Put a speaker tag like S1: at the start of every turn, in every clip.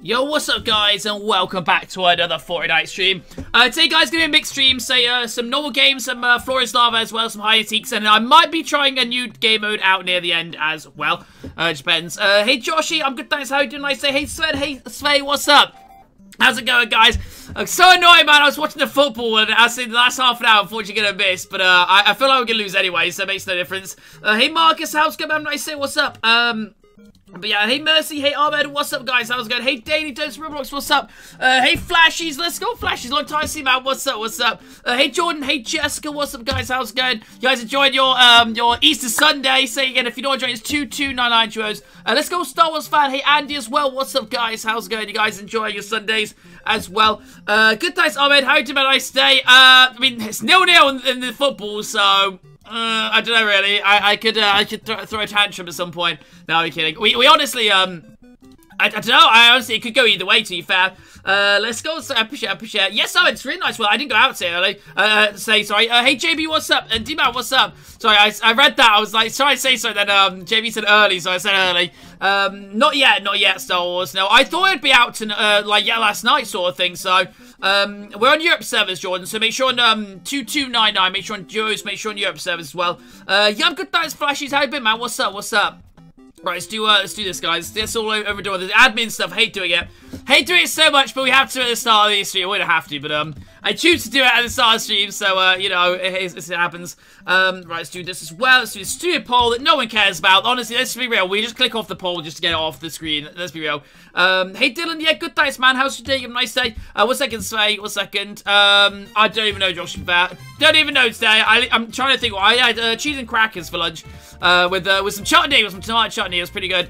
S1: Yo, what's up guys, and welcome back to another Fortnite stream. Uh, today guys, gonna be a mixed stream, say uh, some normal games, some uh, Floor is Lava as well, some and seeks, and I might be trying a new game mode out near the end as well. Uh, depends. Uh, hey Joshy, I'm good thanks, how you doing? I say, hey Sven, hey Svay, what's up? How's it going, guys? I'm so annoyed, man. I was watching the football, and I see the last half an hour, unfortunately, gonna miss. But uh, I, I feel like we're gonna lose anyway, so it makes no difference. Uh, hey, Marcus, how's it going, man? I say, what's up? Um, but yeah, hey Mercy, hey Ahmed, what's up guys, how's it going? Hey Daily Dose Roblox, what's up? Uh, hey Flashies, let's go Flashies, long time see man, what's up, what's up? Uh, hey Jordan, hey Jessica, what's up guys, how's it going? You guys enjoyed your um your Easter Sunday, say again, if you don't to join, it's 2299 duos. Uh, let's go Star Wars fan, hey Andy as well, what's up guys, how's it going? You guys enjoying your Sundays as well? Uh, good thanks Ahmed, how you doing, nice day? Uh, I mean, it's nil-nil in, in the football, so... Uh, I don't know really. I, I could uh, I could th throw a tantrum at some point. No, I'm kidding. We, we honestly um I, I, don't know. I honestly it could go either way. To be fair, uh, let's go. So, appreciate, appreciate. Yes, oh, it's really nice. Well, I didn't go out today early. Uh, say sorry. Uh, hey JB, what's up? And D-Man, what's up? Sorry, I, I read that. I was like, sorry, say so. Then um, JB said early, so I said early. Um, not yet, not yet. Star Wars. No, I thought it'd be out to uh, like yeah last night sort of thing. So um, we're on Europe servers, Jordan. So make sure on um two two nine nine. Make sure on Duos. Make sure on Europe servers as well. Uh, yeah, I'm good. Thanks, Flashies. How you been, man? What's up? What's up? Right, let's do uh, let's do this, guys. This all over door. The admin stuff. Hate doing it. Hate doing it so much, but we have to at the start of the stream. We don't have to, but um, I choose to do it at the start of the stream, so uh, you know, it, it, it happens. Um, right, let's do this as well. Let's do a stupid poll that no one cares about. Honestly, let's be real. We just click off the poll just to get it off the screen. Let's be real. Um, hey Dylan, yeah, good thanks, man. How's your day? Have a nice day. Uh, one second, say, one second. Um, I don't even know, Josh. Don't even know today. I, am trying to think. I had uh, cheese and crackers for lunch. Uh, with uh, with some chutney, with some tomato chutney. It was pretty good.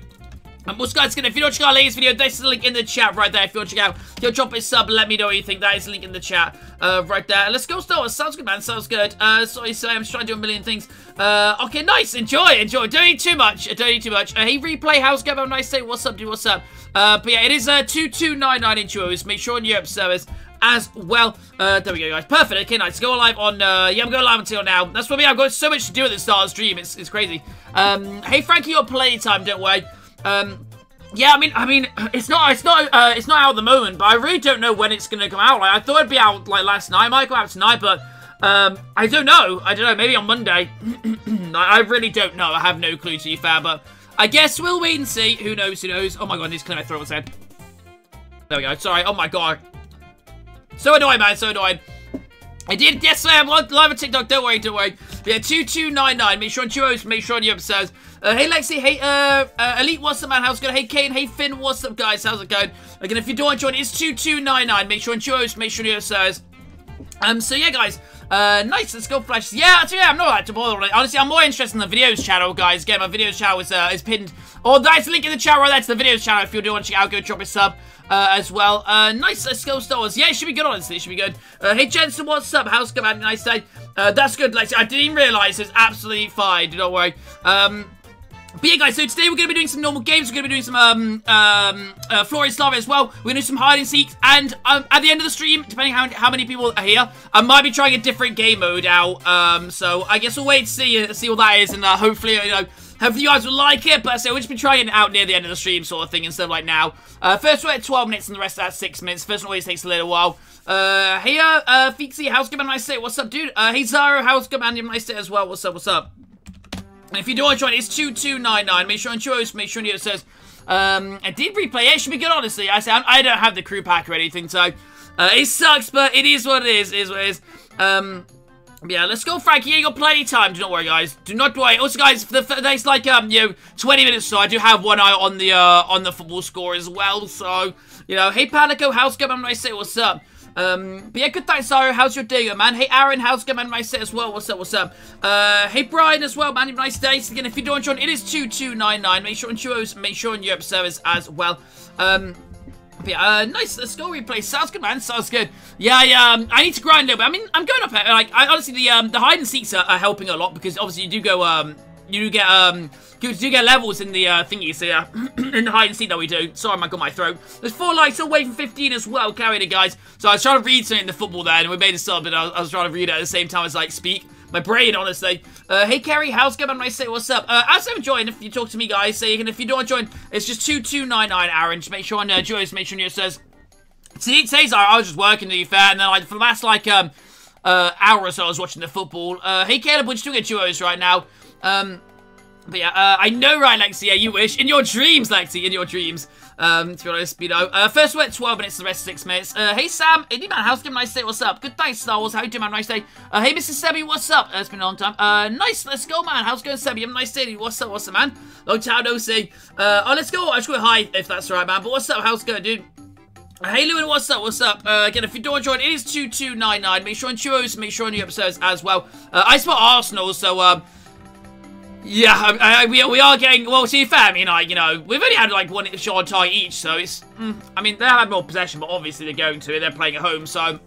S1: And what's guys if you don't check out latest video, there's a link in the chat right there. If you want to check out, yo, drop a sub, let me know what you think. That is a link in the chat uh, right there. Let's go Star Wars. Sounds good, man. Sounds good. Uh, sorry, say I'm just trying to do a million things. Uh, okay, nice. Enjoy, enjoy. Don't eat too much. Don't eat too much. Uh, hey, replay. How's going? Have a nice day. What's up, dude? What's up? Uh, but yeah, it is uh, 2299 in duos. Make sure on Europe service as well. Uh, there we go, guys. Perfect. Okay, nice. Go live on, uh, yeah, I'm going live until now. That's what me. I've got so much to do at the start of the stream. It's, it's crazy. Um, hey, Frankie, you're playtime, don't worry. Um, yeah, I mean, I mean, it's not, it's not, uh, it's not out at the moment, but I really don't know when it's gonna come out. Like, I thought it'd be out like last night. It might come out tonight, but um, I don't know. I don't know. Maybe on Monday. I really don't know. I have no clue to be fair, but I guess we'll wait and see. Who knows? Who knows? Oh my god, to clear my throat. Head? There we go. Sorry. Oh my god. So annoying, man. So annoying. I did. Yes, I am live on TikTok. Don't worry. Don't worry. Yeah, two two nine nine. Make sure on Churros. Make sure on your episodes. Uh, hey Lexi, hey uh, uh, Elite, what's up man, how's it going? Hey Kane, hey Finn, what's up guys, how's it going? Again, if you do want to join, it's 2299, make sure on Churros, make sure you says. Um, so yeah guys, uh, nice, let's go flash. Yeah, yeah, I'm not like to bother. Honestly, I'm more interested in the videos channel, guys. Again, my videos channel is, uh, is pinned. Oh, nice link in the chat right there to the videos channel. If you do want to check out, go drop a sub. Uh, as well. Uh, nice, let's go. Yeah, it should be good, honestly. It should be good. Uh, hey, Jensen, what's up? How's it going? Nice day. Uh, that's good, Lexi. I didn't even realize it's absolutely fine. Don't worry. Um, but yeah, guys, so today we're going to be doing some normal games. We're going to be doing some um, um, uh, as well. We're going to do some hide and seek. And um, at the end of the stream, depending how, how many people are here, I might be trying a different game mode out. Um, so I guess we'll wait to see, uh, see what that is. And uh, hopefully, you know, hopefully you guys will like it. But so we'll just be trying it out near the end of the stream sort of thing instead of like now. Uh, first one at 12 minutes and the rest at 6 minutes. First one always takes a little while. Uh, hey, uh, Feexy, how's it going, nice day? What's up, dude? Uh, hey, Zara, how's it going, nice day as well? What's up, what's up? if you do want to join, it's 2299. Make sure on choice, make sure it says, um, I did replay. It should be good, honestly. I say I don't have the crew pack or anything, so uh, it sucks, but it is what it is. It is what it is. Um, yeah, let's go, Frankie. You got plenty of time. Do not worry, guys. Do not worry. Also, guys, for the next like um, you know, 20 minutes so, I do have one eye on the uh on the football score as well. So, you know, hey Panico, how's it going? Gonna say what's up. Um, but yeah, good thanks, Sarah. How's your day, man? Hey, Aaron, how's it going, man? Nice day as well. What's up, what's up? Uh, hey, Brian as well, man. Nice day. So again, if you don't join, it is 2299. Make sure on Duos, make sure on Europe service as well. Um, uh, nice. Let's replay. Sounds good, man. Sounds good. Yeah, yeah. Um, I need to grind a little bit. I mean, I'm going up. Like, I, honestly, the um, the hide and seeks are, are helping a lot because obviously you do go um, you do get um you do get levels in the uh, thingy, so yeah, in the hide and seek that we do. Sorry, I got my throat. There's four likes away from 15 as well, carried it, guys. So I was trying to read something in the football there, and we made a sub, but I was, I was trying to read it at the same time as like speak. My brain, honestly. Uh, hey, Kerry, how's it going? I say what's up. Uh, as I'm joined, if you talk to me, guys, you can, if you don't join, it's just 2299 Aaron. Just make sure on uh, Joe's, make sure you says. See, today's I was just working to be fair, and then like for the last like um uh hour or so, I was watching the football. Uh, hey, Caleb, we're just doing a duos right now. Um, but yeah, uh, I know, right, Lexi? Yeah, you wish. In your dreams, Lexi, in your dreams. Um, to be honest, you know. Uh, first went 12 minutes, the rest 6 minutes. Uh, hey, Sam. Indie Man, how's it going? Nice day. What's up? Good thanks, Star Wars. How you doing, man? Nice day. Uh, hey, Mr. Sebi, what's up? Uh, it's been a long time. Uh, nice. Let's go, man. How's it going, Sebi? Have a nice day. What's up? What's up, man? Long time no see. Uh, oh, let's go. I'll just go hi, if that's right, man. But what's up? How's it going, dude? Hey Lewin, what's up? What's up? Uh, again, if you don't join, it is 2299. Make sure on Churros, make sure on new episodes as well. Uh, I support Arsenal, so um, yeah, I, I, we, we are getting, well, be fair, I mean, like, you know, we've only had, like, one shot on tie each, so it's, mm, I mean, they have more possession, but obviously they're going to, they're playing at home, so,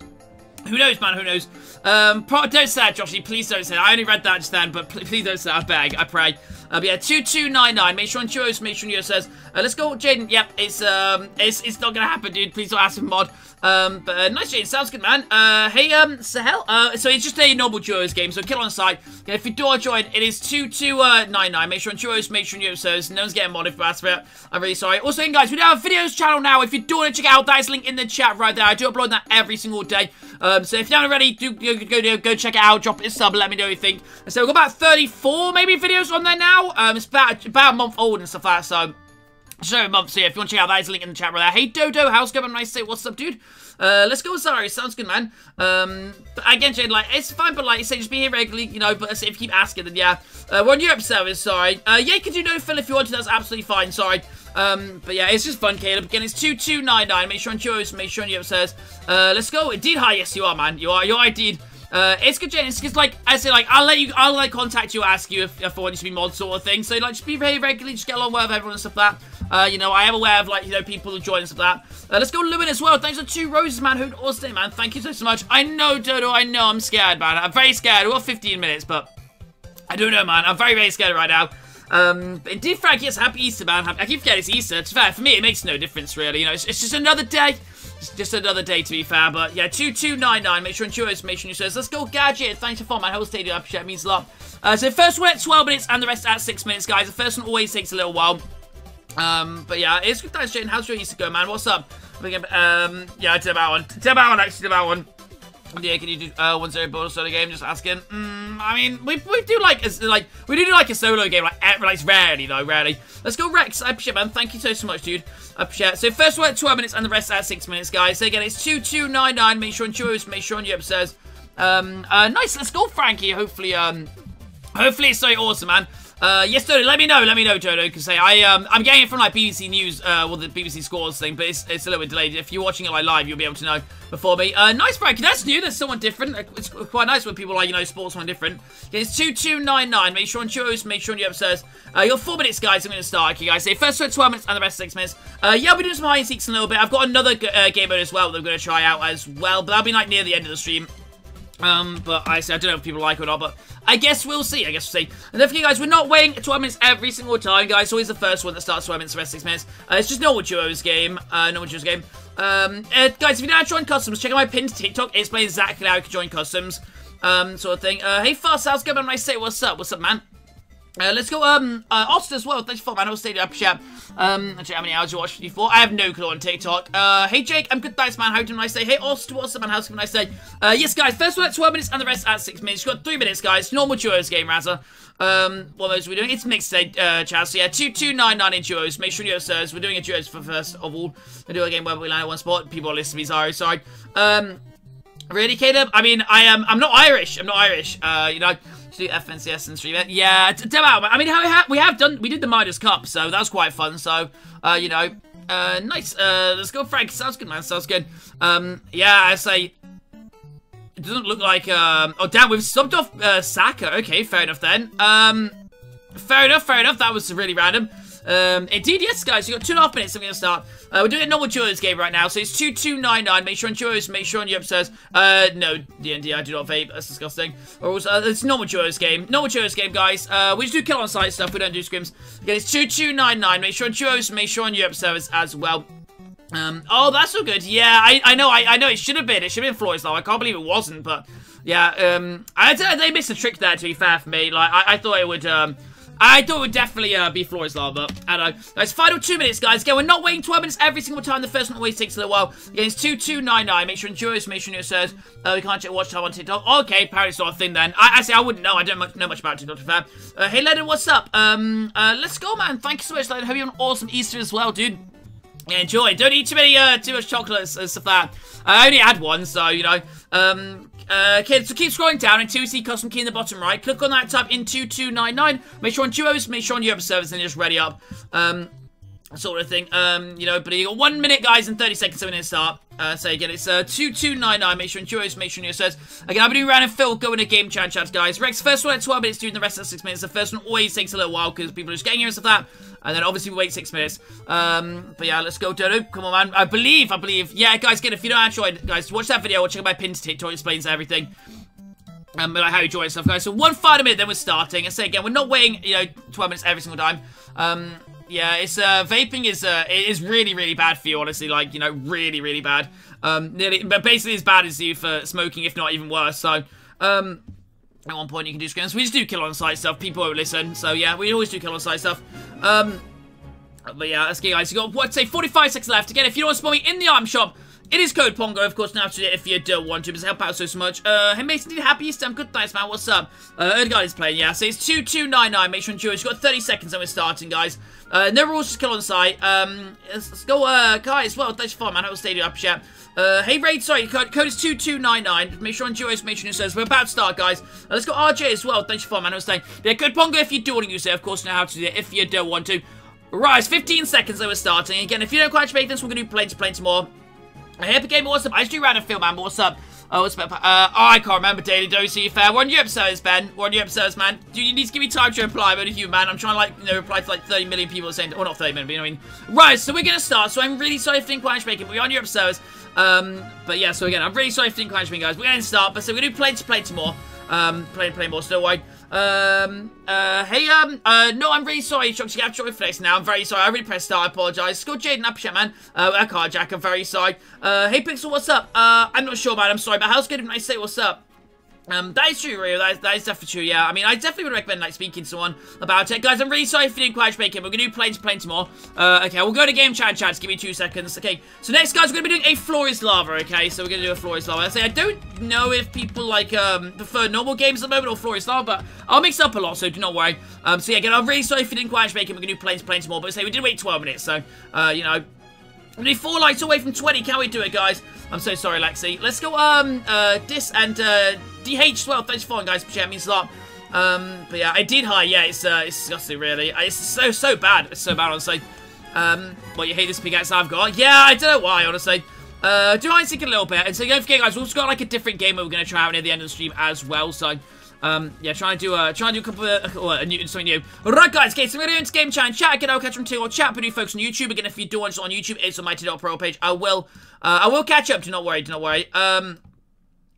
S1: who knows, man, who knows. Um, don't say that, Joshy, please don't say that. I only read that just then, but please don't say that, I beg, I pray. Uh, yeah, 2299, make sure on Churros, make sure on says, uh, let's go, Jaden, yep, it's, um, it's, it's not gonna happen, dude, please don't ask for mod. Um, but uh, nice Jane, sounds good, man. Uh, hey, um, Sahel. Uh, so it's just a normal duos game. So kill on site. Yeah, if you do join, it is two two uh nine nine. Make sure on duos, make sure on episodes. No one's getting modded for that. I'm really sorry. Also, in guys, we do have a videos channel now. If you do want to check it out, that is linked in the chat right there. I do upload that every single day. Um, so if you haven't already, do go, go, go, go check it out. Drop it a sub. Let me know what you think. So we've got about 34 maybe videos on there now. Um, it's about about a month old and stuff like that. So. So, months here. If you want to check out that, is link in the chat right there. Hey, Dodo, how's it going? Nice to say, what's up, dude? Uh, let's go with Sorry, sounds good, man. Um, again, Jade, like, it's fine, but like, you say, just be here regularly, you know, but if you keep asking, then yeah. Uh, we're on Europe service, sorry. Uh, yeah, you can do no fill if you want to, that's absolutely fine, sorry. Um, but yeah, it's just fun, Caleb. Again, it's 2299. Make sure on Churros, make sure on Europe says. Uh, let's go. Indeed, hi, yes, you are, man. You are, you are indeed. Uh, it's good, Jen. It's just like I say, like I'll let you, I'll like contact you, ask you if, if I want you to be mod sort of thing. So like, just be very regularly, just get along with everyone and stuff like that. Uh, you know, I am aware of, like, you know, people who join stuff like that. Uh, let's go Lewin as well. Thanks for two roses, man. Who'd also man. Thank you so, so much. I know, Dodo, I know I'm scared, man. I'm very scared. We've got 15 minutes, but I don't know, man. I'm very, very scared right now. Um, but indeed, Frank, yes, happy Easter, man. I keep forgetting it's Easter. To fair, for me, it makes no difference, really. You know, it's, it's just another day. It's just another day, to be fair. But yeah, 2299. Make sure and choose. Make sure you says, let's go, Gadget. Thanks for following my whole stadium. I appreciate it. means a lot. Uh, so, first one at 12 minutes and the rest at 6 minutes, guys. The first one always takes a little while. Um, but yeah, it's good thanks, Jane. How's your Easter go, man? What's up? Um, yeah, I did about one. Did about one, actually, did about one. Yeah, can you do uh, one zero bonus solo game? Just asking. Mm, I mean, we, we do like a, like we do like a solo game, like like rarely though, rarely. Let's go Rex. I appreciate, man. Thank you so so much, dude. I appreciate. It. So first one at 12 minutes and the rest at six minutes, guys. So again, it's two two nine nine. Make sure and choose. Make sure on your says. Um, uh, nice. Let's go, Frankie. Hopefully, um, hopefully it's so awesome, man. Uh, yes, Dodo, let me know, let me know, Jodo, because I, um, I'm getting it from, like, BBC News, uh, well, the BBC Scores thing, but it's, it's a little bit delayed. If you're watching it, like, live, you'll be able to know before me. Uh, nice, Frank, that's new, there's someone different. It's quite nice when people, like, you know, sports someone different. it's 2299, make sure on Churros, make sure on you upstairs. Uh, you're four minutes, guys, I'm going to start, okay, guys. So, first for 12 minutes and the rest 6 minutes. Uh, yeah, I'll be doing some high and seeks in a little bit. I've got another uh, game mode as well that I'm going to try out as well, but that'll be, like, near the end of the stream. Um, but I, I don't know if people like it or not, but I guess we'll see. I guess we'll see. And don't forget, guys, we're not waiting 12 minutes every single time, guys. It's always the first one that starts 12 minutes, the rest 6 minutes. Uh, it's just normal duos game. Uh, normal duos game. Um, uh, guys, if you don't join customs, check out my pinned TikTok. It explains exactly how you can join customs. Um, sort of thing. Uh, hey, Fast, how's it going? I say, what's up? What's up, man? Uh, let's go, um, uh, Austin as well. Thanks for man. I'll stay up, chat. Um, actually, how many hours you watched before? I have no clue on TikTok. Uh, hey, Jake, I'm good, thanks, man. How do I say? Hey, Austin, what's up, man? How's it I say? Uh, yes, guys, first one at 12 minutes and the rest at 6 minutes. You've got 3 minutes, guys. Normal duos game, rather. Um, what else are we doing? It's mixed today, uh, Chaz. So, yeah, 2299 in duos. Make sure you sirs. We're doing a duos for first of all. We do a game where we land at one spot. People are listening to me, sorry, sorry. Um, really, Caleb? I mean, I am, I'm not Irish. I'm not Irish. Uh, you know to do FNCS and stream it. Yeah, damn out. I mean, how we have done, we did the Midas Cup, so that was quite fun. So, uh, you know, uh, nice. Uh, let's go, Frank. Sounds good, man. Sounds good. Um, yeah, I say, it doesn't look like, um, oh, damn, we've subbed off, uh, Saka. Okay, fair enough then. Um, fair enough, fair enough. That was really random. Um, indeed, yes, guys, you got two and a half minutes. I'm going to start. Uh, we're doing a normal Duos game right now, so it's 2299. Make sure on Duos, make sure on your upstairs. Uh, no, D&D, I do not vape. That's disgusting. Or also, uh, it's normal Duos game. Normal Duos game, guys. Uh, we just do kill on site stuff. We don't do scrims. Again, it's 2299. Make sure on Duos, make sure on your upstairs as well. Um, oh, that's so good. Yeah, I, I know, I, I know it should have been. It should have been Floyd's though. I can't believe it wasn't, but yeah, um, I they missed a trick there, to be fair for me. Like, I, I thought it would, um, I thought it would definitely uh, be Floor is Lava. I don't know. Guys, final two minutes, guys. Again, we're not waiting 12 minutes every single time. The first one always takes a little while. Again, it's 2299. Make sure this. Make sure you says uh, we can't check watch time on TikTok. Okay, apparently it's not a thing then. I, I say I wouldn't know. I don't much, know much about TikTok, to fair. Uh, hey, Lennon, what's up? Um, uh, let's go, man. Thank you so much, Lennon. Hope you have an awesome Easter as well, dude. Enjoy. Don't eat too many, uh, too much chocolates and stuff like that. I only had one, so, you know. Um, uh, kids, so keep scrolling down until you see custom key in the bottom right. Click on that, type in 2299. Make sure on duos, make sure on your service, and just ready up. Um, sort of thing. Um, you know, but you got one minute, guys, and 30 seconds so we're going to start. Uh, so again, it's uh, 2299. Make sure in duos, make sure in your says. Again, I've been doing random Phil going to game chat chats, guys. Rex, first one at 12 minutes, dude, the rest at 6 minutes. The first one always takes a little while because people are just getting here and stuff that. And then obviously we wait 6 minutes. Um, but yeah, let's go, Dodo. Come on, man. I believe, I believe. Yeah, guys, again, if you don't enjoy it, guys, watch that video. Check out my pin to TikTok. explains everything. Um, like how you join stuff, guys. So one final minute, then we're starting. I say again, we're not waiting, you know, 12 minutes every single time. Um, yeah, it's uh, vaping is uh, it is really really bad for you, honestly. Like you know, really really bad. Um, nearly, but basically as bad as you for smoking, if not even worse. So, um, at one point you can do screens. We just do kill on site stuff. People won't listen. So yeah, we always do kill on site stuff. Um, but yeah, let's get guys. You got what say 45 seconds left. Again, if you don't want to spawn me in the arm shop. It is code Pongo, of course, now to if you don't want to, but help out so, much. Uh, hey Mason, did you happy Easter? I'm good, thanks, man. What's up? Uh, Edgar is playing, yeah. So it's 2299. Make sure and You've got 30 seconds and we're starting, guys. Uh, no rules, just kill on site. Um, let's, go, uh, guys. Well, thanks for fun, man. I will stay up chat. Uh, hey, Raid, sorry, code, code is 2299. Make sure on Duos, make sure it says we're about to start, guys. Uh, let's go RJ as well. Thanks for fun, man. I was saying, yeah, code Pongo if you do want to use it. Of course, know how to do it if you don't want to. Right, it's 15 seconds that we're starting. Again, if you don't quite make this, we're going to do play to play some Epic Gamer, what's up? I just do random film, man, what's up? Oh, what's up? Uh, oh, I can't remember Daily you fair. What are your episodes, Ben? What are your episodes, man? Do you need to give me time to reply? I'm only human, man. I'm trying to, like, you know, reply to, like, 30 million people at the same time. Well, not 30 million, but you know what I mean? Right, so we're to start. So I'm really sorry for Think Quanch making, but we're on your episodes. Um, but yeah, so again, I'm really sorry for Think Quanch making, guys. We're to start, but so we're going to play to play tomorrow. Um, play, play more, still wide. Um, uh, hey, um, uh, no, I'm really sorry, Chuck. You have to flex now. I'm very sorry. I really pressed start. I apologize. Skull Jaden Upshot, man. Uh, a carjack. I'm very sorry. Uh, hey, Pixel, what's up? Uh, I'm not sure, man. I'm sorry, but how's good if I say what's up? Um, that is true, Rio. That is, that is definitely true, yeah. I mean, I definitely would recommend, like, speaking to someone about it. Guys, I'm really sorry if you didn't quite make it. We're going to do planes, planes more. Uh, okay, we'll go to game chat chats. Give me two seconds. Okay, so next, guys, we're going to be doing a Floor is Lava, okay? So we're going to do a Floor is Lava. I say, I don't know if people, like, um, prefer normal games at the moment or Floor is Lava, but I'll mix up a lot, so do not worry. Um, so yeah, again, I'm really sorry if you didn't quite make it. We're going to do planes, planes more. But say, we did wait 12 minutes, so, uh, you know, only four lights away from 20. Can we do it, guys? I'm so sorry, Lexi. Let's go, um, uh, Dis and, uh, DH12. Thanks for guys. Appreciate it. means a lot. Um, but yeah, I did high. Yeah, it's, uh, it's disgusting, really. It's so, so bad. It's so bad, honestly. Um, well, you hate this pickaxe I've got? Yeah, I don't know why, honestly. Uh, do I think a little bit? And so don't forget, guys, we've also got, like, a different game that we're going to try out near the end of the stream as well, so... Um, yeah, try and do, uh, try and do a couple of, uh, a new, something new. Right, guys, okay, so we're going to go into game chat and chat. Again, I'll catch them too, or chat, but you folks on YouTube. Again, if you do watch it on YouTube, it's on my Pro page. I will, uh, I will catch up, do not worry, do not worry. Um,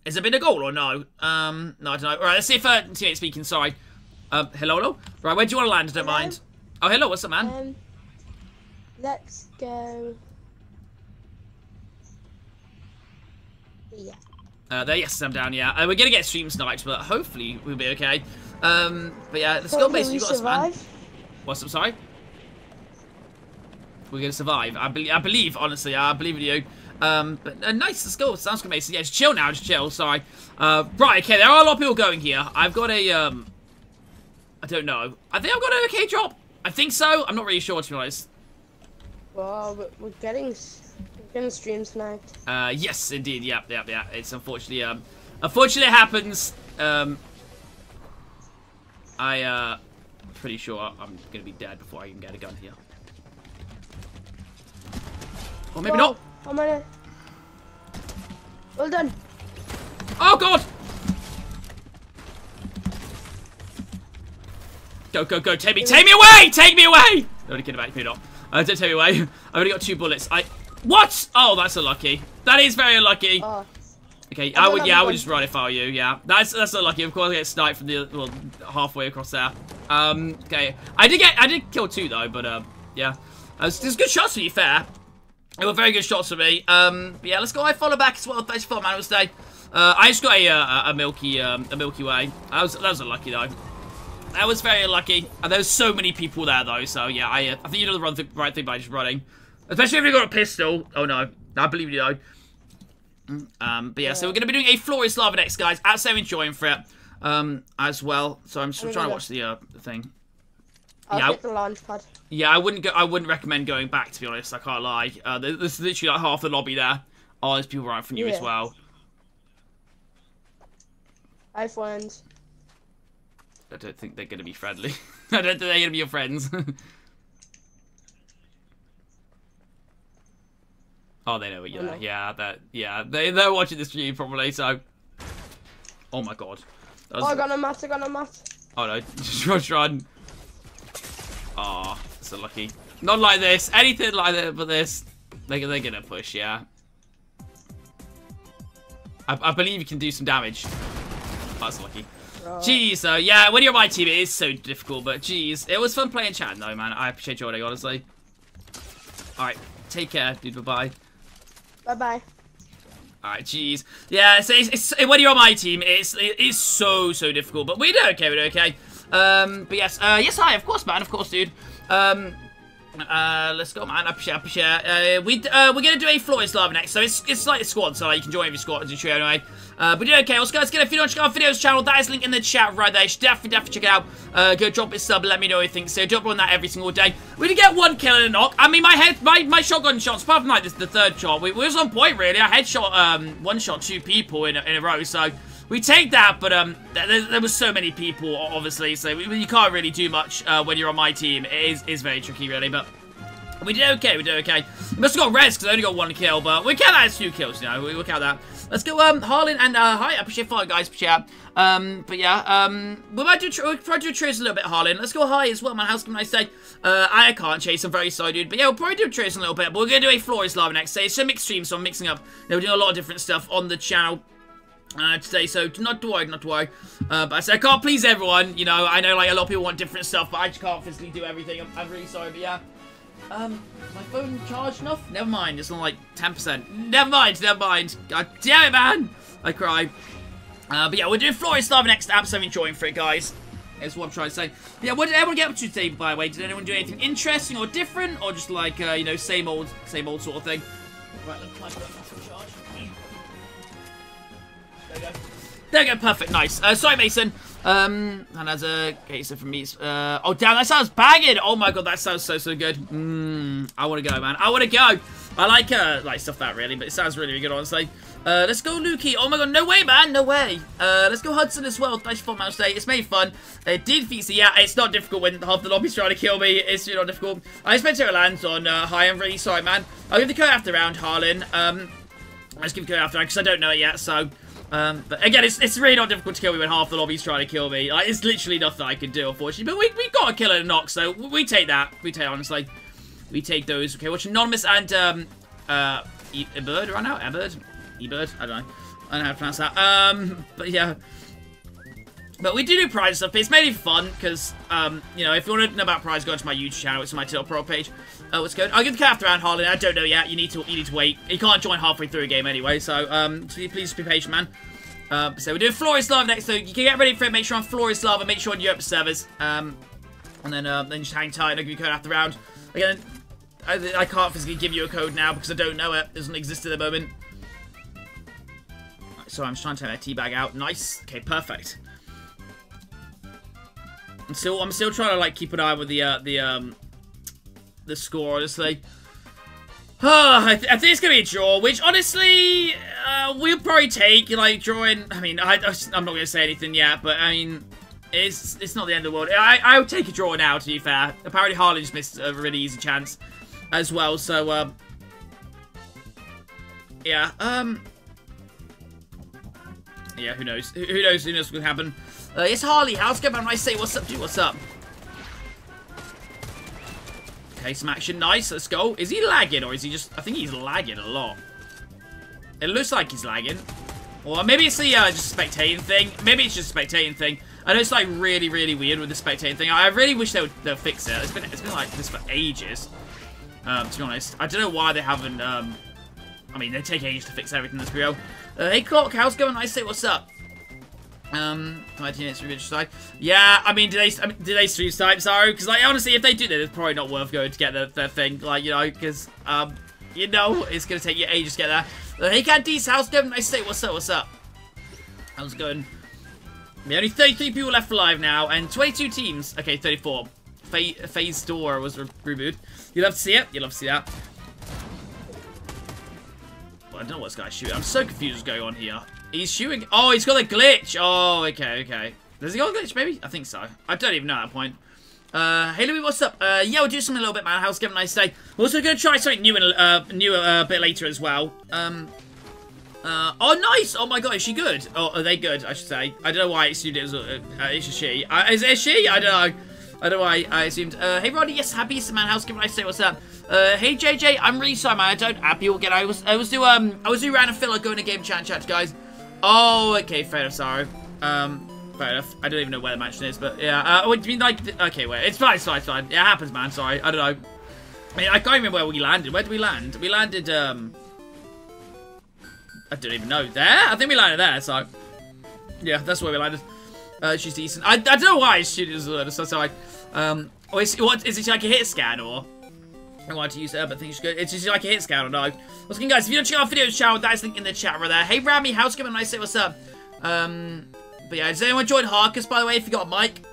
S1: has there been a goal or no? Um, no, I don't know. All right, let's see if, uh, teammate speaking, sorry. Um, hello, hello? Right, where do you want to land? I don't hello? mind. Oh, hello, what's up, man? Um,
S2: let's go... Yeah.
S1: Uh, there, yes, I'm down, yeah. Uh, we're gonna get stream sniped, but hopefully we'll be okay. Um, but yeah, let's go base. You got survive? us, man. What's up, sorry? We're gonna survive. I, be I believe, honestly, I believe in you. Um, but uh, nice, let's. Sounds good, Mason. Yeah, just chill now, just chill. Sorry. Uh, right, okay, there are a lot of people going here. I've got a, um, I don't know. I think I've got an okay drop. I think so. I'm not really sure, to be honest.
S2: Well, we're getting Gonna stream tonight.
S1: Uh, yes, indeed. Yep, yep, yep. It's unfortunately, um, unfortunately it happens. Um, I, uh, pretty sure I'm gonna be dead before I can get a gun here. Or maybe Whoa, not.
S2: I'm gonna. Well done.
S1: Oh God! Go, go, go! Take me, take me away! Take me away! No, only kidding about you, not. Uh, don't take me away. I've only got two bullets. I. What? Oh, that's unlucky. That is very unlucky. Oh. Okay, I, I would, yeah, I would just run if I were you, yeah. That's that's unlucky. Of course, I get sniped from the, well, halfway across there. Um, okay. I did get, I did kill two, though, but, um, yeah. Uh, there's good shots, to be fair. They were very good shots for me. Um, yeah, let's go. I follow back as well. Thanks for man. Stay. Uh, I just got a, uh, a Milky um, a Milky Way. That was, that was unlucky, though. That was very unlucky. And there's so many people there, though. So, yeah, I, uh, I think you know the right thing by just running. Especially if you've got a pistol. Oh, no. I believe you, though. Um, but, yeah, so we're going to be doing a Floor is Lava next, guys. Absolutely enjoying for it um, as well. So I'm just trying to watch the, uh, thing.
S2: I'll yeah, the launch pad.
S1: Yeah, I wouldn't go. I wouldn't recommend going back. To be honest, I can't lie. Uh, there's literally like half the lobby there. Oh, there's people right from you yeah. as well.
S2: Hi, friends.
S1: I don't think they're going to be friendly. I don't think they're going to be your friends. oh, they know what you're. Oh, no. Yeah, that. Yeah, they they're watching the stream probably. So. Oh my god.
S2: Was... Oh, I got a mat. I got a mat.
S1: Oh no! Just run. Oh, so lucky. Not like this. Anything like that, but this. They, they're gonna push, yeah. I, I believe you can do some damage. Oh, that's lucky. Jeez, uh, yeah, when you're my team, it is so difficult, but jeez. It was fun playing chat, though, man. I appreciate joining, honestly. Alright, take care, dude. Bye-bye.
S2: Bye-bye.
S1: Alright, jeez. Yeah, it's, it's, it's, when you're on my team, it's, it is so, so difficult, but we do okay, we do okay. Um, but yes, uh, yes, hi, of course, man, of course, dude. Um, uh, let's go, man. Up up. Uh, we, uh, we're gonna do a Floor is Lava next, so it's, it's like a squad, so like, you can join every squad as you trio anyway. Uh, but yeah, okay, also guys, get you don't check out videos channel, that is link in the chat right there. You should definitely, definitely check it out. Uh, go drop a sub, let me know what you think. So drop on that every single day. We did get one kill and a knock. I mean, my head, my, my shotgun shots, apart from like this, the third shot, we, we was on point really. I headshot, um, one shot two people in a, in a row, so we take that, but um, there, there was so many people, obviously, so we, you can't really do much uh, when you're on my team. It is, is very tricky, really, but we did okay, we did okay. We must have got res because I only got one kill, but we count that as two kills, you know, we, we count that. Let's go, um, Harlan, and, uh, hi, I appreciate five guys, appreciate Um, but yeah, um, we might do, we'll try to do trace a little bit, Harlan. Let's go high as well, man, how's can I say? Uh, I can't chase, I'm very sorry, dude, but yeah, we'll probably do trace a little bit, but we're gonna do a Floor is Lava next, day. it's mixed stream, so I'm mixing up, you know, we're doing a lot of different stuff on the channel uh, today, so not to worry, not to worry. Uh, but I said I can't please everyone, you know, I know like a lot of people want different stuff, but I just can't physically do everything, I'm, I'm really sorry, but yeah. Um, my phone charged enough? Never mind, it's on like 10%. Never mind, never mind. God damn it, man! I cry. Uh, but yeah, we're doing Flores Star next so I'm enjoying for it, guys. That's what I'm trying to say. But yeah, what did everyone get up to today, by the way? Did anyone do anything interesting or different? Or just like, uh, you know, same old, same old sort of thing? Right, look, There we go, perfect, nice. Uh, sorry, Mason. Um, and as a case from me, uh, oh damn, that sounds banging. Oh my god, that sounds so, so good. Mmm, I want to go, man. I want to go. I like, uh, like stuff that really, but it sounds really, really good, honestly. Uh, let's go Lukey. Oh my god, no way, man. No way. Uh, let's go Hudson as well. Nice fun match. It's made fun. It did feature. Yeah, it's not difficult when half the lobby's trying to kill me. It's really not difficult. I spent zero lands on uh, high. I'm really sorry, man. I'll give the code after round, Harlan. Um, let's give the code after round because I don't know it yet, so... Um, but again, it's, it's really not difficult to kill me when half the lobby's trying to kill me. Like, it's literally nothing I can do, unfortunately. But we, we got a killer knock, so we take that. We take, honestly. We take those. Okay, watch Anonymous and, um, uh, e Ebird right now? Ebird? Ebird? I don't know. I don't know how to pronounce that. Um, but yeah. But we do do prize stuff. It's mainly fun because, um, you know, if you want to know about prize, go to my YouTube channel. It's my Tilt Pro page. Uh, what's good? I'll give the cat after round, Harlan. I don't know yet. You need to you need to wait. You can't join halfway through a game anyway. So, um, please be patient, man. Um, so we're doing Floor is Lava next. So you can get ready for it. Make sure on Floor is Lava. Make sure on Europe servers. Um, and then uh, then just hang tight. I'll give you code after round. Again, I, I can't physically give you a code now because I don't know it. It doesn't exist at the moment. So I'm just trying to take my tea bag out. Nice. Okay, perfect. I'm still I'm still trying to like keep an eye with the uh, the um the score honestly. I, th I, think it's going to be a draw, which honestly, uh, we'll probably take, like, drawing. I mean, I, am not going to say anything yet, but I mean, it's it's not the end of the world. I, I would take a draw now, to be fair. Apparently, Harley just missed a really easy chance as well, so, um, yeah, um, yeah, who knows? Who knows? Who knows what's going to happen? Uh, it's Harley. How's it going, I say, what's up, dude? What's up? Okay, some action. Nice. Let's go. Is he lagging or is he just... I think he's lagging a lot. It looks like he's lagging. Or maybe it's the uh, just spectating thing. Maybe it's just spectating thing. I know it's like really, really weird with the spectating thing. I really wish they would they'll fix it. It's been it's been like this for ages. Um, to be honest, I don't know why they haven't um, I mean, they take ages to fix everything, let's be real. Uh, hey, Clock, how's it going? I say, what's up? Um, 19 minutes review side. Yeah, I mean, do they, I mean, do they stream Skype, sorry? Because, like, honestly, if they do that, it's probably not worth going to get their thing. Like, you know, because, um, you know, it's going to take you ages to get there. Uh, hey, Candice, how's going? I say, what's up, what's up? How's it going? We only 33 people left alive now, and 22 teams. Okay, 34. Phase Door was re rebooted. You love to see it? You love to see that. Well, I don't know what's guy shooting. I'm so confused what's going on here. He's shooting. Oh, he's got a glitch. Oh, okay, okay. Does he got a glitch, maybe? I think so. I don't even know at that point. Uh, hey Louis, what's up? Uh, yeah, we'll do something a little bit, man. How's it going? Nice day. We're also going to try something new, and uh, new uh, a bit later as well. Um, uh, oh, nice! Oh my god, is she good? Oh, are they good, I should say. I don't know why I assumed it was, uh, uh, it's a she. Is it a she? I don't know. I don't know why I assumed. Hey, Roddy, yes, happy Easter, man. How's it going? I say what's up? Hey, JJ, I'm really sorry, man. I don't app you again. I was, I was do, um, I was do random filler going to game chat chat, guys. Oh, okay, fair enough, sorry. Um, fair enough. I don't even know where the mansion is, but yeah. Uh, do you mean, like, okay, wait. It's fine, it's fine, it's fine. It happens, man. Sorry. I don't know. I mean, I can't remember where we landed. Where did we land? We landed, um... I don't even know. There? I think we landed there, so... Yeah, that's where we landed. Uh, she's decent. I, I don't know why she is so, so like, um, oh, is, what, is it like a hit scan, or? I want to use her, but I think she's good. It's just like a hit or no. What's going guys? If you don't check out videos channel, that's link in the chat right there. Hey, Rami, how's it going? I say what's up. Um, but yeah, does anyone join Harkus, by the way, if you got a mic?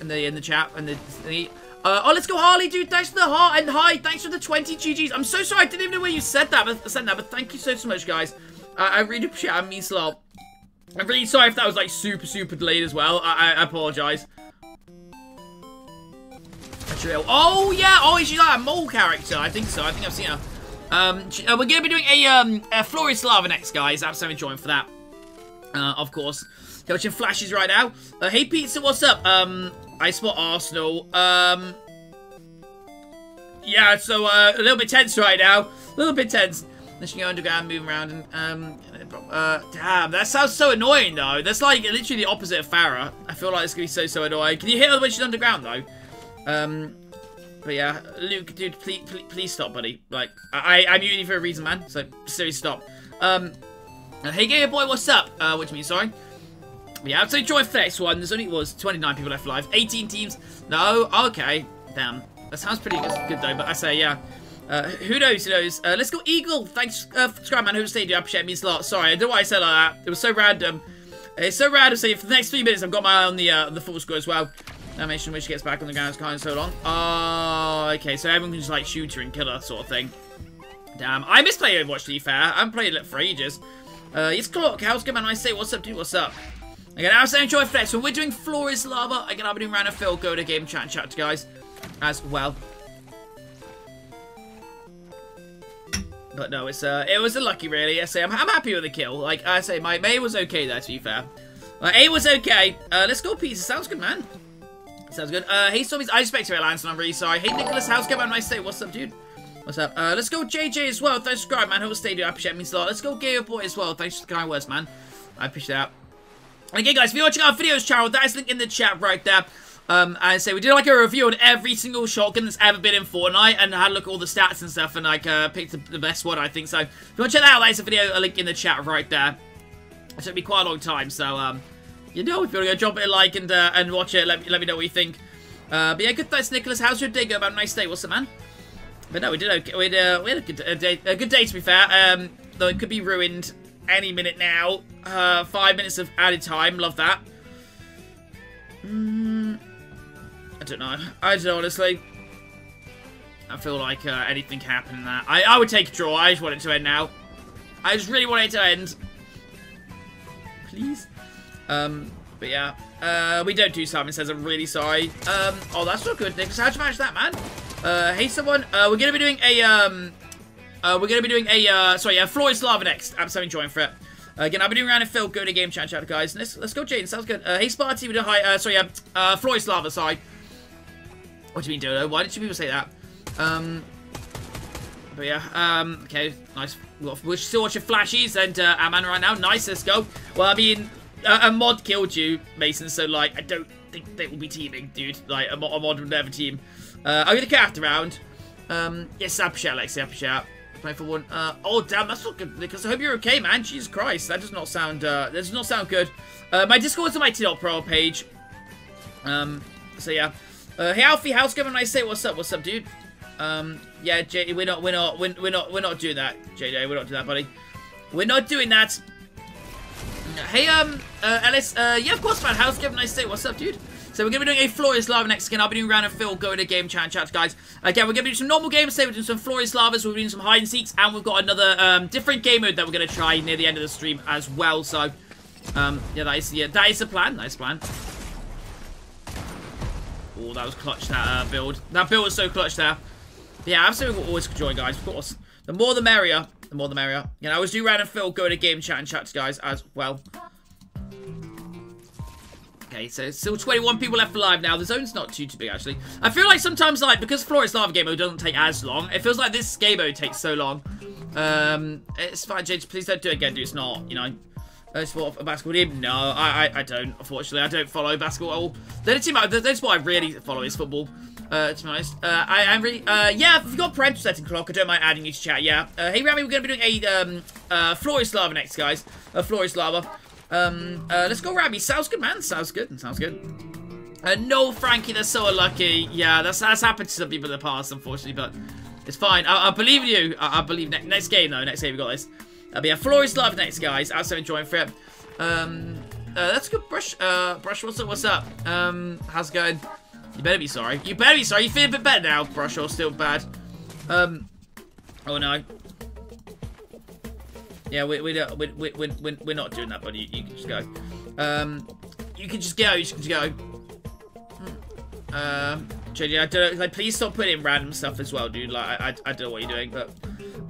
S1: In the, in the chat, and the, the uh, oh, let's go, Harley, dude. Thanks for the heart. And hi, thanks for the 20 GGs. I'm so sorry. I didn't even know where you said that, but, said that, but thank you so, so much, guys. I really appreciate it. I mean, a lot. I'm really sorry if that was, like, super, super delayed as well. I, I, I apologize. Oh, yeah. Oh, she's like a mole character. I think so. I think I've seen her. Um, she, uh, we're going to be doing a, um, a Lava next, guys. I'm so enjoying for that. Uh, of course. Watching flashes right now. Uh, hey, Pizza, what's up? Um, I spot Arsenal. Um, yeah, so uh, a little bit tense right now. A little bit tense. Then she go underground, move around, and um, uh, damn, that sounds so annoying though. That's like literally the opposite of Pharah. I feel like it's gonna be so so annoying. Can you hit her when she's underground though? Um, but yeah, Luke, dude, please, please, please stop, buddy. Like, I, I, muting you for a reason, man. So seriously, stop. Um, hey, Gamer Boy, what's up? Uh, what do you mean? Sorry. Yeah, so join for next one. There's only was 29 people left alive. 18 teams. No, okay. Damn. That sounds pretty good, though. But I say, yeah. Uh, who knows? Who knows? Uh, let's go Eagle. Thanks, uh, subscribe, man. Who stayed? I appreciate it. means a lot. Sorry, I don't know why I said like that. It was so random. It's so random. So for the next three minutes, I've got my eye on the uh, the full score as well. Animation which gets back on the ground is kind of so long. Oh, okay. So everyone can just like shoot her and kill her sort of thing. Damn. I miss playing Overwatch, to be fair. I haven't played it for ages. Uh, it's Clock. How's good, man? I say, what's up, dude? What's up? Again, I was enjoy flex. When we're doing Floor is Lava, again, I'll be doing random Phil, go to game chat and chat to guys as well. But no, it's uh, it was a lucky really. I say I'm, I'm happy with the kill. Like I say, my May was okay there. To be fair, uh, A was okay. Uh, let's go, pizza. Sounds good, man. Sounds good. Uh, hey, Stormies, I expect to Lance, and I'm really sorry. Hey, Nicholas, how's it going? Nice day. What's up, dude? What's up? Uh, let's go, JJ as well. Thanks for subscribe, man. Hope stay, dude. I appreciate it. means a lot. Let's go, Gamer Boy as well. Thanks for the kind words, man. I appreciate that. Okay, guys, if you're watching our videos channel, that is linked in the chat right there. Um, and say we did like a review on every single shotgun that's ever been in Fortnite and had a look at all the stats and stuff and like uh, picked the, the, best one I think so. If you want to check that out, there's a video, a link in the chat right there. It took me quite a long time, so um, you know, if you want to go drop it a like and uh, and watch it, let me let me know what you think. Uh, but yeah, good thanks, Nicholas. How's your day going? About nice day, what's up, man? But no, we did okay. We uh, we had a good a day, a good day to be fair. Um, though it could be ruined any minute now. Uh, five minutes of added time, love that. Mm, I don't know. I don't know, honestly. I feel like uh, anything can happen in that. I, I would take a draw. I just want it to end now. I just really want it to end. Please? Um, but yeah. Uh, we don't do Simon says I'm really sorry. Um, oh, that's not good, Nick. How'd you manage that, man? Uh, hey, someone. Uh, we're gonna be doing a, um, uh, we're gonna be doing a, uh, sorry, yeah, Floyd Lava next. I'm so enjoying for it. Uh, again, I've been doing around and Phil. Go to game chat, chat, guys. Let's let's go, Jaden. Sounds good. Uh, hey, Sparty, we do hi. Uh, sorry, yeah. uh, Floyd Lava. Sorry. What do you mean, Dodo? Why did you people say that? Um, but yeah, um, okay, nice. We're still watching flashes and uh, Aman right now. Nice, let's go. Well, I mean, a, a, mod killed you, Mason, so, like, I don't think they will be teaming, dude. Like, a, a mod would never team. Uh, I'm gonna get after round. Um, yes, I appreciate Alexi, I appreciate Play for one. Uh, oh, damn, that's not good. Because I hope you're okay, man. Jesus Christ, that does not sound, uh, that does not sound good. Uh, my Discord's on my T.Pro page. Um, so yeah. Uh, hey, Alfie, how's going? I say, what's up, what's up, dude? Um, yeah, J we're not, we're not, we're, we're not, we're not doing that, JJ. We're not doing that, buddy. We're not doing that. Hey, um, uh, Ellis, uh, yeah, of course, man. How's Kevin? Nice say, what's up, dude? So we're going to be doing a Floor is Lava next again. I'll be doing round of Phil, go to game chat and chat, guys. Again, we're going to be doing some normal games today. We're doing some Floor is Lavas, we're doing some hide and seeks, and we've got another um, different game mode that we're going to try near the end of the stream as well. So, um, yeah, that is, yeah, that is the plan. Nice plan. Oh, that was clutch, that uh, build. That build was so clutch there. Yeah, absolutely always join, guys, of course. The more the merrier. The more the merrier. You know, I always do random Phil, go to game chat and chat to guys as well. Okay, so still 21 people left alive now. The zone's not too, too big, actually. I feel like sometimes, like, because Floor is Lava Game Mode doesn't take as long, it feels like this game mode takes so long. Um, it's fine, James. Please don't do it again, dude. It's not, you know. Uh, sport a basketball team? No, I, I, I don't. Unfortunately, I don't follow basketball. at The only team, I, that's what I really follow is football. Uh, to be honest, uh, I, I'm really, uh, yeah. If you've got parental setting clock, I don't mind adding you to chat. Yeah. Uh, hey, Rami, we're gonna be doing a um, uh, Lava next, guys. Uh, Floor is Lava. Um, uh, let's go, Rami. Sounds good, man. Sounds good. Sounds good. Uh, no, Frankie, they're so unlucky. Yeah, that's that's happened to some people in the past, unfortunately, but it's fine. I, I believe in you. I, I believe ne next game though. Next game we got this. Uh, but yeah, Floor is Lava next, guys. Also enjoying for it. Um, that's good, Brush. Uh, Brush, what's up? What's up? Um, how's it going? You better be sorry. You better be sorry. You feel a bit better now, Brush, or still bad? Um, oh no. Yeah, we, we, we, we, we, we, we're not doing that, buddy. You, you can just go. Um, you can just go. You can just go. Hmm. Um, JJ, I don't know. Like, please stop putting in random stuff as well, dude. Like, I, I, I don't know what you're doing, but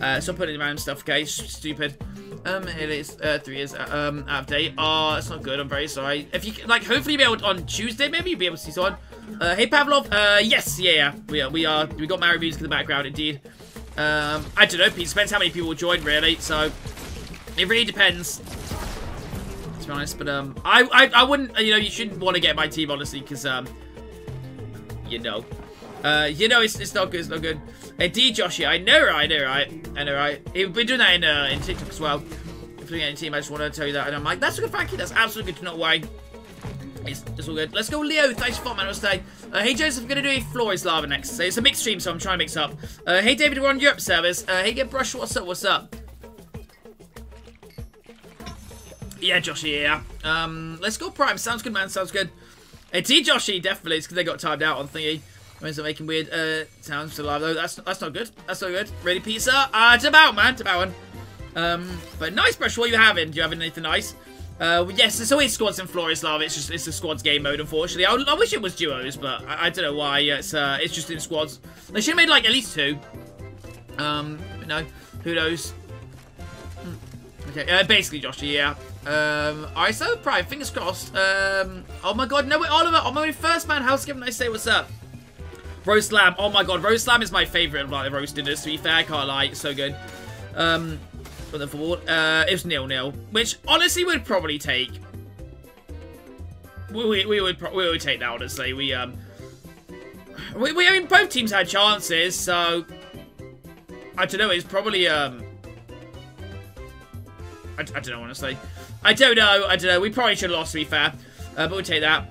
S1: uh, stop putting in random stuff, okay? Stupid. Um, it is uh, three years uh, um out of date. Oh, that's not good. I'm very sorry. If you like, hopefully, you'll be able to, on Tuesday, maybe you'll be able to see someone. Uh, hey Pavlov. Uh, yes, yeah, yeah. We are. We are. We got Mario music in the background, indeed. Um, I don't know. It depends how many people join, really. So it really depends. To be honest, but um, I, I, I wouldn't. You know, you shouldn't want to get my team honestly, because um, you know, uh, you know, it's it's not good. It's not good. Indeed, Joshy, I know, right? I know, right? I know, right? We've been doing that in uh, in TikTok as well. If you're getting team, I just want to tell you that. And I'm like, that's a good thank you. That's absolutely good to not worry. It's, it's all good. Let's go, Leo. Thanks for man. Stay. Uh, hey, Joseph, I'm going to do a Floor is Lava next. So it's a mixed stream, so I'm trying to mix up. Uh, hey, David, we're on Europe servers. Uh, hey, get Brush, what's up? What's up? Yeah, Joshy, yeah. Um, let's go Prime. Sounds good, man. Sounds good. Hey, T Joshy, definitely. It's because they got timed out on thingy. Where's it making weird uh, sounds to live though? That's that's not good. That's not good. Ready pizza? Uh, it's about man, it's about one. Um, but nice brush. What are you having? Do you have anything nice? Uh, yes, it's always squads and Floor is Lava. It's just it's a squads game mode, unfortunately. I, I wish it was duos, but I, I, don't know why. It's uh, it's just in squads. They should have made like at least two. Um, know, who knows? Hmm. Okay, uh, basically, Josh, yeah. Um, alright, so Prime, fingers crossed. Um, oh my god, no, wait, Oliver, on my first man, how's it I say what's up? Roast lamb. Oh my god, roast lamb is my favourite of like the roast dinners, to be fair. I can't lie, it's so good. Um, but then forward, uh, it was nil-nil, which honestly would probably take. We, we, we would we would take that honestly. We um, we, we I mean both teams had chances, so I don't know. It's probably um, I, I don't know honestly. I don't know. I don't know. We probably should have lost to be fair, uh, but we'll take that.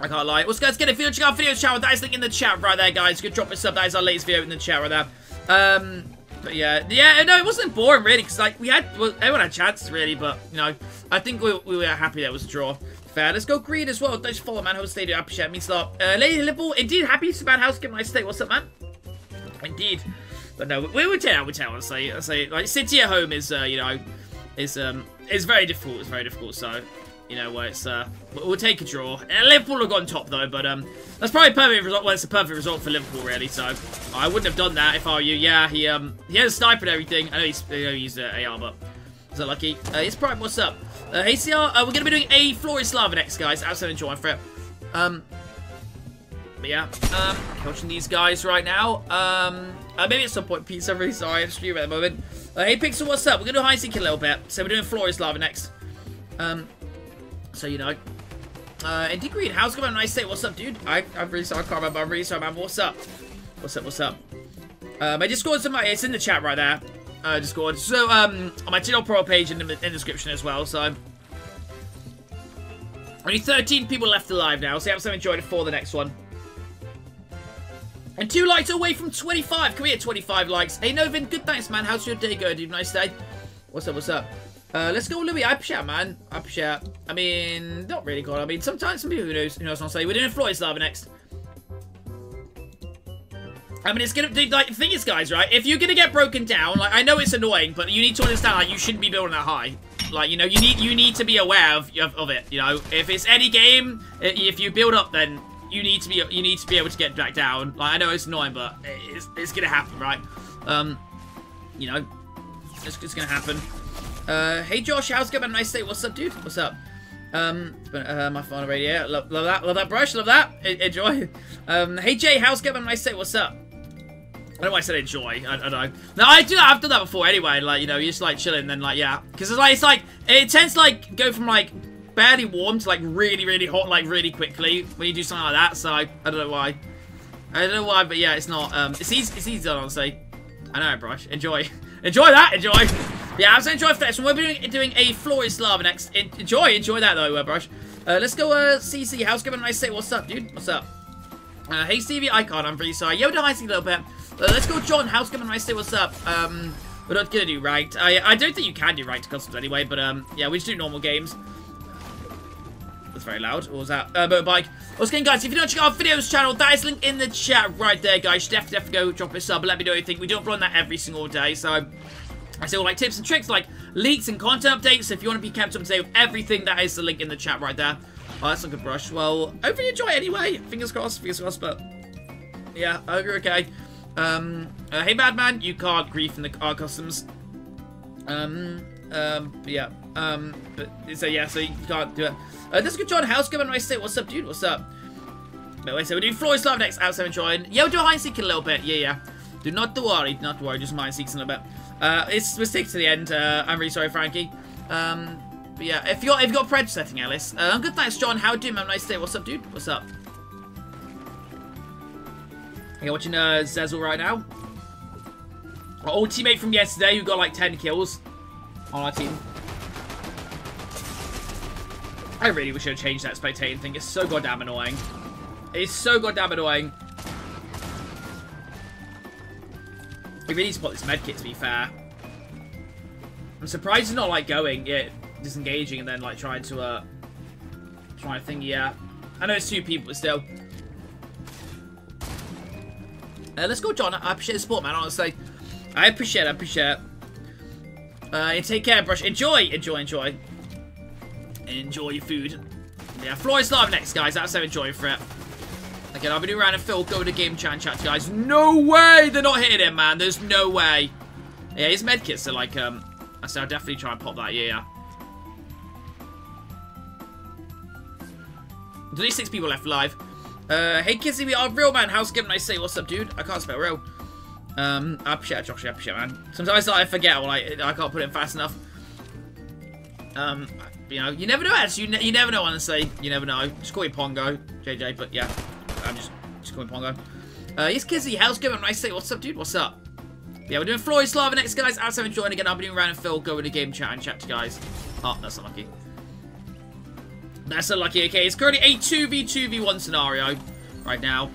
S1: I can't lie. What's guys, get a video, check out video channel. That is link in the chat right there, guys. Go drop a sub. That is our latest video in the chat right there. Um, but yeah, yeah, no, it wasn't boring really, because like we had, well, everyone had chances really, but you know, I think we, we were happy that it was a draw. Fair. Let's go green as well. Don't follow man. Host stadium. Appreciate means a lot. Uh, Lady Liverpool, indeed happy. Superman House, give nice stay. What's up, man? Indeed. But no, we would tell. We would tell. Honestly, I say like City at home is, uh, you know, is um, is very difficult. It's very difficult. So you know, where it's, uh, we'll take a draw. Uh, Liverpool have gone top, though, but, um, that's probably a perfect result. Well, it's a perfect result for Liverpool, really, so I wouldn't have done that if I were you. Yeah, he, um, he has a sniper and everything. I know he's, I know he's uh, AR, but is that lucky? Uh, it's Prime, what's up? Uh, hey, CR, uh, we're going to be doing a Floor is Lava next, guys. Outside enjoying for it. Um, but yeah, um, coaching these guys right now. Um, uh, maybe at some point, Peace, I'm really sorry, I'm streaming at the moment. Uh, hey, Pixel, what's up? We're going to do high seek a little bit. So we're doing Floor is Lava next. Um, so you know. Uh, and Green, how's it going? Nice say, what's up, dude? I, I'm really sorry, I can't remember. I'm really sorry, man. What's up? What's up? What's up? Uh, my Discord's in my, it's in the chat right there. uh, Discord. So, um, on my channel pro page in the, in the description as well, so... Only 13 people left alive now, so I have some enjoyed it for the next one. And two likes away from 25. Come here, 25 likes. Hey, Novin, good thanks, man. How's your day going, dude? Nice day. What's up, what's up? Uh, let's go, Louis. I appreciate, man. I appreciate. I mean, not really good. I mean, sometimes some people who knows, who knows what I'm saying. We're doing Floor is Lava next. I mean, it's gonna like the thing is, guys, right? If you're gonna get broken down, like I know it's annoying, but you need to understand, like you shouldn't be building that high. Like you know, you need you need to be aware of of, of it. You know, if it's any game, if you build up, then you need to be you need to be able to get back down. Like I know it's annoying, but it's it's gonna happen, right? Um, you know, it's, it's gonna happen. Uh, hey Josh, how's it going? Nice day. What's up, dude? What's up? Um, uh, my phone radio. Love, love that. Love that brush. Love that. enjoy. Um, hey Jay, how's it going? Nice day. What's up? I don't know why I said enjoy. I, I don't know. No, I do. I've done that before anyway. Like you know, you're just like chilling, then like yeah, because it's like it's like it tends to like go from like barely warm to like really really hot like really quickly when you do something like that. So I, I don't know why. I don't know why, but yeah, it's not. Um, it's easy. It's easy honestly. I know, brush. Enjoy. enjoy that. Enjoy. Yeah, I was enjoy flex. We're doing, doing a Floor is Lava next. Enjoy. Enjoy that though, uh, brush. Uh, let's go. Uh, CC. How's it going? Nice say. What's up, dude? What's up? Uh, hey Stevie Icon. I'm pretty sorry. Yoda, hi, a little bit. Uh, let's go, John. How's it going? Nice say. What's up? Um. We're not gonna do right. I I don't think you can do right to customs anyway, but um yeah, we just do normal games. That's very loud. What was that? Uh, motorbike. Once again, guys, if you don't check out our videos channel, that is linked in the chat right there, guys. Definitely, definitely go drop a sub. Let me know what you think. We don't run that every single day, so I say all like tips and tricks, like leaks and content updates. So If you want to be kept up to date with everything, that is the link in the chat right there. Oh, that's a good brush. Well, hopefully you enjoy anyway. Fingers crossed, fingers crossed, but yeah, I hope you're okay. Um, uh, hey, Madman, you can't grief in the car customs. Um, um, yeah, um, but so yeah, so you can't do it. Uh, this is good, John. How's going? I say, what's up, dude? What's up? No, wait, so we're doing Floor is Lava next. Outside enjoying. Yeah, we'll do a hide seek a little bit. Yeah, yeah. Do not worry, do not worry. Just mind seeks a little bit. Uh, it's mistake to the end. Uh, I'm really sorry, Frankie. Um, but yeah, if you're if you got Pred setting, Alice. Uh, good thanks, John. How do you, man? Nice day. What's up, dude? What's up? Yeah, watching uh, Zezel right now. Our old teammate from yesterday who got like 10 kills on our team. I really wish I'd changed that spectating thing. It's so goddamn annoying. It's so goddamn annoying. We really need to put this medkit, to be fair. I'm surprised it's not, like, going, yeah, disengaging and then, like, trying to, uh, trying to think, yeah. I know it's two people, but still. Uh, let's go, John. I appreciate the support, man, honestly. I appreciate it, I appreciate it. Uh, take care, Brush. Enjoy, enjoy, enjoy. Enjoy your food. Yeah, Flores Live next, guys. That's so enjoy for it. I'll be around and Phil go to game chat and chat guys. No way! They're not hitting him, man. There's no way. Yeah, his medkits are like, um, I said I'll definitely try and pop that, yeah. There's only six people left alive. Uh, hey, Kizzy, we are real, man. How's going? I say, what's up, dude? I can't spell real. Um, I appreciate it, Josh. I appreciate it, man. Sometimes I forget, or like, I can't put it fast enough. Um, you know, you never know, actually. You, ne you never know, honestly. You never know. Just call me Pongo, JJ, but yeah. I'm just, just calling Pongo. Uh, yes, Kizzy, how's going? Nice to say, what's up, dude? What's up? Yeah, we're doing Floor is Lava next, guys. As I'm enjoying again, I'll be doing Random Phil, go into game chat and chat to guys. Oh, that's unlucky. That's unlucky, okay. It's currently a 2v2v1 scenario right now.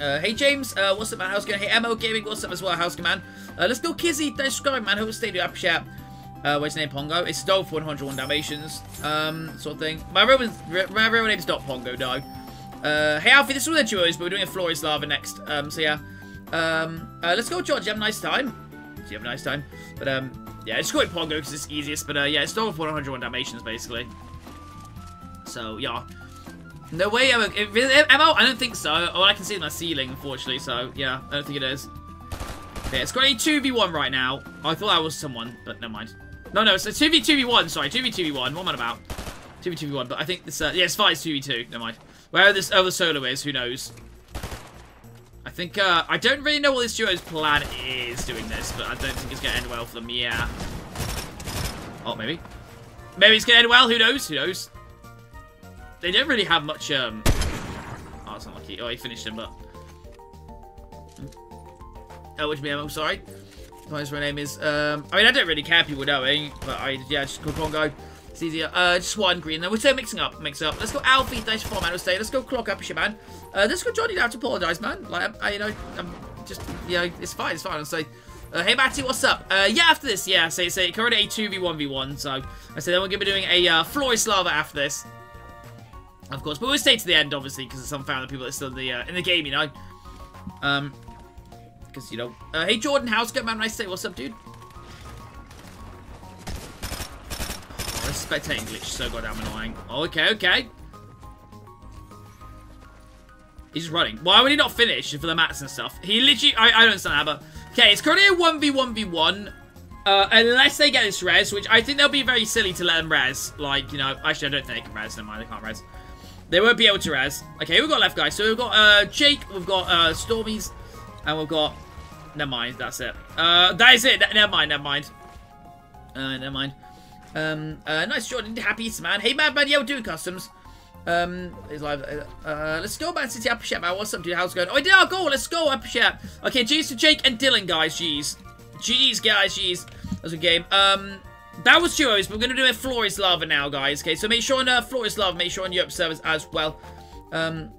S1: Uh, hey James, uh, what's up man, how's it going? Hey MO Gaming, what's up as well, how's it going man? Uh, let's go Kizzy, thanks for going man, hope you stay to appreciate. Uh, what's his name, Pongo? It's Stole for 101 Dalmatians, um, sort of thing. My real, my real name's not Pongo, though. Uh, hey Alfie, this is of the duos, but we're doing a Floor is Lava next, um, so yeah. Um, uh, let's go George, you have a nice time? Do you have a nice time? But, um, yeah, just call it Pongo because it's easiest, but, uh, yeah, it's Stole for 101 Dalmatians, basically. So, yeah. No way, Emma. I don't think so. Oh, I can see my ceiling, unfortunately, so, yeah, I don't think it is. Yeah, it's got a 2v1 right now. I thought that was someone, but never mind. No, no, it's a 2v2v1, sorry, 2v2v1. What am I about? 2v2v1, but I think this, uh, yeah, it's 2v2, never mind. Where this other solo is, who knows? I think, uh, I don't really know what this duo's plan is doing this, but I don't think it's going to end well for them, yeah. Oh, maybe. Maybe it's going to end well, who knows, who knows? They don't really have much, um... Oh, it's unlucky. Oh, he finished him, but... Oh, which I'm sorry. My name is. Um, I mean, I don't really care people knowing, but I, yeah, just go on, go. It's easier. Uh, just one green. Then we're still mixing up, mix up. Let's go Alfie. Thanks for four man. Stay. Let's go clock up, man. Uh, let's go Johnny. Have to apologise, man. Like, I, you know, I'm just, you know, it's fine. It's fine. I'll say. Uh, hey Matty, what's up? Uh, yeah, after this, yeah, say, say, currently a 2v1v1, so I say then we're going to be doing a uh, Floor is Lava after this. Of course, but we'll stay to the end, obviously, because there's some found people that are still in the, uh, in the game, you know. Um, because, you know, uh, hey Jordan, how's it going, man? Nice say, what's up, dude? Oh, this spectating glitch so goddamn annoying. Oh, okay, okay. He's running. Why would he not finish for the mats and stuff? He literally, I, I don't understand that, but Okay, it's currently a 1v1v1. Uh, unless they get this res, which I think they'll be very silly to let them res. Like, you know, actually, I don't think they can res. Never mind, they can't res. They won't be able to res. Okay, we've got left guys. So we've got uh, Jake, we've got uh, Stormies, and we've got... Never mind, that's it. Uh, that is it. Never mind, never mind. Uh, never mind. Um, uh, nice Jordan, happy man. Hey, Madman, we're doing customs. Um, is live. Uh, uh, let's go to the upper chat, man. What's up, dude? How's it going? Oh, I did our goal. Let's go upper chat. Okay, G's to Jake and Dylan, guys. Jeez. Jeez, guys. Jeez. That's a game. Um, that was duos, but we're going to do a Floor is Lava now, guys. Okay, so make sure on uh, Floor is Lava, make sure on Europe servers as well. Um,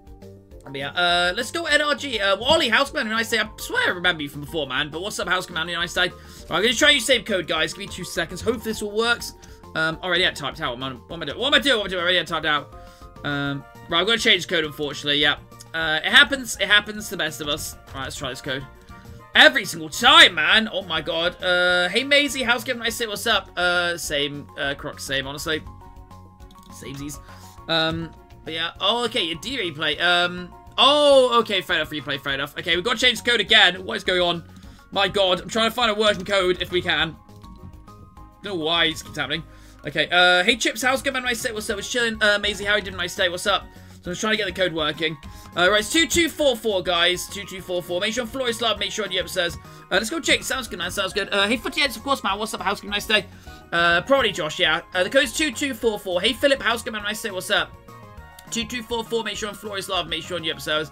S1: uh, let's go NRG. Uh, Wally, Houseman, and I say, I swear I remember you from before, man. But what's up, Houseman, and I say, right, I'm going to try use save code, guys. Give me two seconds. Hope this all works. Um, already had typed out. What am I, doing? What am I doing? What am I doing? Already had typed out. Um, right, I've got to change code, unfortunately. Yeah. Uh, it happens. It happens to the best of us. Right, let's try this code. Every single time, man. Oh, my God. Uh, hey, Maisie. How's it going? I say what's up. Uh, same. Uh, Croc, same, honestly. Samesies. Um, but yeah. Oh, okay. A D replay. Um, oh, okay. Fair enough. Replay. Fair enough. Okay, we've got to change the code again. What is going on? My God. I'm trying to find a working code if we can. Don't know why this keeps happening. Okay, uh, hey Chips, how's good man? Nice day, what's up? It's chilling. Uh, Maisie, how are you doing? Nice day, what's up? So I'm trying to get the code working. Uh, right, it's 2244, guys. 2244. Make sure on Floor is Lava, make sure on the upstairs. Uh, let's go, Jake. Sounds good, man. Sounds good. Uh, hey, Footy Heads, of course, man. What's up? How's good? Nice day. Uh, probably Josh, yeah. Uh, the code's 2244. Hey, Philip, how's good, man? Nice day. What's up? 2244. Make sure on Floor is Lava, make sure on the upstairs.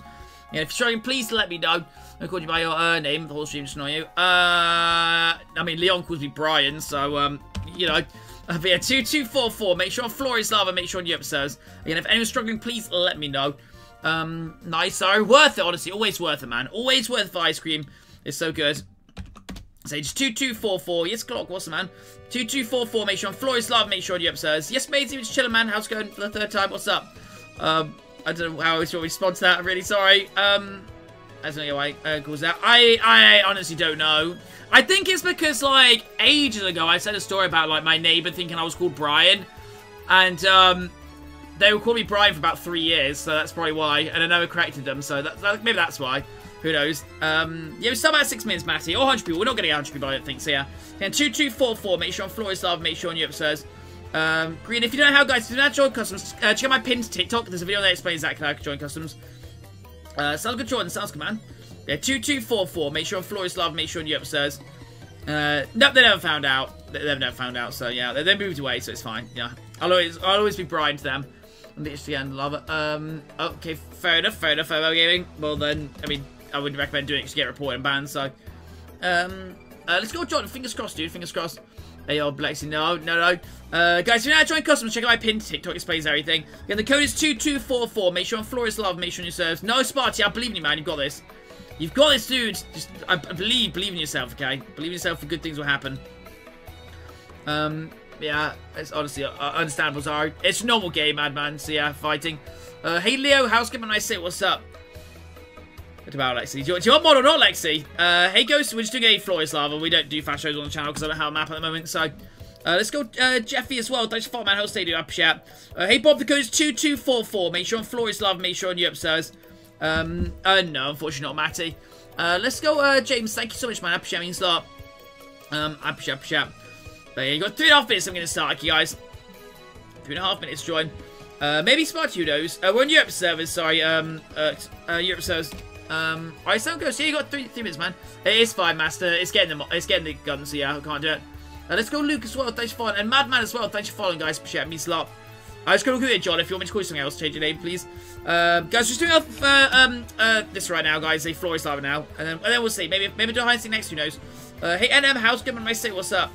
S1: Yeah, if you're struggling, please let me know. I called you by your uh, name. The whole stream just know you. Uh, I mean, Leon calls me Brian, so, um, you know. Uh, but yeah, 2244. Make sure on Floor is Lava, make sure on your episodes. Again, if anyone's struggling, please let me know. Um, nice, so worth it, honestly. Always worth it, man. Always worth the ice cream. It's so good. Sage 2244. Yes, Clock, what's the man? 2244. Make sure on Floor is Lava, make sure on your episodes. Yes, Maisie, it's chilling, man. How's it going for the third time? What's up? Um, I don't know how I should respond to that. I'm really sorry. Um, I don't know why uh, calls that. I, I honestly don't know. I think it's because, like, ages ago, I said a story about, like, my neighbor thinking I was called Brian. And, um, they would call me Brian for about three years, so that's probably why. And I never corrected them, so that, that, maybe that's why. Who knows? Um, yeah, we're still about six minutes, Matty. Or 100 people. We're not getting 100 people, I don't think, so yeah. And 2244, make sure on Floor is Lava, make sure on your episodes. Um, Green, if you don't know how, guys, if you don't join customs, uh, check out my pinned TikTok. There's a video that explains exactly how to join customs. Uh, sounds good, Jordan. Sounds good, man. Yeah, 2244. Make sure on Floor is Lava, make sure on your upstairs. Uh, no, they never found out. They, have never found out, so yeah, they, they, moved away, so it's fine. Yeah, I'll always, I'll always be Brian to them. And the end, love it. Um, okay, fair enough, fair enough, FMO Gaming. Well then, I mean, I wouldn't recommend doing it to get reported and banned, so. Um, uh, let's go, John. Fingers crossed, dude. Fingers crossed. Hey, old Blexy. No, no, no. Uh, guys, if you're not joining customers, check out my pin TikTok explains everything. Again, the code is 2244. Make sure on Floor is Lava, make sure on your serves. No, Sparty, I believe in you, man. You've got this. You've got this, dude. Just, I believe, believe in yourself, okay? Believe in yourself and good things will happen. Um, yeah, it's honestly uh, understandable, sorry. It's a normal game, Madman, so yeah, fighting. Uh, hey, Leo, how's good when I say what's up? About Lexi? Do you, do you want mod or not, Lexi? Uh, hey, Ghost, we're just doing a Floor is Lava. We don't do fast shows on the channel because I don't have a map at the moment, so... Uh, let's go, uh, Jeffy as well. Thanks for man. How's they do up? Uh, hey, Bob, the code is 2244. Make sure on Floor is Lava, make sure on you upstairs. Um, uh, no, unfortunately not Matty. Uh, let's go, uh, James. Thank you so much, man. I appreciate means a lot. Um, I appreciate, appreciate. But yeah, you got three and a half minutes. I'm going to start, you guys. Three and a half minutes to join. Uh, maybe Smart Udos. Uh, we're on Europe servers, sorry. Um, uh, uh Europe servers. Um, alright, sound goes. Yeah, you got three, three minutes, man. It is fine, Master. It's getting the, it's getting the guns, so yeah, I can't do it. Uh, let's go, Luke, as well. Thanks for following. And Madman as well. Thanks for following, guys. Appreciate it. Means a lot. I just gotta look at it, John. If you want me to call you something else, change your name, please. Um, guys, just doing off uh, um, uh, this right now, guys. A Floor is Lava now, and then and then we'll see. Maybe maybe do high next. Who knows? Uh, hey NM, how's good? I say what's up.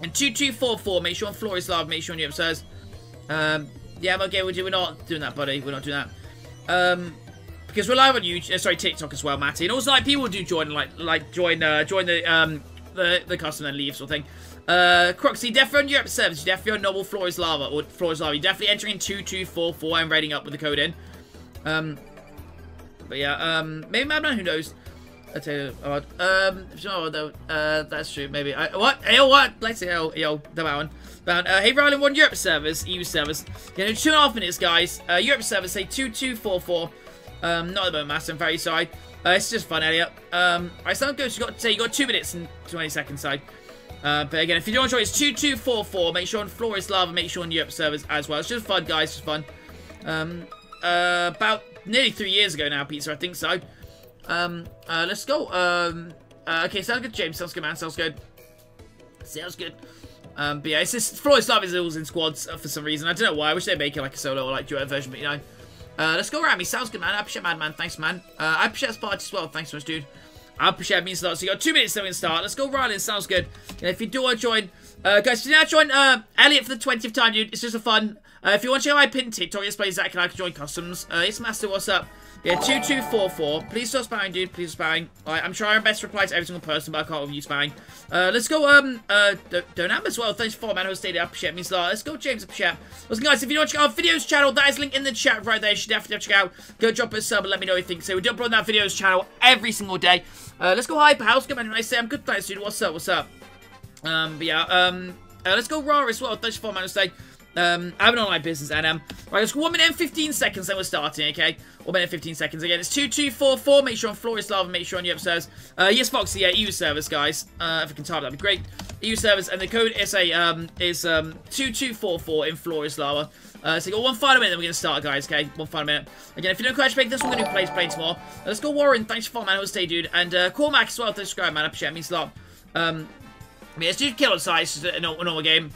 S1: And two two four four. Make sure on Floor is Lava. Make sure on your upstairs. Um, yeah, okay. We're, we're not doing that, buddy. We're not doing that. Um, because we're live on YouTube. Uh, sorry, TikTok as well, Matty. And also, like people do join, like like join uh, join the um the the custom and leave sort of thing. Uh, Croxy, definitely on Europe servers, definitely on Noble Floor is Lava, or Floor is Lava. You're definitely entering 2244 and rating up with the code in. Um, but yeah, um, maybe Madman, who knows? I tell you um, sure, though, uh, that's true, maybe. I, what? Hey, what? Let's see, yo, yo, the one. Bound. Uh, hey, Rylan, one Europe servers, EU servers. You know, two and a half minutes, guys. Uh, Europe servers, say 2244. Um, not about mass, I'm very sorry. Uh, it's just fun, Elliot. Um, alright, so good. You got say you got two minutes and 20 seconds, side. Uh, but again, if you don't enjoy, it's 2244. Make sure on Floor is Lava, make sure on Europe servers as well. It's just fun, guys. It's fun. Um, uh, about nearly three years ago now, Pizza, I think so. Um, uh, let's go. Um, uh, okay, sounds good, James. Sounds good, man. Sounds good. Sounds good. Um, but yeah, it's just Floor is Lava is always in squads uh, for some reason. I don't know why. I wish they'd make it like a solo or like duet version, but you know. Uh, let's go, Rami. Sounds good, man. I appreciate man. Thanks, man. Uh, I appreciate Spark as well. Thanks so much, dude. I appreciate it means a lot. So you got two minutes then we can start. Let's go, Rylan. Sounds good. And if you do want to join, uh, guys, you now join uh, Elliot for the 20th time, dude, it's just a fun. Uh, if you want to check my pin TikTok, let's play Zach and I can join customs. Uh, it's Master, what's up? Yeah, 2244. Please stop spamming, dude. Please stop. Alright, I'm trying my best to reply to every single person, but I can't with you spamming. Uh, let's go, um, uh, Donam as well. Thanks for man who stayed up. Shit means a lot. Let's go, James up chat. Listen, guys, if you to check out our videos channel, that is linked in the chat right there. You should definitely check out. Go drop a sub and let me know what you think. So we do upload that videos channel every single day. Uh, let's go Hyper House. Come on, I say I'm good, thanks, dude. What's up? What's up? Um, but yeah, um, uh, let's go Raw as well. Thanks for man who stayed. Um, I have an online business, and um, right, it's 1 minute and 15 seconds, then we're starting, okay? 1 minute and 15 seconds again. It's 2244. Make sure on Floor Lava, make sure on your servers. Uh, yes, Foxy, yeah, EU servers, guys. Uh, if I can type, that'd be great. EU servers, and the code is um, is, um, 2244 in Floor Lava. Uh, so you got one final minute, then we're gonna start, guys, okay? One final minute. Again, if you don't crash break this, we're gonna do plays play tomorrow. Uh, let's go Warren, thanks for man, who'll stay, dude. And, uh, Cormac as well, thanks for man, I appreciate it, means a lot. Um, I mean, let's do kill on size, a normal game.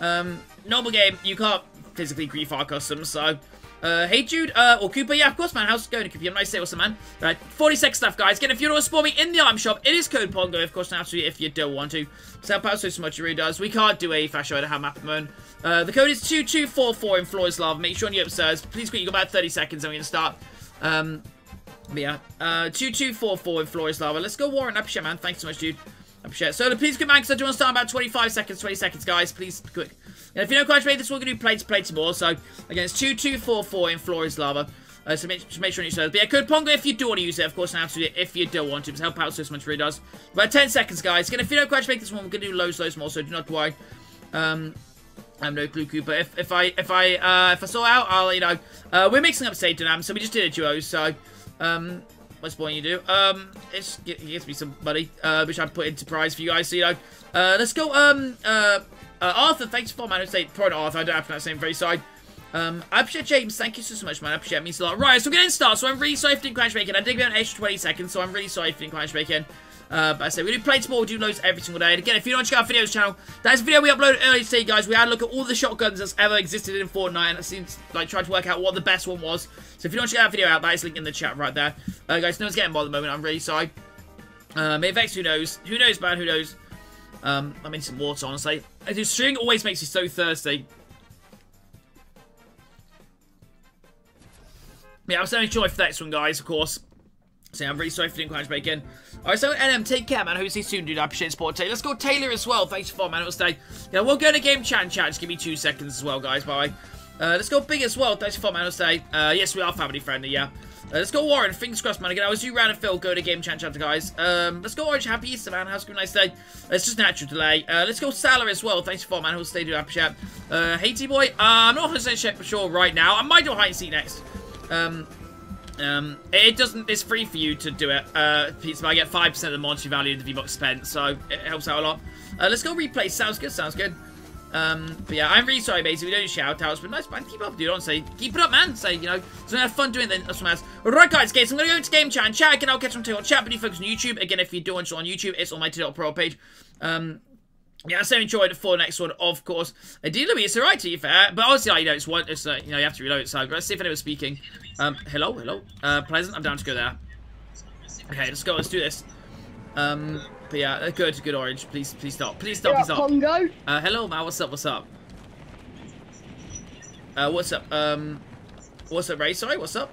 S1: Um, normal game, you can't physically grief our customs, so... Uh, hey Jude, uh, or Cooper, yeah, of course, man. How's it going, Cooper? A nice day, awesome, man. Right, 46 stuff, guys. Want to support me in the item shop, it is code Pongo, of course, naturally, if you don't want to. So help out so much, it really does. We can't do a order, have map at the Uh, the code is 2244 in Floors Love. Make sure you're upstairs. Please quick, you got about 30 seconds, and going to start. Um, yeah, uh, 2244 in Floors. Let's go, Warren. Appreciate man. Thanks so much, dude. It. So, please come back, because I do want to start about 25 seconds, 20 seconds, guys. Please, quick. And if you don't quite rate this, we're going to do play to play tomorrow. So, again, it's 2244 in Floor is Lava. Uh, so make, make sure you use But yeah, code Pongo if you do want to use it. Of course, now to if you don't want to. Just help out so much really does. About 10 seconds, guys. Again, if you don't quite make this one, we're going to do loads, loads more. So do not worry. Um, I have no clue, Cooper. If, if I if I uh, if I saw out, I'll you know. Uh, we're mixing up Satan Am, so we just did a duo. So um, what's point you do? Um, it gives me some money, uh, which I put into prize for you guys. So you know, uh, let's go. Um, uh, uh, Arthur, thanks for. I say probably Arthur. I don't have to say very sorry. Um, I appreciate James. Thank you so, so much, man. I appreciate it. means a lot. Right, so we're getting started. So I'm really sorry for didn't crash bacon. I did get an extra 20 seconds, so I'm really sorry for didn't crash bacon. Uh, but I say we do play tomorrow, we do loads every single day. And again, if you don't check out our videos channel, that's a video we uploaded earlier today, guys. We had a look at all the shotguns that's ever existed in Fortnite, and it seems like trying to work out what the best one was. So if you don't check that video out, that is linked in the chat right there. Uh, guys, no one's getting bothered at the moment. I'm really sorry. Uh, Mayvex, who knows? Who knows, man? Who knows? Um, I mean, some water, honestly. The string always makes you so thirsty. Yeah, I'm certainly sorry for that one, guys, of course. So I'm really sorry for quite make in. Alright, so NM, take care, man. Hope you see you soon, dude. I appreciate the support today. Let's go Taylor as well. Thanks for man. It'll stay. Yeah, we'll go to game chat and chat. Just give me two seconds as well, guys. Bye. Uh, let's go big as well. Thanks for man. It'll stay. Uh, yes, we are family friendly, yeah. Uh, let's go Warren. Fingers crossed, man. Again, I was you, Rand and Phil. Go to game chat chat, guys. Um, let's go Orange. Happy Easter, man. How's a nice day? It's just natural delay. Uh, let's go Salah as well. Thanks for man. Who'll stay, dude. I appreciate Uh, Haty boy. Uh, I'm not 100% sure right now. I might do hide and seek next. Um, um, it doesn't, it's free for you to do it. Uh, so I get 5% of the monetary value of the V-Bucks spent, so it helps out a lot. Uh, let's go replay. Sounds good, sounds good. Um, but yeah, I'm really sorry, basically. We don't do shout outs, but nice, man. Keep up, dude. Honestly, keep it up, man. Say, you know, so have fun doing that. That's what matters. Alright, guys, guys, I'm gonna go into game chat and chat again. I'll catch on to chat, but you folks on YouTube. Again, if you do want to on YouTube, it's on my TikTok Pro page. Um, yeah, so enjoyed the for next one, of course. Ideally, it's alright to be fair, but obviously, like, you know, it's one, it's, uh, you know, you have to reload it, so let's see if anyone's speaking. Um, hello, hello, uh, Pleasant, I'm down to go there. Okay, let's go, let's do this. Um, but yeah, uh, good, good orange, please, please stop, please stop, please stop.
S2: Congo.
S1: Uh, hello, man, what's up, what's up? Uh, what's up, um, what's up, Ray, sorry, what's up?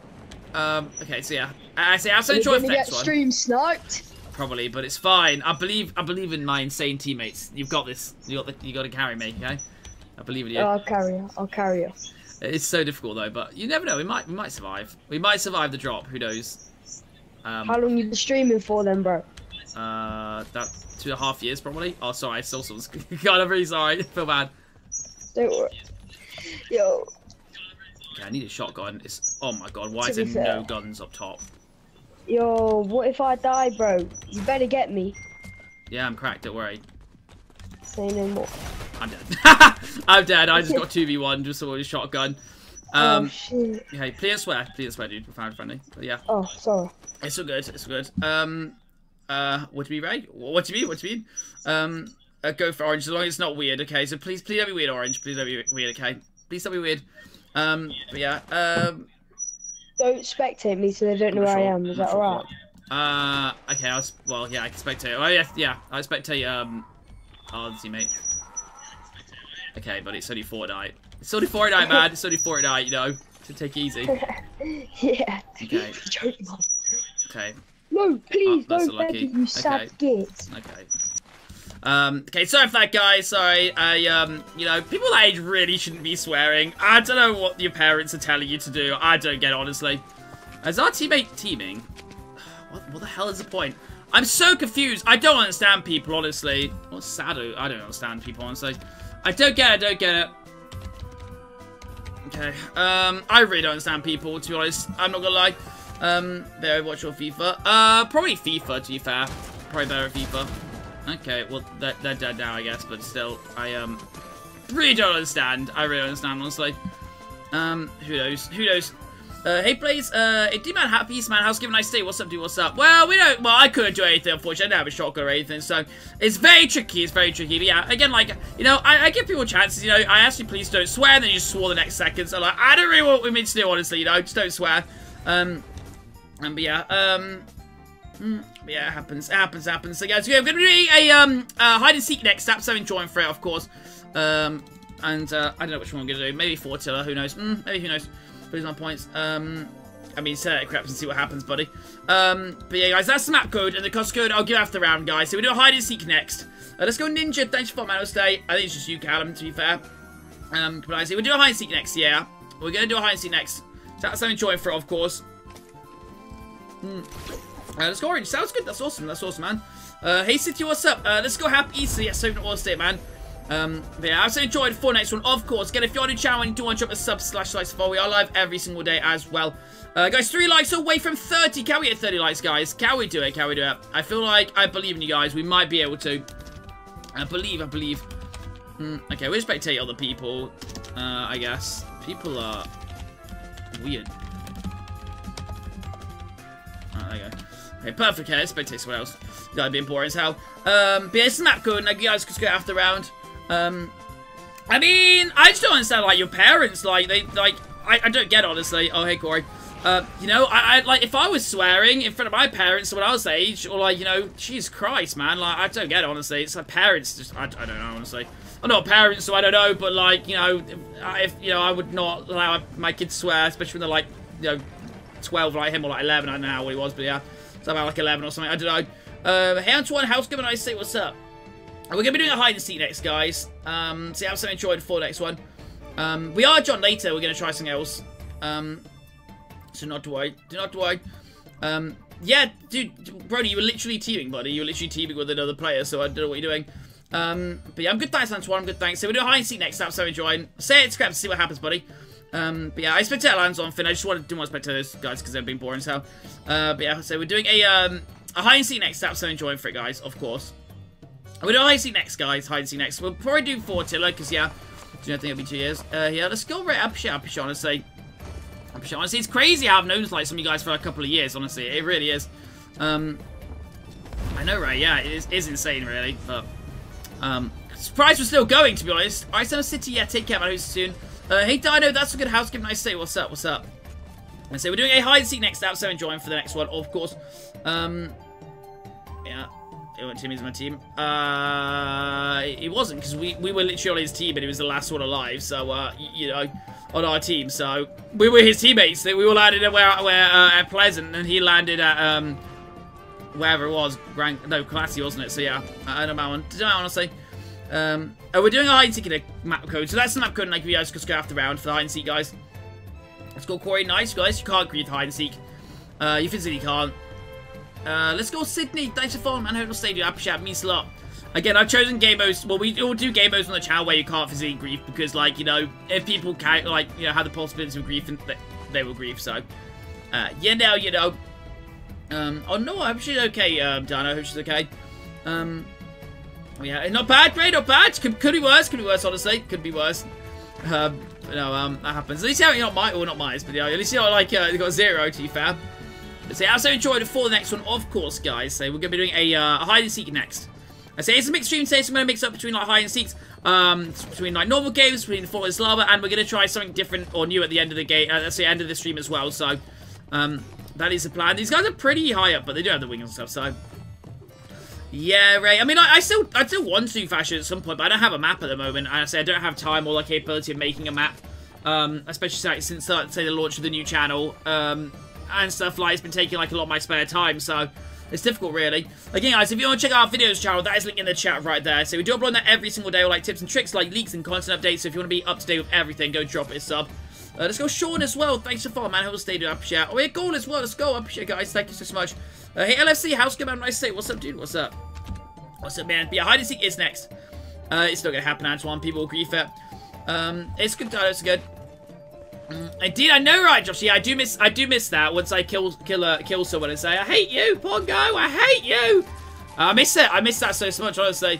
S1: Um, okay, so yeah, I say, I've so you the
S2: get
S1: next one.
S2: stream sniped.
S1: Probably, but it's fine. I believe I believe in my insane teammates. You've got this. You got the, you got to carry me, okay? I believe in you.
S2: Oh, I'll carry you. I'll carry you.
S1: It's so difficult though, but you never know. We might we might survive. We might survive the drop. Who knows? Um,
S2: How long you been streaming for then, bro?
S1: Uh, that two and a half years probably. Oh, sorry. I still was. God, I'm really sorry. I feel bad.
S2: Don't worry. Yo,
S1: Okay, I need a shotgun. It's oh my god. Why is there no guns up top?
S2: yo, what if I die, bro? You better get me.
S1: Yeah, I'm cracked. Don't worry.
S2: Say no more.
S1: I'm dead. I'm dead. I just got two v one just with a shotgun.
S2: oh
S1: Um.
S2: shit.
S1: Okay, please swear. Please swear, dude. We're found friendly. But yeah.
S2: Oh, sorry.
S1: It's all good. It's all good. Um, uh, what do you mean, Ray? What do you mean? What do you mean? Um, uh, go for orange as long as it's not weird. Okay, so please, please don't be weird, orange. Please don't be weird. Okay, please don't be weird. Um, but yeah. Um,
S2: Don't spectate me so they don't know where I am. Is that
S1: sure
S2: alright?
S1: Uh, okay. I was well. Yeah, I can spectate. Oh yeah, yeah. I spectate. Um, oh, teammate. Okay, but it's only Fortnite. It's only Fortnite, man. It's only Fortnite. You know, to take it easy.
S2: yeah.
S1: Okay. Okay.
S2: No, please
S1: Oh,
S2: don't beg you sad
S1: Okay.
S2: git.
S1: Okay. Um, okay, sorry for that, guys. Sorry. I, um, you know, people that age really shouldn't be swearing. I don't know what your parents are telling you to do. I don't get it, honestly. Is our teammate teaming? What, what the hell is the point? I'm so confused. I don't understand people, honestly. What's Sadu? I don't understand people, honestly. I don't get it. I don't get it. Okay. Um, I really don't understand people, to be honest. I'm not gonna lie. Um, there, watch your FIFA. Uh, probably FIFA, to be fair. Probably better at FIFA. Okay, well, they're, they're dead now, I guess, but still, I, um, really don't understand. I really don't understand, honestly. Um, who knows? Who knows? Uh, hey, Blaze, uh, hey, D-Man, happy man, how's giving a nice day? What's up, dude? What's up? Well, we don't, well, I couldn't do anything, unfortunately. I didn't have a shotgun or anything, so it's very tricky, it's very tricky. But yeah, again, like, you know, I, I give people chances, you know, I ask you, please don't swear, and then you just swore the next second, so, like, I don't really want women to do, honestly, you know, just don't swear. Um, and, but yeah, um, mm, yeah, it happens, it happens, it happens. So, guys, we're going to do a, um, hide and seek next step, so enjoying for it, of course. Um, and, uh, I don't know which one I'm going to do. Maybe Fortilla, who knows? Mm, maybe, who knows? Lose my points. Um, I mean, set it craps and see what happens, buddy. Um, but yeah, guys, that's the map code, and the cost code I'll give after the round, guys. So we do a hide and seek next. Uh, let's go Ninja. Thanks for Man Stay. I think it's just you, Callum, to be fair. Um, but I see we do a hide and seek next, yeah. We're gonna do a hide and seek next. So that's something joy for, of course. Hmm. Uh, let's go orange. Sounds good. That's awesome. That's awesome, man. Uh, hey, City, what's up? Uh, let's go happy Easter. Yes, so all state, man. Um, but yeah, I've enjoyed for next one, of course. Again, if you're on the channel and you do want to drop a sub slash likes for, we are live every single day as well. Uh, guys, three likes away from 30. Can we get 30 likes, guys? Can we do it? Can we do it? I feel like I believe in you guys. We might be able to. I believe, I believe. Hmm, okay, we'll spectate other people, uh, I guess. People are weird. Oh, there you go. Okay, perfect. Okay, let's spectate someone else. Gotta be boring as hell. Um, but yeah, it's map good. Now, you guys can go after round. Um, I mean, I just don't understand, like, your parents, like, they, like, I, I don't get, honestly. Oh, hey, Corey. Uh, you know, I, I, like, if I was swearing in front of my parents when I was age, or, like, you know, Jesus Christ, man, like, I don't get it, honestly. It's like parents, just, I, I don't know, honestly. I'm not a parent, so I don't know, but, like, you know, if, if you know, I would not allow my kids to swear, especially when they're, like, you know, 12 like him, or, like, 11, I don't know how old he was, but, yeah. So about, like, 11 or something, I don't know. Um, hey, Antoine, how's it going? I say what's up. We're going to be doing a hide and seek next, guys. Um, so yeah, I'm so enjoyed for the next one. Um, we are John later. We're going to try something else. Um, so not to worry. Do not to worry. Um, yeah, dude, Brody, you were literally teaming, buddy. You were literally teaming with another player, so I don't know what you're doing. Um, but yeah, I'm good, thanks, Antoine. I'm good, thanks. So we're doing a hide and seek next up, so enjoying. Say it, scrap to see what happens, buddy. Um, but yeah, I spectate lands on Finn. I just wanted to do more spectators, guys, because they've been boring as hell. Uh, but yeah, so we're doing a, um, a hide and seek next up, so enjoying for it, guys, of course. We'll do hide and seek next, guys. Hide and seek next. We'll probably do Fortilla because, yeah, do you think it'll be two years? Uh, yeah, let's go right up shit, up honestly. Up honestly. It's crazy I've known, like, some of you guys for a couple of years, honestly. It really is. Um, I know, right? Yeah, it is, is insane, really, but, um, surprised we're still going, to be honest. Alright, City, yeah, take care, man. Who's soon. Uh, hey, Dino, that's a good housekeeping. Nice say. What's up? What's up? And say we're doing a hide and seek next up, so enjoying for the next one, of course. Um, yeah. Timmy's my team. Uh, it wasn't because we, we were literally on his team, and he was the last one alive. So uh, you know, on our team. So we were his teammates. We all landed at where where uh, at Pleasant, and he landed at um wherever it was. Grand no Classy, wasn't it? So yeah, I don't know one. Did I honestly? Um, oh, we're doing a hide and seek in a map code. So that's the map code, like you guys just go after round for the hide and seek, guys. Let's go, Corey. Nice, guys. You can't with hide and seek. Uh, you physically can't. Uh, let's go, Sydney. Thanks for following, stay. I appreciate it. Means a lot. Again, I've chosen game modes. Well, we all do game modes on the channel where you can't physically grief because, like, you know, if people can't, like, you know, have the possibility of grief, and they, they will grief. So, uh, you know, you know. Um, oh no, I hope she's okay, um, Dan. I hope she's okay. Um, yeah, not bad, great, not bad. Could, could be worse, could be worse, honestly. Could be worse. Um, no, um, that happens. At least you're not mine, or not mine, but yeah, at least you're like, uh, you got zero to be fair. But say, I also enjoyed it for the next one, of course, guys. So we're going to be doing a, uh, a hide and seek next. I say it's a mixed stream today, so I'm going to mix up between like hide and seeks, um, between like normal games, between Floor is Lava, and we're going to try something different or new at the end of the game, uh, let's say end of the stream as well. So, um, that is the plan. These guys are pretty high up, but they do have the wings and stuff, so. Yeah, right. I mean, I, I still I still want to fashion at some point, but I don't have a map at the moment. I say I don't have time or the capability of making a map. Um, especially since, uh, say, the launch of the new channel. Um, and stuff like it's been taking like a lot of my spare time, so it's difficult really. Again guys, if you want to check out our videos channel, that is linked in the chat right there. So we do upload that every single day with like tips and tricks, like leaks and content updates. So if you want to be up to date with everything, go drop it a sub. Uh, let's go Sean as well. Thanks for following, man. Was stay doing? Appreciate Oh, yeah, goal as well. Let's go. up, Appreciate guys. Thank you so much. Uh, hey, LFC, how's good, man? Nice say. What's up, dude? What's up? What's up, man? But yeah, hide and seek is next. Uh, it's not going to happen, Antoine. People will grief it. Um, it's good, though. It's good. Mm, indeed, I know, right, Josh? Yeah, I do miss. I do miss that. Once I kill, kill, uh, kill someone and say, "I hate you, Pongo. I hate you." Uh, I miss it. I miss that so, so much. Honestly,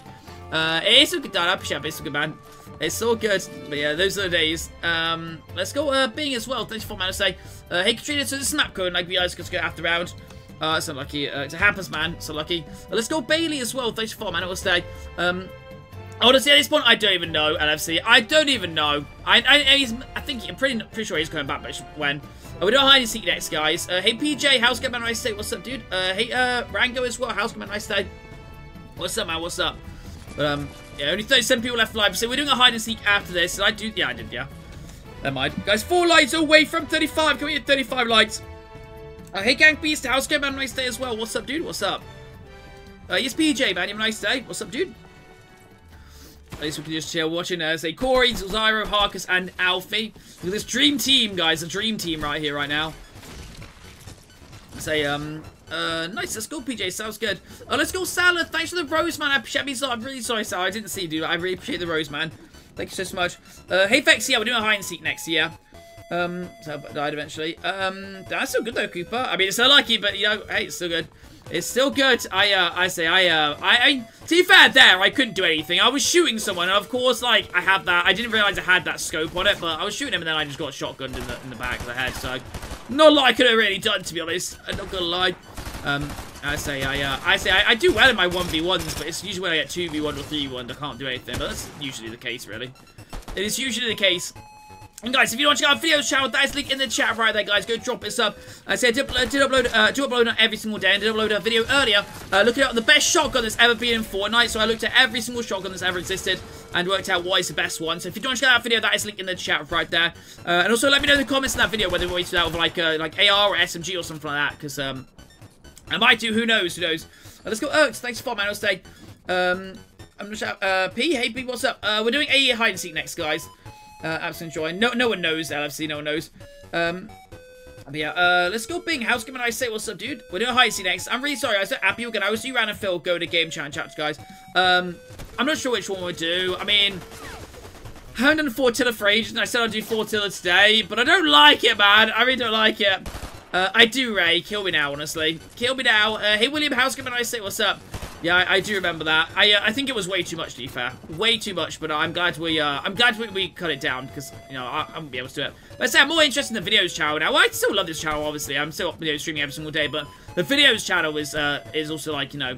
S1: uh, it is a good. I appreciate it. It's a good man. It's so good. But yeah, those are the days. Um, let's go. Uh, Bing as well. Thanks for man to say. Uh, hey, Katrina. So the snap code, like we guys could go after round. Uh, it's unlucky. Uh, it's a happens, man. So lucky. Uh, let's go Bailey as well. Thanks for man. I will stay. Um, Honestly, at this point, I don't even know, LFC. I don't even know. I, I, I think, I'm pretty, pretty sure he's coming back, but when? Oh, we don't hide and seek next, guys. Uh, hey, PJ, how's it going, nice day? What's up, dude? Uh, hey, uh, Rango as well. How's it going, nice day? What's up, man? What's up? But, um, yeah, only 37 people left alive. So we're doing a hide and seek after this. I do, yeah, I did, yeah. Never mind. Guys, four lights away from 35. Can we get 35 lights? Uh, hey, Gang Beast, how's it going, man? Nice day as well. What's up, dude? What's up? Uh, yes, PJ, man. You have a nice day. What's up, dude? At least we can just chill watching uh, say Corey, Zyro, Harkus, and Alfie. Look at this dream team, guys. A dream team right here, right now. Say, um, uh, nice. Let's go, PJ. Sounds good. Uh, let's go, Salad. Thanks for the rose, man. I appreciate me. I'm really sorry, Sal. I didn't see you, dude. I really appreciate the rose, man. Thank you so much. Uh, hey, Vex. Yeah, we're doing a hide and seek next year. Um, so I died eventually. Um, that's still good though, Cooper. I mean, it's so lucky, but you know, hey, it's still good. It's still good. I, uh, I say, I, uh, I, I, to be fair, there, I couldn't do anything. I was shooting someone, and of course, like, I have that. I didn't realize I had that scope on it, but I was shooting him, and then I just got shotgunned in the, in the back of the head, so, not lot I could have really done, to be honest. I'm not gonna lie. Um, I say, I, uh, I say, I, I do well in my 1v1s, but it's usually when I get 2v1 or 3v1, I can't do anything, but that's usually the case, really. It is usually the case. And guys, if you want to check out videos channel, that is linked in the chat right there, guys. Go drop it up. I said I did, I did upload, uh, do upload every single day. I did upload a video earlier, uh, looking at the best shotgun that's ever been in Fortnite. So I looked at every single shotgun that's ever existed and worked out what is the best one. So if you don't check out that video, that is linked in the chat right there. Uh, and also let me know in the comments in that video whether you want to out with like uh, like AR or SMG or something like that, because um, I might do. Who knows? Who knows? Uh, let's go. Erks. Thanks for man. I'll stay. Um, I'm just out. Uh, P. Hey P. What's up? Uh, we're doing a hide and seek next, guys. Uh, absolute joy. No, no one knows LFC. No one knows. Um, but yeah, uh, let's go Bing. How's coming? I say what's up, dude? We're doing high C next. I'm really sorry. I so happy again. I was you ran and Phil go to game chat and chats, guys. Um, I'm not sure which one we'll do. I mean, I haven't done Fortilla for ages, and I said I'd do Fortilla today, but I don't like it, man. I really don't like it. Uh, I do, Ray. Kill me now, honestly. Kill me now. Uh, hey, William, how's coming? I say what's up? Yeah, I, I, do remember that. I uh, I think it was way too much, to be fair. Way too much, but I'm glad we uh, I'm glad we, we cut it down, because, you know, I, I won't be able to do it. But I say I'm more interested in the videos channel now. Well, I still love this channel, obviously. I'm still video streaming every single day, but the videos channel is, uh, is also, like, you know,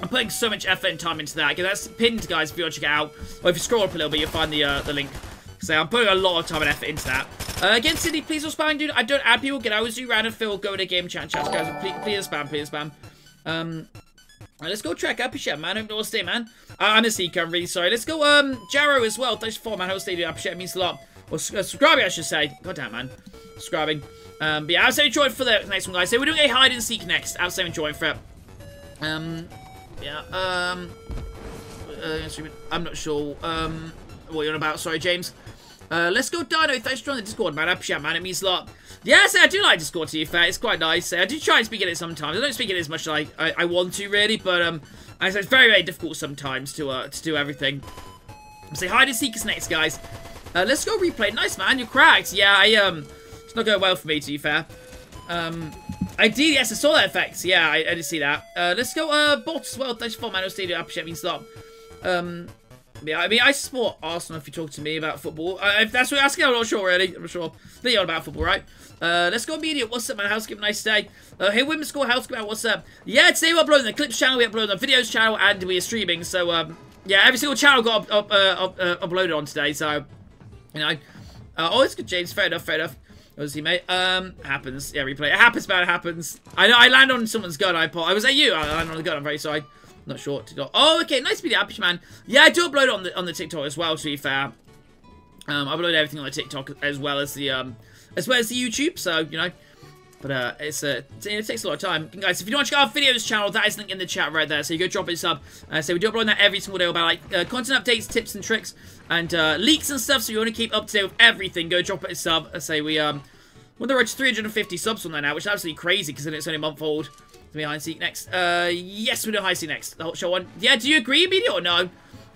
S1: I'm putting so much effort and time into that. That's pinned, guys, if you want to check it out. Or if you scroll up a little bit, you'll find the uh, the link. So I'm putting a lot of time and effort into that. Uh, again, Cindy, please don't spam, dude. I don't add people. Get I always do random Phil, go to game chat chats, guys. Please, please spam, please spam. Um, right, let's go track your man. Hope you stay, man. Uh, I'm a seeker. I'm really sorry. Let's go, um, Jarrow as well. Thanks for man. Hope stay, dude. It. means a lot. Or uh, subscribing, I should say. God damn, man. Subscribing. Um, but yeah, I was so enjoying for the next one, guys. So we're doing a hide and seek next. I was so enjoying for it. Um, yeah, um, uh, I'm not sure, um, what you're on about. Sorry, James. Uh, let's go Dino. Thanks for joining the Discord, man. I appreciate man. It means a lot. Yeah, I do like Discord, to be fair. It's quite nice. I do try and speak in it sometimes. I don't speak in it as much as I, I, I want to, really, but, um, I say it's very, very difficult sometimes to, uh, to do everything. Say hide and seek is next, guys. Uh, let's go replay. Nice, man. You're cracked. Yeah, I, um, it's not going well for me, to be fair. Um, I did, yes, I saw that effect. Yeah, I, I did see that. Uh, let's go, uh, bots as well. Thanks for Man. I appreciate means stop. Um, yeah, I mean, I support Arsenal if you talk to me about football. Uh, if that's what you're asking, I'm not sure, really. I'm not sure. But you're about football, right? Uh, let's go media. What's up, man? How's it Nice day. Uh, hey, Women's School, how's it What's up? Yeah, today we're uploading the Clips channel, we upload the Videos channel, and we are streaming. So, um, yeah, every single channel got up, up, uh, uh, uploaded on today. So, you know. Uh, oh, it's good, James. Fair enough, fair enough. Was he, mate? Um, happens. Yeah, replay. It happens, man. It happens. I know. I land on someone's gun. I I was at you. I landed on the gun. I'm very sorry. Not sure. what TikTok. Oh, okay. Nice video, Apish man. Yeah, I do upload on the on the TikTok as well. To be fair, um, I upload everything on the TikTok as well as the um, as well as the YouTube. So you know, but uh, it's uh, it takes a lot of time. guys, if you want to check out our videos channel, that is linked in the chat right there. So you go drop it sub. Uh, so we do upload that every single day about like uh, content updates, tips and tricks, and uh, leaks and stuff. So you want to keep up to date with everything. Go drop it a sub. I say we um well, there are 350 subs on there now, which is absolutely crazy because then it's only a month old. Do we hide seek next? Uh, yes, we do hide seek next. The whole show one. Yeah, do you agree, Media, or no?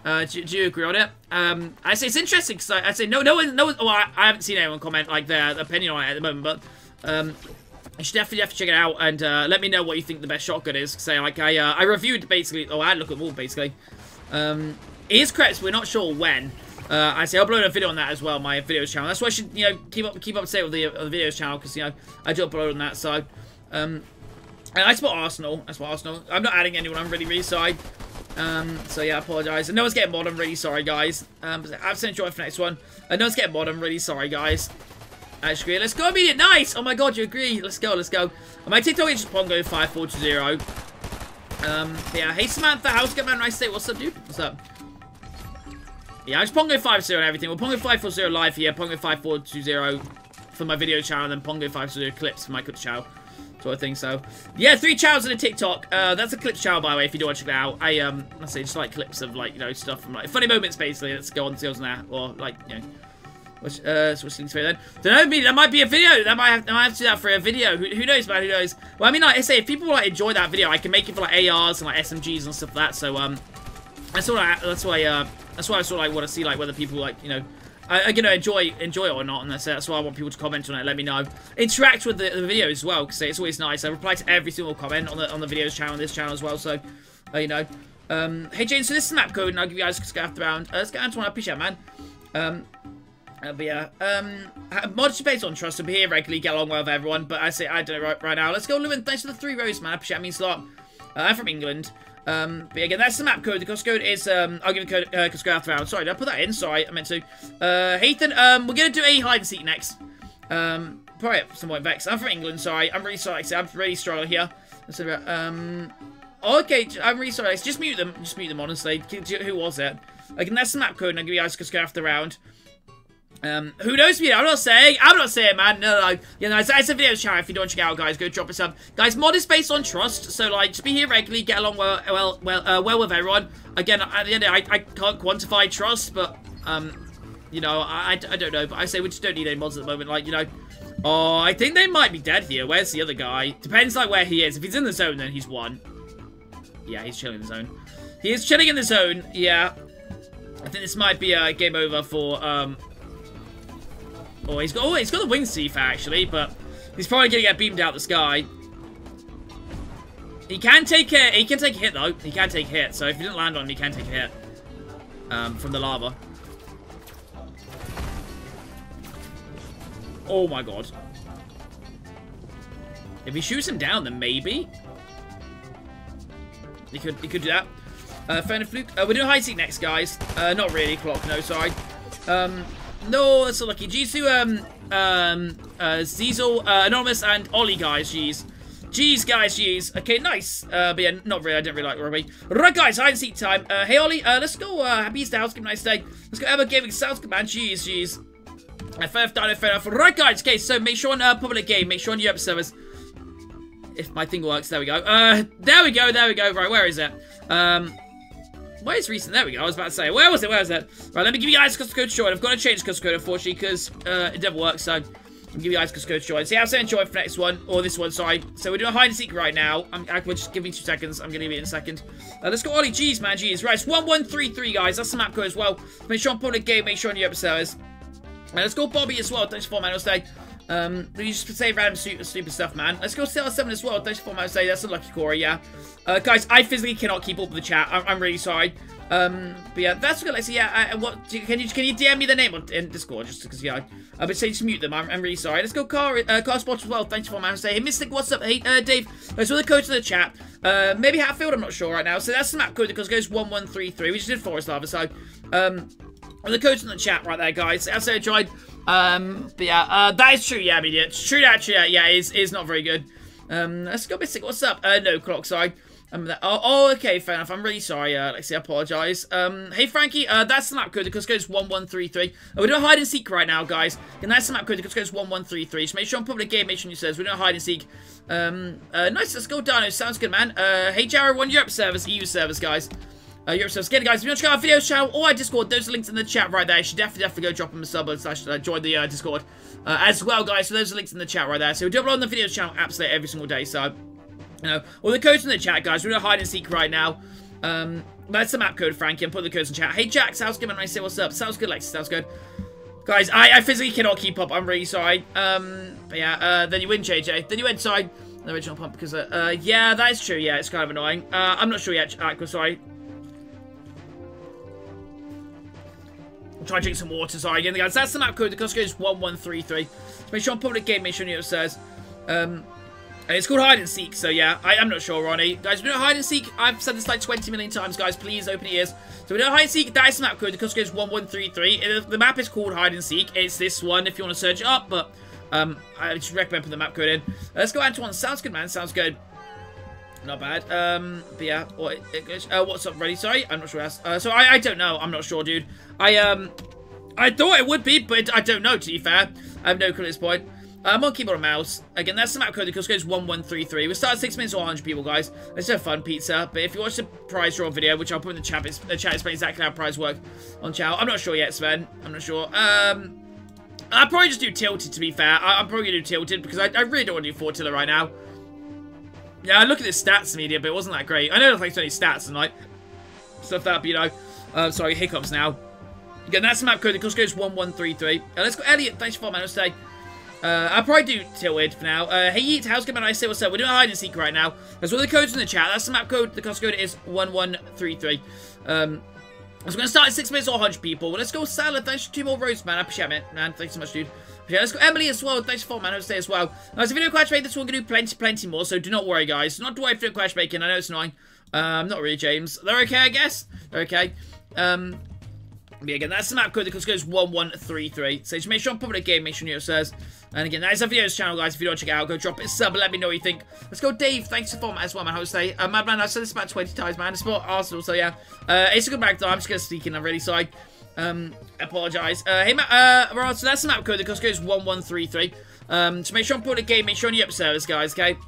S1: Uh, do, do, you agree on it? Um, I say it's interesting because I, I, say no, no one, no one. Well, I, I, haven't seen anyone comment like their opinion on it at the moment, but um, you should definitely have to check it out and uh, let me know what you think the best shotgun is. Say like I, uh, I reviewed basically. Oh, I look at wall basically. Um, it is correct. We're not sure when. Uh, I say I'll upload a video on that as well, my videos channel. That's why I should, you know, keep up keep up to date with the, uh, the videos channel because you know I do upload on that. So, um, and I support Arsenal. I support Arsenal. I'm not adding anyone. I'm really really sorry. Um, so yeah, I apologise. And no one's getting mod. I'm really sorry, guys. Um, absolutely enjoy for next one. Uh, no one's getting mod. I'm really sorry, guys. Actually, let's go immediate. Nice. Oh my god, you agree? Let's go. Let's go. My TikTok is Pongo five four two zero. Um, yeah. Hey Samantha, how's it going, man? Nice day. What's up, dude? What's up? Yeah, just Pongo 50 and everything. Well, Pongo 540 live here, Pongo 5420 for my video channel, and then Pongo 540 clips for my channel. Sort of thing, so. Yeah, three channels and a TikTok. Uh, that's a clip channel, by the way, if you do want to check it out. I, um, let's say, just like clips of, like, you know, stuff from, like, funny moments, basically. Let's go on on that. Or, like, you know. Which, uh, switching to then. Don't know, maybe that might be a video. That might have, I might have to do that for a video. Who, who knows, man? Who knows? Well, I mean, like I say, if people like enjoy that video, I can make it for like ARs and like SMGs and stuff like that. So, um, that's what I, that's why, uh, that's why I sort of like want to see like whether people like you know are gonna enjoy enjoy it or not, and that's that's why I want people to comment on it. Let me know. Interact with the, the video as well, because it's always nice. I reply to every single comment on the on the videos channel, this channel as well. So, uh, you know. Um, hey Jane, so this is map code, and I'll give you guys a scaff around. Uh, let's get Antoine. I appreciate it, man. Um, uh, but yeah, um, mods based on trust. I'll be here regularly, get along well with everyone. But I say I don't know right, right now. Let's go, Lewin. Thanks for the three rows, man. I appreciate it. means a lot. Uh, I'm from England. Um, but again, that's the map code. The cost code is, um, I'll give the code, uh, code after round. Sorry, did I put that in? Sorry, I meant to. Uh, um, we're going to do a hide and seek next. Um, probably some point Vex. I'm from England, sorry. I'm really sorry. I'm really struggling here. Um, okay, I'm really sorry. Just mute them. Just mute them, honestly. Who was it? Again, that's the map code, and I'll give you guys code after round. Um, who knows me? I'm not saying. I'm not saying, man. No, no, no. You know, it's, it's a video channel. If you don't check out, guys, go drop us up. Guys, mod is based on trust. So, like, just be here regularly, get along well, well, well, uh, well with everyone. Again, at the end, I, I can't quantify trust, but um, you know, I, I don't know. But I say we just don't need any mods at the moment. Like, you know, oh, I think they might be dead here. Where's the other guy? Depends like where he is. If he's in the zone, then he's won. Yeah, he's chilling in the zone. He is chilling in the zone. Yeah. I think this might be a game over for um Oh, he's got oh, he's got the wings thief actually, but he's probably gonna get beamed out the sky. He can take a he can take a hit though. He can take a hit. So if he didn't land on him, he can take a hit um, from the lava. Oh my god. If he shoots him down, then maybe. He could you could do that. Uh, fair enough, Luke. Uh, we're doing high seek next, guys. Uh, not really, clock. No, sorry. Um, no, that's so lucky. Jisoo, um, um, uh, Zizel, uh, Anonymous, and Ollie, guys. Jeez. Jeez, guys, jeez. Okay, nice. Uh, but yeah, not really. I didn't really like Robbie. Right, guys, hide and seek time. Uh, hey, Ollie, uh, let's go. Uh, happy Easter, house. Give a nice day. Let's go. Emma Gaming, good, man. Jeez, jeez. Uh, fair enough, Dino, fair enough. Right, guys, okay, so make sure on uh, public game, make sure on your servers. If my thing works, there we go. Uh, there we go, there we go. Right, where is it? Um, Where's recent? There we go. I was about to say, where was it? Where was it? Right, let me give you guys custom code short. I've got to change custom code, unfortunately, because uh, it never works. So, I'll give you guys custom code short. See, I'll say enjoy for next one, or this one, sorry. So, we're doing a hide and seek right now. I'm, I, we're just giving two seconds. I'm going to give it in a second. Uh, let's go, Ollie. Jeez, man, jeez. Right, it's 1133, guys. That's the map code as well. Make sure I'm putting a game. Make sure on your episodes. Let's go, Bobby, as well. Thanks for man. I'll say. Um, you just say random stupid, stupid stuff, man. Let's go Stellar 7 as well. Thanks for my say. That's a lucky Corey, yeah. Uh, guys, I physically cannot keep up with the chat. I'm, I'm really sorry. Um, but yeah, that's good. Like, so yeah, I, what can you can you DM me the name on in Discord just because yeah, I but say just mute them. I'm, I'm really sorry. Let's go car uh, car spots as well. Thanks for my say. Hey, Mystic, what's up? Hey, uh, Dave. Let's the code to the chat. Uh, maybe Hatfield. I'm not sure right now. So that's the map code because it goes one one three three. We just did Floor is Lava. So um, the code's in the chat right there, guys. As I tried. Um, but yeah, uh, that is true. Yeah, I mean, yeah, it's true. Actually, yeah, yeah, is is not very good. Um, let's go Mystic. What's up? Uh, no clock. Sorry. Um, oh, oh, okay, fair enough. I'm really sorry, uh, Lexi. I apologize. Um, hey, Frankie, uh, that's the map code. The code goes 1133. Uh, we're doing hide and seek right now, guys. And that's the map code. The code goes 1133. So make sure on public game, make sure you says we're doing hide and seek. Um, uh, nice. Let's go, down. Dino. Sounds good, man. Uh, hey, Jared, one Europe service, EU service, guys. Uh, Europe service. Again, guys, if you want to check out our videos channel or our Discord, those are links in the chat right there. You should definitely, definitely go drop them a sub and slash uh, join the uh, Discord uh, as well, guys. So those are links in the chat right there. So we do upload on the videos channel absolutely every single day. So you know, all the codes in the chat, guys. We're gonna hide and seek right now. Um, that's the map code, Frankie. I'm putting the codes in chat. Hey, Jack, sounds good, man. I say what's up. Sounds good, Lexi. Sounds good. Guys, I, I physically cannot keep up. I'm really sorry. Um, but yeah, uh, then you win, JJ. Then you win, sorry. The original pump, because, uh, uh, yeah, that is true. Yeah, it's kind of annoying. Uh, I'm not sure yet, Aqua, sorry. Trying to drink some water, sorry. Again, guys, that's the map code. The cost code is 1133. So make sure on public game, make sure you know says. Um, and it's called hide and seek, so yeah, I, am not sure, Ronnie. Guys, we're doing hide and seek. I've said this like 20 million times, guys. Please open ears. So we're doing hide and seek. That is the map code. The code is 1133. The map is called hide and seek. It's this one if you want to search it up, but um, I just recommend putting the map code in. let's go Antoine. Sounds good, man. Sounds good. Not bad. Um, but yeah, what, uh, what's up, ready? Sorry, I'm not sure. Uh, so I, I don't know. I'm not sure, dude. I um, I thought it would be, but I don't know. To be fair, I have no clue at this point. I'm on keyboard and mouse. Again, that's the map code. The code is 1133. We start at 6 minutes or 100 people, guys. It's have fun, pizza. But if you watch the prize draw video, which I'll put in the chat, the chat explain exactly how prize work on channel. I'm not sure yet, Sven. I'm not sure. Um, I'll probably just do Tilted, to be fair. I am probably going to do Tilted, because I, I, really don't want to do four Fortilla right now. Yeah, I look at the stats media, but it wasn't that great. I know there's like so many stats and like stuff that, but, you know. Uh, sorry, hiccups now. Again, that's the map code. The code is 1133. Uh, let's go, Elliot. Thanks for following stay. Uh, I'll probably do Tilted for now. Uh, hey, Eat, how's it going? I say what's up. We're doing a hide and seek right now. There's all the codes in the chat. That's the map code. The cost code is 1133. Um, so we're going to start at 6 minutes or 100 people. Well, let's go Salad. Thanks for two more roasts, man. I appreciate it, man. Thanks so much, dude. Yeah, let's go Emily as well. Thanks for man. Stay as well. Now, as a video crash making, this one going to do plenty, plenty more. So do not worry, guys. Not to worry for crash making. I know it's annoying. Um, not really, James. They're okay, I guess. They're okay. Um, but again, that's the map code. The code is 1133. So just make sure I'm public game. Make sure you know it says. And again, that is our videos channel, guys. If you don't check it out, go drop it a sub let me know what you think. Let's go, Dave. Thanks for format as well, man. How say? Uh, Madman, I've said this about 20 times, man. It's about Arsenal, so yeah. Uh, it's a good back, though. I'm just going to sneak in. I'm really sorry. Um, apologise. Uh, hey, Matt. Uh, right, so that's the map code. The cost code is 1133. Um, so make sure I'm putting a game. Make sure you're up service, guys, okay?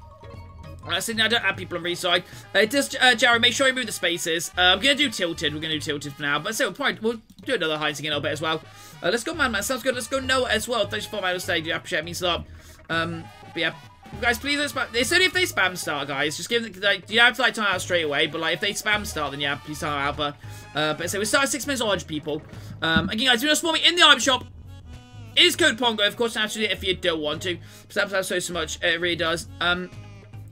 S1: I said I don't have people on reside. Uh, does uh, Jared make sure you move the spaces? Uh, I'm gonna do tilted. We're gonna do tilted for now, but so we'll probably we'll do another hiding in a little bit as well. Uh, let's go, man, man. Sounds good. Let's go Noah as well. Thanks for my stay. Do appreciate me a lot. Um, but yeah, guys, please don't spam. It's only if they spam start, guys. Just give them. Like, you have to like time out straight away. But like, if they spam start, then yeah, please time out. But uh, but so we start at six minutes orange people. Um, again, guys, if you want to spawn me in the item shop. It is code Pongo, of course, naturally, if you don't want to. But so so much, it really does. Um,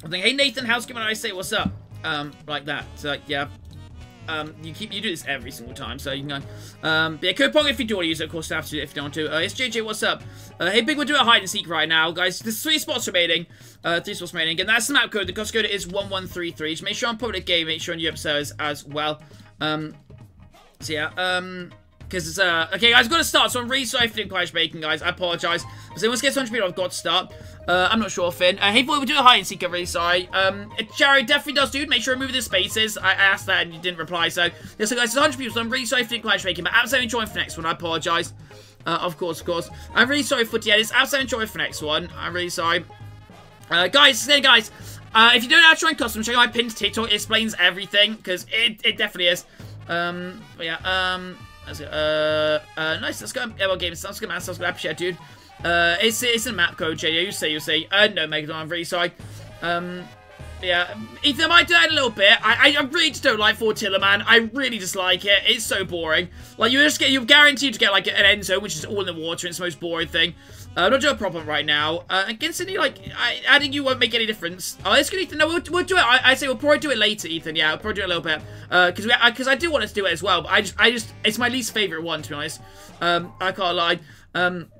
S1: I think, hey Nathan, how's it going? I say what's up? Um, like that. So, yeah. Um, you keep you do this every single time, so you can go. Um, yeah, code Pong if you do want to use it, of course, you have to if you don't want to. Uh, it's JJ, what's up? Uh, hey, Big, we're doing a hide and seek right now, guys. There's three spots remaining. Uh, three spots remaining, and that's the map code. The cost code is 1133. Just make sure on public game, make sure on your episodes as well. Um, so yeah, um, because it's, uh, okay, guys, I've got to start, so I'm really doing Clash Bacon, guys. I apologize. So once it gets 100 people, I've got to start. Uh, I'm not sure, Finn. Uh, hey, boy, we're doing a hide and seek, really sorry. Um, Jared definitely does, dude. Make sure to remove the spaces. I, asked that and you didn't reply, so. Yeah, so guys, it's 100 people, so I'm really sorry for doing Clash Bacon, but absolutely enjoying for the next one. I apologize. Uh, of course, of course. I'm really sorry for, yeah, it's absolutely enjoying for the next one. I'm really sorry. Uh, guys, then, guys, uh, if you don't know how to join custom, check out my pinned TikTok. It explains everything, because it, it definitely is. Um, yeah, um, let's go. Uh, uh, nice, let's go. Yeah, well, game sounds good, man. Sounds good. Appreciate it, dude. Uh, it's, it's a map code, JJ. You say, you say. Uh, no, I'm really sorry. Um, yeah, Ethan, I might do that a little bit. I, I, really just don't like Fortilla, man. I really dislike it. It's so boring. Like, you just get, you're guaranteed to get, like, an end zone, which is all in the water. It's the most boring thing. Uh, not doing a problem right now. Uh, against any, like, I, adding you won't make any difference. Oh, it's good, Ethan. No, we'll, we'll do it. I, I, say we'll probably do it later, Ethan. Yeah, we'll probably do it a little bit. Uh, because we, because I, I do want us to do it as well. But I just, I just, it's my least favorite one, to be honest. Um, I can't lie. Um,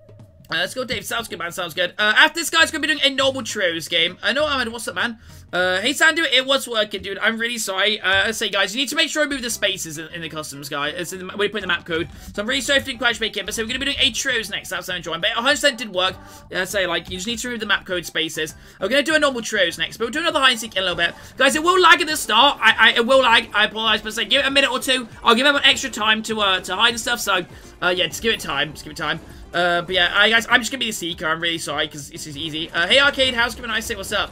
S1: uh, let's go, Dave. Sounds good, man. Sounds good. Uh, after this guy's going to be doing a normal trios game. I know, Ahmed. What's up, man? Uh, hey, Sandu. It was working, dude. I'm really sorry. Uh, I say, guys, you need to make sure I move the spaces in, in the customs, guys. It's in the, when you put in the map code. So I'm really sorry if you didn't quite make it. But so we're to be doing a trios next. That's so enjoying. But 100% did work. I say, like, you just need to remove the map code spaces. I'm going to do a normal trios next. But we'll do another hide and seek in a little bit. Guys, it will lag at the start. I, I It will lag. I apologize. But say, give it a minute or two. I'll give everyone extra time to, uh, to hide and stuff. So, uh, yeah, just give it time. Just give it time. Uh, but yeah, I guys, I'm just gonna be the Seeker. I'm really sorry because this is easy. Uh, hey Arcade, how's it going? I say what's up.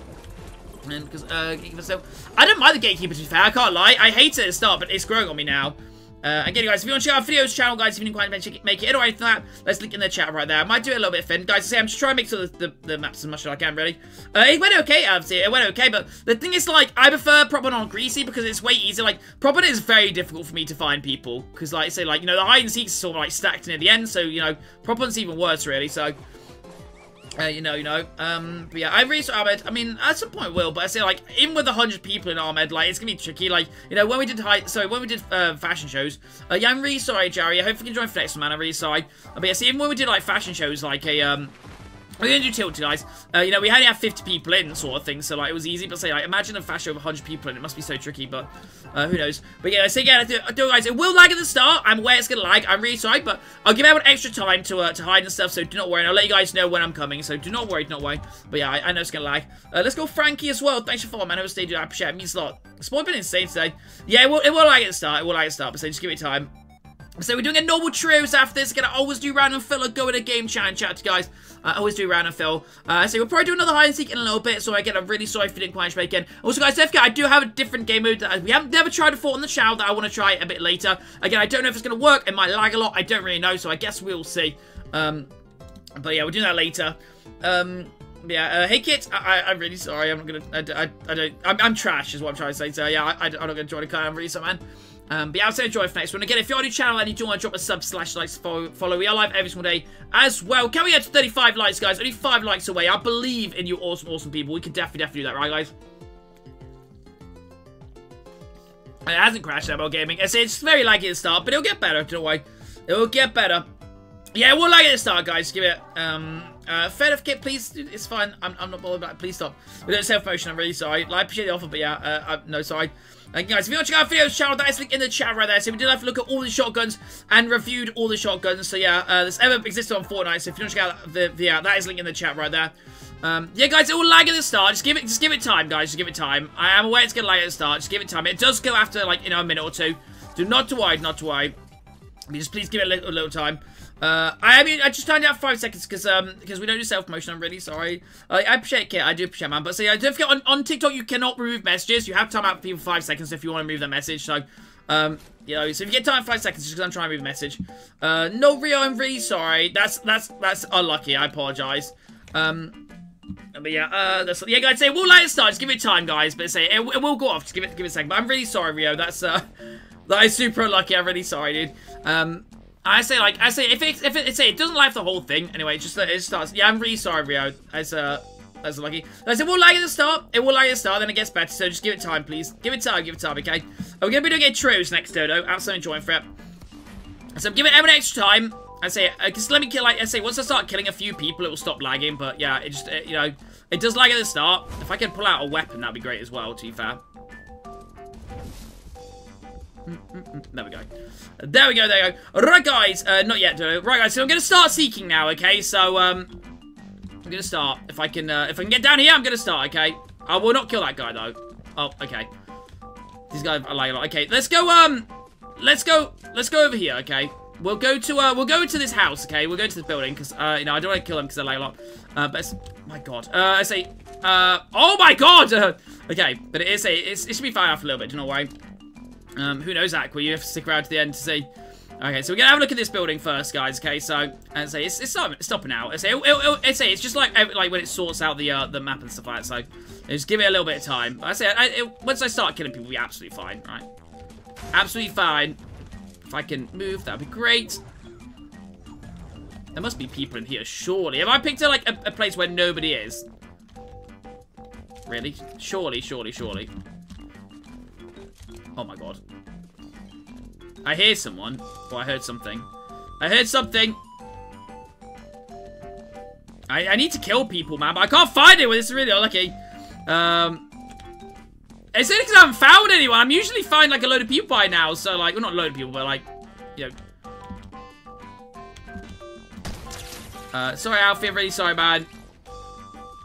S1: Because uh, so I don't mind the Gatekeeper to be fair. I can't lie. I hate it at the start, but it's growing on me now. Uh, again, guys, if you want to check out videos channel, guys, if you didn't quite make it, like that, let's link in the chat right there. I might do it a little bit thin. Guys, I'm just trying to make sure the, the, the maps as much as I can, really. Uh, it went okay, obviously. It went okay, but the thing is, like, I prefer Proper on Greasy because it's way easier. Like, Proper is very difficult for me to find people because, like, say, like, you know, the hide and seeks are sort of, like, stacked near the end, so, you know, Proper's even worse, really, so... Uh, you know, you know. Um, but yeah, I saw Ahmed. I mean, at some point will, but I say like, even with a 100 people in Ahmed, like, it's gonna be tricky. Like, you know, when we did high, sorry, when we did uh, fashion shows, uh, yeah, I'm really sorry, Jerry. I hope you can join for next man. I'm really sorry. Uh, but yeah, see, even when we did like fashion shows, like a um, we're gonna do Tilted, guys. Uh, you know, we only have 50 people in, sort of thing, so, like, it was easy, but say, like, imagine a fashion with 100 people in, it must be so tricky, but, uh, who knows. But, yeah, so, yeah, I do, do, guys, it will lag at the start, I'm aware it's gonna lag, I'm really sorry, but I'll give everyone extra time to, uh, to hide and stuff, so do not worry, and I'll let you guys know when I'm coming, so do not worry, do not worry. But, yeah, I, I know it's gonna lag. Uh, let's go Frankie as well, thanks for following, man, I stayed, I appreciate it, it means a lot. Spawn been insane today. Yeah, it will, it will lag at the start, it will lag at the start, but so just give it time. So we're doing a normal trios after this. Gonna always do random fill or go in a game chat chat guys. I always do random fill. Uh, so we'll probably do another hide and seek in a little bit. So again, I'm really sorry you didn't quite make it. Also, guys, FK, I do have a different game mode that we haven't never tried before on the channel that I want to try a bit later. Again, I don't know if it's gonna work. It might lag a lot. I don't really know. So I guess we'll see. Um, but yeah, we'll do that later. Um, yeah, uh, hey kids, I, I, am really sorry. I'm not gonna. I, I, I don't. I'm, I'm, trash, is what I'm trying to say. So yeah, I, am not gonna join the car. I'm really sorry, man. Um, but yeah, I'll enjoy for next one. Again, if you're on your channel and you do want to drop a sub slash likes follow, follow, we are live every single day as well. Can we get to 35 likes, guys? Only 5 likes away. I believe in you awesome, awesome people. We can definitely, definitely do that, right, guys? It hasn't crashed about gaming. It's, it's very laggy at the start, but it'll get better, don't worry. It'll get better. Yeah, we'll lag at the start, guys. Give it, um, uh, Fed kit, please. It's fine. I'm, I'm not bothered about it. Please stop. We don't self-motion. I'm really sorry. I appreciate the offer, but yeah, uh, I, no, sorry. Thank you guys, if you want to check out our videos channel, that is linked in the chat right there. So we did have to look at all the shotguns and reviewed all the shotguns. So yeah, uh, this ever existed on Fortnite. So if you want to check out the, the yeah, that is linked in the chat right there. Um, yeah, guys, it will lag at the start. Just give it, just give it time, guys. Just give it time. I am aware it's gonna lag at the start. Just give it time. It does go after like you know a minute or two. Do not to worry, not to worry. Just please give it a little, a little time. Uh, I mean, I just turned out five seconds because um because we don't do self promotion. I'm really sorry. I appreciate it. I do appreciate man. But so yeah, don't forget on, on TikTok you cannot remove messages. You have time out for people five seconds if you want to remove their message. So um you know, so if you get time five seconds, just because I'm trying to remove a message. Uh, no, Rio, I'm really sorry. That's that's that's unlucky. I apologize. Um, but yeah, uh, that's, yeah, guys, say we'll let it start. Just give it time, guys. But say it, it will go off. Just give it give it a second. But I'm really sorry, Rio. That's uh, that is super unlucky. I'm really sorry, dude. Um, I say like I say if it if it, say it doesn't live the whole thing anyway. It just it starts. Yeah, I'm really sorry, Rio. As uh, That's lucky. I said, we'll lag at the start. It will lag at the start, then it gets better. So just give it time, please. Give it time, give it time, okay? We're going to be doing a trios next, Dodo. Absolutely enjoying for it. So give it every extra time. I say, uh, just let me kill, like, I say, once I start killing a few people, it will stop lagging. But yeah, it just, it, you know, it does lag at the start. If I can pull out a weapon, that'd be great as well, to be fair. There we go. There we go, there we go. Right, guys. Uh, not yet. Right, guys, so I'm going to start seeking now, okay? So, um, I'm going to start. If I can, uh, if I can get down here, I'm going to start, okay? I will not kill that guy, though. Oh, okay. These guys are like a lot. Okay, let's go, um, let's go, let's go over here, okay? We'll go to, uh, we'll go to this house, okay? We'll go to this building, because, uh, you know, I don't want to kill them because they're like a lot. Uh, but, my God. Uh, I say, uh, oh my God! Okay, but it is a, it's, it should be fine after a little bit, do you know why? Um, who knows, Aqua? You have to stick around to the end to see. Okay, so we're gonna have a look at this building first, guys. Okay, so I say it's, it's stopping, it's stopping out. I say, it, it, it, say it's just like like when it sorts out the uh, the map and stuff like that. So just give it a little bit of time. I say I, it, once I start killing people, we'll be absolutely fine, right? Absolutely fine. If I can move, that'd be great. There must be people in here, surely. Have I picked a, like a, a place where nobody is? Really? Surely, surely, surely. Oh my god. I hear someone. Oh, I heard something. I heard something. I, I need to kill people, man, but I can't find it. Well, this is really unlucky. Um, it's only because I haven't found anyone. I'm usually find like a load of people by now, so like, well, not a load of people, but like, you know. Uh, sorry, Alfie. I'm really sorry, man.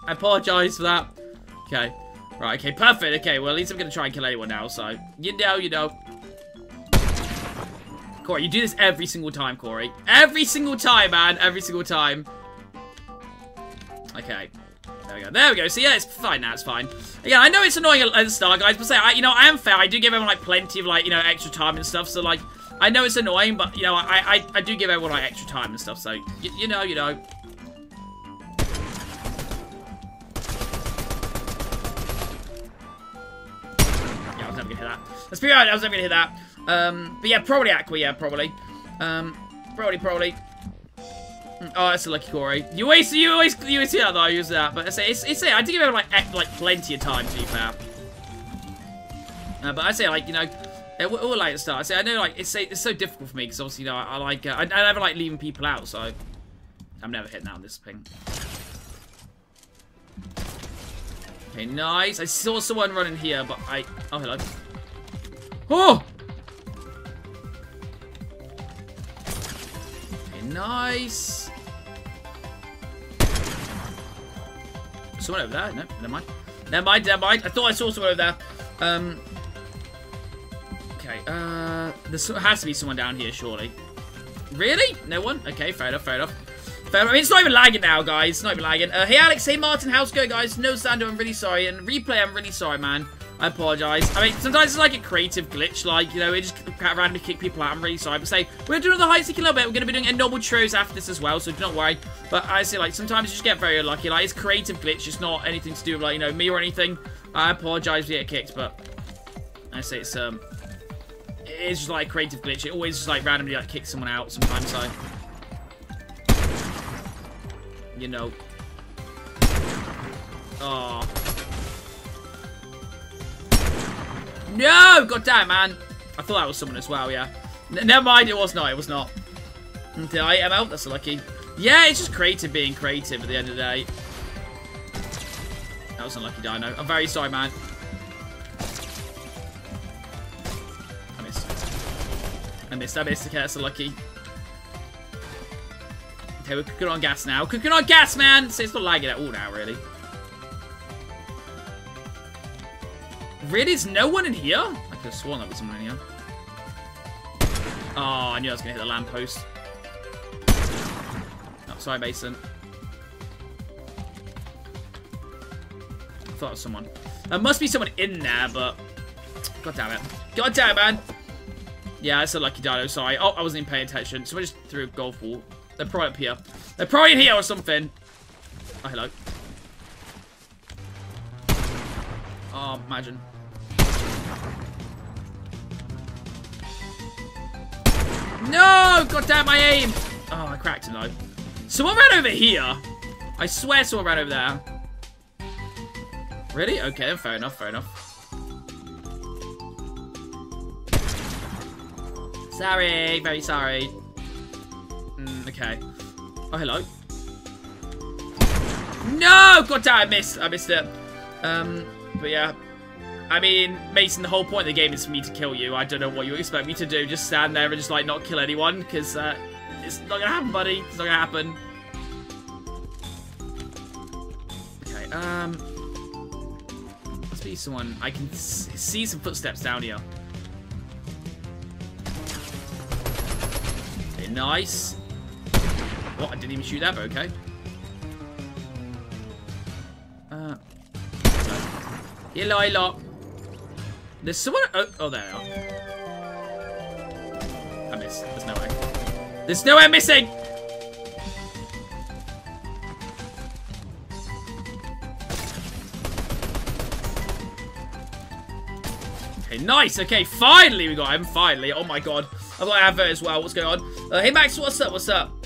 S1: I apologize for that. Okay. Right, okay, perfect. Okay, well, at least I'm going to try and kill anyone now, so... You know, you know. Corey, you do this every single time, Corey. Every single time, man. Every single time. Okay. There we go. There we go. So, yeah, it's fine now. It's fine. Yeah, I know it's annoying at the start, guys, but say, I, you know, I am fair. I do give everyone, like, plenty of, like, you know, extra time and stuff, so, like, I know it's annoying, but, you know, I, I, I do give everyone, like, extra time and stuff, so, you know, you know. Gonna hit that. Let's be honest, I was never gonna hit that. Um, but yeah, probably Aqua, yeah, probably. Um, probably, probably. Oh, that's a lucky Corey. You always, you always, you always see that though. I use that, but I say it's, it's, I do give him like, like plenty of time to be fair. Uh, but I say like, you know, it, all like start. I say I know like it's it's so difficult for me because obviously you know I, I like uh, I, I never like leaving people out, so I'm never hitting out on this thing. Okay, nice. I saw someone running here, but I... Oh, hello. Oh! Okay, nice. Someone over there? No, never mind. Never mind, never mind. I thought I saw someone over there. Um... Okay, uh... There has to be someone down here, surely. Really? No one? Okay, fair enough, fair enough. I mean, it's not even lagging now, guys. It's not even lagging. Uh, hey, Alex. Hey, Martin. How's it going, guys? No, Sando, I'm really sorry. And replay, I'm really sorry, man. I apologize. I mean, sometimes it's like a creative glitch. Like, you know, it just randomly kick people out. I'm really sorry. But say, we're doing the high seek a little bit. We're going to be doing a normal trios after this as well. So do not worry. But I say, like, sometimes you just get very unlucky. Like, it's creative glitch. It's not anything to do with, like, you know, me or anything. I apologize for getting kicked. But I say it's, um... It's just like a creative glitch. It always just, like, randomly, like, kicks someone out sometimes. So you know. Oh. No! God damn, man. I thought that was someone as well, yeah. N never mind, it was not. It was not. Did I am out? That's lucky. Yeah, it's just creative being creative at the end of the day. That was unlucky, Dino. I'm very sorry, man. I missed. I missed. I missed. Okay, that's lucky. Okay, we're cooking on gas now. Cooking on gas, man! So it's not lagging at all now, really. Really? Is no one in here? I could have sworn there was someone in here. Oh, I knew I was going to hit the lamppost. Oh, sorry, Mason. I thought it was someone. There must be someone in there, but... God damn it. God damn it, man! Yeah, it's a lucky dino, sorry. Oh, I wasn't even paying attention. Someone just threw a golf ball. They're probably up here. They're probably in here or something. Oh, hello. Oh, imagine. No! God damn my aim! Oh, I cracked it though. Someone ran over here. I swear someone ran over there. Really? Okay, fair enough, fair enough. Sorry, very sorry. Mm, okay. Oh, hello. No! God damn, I missed. I missed it. Um, but yeah. I mean, Mason, the whole point of the game is for me to kill you. I don't know what you expect me to do. Just stand there and just, like, not kill anyone. Because, uh, it's not gonna happen, buddy. It's not gonna happen. Okay, um... Must be someone... I can see some footsteps down here. Okay, nice. What? I didn't even shoot that, but okay. Uh... Hello, hello. There's someone... Oh, oh, there they are. I missed. There's no way. There's no way I'm missing! Okay, nice. Okay, finally we got him. Finally. Oh my god. I've got advert as well. What's going on? Uh, hey, Max, what's up? What's up?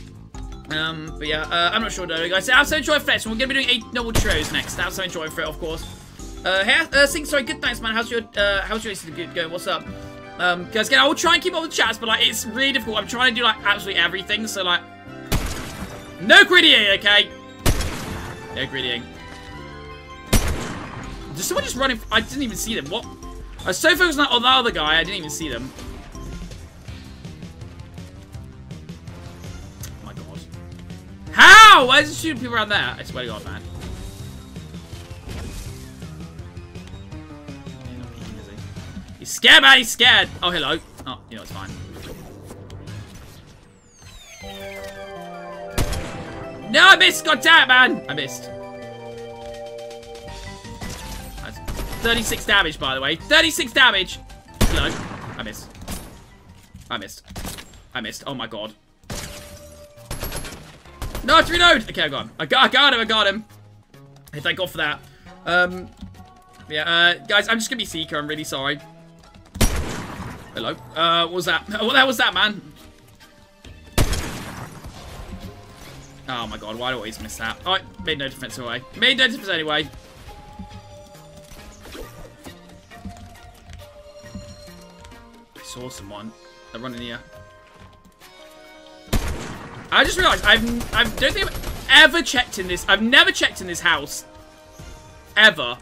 S1: Um, but yeah, uh, I'm not sure though, guys. So enjoying Flex, and we're to be doing eight noble trios next. So enjoying it, of course. Uh, hey, uh, Sing, sorry, good thanks, man. How's your, uh, how's your good going? What's up? Um, guys, again, I will try and keep up with the chats, but, like, it's really difficult. I'm trying to do, like, absolutely everything, so, like... No griddying, okay? No griddying. Just someone just running... I didn't even see them. What? I was so focused on that other guy, I didn't even see them. How? Why is it shooting people around there? I swear to God, man. He's scared, man. He's scared. Oh, hello. Oh, you know, it's fine. No, I missed. God damn it, man. I missed. That's 36 damage, by the way. 36 damage. Hello. I missed. I missed. I missed. Oh, my God. No, it's reload. Okay, I got him. I got, I got him. I got him. Hey, thank God for that. Um, yeah, uh, guys, I'm just to be Seeker. I'm really sorry. Hello. Uh, what was that? What the hell was that, man? Oh my god, why do I always miss that? Oh, made no defense anyway. Made no defense anyway. I saw someone. They're running here. I just realized I've I don't think I've ever checked in this. I've never checked in this house. Ever.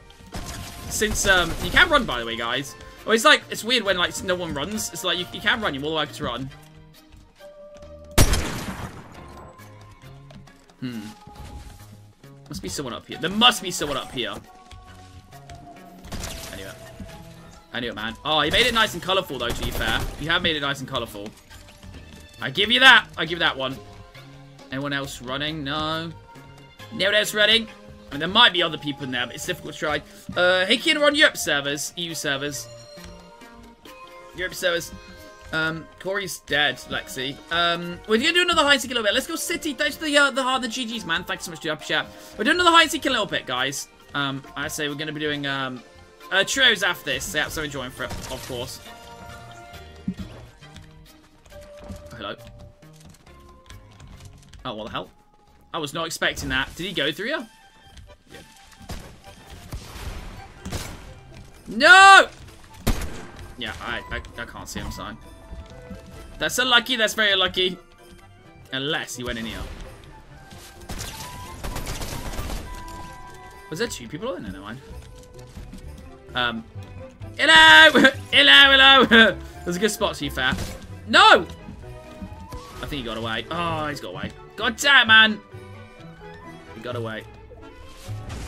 S1: Since um you can run by the way, guys. Oh, it's like, it's weird when, like, no one runs. It's like, you, you can run, you're more likely to run. Hmm. Must be someone up here. There must be someone up here. Knew it. Man. Oh, you made it nice and colourful, though, to be fair. You have made it nice and colourful. I give you that. I give you that one. Anyone else running? No. No one else running? I mean, there might be other people in there, but it's difficult to try. Uh, hey, we're on Europe servers. EU servers. Europe servers. Um, Corey's dead, Lexi. Um, we're gonna do another and seek a little bit. Let's go City. Thanks for the uh, the hard the GGs, man. Thanks so much for the chat. We're doing another and seek a little bit, guys. Um, I say we're gonna be doing um, uh, trios after this. Yeah, so enjoying for it, of course. Hello. Oh, what the hell? I was not expecting that. Did he go through you? Yeah. No! Yeah, I, I, I can't see him, so. That's unlucky, that's very unlucky. Unless he went in here. Was there two people in there? Never mind. Um. Hello! hello, hello! There's a good spot to you, fat. No! I think he got away. Oh, he's got away. God damn, man! He got away.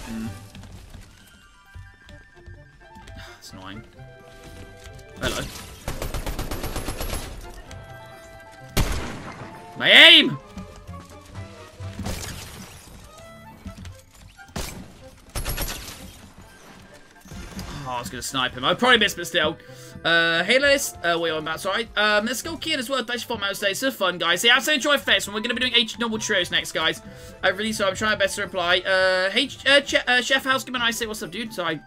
S1: Mm. That's annoying. Hello. My aim! Oh, I was going to snipe him. I probably missed, but still. Uh, hey, Liz. Uh, wait, I'm sorry. Um, let's go Kian as well. Thanks for Mouse Day. It's so fun, guys. See, so enjoy Fest, and we're going to be doing eight normal trios next, guys. I really, so I'm trying my best to reply. Uh, hey, uh, uh, Chef nice say, what's up, dude? Sorry.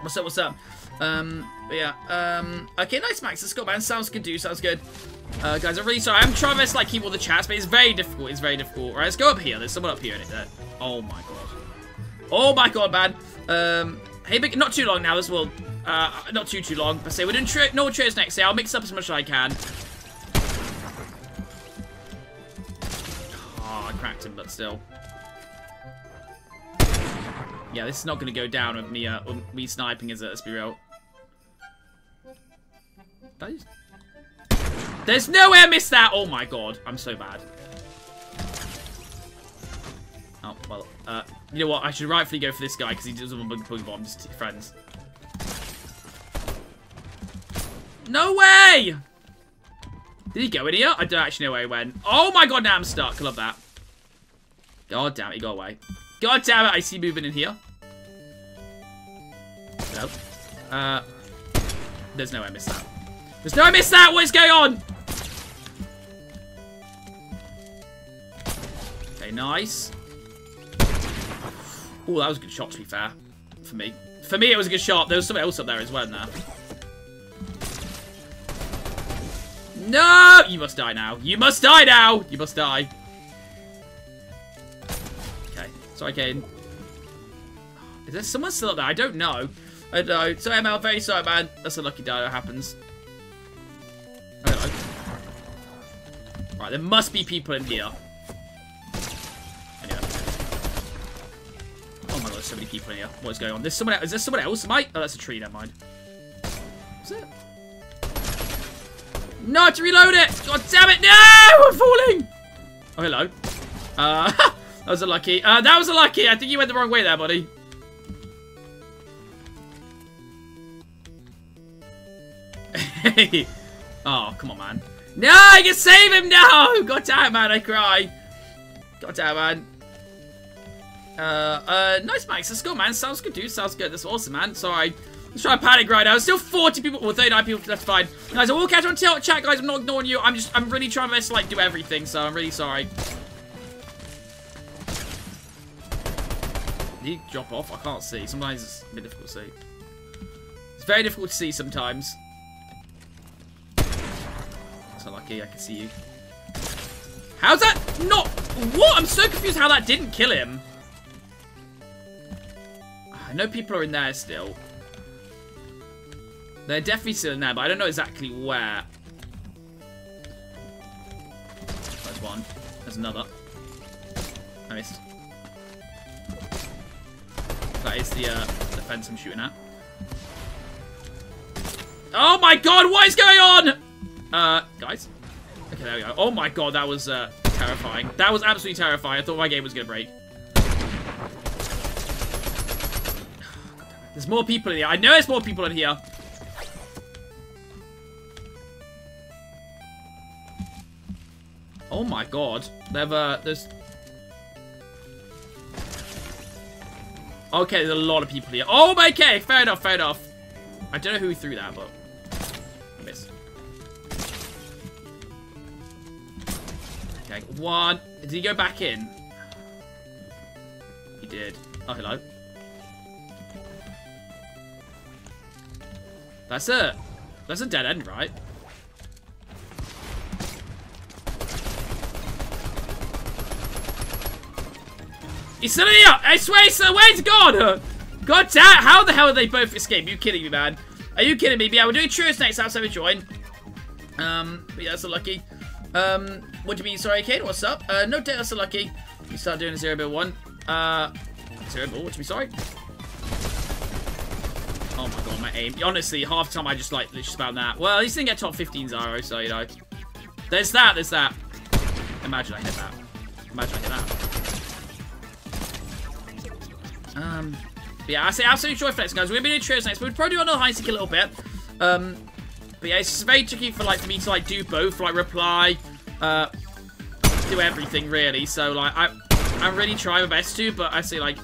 S1: What's up, what's up? Um, but yeah, um, okay, nice, Max. Let's go, man. Sounds good, dude. Sounds good. Uh, guys, I'm really sorry. I'm trying best to like keep all the chats, but it's very difficult. It's very difficult. All right, let's go up here. There's someone up here. in Uh, oh my god. Oh my god, man. Um, hey, big, not too long now as well. Uh, not too, too long. But say we're doing tri no trios next day. I'll mix up as much as I can. Oh, I cracked him, but still. Yeah, this is not going to go down with me, uh, with me sniping, is it? Let's be real. There's no way I missed that! Oh my god, I'm so bad. Oh, well, uh, you know what? I should rightfully go for this guy because he doesn't want bug bombs friends. No way! Did he go in here? I don't actually know where he went. Oh my god, now I'm stuck. Love that. God damn it, he got away. God damn it, I see moving in here. Hello? Uh, there's no way I missed that. There's no way I missed that! What is going on? Okay, nice. Oh, that was a good shot, to be fair. For me. For me, it was a good shot. There was something else up there as well, now. No! You must die now. You must die now! You must die. Okay. Sorry, Kane. Is there someone still up there? I don't know. I don't know. Sorry, ML. Very sorry, man. That's a lucky die that happens. Hello. Right, there must be people in here. Anyway. Oh my god, there's so many people in here. What is going on? There's someone else. Is there someone else? I? Oh, that's a tree. Never mind. Is it? No, to reload it! God damn it! No! I'm falling! Oh, hello. Uh, that was a lucky. Uh, that was a lucky. I think you went the wrong way there, buddy. oh, come on, man. No, I can save him now! God damn, man, I cry. God damn, man. Uh, uh, nice, Max. Let's go, man. Sounds good, dude. Sounds good. That's awesome, man. Sorry. Let's try panic right now. Still 40 people, or 39 people left fine. Guys, I will catch on chat, guys. I'm not ignoring you. I'm just, I'm really trying my best to, like, do everything, so I'm really sorry. Did he drop off? I can't see. Sometimes it's a bit difficult to see. It's very difficult to see sometimes. So lucky I can see you. How's that not... What? I'm so confused how that didn't kill him. I know people are in there still. They're definitely still in there, but I don't know exactly where. There's one. There's another. I missed. That is the, uh, the fence I'm shooting at. Oh my god, what is going on? Uh, guys. Okay, there we go. Oh my god, that was, uh, terrifying. That was absolutely terrifying. I thought my game was gonna break. There's more people in here. I know there's more people in here. Oh my god. They've, uh, there's... Okay, there's a lot of people here. Oh, okay, fair enough, fair enough. I don't know who threw that, but... I missed. Okay, one. Did he go back in? He did. Oh, hello. That's it. That's a dead end, right? He's in here! I swear he's still where's God? God damn, how the hell did they both escape? You kidding me, man? Are you kidding me? Yeah, we're doing trios next time, so a join. Um, but yeah, that's so lucky. Um, what do you mean? Sorry, Kane, what's up? Uh, no data, so lucky. You start doing a 0 build 1. Uh, 0 build, what do you mean? Sorry? Oh my god, my aim. Honestly, half time I just like just about that. Well, least didn't get top 15 Zaro, so you know. There's that, there's that. Imagine I hit that. Imagine I hit that. Um, yeah, I say absolutely joy flex, guys. We're gonna be doing trios next, but we'd probably do another high seek a little bit. Um, but yeah, it's very tricky for like for me to like do both, like reply, uh, do everything really. So like I, I'm really trying my best to, but I say like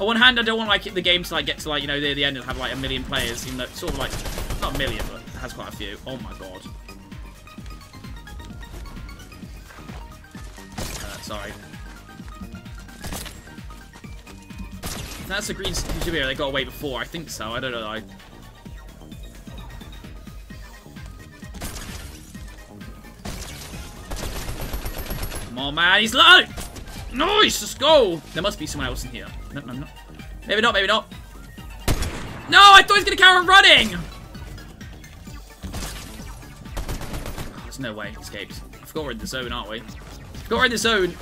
S1: on one hand, I don't want like the game to like get to like you know near the end and have like a million players, even though sort of like not a million, but has quite a few. Oh my god. Uh, sorry. That's a green Jabir they got away before. I think so. I don't know. I... Come on, man. He's low. Nice. Let's go. There must be someone else in here. No, no, no. Maybe not. Maybe not. No, I thought he was going to carry on running. Oh, there's no way. He escaped. I forgot we're in the zone, aren't we? I forgot we're in the zone.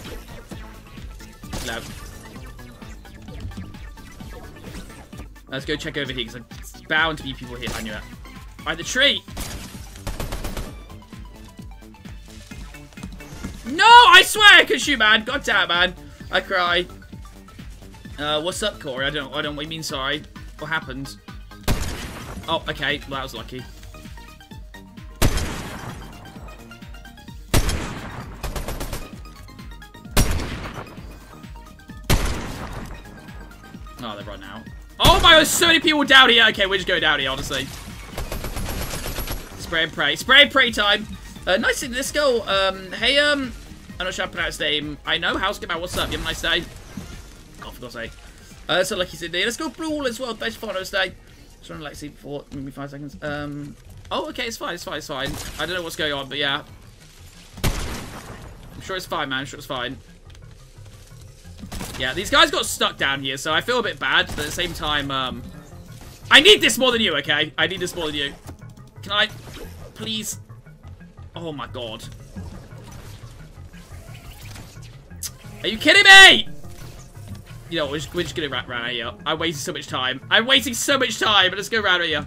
S1: No. Let's go check over here, because there's bound to be people here. I knew it. By the tree. No, I swear I can shoot, man. God damn, man. I cry. Uh, what's up, Corey? I don't, I don't, I mean sorry. What happened? Oh, okay. Well, that was lucky. Oh, they've run out. Oh my god, so many people down here. Okay, we're just going down here, honestly. Spray and pray. Spray and pray time. Uh, nice thing. Let's go. Um, hey, um, I'm not sure how to pronounce his name. I know. How's it going? What's up? You have a nice day? Oh, for God's sake. Uh, so lucky Sydney. Let's go Brawl as well. Thanks for today. Just trying to like see before. Maybe five seconds. Um. Oh, okay. It's fine. It's fine. It's fine. I don't know what's going on, but yeah. I'm sure it's fine, man. I'm sure it's fine. Yeah, these guys got stuck down here, so I feel a bit bad, but at the same time, um... I need this more than you, okay? I need this more than you. Can I... Please? Oh my god. Are you kidding me? You know, we're just, we're just gonna run around here. I wasted so much time. I'm wasting so much time. but Let's go around here.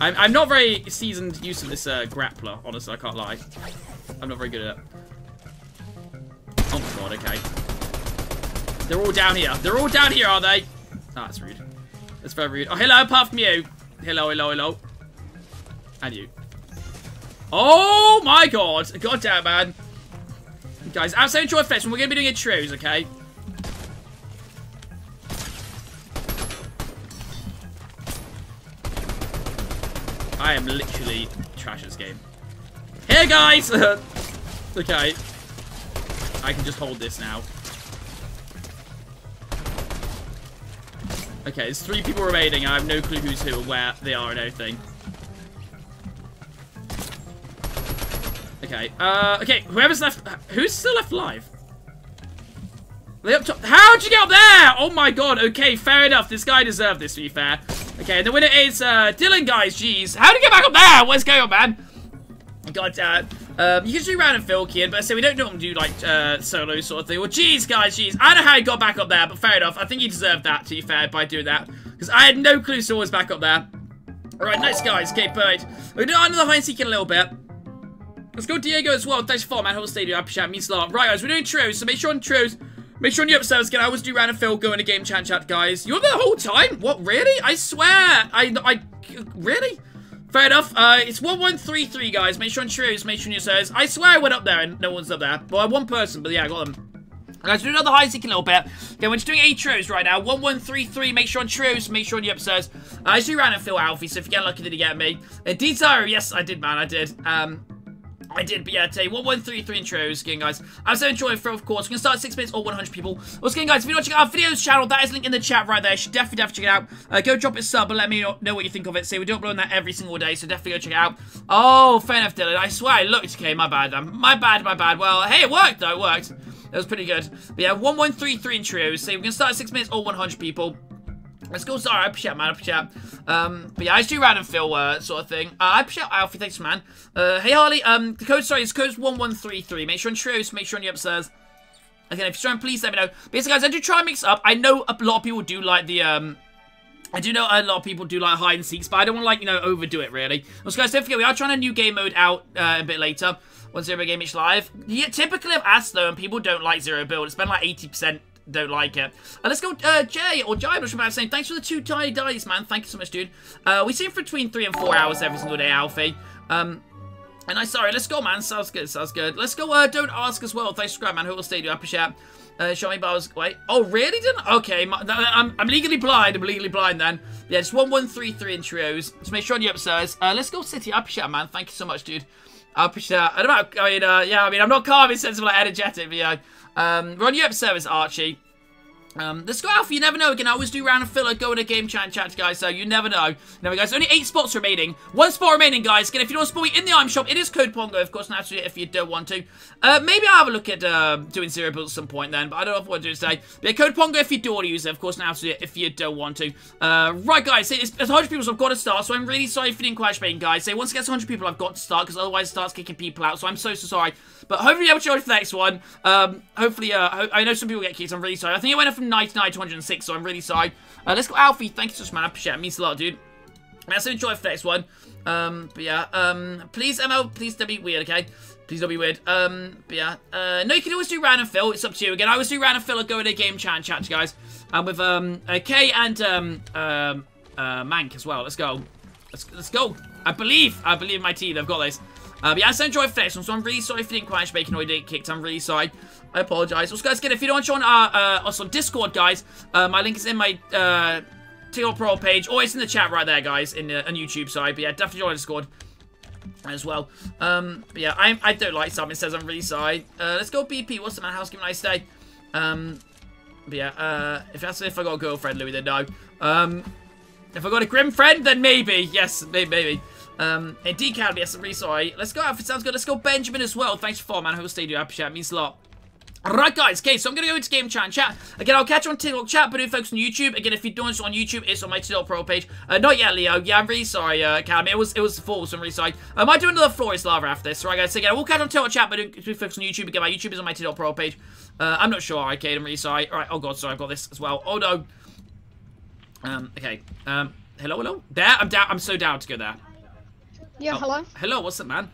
S1: I'm, I'm not very seasoned use of this uh, grappler, honestly, I can't lie. I'm not very good at it. Oh my god, okay. They're all down here. They're all down here, are they? Ah, oh, that's rude. That's very rude. Oh, hello, apart from you. Hello, hello, hello. And you. Oh my god. God damn, man. Guys, outside enjoy festival. We're going to be doing a trios, okay? I am literally trash this game. Here, guys! okay. I can just hold this now. Okay, there's three people remaining. I have no clue who's who and where they are and anything. Okay, uh, okay, whoever's left, who's still left alive? Are they up top? How'd you get up there? Oh my god, okay, fair enough. This guy deserved this, to be fair. Okay, the winner is, uh, Dylan, guys, jeez. How'd you get back up there? What's going on, man? God damn. Um, you can do round and fill, Kian, but I say we don't normally do, like, uh, solo sort of thing. Well, jeez, guys, jeez. I don't know how he got back up there, but fair enough. I think he deserved that, to be fair, by doing that. Because I had no clue Saul was back up there. Alright, nice, guys. Okay, perfect. We're going to do another hide and seek in a little bit. Let's go Diego as well. Thanks for man. Whole stadium. I appreciate it. Means a lot. Right, guys, we're doing trios, so make sure on trios. Make sure on your upstairs again. I always do round and fill, go in a game chat chat, guys. You were there the whole time? What, really? I swear. I, I, really? Fair enough. Uh, it's 1133, guys. Make sure on trios. Make sure on your says. I swear I went up there and no one's up there. Well, one person, but yeah, I got them. Guys, do another high seek a little bit. Okay, we're just doing eight trios right now. 1133, make sure on trios, make sure on your upstairs. Uh, I just round and fill Alfie, so if you get lucky, did you get me? Uh, Desire, yes, I did, man, I did. Um, I did, but yeah, today, 1133 intros. Again, guys, I'm so enjoying for, of course. Going to start at 6 minutes or 100 people. What's going, guys, if you're not checking out our videos channel, that is linked in the chat right there. You should definitely, definitely check it out. Uh, go drop it a sub and let me know what you think of it. So we do upload that every single day, so definitely go check it out. Oh, fair enough, Dylan. I swear I looked. Okay, my bad. Um, my bad, my bad. Well, hey, it worked, though. It worked. That was pretty good. But yeah, 1133 intros. We're going to start at 6 minutes or 100 people. Let's go, sorry, I appreciate it, man, I appreciate Um, but yeah, I just do random fill, uh, sort of thing. Uh, I appreciate Alfie, thanks, man. Uh, hey, Harley, um, the code, sorry, it's code 1133. Make sure on truce, make sure on your upstairs. Again, if you're trying, please let me know. Basically, guys, I do try and mix up. I know a lot of people do like the, um, I do know a lot of people do like hide and seeks, but I don't want to, like, you know, overdo it, really. Also, guys, don't forget, we are trying a new game mode out uh, a bit later. Once Zero Game each live. Yeah, typically I've asked, though, and people don't like Zero Build. It's been like 80% don't like it. Uh, let's go, uh, Jay, or Jai, I'm not saying, thanks for the two tiny dice, man. Thank you so much, dude. Uh, we see for between three and four hours every single day, Alfie. Um, and I, sorry, let's go, man. Sounds good, sounds good. Let's go, uh, don't ask as well. Thanks for subscribe, man. Who will stay, do I appreciate uh, show me bars. Wait. Oh, really? Didn't? Okay. My, I'm, I'm legally blind. I'm legally blind then. Yeah, just 1133 intros. Just make sure on your upstairs. Uh, let's go City. I appreciate it, man. Thank you so much, dude. I appreciate that. I don't know. I mean, uh, yeah, I mean, I'm not calm in sense of like energetic, but yeah. Um, we're on your upstairs, Archie. Um, let's go Alpha, you never know. Again, I always do round and filler, go in a game chat and chat, guys, so you never know. Never, guys, only eight spots remaining. One spot remaining, guys. Again, if you don't want to support me in the item shop, it is code Pongo, of course, naturally, if you don't want to. Uh, maybe I'll have a look at uh, doing zero builds at some point then, but I don't know if I want to do today. But yeah, code Pongo if you do want to use it, of course, naturally, if you don't want to. Uh, right, guys, it's, it's 100 people, so I've got to start, so I'm really sorry you didn't crash baiting, guys. Say, once it gets 100 people, I've got to start, because otherwise it starts kicking people out, so I'm so, so sorry. But hopefully I'll show you for the next one. Um, hopefully, uh, I know some people get kicked, I'm really sorry. I think it went up from 99 to 106, so I'm really sorry. Uh, let's go Alfie. Thank you so much, man. I appreciate it. it means a lot, dude. Let's enjoy the next one. Um, but yeah, um, please, ML, please don't be weird, okay? Please don't be weird. Um, but yeah, uh, no, you can always do random fill. It's up to you. Again, I always do random fill or go in a game chat and chat guys. And with, um, uh, and, um, um, uh, Mank as well. Let's go. Let's, let's go. I believe, I believe my team. They've got this. Uh, but yeah, I enjoy for one, so I'm really sorry if you didn't crash bacon or you didn't kicked. I'm really sorry. I apologize. Also, guys, again, if you don't want to join our, uh, us on Discord, guys, uh, my link is in my, uh, TikTok Pro page, or it's in the chat right there, guys, in the on YouTube side. But yeah, definitely join Discord as well. Um, but yeah, I, I don't like something. It says I'm really sorry. Uh, let's go BP. What's the man? How's a nice day? Um, but yeah, uh, if that's if I got a girlfriend, Louis, then no. Um, if I got a grim friend, then maybe. Yes, maybe. maybe. Um, and Decal, yes, I'm really sorry. Let's go Alfred, sounds good. Let's go Benjamin as well. Thanks for following, man. I will stay you. I appreciate it. means a lot. Alright guys, okay, so I'm gonna go into game chat and chat. Again, I'll catch you on TikTok chat, but if folks on YouTube, again, if you're doing watch on YouTube, it's on my TikTok Pro page. Uh, not yet, Leo. Yeah, I'm really sorry, uh, Cam. It was it was full, so I'm really sorry. I might do another Floor is Lava after this. Right, guys, so again, we'll catch on TikTok chat, but if you folks on YouTube, again, my YouTube is on my TikTok Pro page. Uh, I'm not sure, okay, I'm really sorry. Alright, oh god, sorry, I've got this as well. Oh no. Um, okay. Um, hello, hello? There? I'm down. I'm so down to go there.
S3: Yeah,
S1: Oh,
S3: hello.
S1: Hello, what's up, man?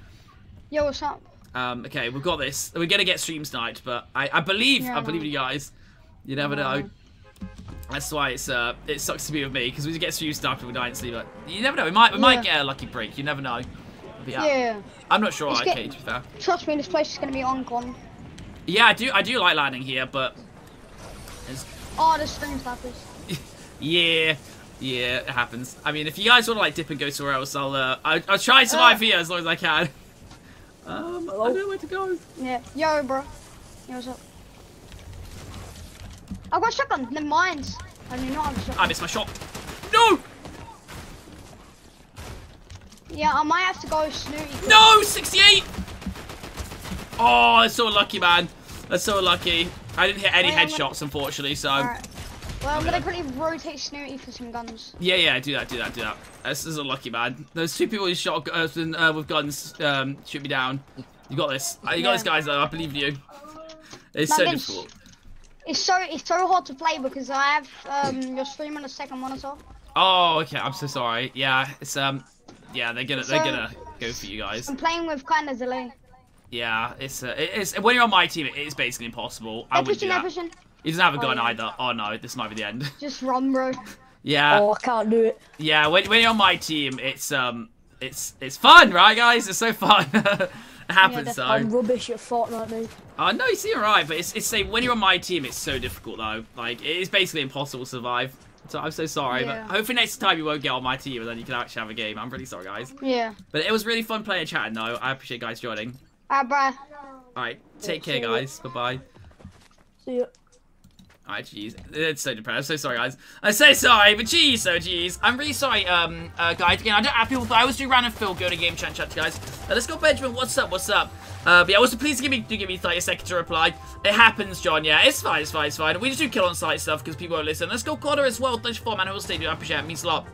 S3: Yo, what's up?
S1: Um, okay, we've got this. We're gonna get streams tonight, but I, I believe,
S3: Yeah,
S1: I
S3: I
S1: believe you guys. You never
S3: I
S1: know.
S3: know.
S1: That's why it's uh, it sucks to be with me because we get streams started with night sleep. But you never know. We might, we might get a lucky break. You never know. Yeah,
S3: Yeah.
S1: I'm not sure.
S3: Let's
S1: Okay,
S3: get-
S1: to be fair.
S3: Trust me, this place is gonna be on con.
S1: Yeah, I do. I do like landing here, but it's,
S3: Oh, the stream snappers.
S1: yeah, yeah, it happens. I mean, if you guys want to like dip and go somewhere else, I'll uh, I'll, I'll try and survive
S3: Uh.
S1: here as long as I can. Um, I don't know where to go.
S3: Yeah. Yo, bro. Yo, what's up? I've got shotgun. Never mind. I do not have a
S1: I
S3: shotgun.
S1: missed my shot. No,
S3: Yeah, I might have to go snooty.
S1: no, 68. Oh, that's so lucky, man. That's so lucky. I didn't hit any
S3: Wait, I'm gonna-
S1: headshots, unfortunately. So.
S3: Well, I'm gonna quickly rotate snooty for some guns.
S1: yeah, yeah, do that, do that, do that. This is a lucky man. Those two people who shot uh, with, with guns um, shoot me down. You got this. Uh, You got this, guys. Though. I believe you. It's
S3: No,
S1: so difficult.
S3: It's so it's so hard to play because I have um your stream on the second monitor.
S1: Oh, okay. I'm so sorry. Yeah, it's um, yeah, they're gonna they're gonna go for you guys.
S3: I'm playing with kind of delay.
S1: Yeah, it's uh, it's when you're on my team, it is basically impossible. I
S3: They're
S1: do
S3: pushing, they're pushing.
S1: He doesn't have a
S3: Oh,
S1: gun
S3: yeah.
S1: either. Oh no, this might be the end.
S3: Just run, bro.
S1: Yeah,
S2: Oh, I can't do it.
S1: yeah. When when you're on my team, it's um, it's it's fun, right, guys? It's so fun. it happens
S3: that's
S1: though.
S2: I'm rubbish at Fortnite, mate.
S1: Oh no, you seem alright, but it's it's say when you're on my team, it's so difficult though. Like it is basically impossible to survive. So I'm so sorry,
S3: Yeah.
S1: but hopefully next time you won't get on my team and then you can actually have a game. I'm really sorry, guys.
S3: Yeah.
S1: But it was really fun playing chatting though. I appreciate you guys joining.
S3: Alright, bro.
S1: Alright, take
S2: Yeah,
S1: care, guys. Bye bye.
S2: See ya.
S1: Alright, jeez. It's so depressed. I'm so sorry, guys. I'm so sorry, but jeez, so jeez. I'm really sorry, um, uh, guys. Again, I don't have people, but I always do random fill, go to game chat, chat guys. Uh, let's go, Benjamin. What's up? What's up? Uh, but yeah, also please give me, do give me 30 seconds to reply. It happens, John. Yeah, it's fine, it's fine, it's fine. We just do kill on site stuff because people won't listen. Let's go, Connor as well. Thanks for man. Who will stay? Do I appreciate it. it. Means a lot.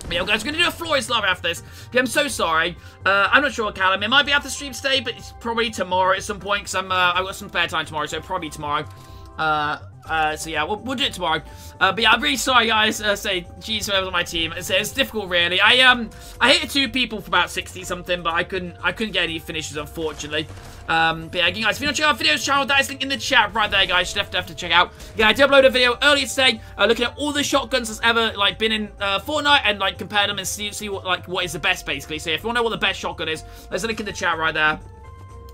S1: But yeah, guys, we're gonna do a Floor is Lava after this. Okay, I'm so sorry. Uh, I'm not sure, Callum. It might be after the stream today, but it's probably tomorrow at some point because I'm uh, I've got some spare time tomorrow, so probably tomorrow. Uh, uh, so yeah, we'll, we'll do it tomorrow. Uh, but yeah, I'm really sorry, guys. Uh, say, geez, whoever's on my team. It's, it's difficult, really. I um, I hit two people for about 60 something, but I couldn't, I couldn't get any finishes, unfortunately. Um, but yeah, guys, if you to check out our videos channel, that is linked in the chat right there, guys. You have to have to check out. Yeah, I did upload a video earlier today, uh, looking at all the shotguns that's ever like been in uh, Fortnite and like compare them and see see what like what is the best, basically. So if you want to know what the best shotgun is, there's a link in the chat right there.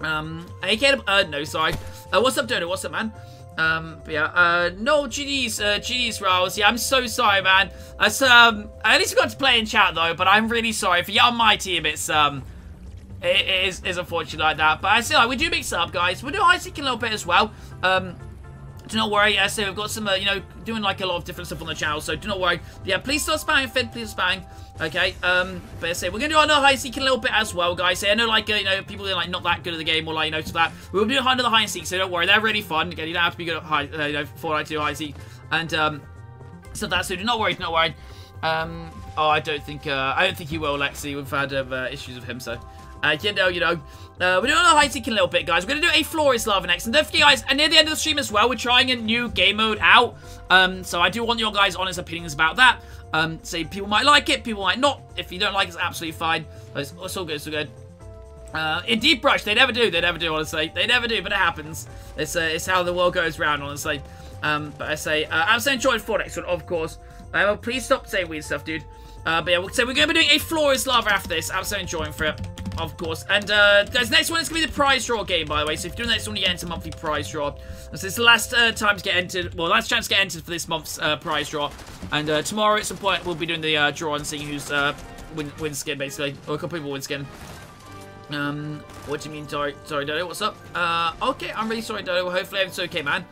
S1: Um, AK, uh, no, sorry. Uh, what's up, Dodo? What's up, man? Um, yeah, uh, no, GD's, uh, GD's. Yeah, I'm so sorry, man. That's, um, at least we got to play in chat, though, but I'm really sorry. For you on my team, it's, um, it, it is, is unfortunate like that. But I still, like, we do mix it up, guys. We do high seeking a little bit as well. Um, do not worry. Yeah, so we've got some, uh, you know, doing like a lot of different stuff on the channel. So do not worry. Yeah, please start spamming, Finn. Please spamming. Okay. Um, but I say we're gonna do another high seek a little bit as well, guys. So I know like uh, you know people are like not that good at the game or like you know to that. We'll do another high seek. So don't worry, they're really fun. Again, you don't have to be good at high, uh, you know, Fortnite to do high seek. And um, so that's so do not worry, do not worry. Um, oh, I don't think uh, I don't think he will, Lexi. We've had uh, issues with him, so. Uh, you know, you know. Uh, we're doing a high seeking a little bit, guys. We're going to do a Floor is Lava next. And don't forget, guys, and near the end of the stream as well, we're trying a new game mode out. Um, so I do want your guys' honest opinions about that. Um, say people might like it, people might not. If you don't like it, it's absolutely fine. It's, it's all good, it's all good. Uh, in Deep Rush, they never do, they never do, honestly. They never do, but it happens. It's, uh, it's how the world goes round, honestly. Um, but I say, uh, I'm saying enjoying for next one, of course. Uh, well, please stop saying weird stuff, dude. Uh, but yeah, so we're going to be doing a Floor is Lava after this. So enjoying for it of course. And, uh, guys, next one is going to be the prize draw game, by the way. So if you're doing next one, you get into monthly prize draw. So it's the last uh, time to get entered, well, last chance to get entered for this month's uh, prize draw. And uh, tomorrow at some point, we'll be doing the uh, draw and seeing who's uh, win, win skin, basically. Or a couple people win skin. Um, what do you mean, sorry, sorry, Dodo, what's up? Uh, okay, I'm really sorry, Dodo. Hopefully everything's okay, man.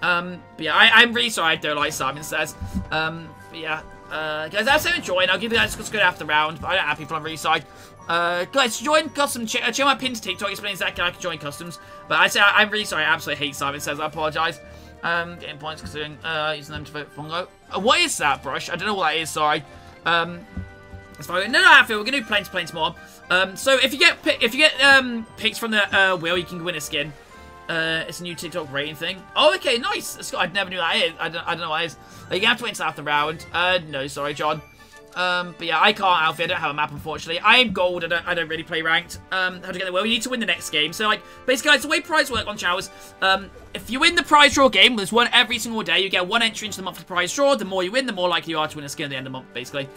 S1: Um, but yeah, I, am really sorry I don't like Simon says. Um, yeah, uh, guys, I'm so enjoying. I'll give you guys a good after round, but I don't have people on sorry. Uh, guys, join custom. Check, uh, check my pin to TikTok exactly how I can join customs. But I say I, am really sorry. I absolutely hate Simon Says. I apologize. Um, getting points considering uh, using them to vote Fungo. Uh, what is that brush? I don't know what that is. Sorry. Um, it's fine. No, no, I feel we're gonna do planes, planes more. Um, so if you get if you get um picks from the uh, wheel, you can win a skin. Uh, it's a new TikTok rating thing. Oh, okay, nice. I never knew that is. I don't, I don't know what it is. Uh, you have to wait until after round. Uh, no, sorry, John. Um, but yeah, I can't Alfie. I don't have a map, unfortunately. I am gold. I don't, I don't really play ranked. Um, how to get there? Well, you need to win the next game. So, like, basically, guys, the way prize work on Chowers, um, if you win the prize draw game, there's one every single day. You get one entry into the monthly prize draw. The more you win, the more likely you are to win a skin at the end of the month, basically.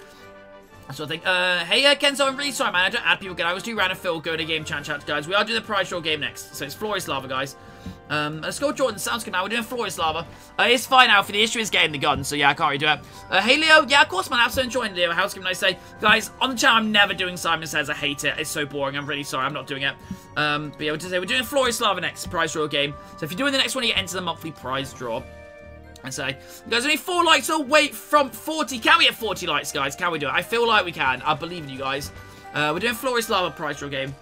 S1: Sort of thing. Uh, hey, uh, Kenzo, I'm really sorry, man. I don't add people again. I was doing random Phil go to game chat chat, guys. We are doing the prize draw game next. So it's Floor is Lava, guys. Um, let's go Jordan. Sounds good, man. We're doing Floor is Lava. Uh, it's fine, Alfie. The issue is getting the gun, so yeah, I can't really do it. Uh, hey, Leo. Yeah, of course, man. Absolutely enjoying Leo. How's it I say? Guys, on the channel, I'm never doing Simon Says. I hate it. It's so boring. I'm really sorry. I'm not doing it. Um, but yeah, we're, say, we're doing Floor is Lava next prize draw game. So if you're doing the next one, you get into the monthly prize draw. I say, guys only four likes away from 40. Can we get 40 likes, guys? Can we do it? I feel like we can. I believe in you guys. Uh, we're doing Floor is Lava prize draw game.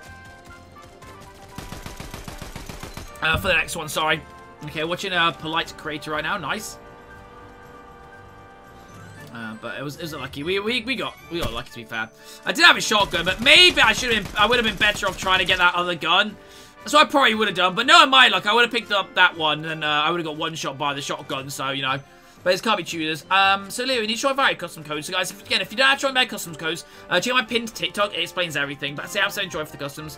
S1: Uh, for the next one, sorry. Okay, watching a polite creator right now. Nice. Uh, but it was it was lucky. We, we we got we got lucky to be fair. I did have a shotgun, but maybe I should have I would have been better off trying to get that other gun. So I probably would have done. But no, my luck, I would have picked up that one, and uh, I would have got one shot by the shotgun. So you know. But it's can't be choosers. Um, so Leo, you need to try varied custom codes. So guys, if, again, if you don't have to try varied customs codes, uh, check my pinned TikTok. It explains everything. Say I'm so enjoy for the customs.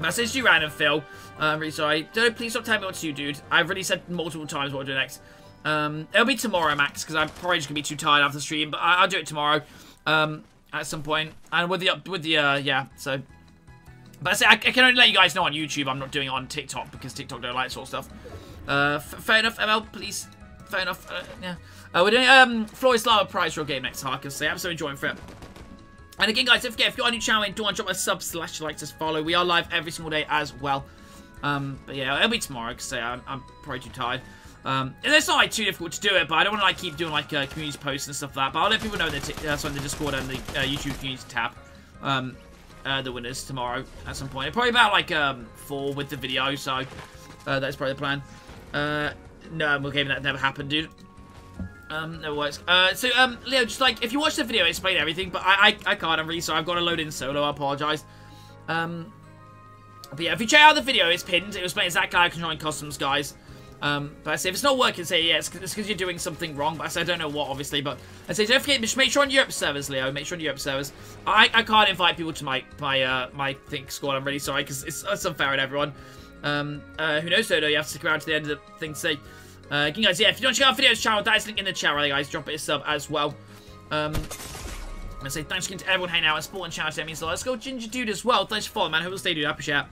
S1: Message you, random Phil. I'm really sorry. Don't please stop telling me what to do, dude. I've already said multiple times what I'll do next. Um, it'll be tomorrow, Max, because I'm probably just gonna be too tired after the stream. But I will do it tomorrow, um, at some point. And with the with the uh, yeah. So, but I say I, I, can only let you guys know on YouTube. I'm not doing it on TikTok because TikTok don't like sort of stuff. Uh, fair enough, ML. Please, fair enough. Uh, yeah. Uh, we're doing um Floor is Lava prize draw game next, Harkers. So I'm so enjoying it. And again, guys, don't forget, if you're on new channel and do want to drop a sub slash like to follow, we are live every single day as well. Um, but yeah, it'll be tomorrow, because I'm, I'm probably too tired. Um, and it's not like too difficult to do it, but I don't want to like keep doing like uh, community posts and stuff like that. But I'll let people know that that's on the Discord and the uh, YouTube community tab. Um, uh, the winners tomorrow at some point. Probably about like um, four with the video, so uh, that's probably the plan. Uh, no, I'm okay, that never happened, dude. Um, no works. Uh, so, um, Leo, just like, if you watch the video, explain everything, but I, I, I can't, I'm really sorry. I've got to load in solo, I apologize. Um, but yeah, if you check out the video, it's pinned. It was explains exactly how I controlling customs, guys. Um, but I say, if it's not working, say, yeah, it's because you're doing something wrong. But I say, I don't know what, obviously. But I say, don't forget, make sure on Europe servers, Leo. Make sure on Europe servers. I, I can't invite people to my, my, uh, my Think squad. I'm really sorry, because it's, it's unfair on everyone. Um, uh, who knows, Dodo? You have to stick around to the end of the thing to say. Uh, again, guys, yeah, if you don't check out videos channel, that is link in the chat, right, guys? Drop it a sub as well. Um, I say thanks again to everyone hanging out and supporting channel. That means so let's go Ginger Dude as well. Thanks for following, man. Hope you'll stay, dude. I appreciate it.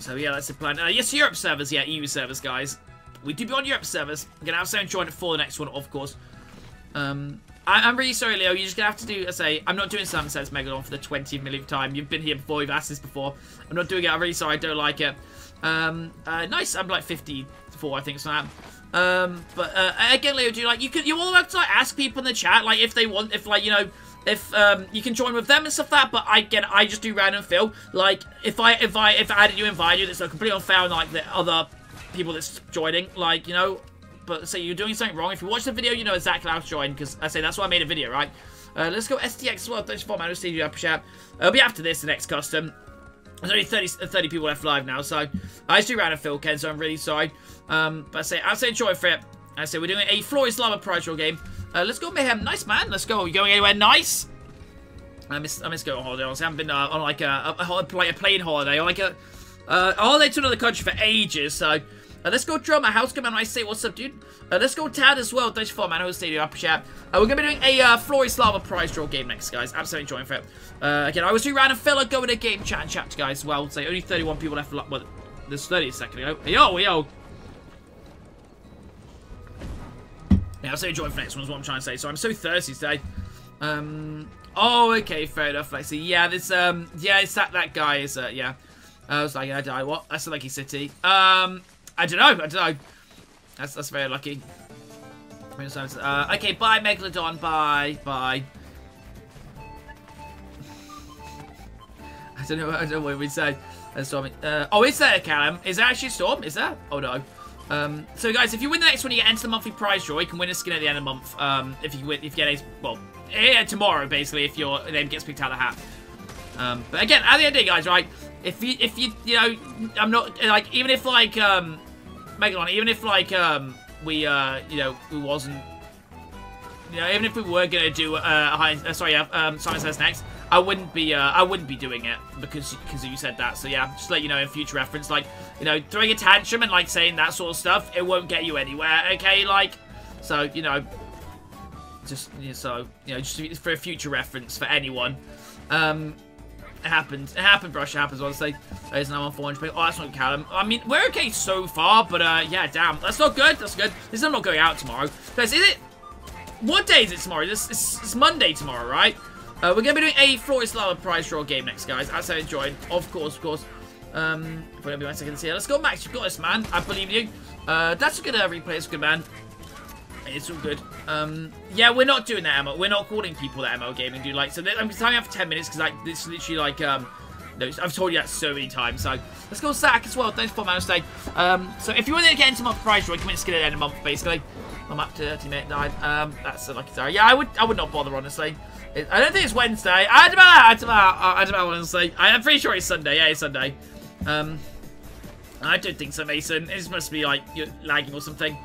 S1: So yeah, that's the plan. Uh, yes, Europe servers, yeah, EU servers, guys. We do be on Europe servers. I'm gonna have someone join it for the next one, of course. Um, I, am really sorry, Leo. You're just gonna have to do. I say, I'm not doing Sunsets Megalon for the 20 millionth time. You've been here before. You've asked this before. I'm not doing it. I'm really sorry. I don't like it. Um, uh, nice. I'm like 54, I think, so. Um, but uh, again, Leo, do you like you could you all have to like ask people in the chat like if they want if like you know if um you can join with them and stuff like that. But I get I just do random fill. Like if I if I if I added you invite you, that's completely unfair on like the other people that's joining. Like you know, but say you're doing something wrong. If you watch the video, you know exactly how to join because I say that's why I made a video, right? Uh, let's go as well. 34 man, Steve up chat. It'll be after this, the next custom. There's only 30, 30 people left live now, so I just do random fill, Ken, so I'm really sorry. Um, but I say, I say enjoy for it. I say we're doing a Floor is Lava Prize Draw game. Uh, let's go Mayhem. Nice, man. Let's go. You going anywhere nice? I miss, I miss going on holiday. Honestly, I haven't been uh, on like a, a, like a plane holiday or like a, uh, holiday to another country for ages. So uh, let's go drummer. How's come on? I say what's up, dude. Uh, let's go Tad as well. Thanks for man. I was stadium up chat. Uh, we're gonna be doing a uh, Floor is Lava Prize Draw game next, guys. Absolutely enjoying for it. Uh, again, I was doing random filler going to game chat and chat, guys. Well, say only 31 people left. Well, there's 30 seconds ago. Yo, yo. Yeah, I'll say join for next one is what I'm trying to say. So I'm so thirsty today. Um. Oh, okay, fair enough. I see. Yeah, this. Um. Yeah, it's that. That guy is. Uh. Yeah. I was like, I die. What? That's a lucky city. Um. I don't know. I don't know. That's that's very lucky. Uh, okay, bye, Megalodon. Bye, bye. I don't know. I don't know what we say. Uh, oh, is there, a Callum? Is there actually a storm? Is there? Oh no. Um, so guys, if you win the next one, you get into the monthly prize draw. You can win a skin at the end of the month. Um, if you win, if you get a well, yeah, tomorrow basically, if your name gets picked out of the hat. Um, but again, at the end of day, guys, right? If you, if you, you know, I'm not like even if like um, Megalon, even if like um, we, uh, you know, we wasn't, you know, even if we were gonna do uh, high, uh sorry, uh, um, Simon says next. I wouldn't be uh, I wouldn't be doing it because because you said that. So yeah, just let you know in future reference, like you know, throwing a tantrum and like saying that sort of stuff, it won't get you anywhere. Okay, like so you know, just you know, so you know, just for a future reference for anyone. Um, it happened. It happened, brush. It happens. Honestly, there's now on 400. Oh, that's not Callum. I mean, we're okay so far, but uh, yeah, damn, that's not good. That's good. This is not going out tomorrow. Guys, is it? What day is it tomorrow? This it's Monday tomorrow, right? Uh, we're going to be doing a Floor is Lava prize draw game next, guys. As I enjoyed, of course, of course. Um, if we're going to be my second here. Let's go, Max. You've got this, man. I believe you. Uh, that's a good uh, replay. It's good, man. It's all good. Um, yeah, we're not doing that ML. We're not calling people that ML gaming, dude. Like, so I'm timing out for 10 minutes because like this is literally like um, no, I've told you that so many times. So let's go Sack as well. Thanks for my stay. Um, so if you want to get into my prize draw, you can at the end of the month, basically. I'm up to 30 minute dive. Um, that's a lucky story. Yeah, I would I would not bother honestly. I don't think it's Wednesday. I don't know. I don't know. I don't know. Honestly, I'm pretty sure it's Sunday. Yeah, it's Sunday. Um, I don't think so, Mason. It must be like you're lagging or something.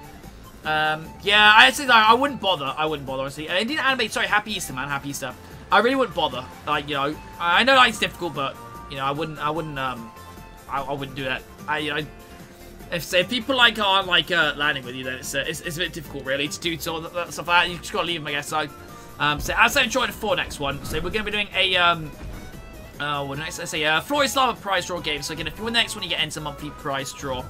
S1: Um, yeah, I say that I wouldn't bother. I wouldn't bother honestly. And didn't animate. Sorry, Happy Easter, man. Happy Easter. I really wouldn't bother. Like you know, I know like, it's difficult, but you know, I wouldn't. I wouldn't. Um, I, I wouldn't do that. I you know. If say if people like aren't like uh, landing with you, then it's, uh, it's, it's a bit difficult really to do so that, stuff like that. You just gotta leave them, I guess. So um, so as I enjoyed the four next one, so we're going to be doing a, um, uh, what next? I say, uh, Floor is Lava prize draw game. So again, if you win the next one, you get into monthly prize draw.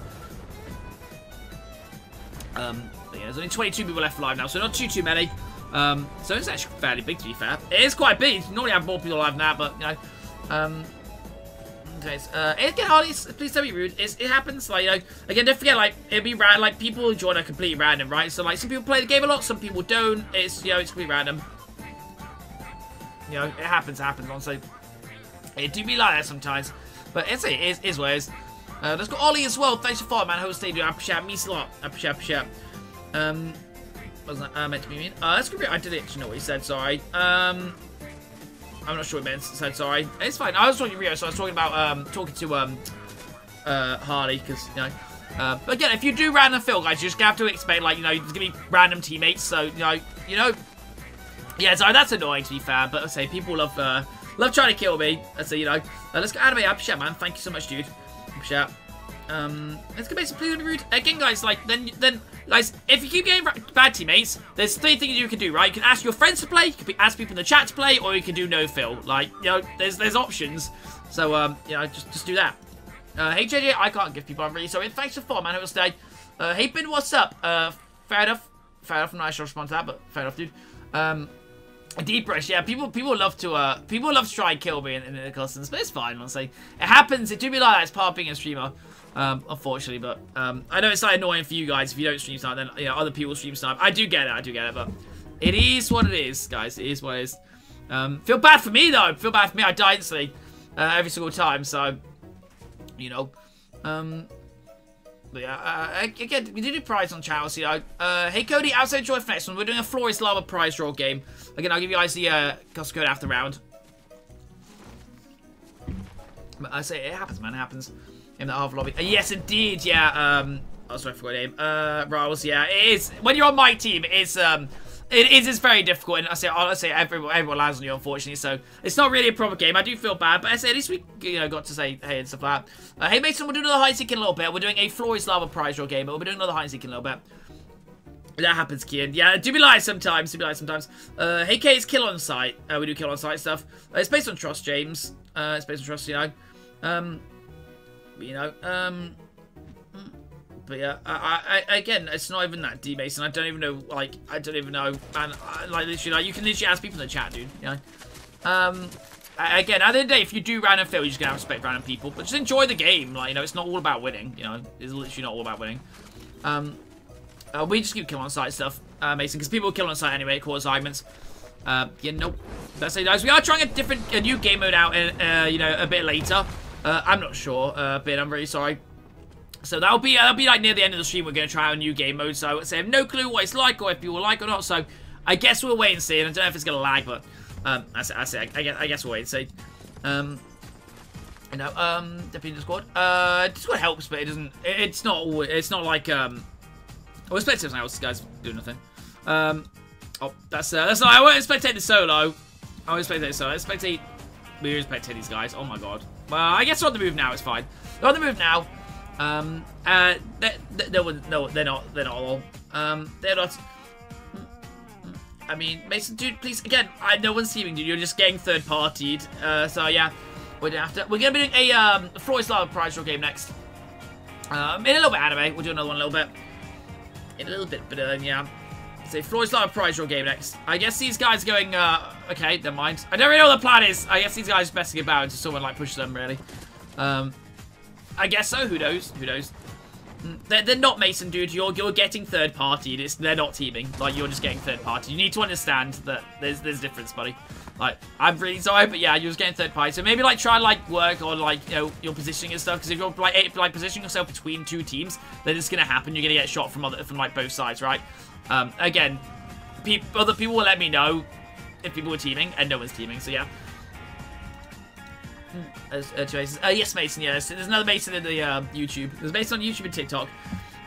S1: Um, yeah, there's only 22 people left alive now, so not too, too many. Um, so it's actually fairly big, to be fair. It is quite big. You normally have more people alive now, but, you know. Um, okay, so, uh, again, Harley, please don't be rude. It's, it happens, like, you know, again, don't forget, like, it'll be random, like, people join are completely random, right? So, like, some people play the game a lot, some people don't. It's, you know, it's completely random. You know, it happens, happens, honestly. It do be like that sometimes. But it's, it is, is what it is. Uh, let's go Ollie as well. Thanks for following, man. Host stadium. I appreciate. Means a lot. I appreciate, appreciate. Um, wasn't that uh, meant to be mean? Uh, that's gonna be. I did it actually know what he said. Sorry. Um, I'm not sure what he meant. Said sorry. It's fine. I was talking to Rio, so I was talking about um, talking to um, uh, Harley because you know. Uh, but again, if you do random fill, guys, you just have to expect like you know there's gonna be random teammates. So you know, you know, yeah, so that's annoying to be fair, but I say people love uh, love trying to kill me. I say, you know, uh, let's go anime up chat, man. Thank you so much, dude. Chat. Um, let's go basically please be rude. Again, guys, like then then guys, if you keep getting bad teammates, there's three things you can do, right? You can ask your friends to play, you can ask people in the chat to play, or you can do no fill. Like, you know, there's there's options. So um, you know, just just do that. Uh, hey JJ, I can't give people. I'm really sorry. Thanks for four, man. It will stay. Uh, hey Ben, what's up? Uh, fair enough. Fair enough. Nice response to respond to that, but fair enough, dude. Um, deep rush, yeah. People people love to uh people love to try and kill me in, in the customs, but it's fine, honestly. It happens, it do be like that, it's part of being a streamer. Um, unfortunately, but um, I know it's like annoying for you guys if you don't stream snipe, then you know other people stream snipe. I do get it, I do get it, but it is what it is, guys. It is what it is. Um, feel bad for me though. Feel bad for me. I die instantly uh, every single time, so you know. Um, but yeah, uh, again, we did do prize on channels, you know. Uh, hey Cody, outside joy for next one. We're doing a Floor is Lava prize draw game. Again, I'll give you guys the uh, custom code after round. But I say it happens, man. It happens in the half lobby. Uh, yes, indeed. Yeah. Um. Oh, sorry, I forgot your name. Uh, Riles. Yeah, it is. When you're on my team, it's um. It is it's very difficult, and I say I say everyone everyone lands on you, unfortunately. So it's not really a proper game. I do feel bad, but I say at least we you know got to say hey and stuff like that. Uh, hey Mason, we're doing another hide seek in a little bit. We're doing a Floor is Lava prize draw game, but we'll be doing another hide seek in a little bit. That happens, Kian. Yeah, do be live sometimes. Do be live sometimes. Uh, hey K, it's kill on site. Uh, we do kill on site stuff. Uh, it's based on trust, James. Uh, it's based on trust, you know. Um, you know. Um. But yeah, I, I, again, it's not even that D Mason. I don't even know, like, I don't even know, and uh, like, literally, like, you can literally ask people in the chat, dude. You know. Um. Again, at the end of the day, if you do random fill, you're just gonna respect random people, but just enjoy the game. Like, you know, it's not all about winning. You know, it's literally not all about winning. Um. Uh, we just keep kill on site stuff, uh, Mason, because people kill on site anyway, cause arguments. Uh, yeah, nope. That's it, guys. We are trying a different, a new game mode out, in, uh, you know, a bit later. Uh, I'm not sure, uh, but I'm really sorry. So that'll be uh, that'll be like near the end of the stream. We're going to try a new game mode. So I say I have no clue what it's like or if you will like or not. So I guess we'll wait and see. And I don't know if it's going to lag, but um, I I, I, guess, I guess we'll wait and see. Um, you know, um, definitely squad. Uh, Discord helps, but it doesn't. It, it's not. It's not like um. Oh, expect something else. Guy's do nothing. Um. Oh, that's uh, that's not. I won't spectate the solo. I won't spectate the solo. I expect spectate. We spectate these guys. Oh my god. Well, I guess they're on the move now. It's fine. They're on the move now. Um, uh, they, they, no, no, they're not. They're not all. Um, they're not. I mean, Mason, dude, please, again, I no one's teaming, dude. You're just getting third-partied. Uh, so yeah, we're gonna have to. We're gonna be doing a um, Floor is Lava prize draw game next. Um, in a little bit anime. We'll do another one a little bit. In a little bit, but uh, yeah. Say Floor is Lava prize draw game next. I guess these guys are going. Uh, okay, never mind. I don't really know what the plan is. I guess these guys messing about until someone like pushes them, really. Um, I guess so. Who knows? Who knows? They're, they're not Mason, dude. You're you're getting third party. It's, they're not teaming. Like you're just getting third party. You need to understand that there's there's difference, buddy. Like I'm really sorry, but yeah, you're just getting third party. So maybe like try like work on like you know your positioning and stuff. Because if you're like if, like positioning yourself between two teams, then it's gonna happen. You're gonna get shot from other from like both sides, right? Um, again, pe other people will let me know if people were teaming, and no one's teaming. So yeah. Uh, uh, yes, Mason, yes. There's another Mason in the uh, YouTube. There's Mason on YouTube and TikTok.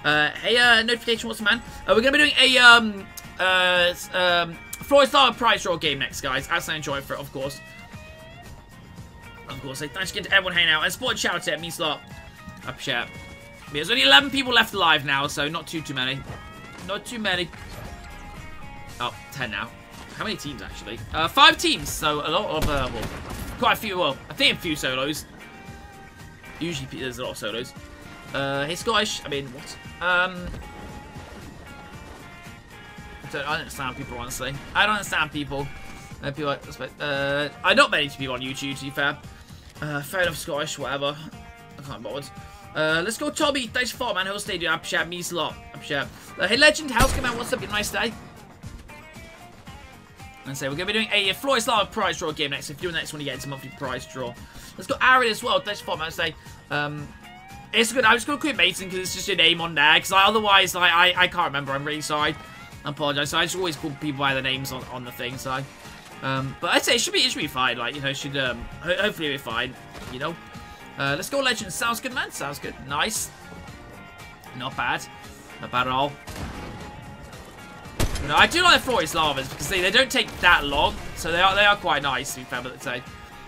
S1: Uh, hey, uh, notification, what's the man? Uh, we're going to be doing a um, uh, um, Floor is Lava prize draw game next, guys. As I enjoy for it, of course. Of course, like, thanks again to everyone hanging out. And support shout out, it means a lot. Appreciate it. There's only 11 people left alive now, so not too, too many. Not too many. Oh, 10 now. How many teams, actually? Uh, five teams, so a lot of, uh, well, quite a few, well, I think a few solos. Usually there's a lot of solos. Uh, hey Scottish, I mean, what? Um, I don't, I don't understand people, honestly. I don't understand people. Uh, people like, uh, I not many people on YouTube, to be fair. Uh, fair enough, Scottish, whatever. I can't bother. Uh, let's go, Tommy. Thanks for man. Whole stadium. I'm sure. Me a lot. I'm sure. Uh, hey, Legend. How's it, man? What's up? You nice day? And say we're going to be doing a Floor is Lava prize draw game next. If you're the next one, you get into monthly prize draw. Let's go Aaron as well. Thanks for man. Say, um, it's good. I'm just going to quit Mason because it's just your name on there. Because otherwise, like, I, I can't remember. I'm really sorry. I apologize. So I just always call people by their names on, on the thing. So, um, but I'd say it should be it should be fine. Like you know, should um, ho hopefully be fine. You know. Uh, let's go Legends. Sounds good, man. Sounds good. Nice. Not bad. Not bad at all. Know, I do like Floor is Lavas because they, they don't take that long. So they are they are quite nice, to be fair, but they say.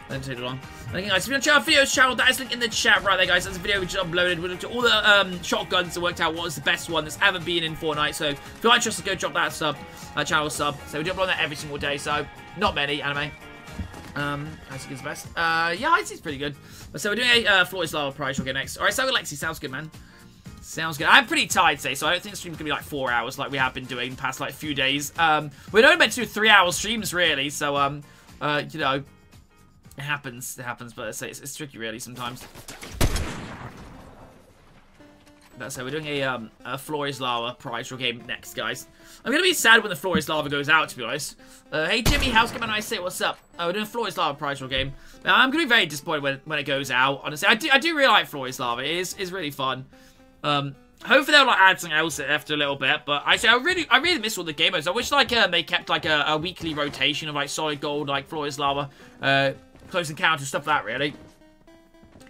S1: They don't take long. Okay, guys, if you want to check out videos channel, that is linked in the chat right there, guys. That's a video we just uploaded. We looked at all the um, shotguns and worked out what was the best one that's ever been in Fortnite. So if you're interested, go drop that sub, uh, channel sub. So we do upload that every single day. So not many anime. Um, I think it's the best. Uh, yeah, I think it's pretty good. So we're doing a uh, Floor is Lava prize. We'll get next. All right, so Lexi sounds good, man. Sounds good. I'm pretty tired today, so I don't think the stream's gonna be like four hours like we have been doing past like few days. Um, we're only meant to do three hour streams really, so um, uh, you know, it happens. It happens, but it's, it's, it's tricky really sometimes. But so we're doing a um a Floor is Lava prize draw game next, guys. I'm gonna be sad when the Floor is Lava goes out, to be honest. Uh, hey Jimmy, how's it going? I say what's up? Uh, we're doing Floor is Lava prize draw game. Now, I'm gonna be very disappointed when when it goes out. Honestly, I do I do really like Floor is Lava. It is is really fun. Um, hopefully they'll like add something else after a little bit. But I say I really I really miss all the game modes. I wish like uh, they kept like a, a, weekly rotation of like Solid Gold, like is Lava, uh, Close Encounter, stuff like that really.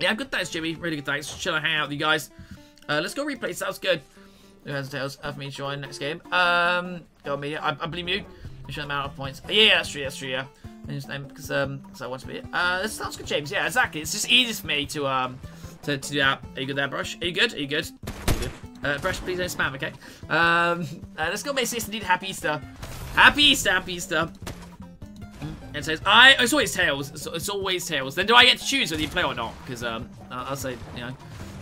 S1: Yeah, good thanks, Jimmy. Really good thanks. Chill and hang out with you guys. Uh, let's go replay. Sounds good. Who has tails? Have me join next game. Um, go me. I, I believe you. You should amount of points. Yeah, yeah, that's true. That's true. Yeah. His name because um, because I want to be. Uh, this sounds good, James. Yeah, exactly. It's just easy for me to um, to, to do that. Are you good there, Brush? Are you good? Are you good? Uh, Brush, please don't spam, okay? Um, uh, let's go make this indeed. Happy Easter. Happy Easter. Happy Easter. And says, I, it's always Tails. It's, it's, always Tails. Then do I get to choose whether you play or not? Because, um, I'll say, you know.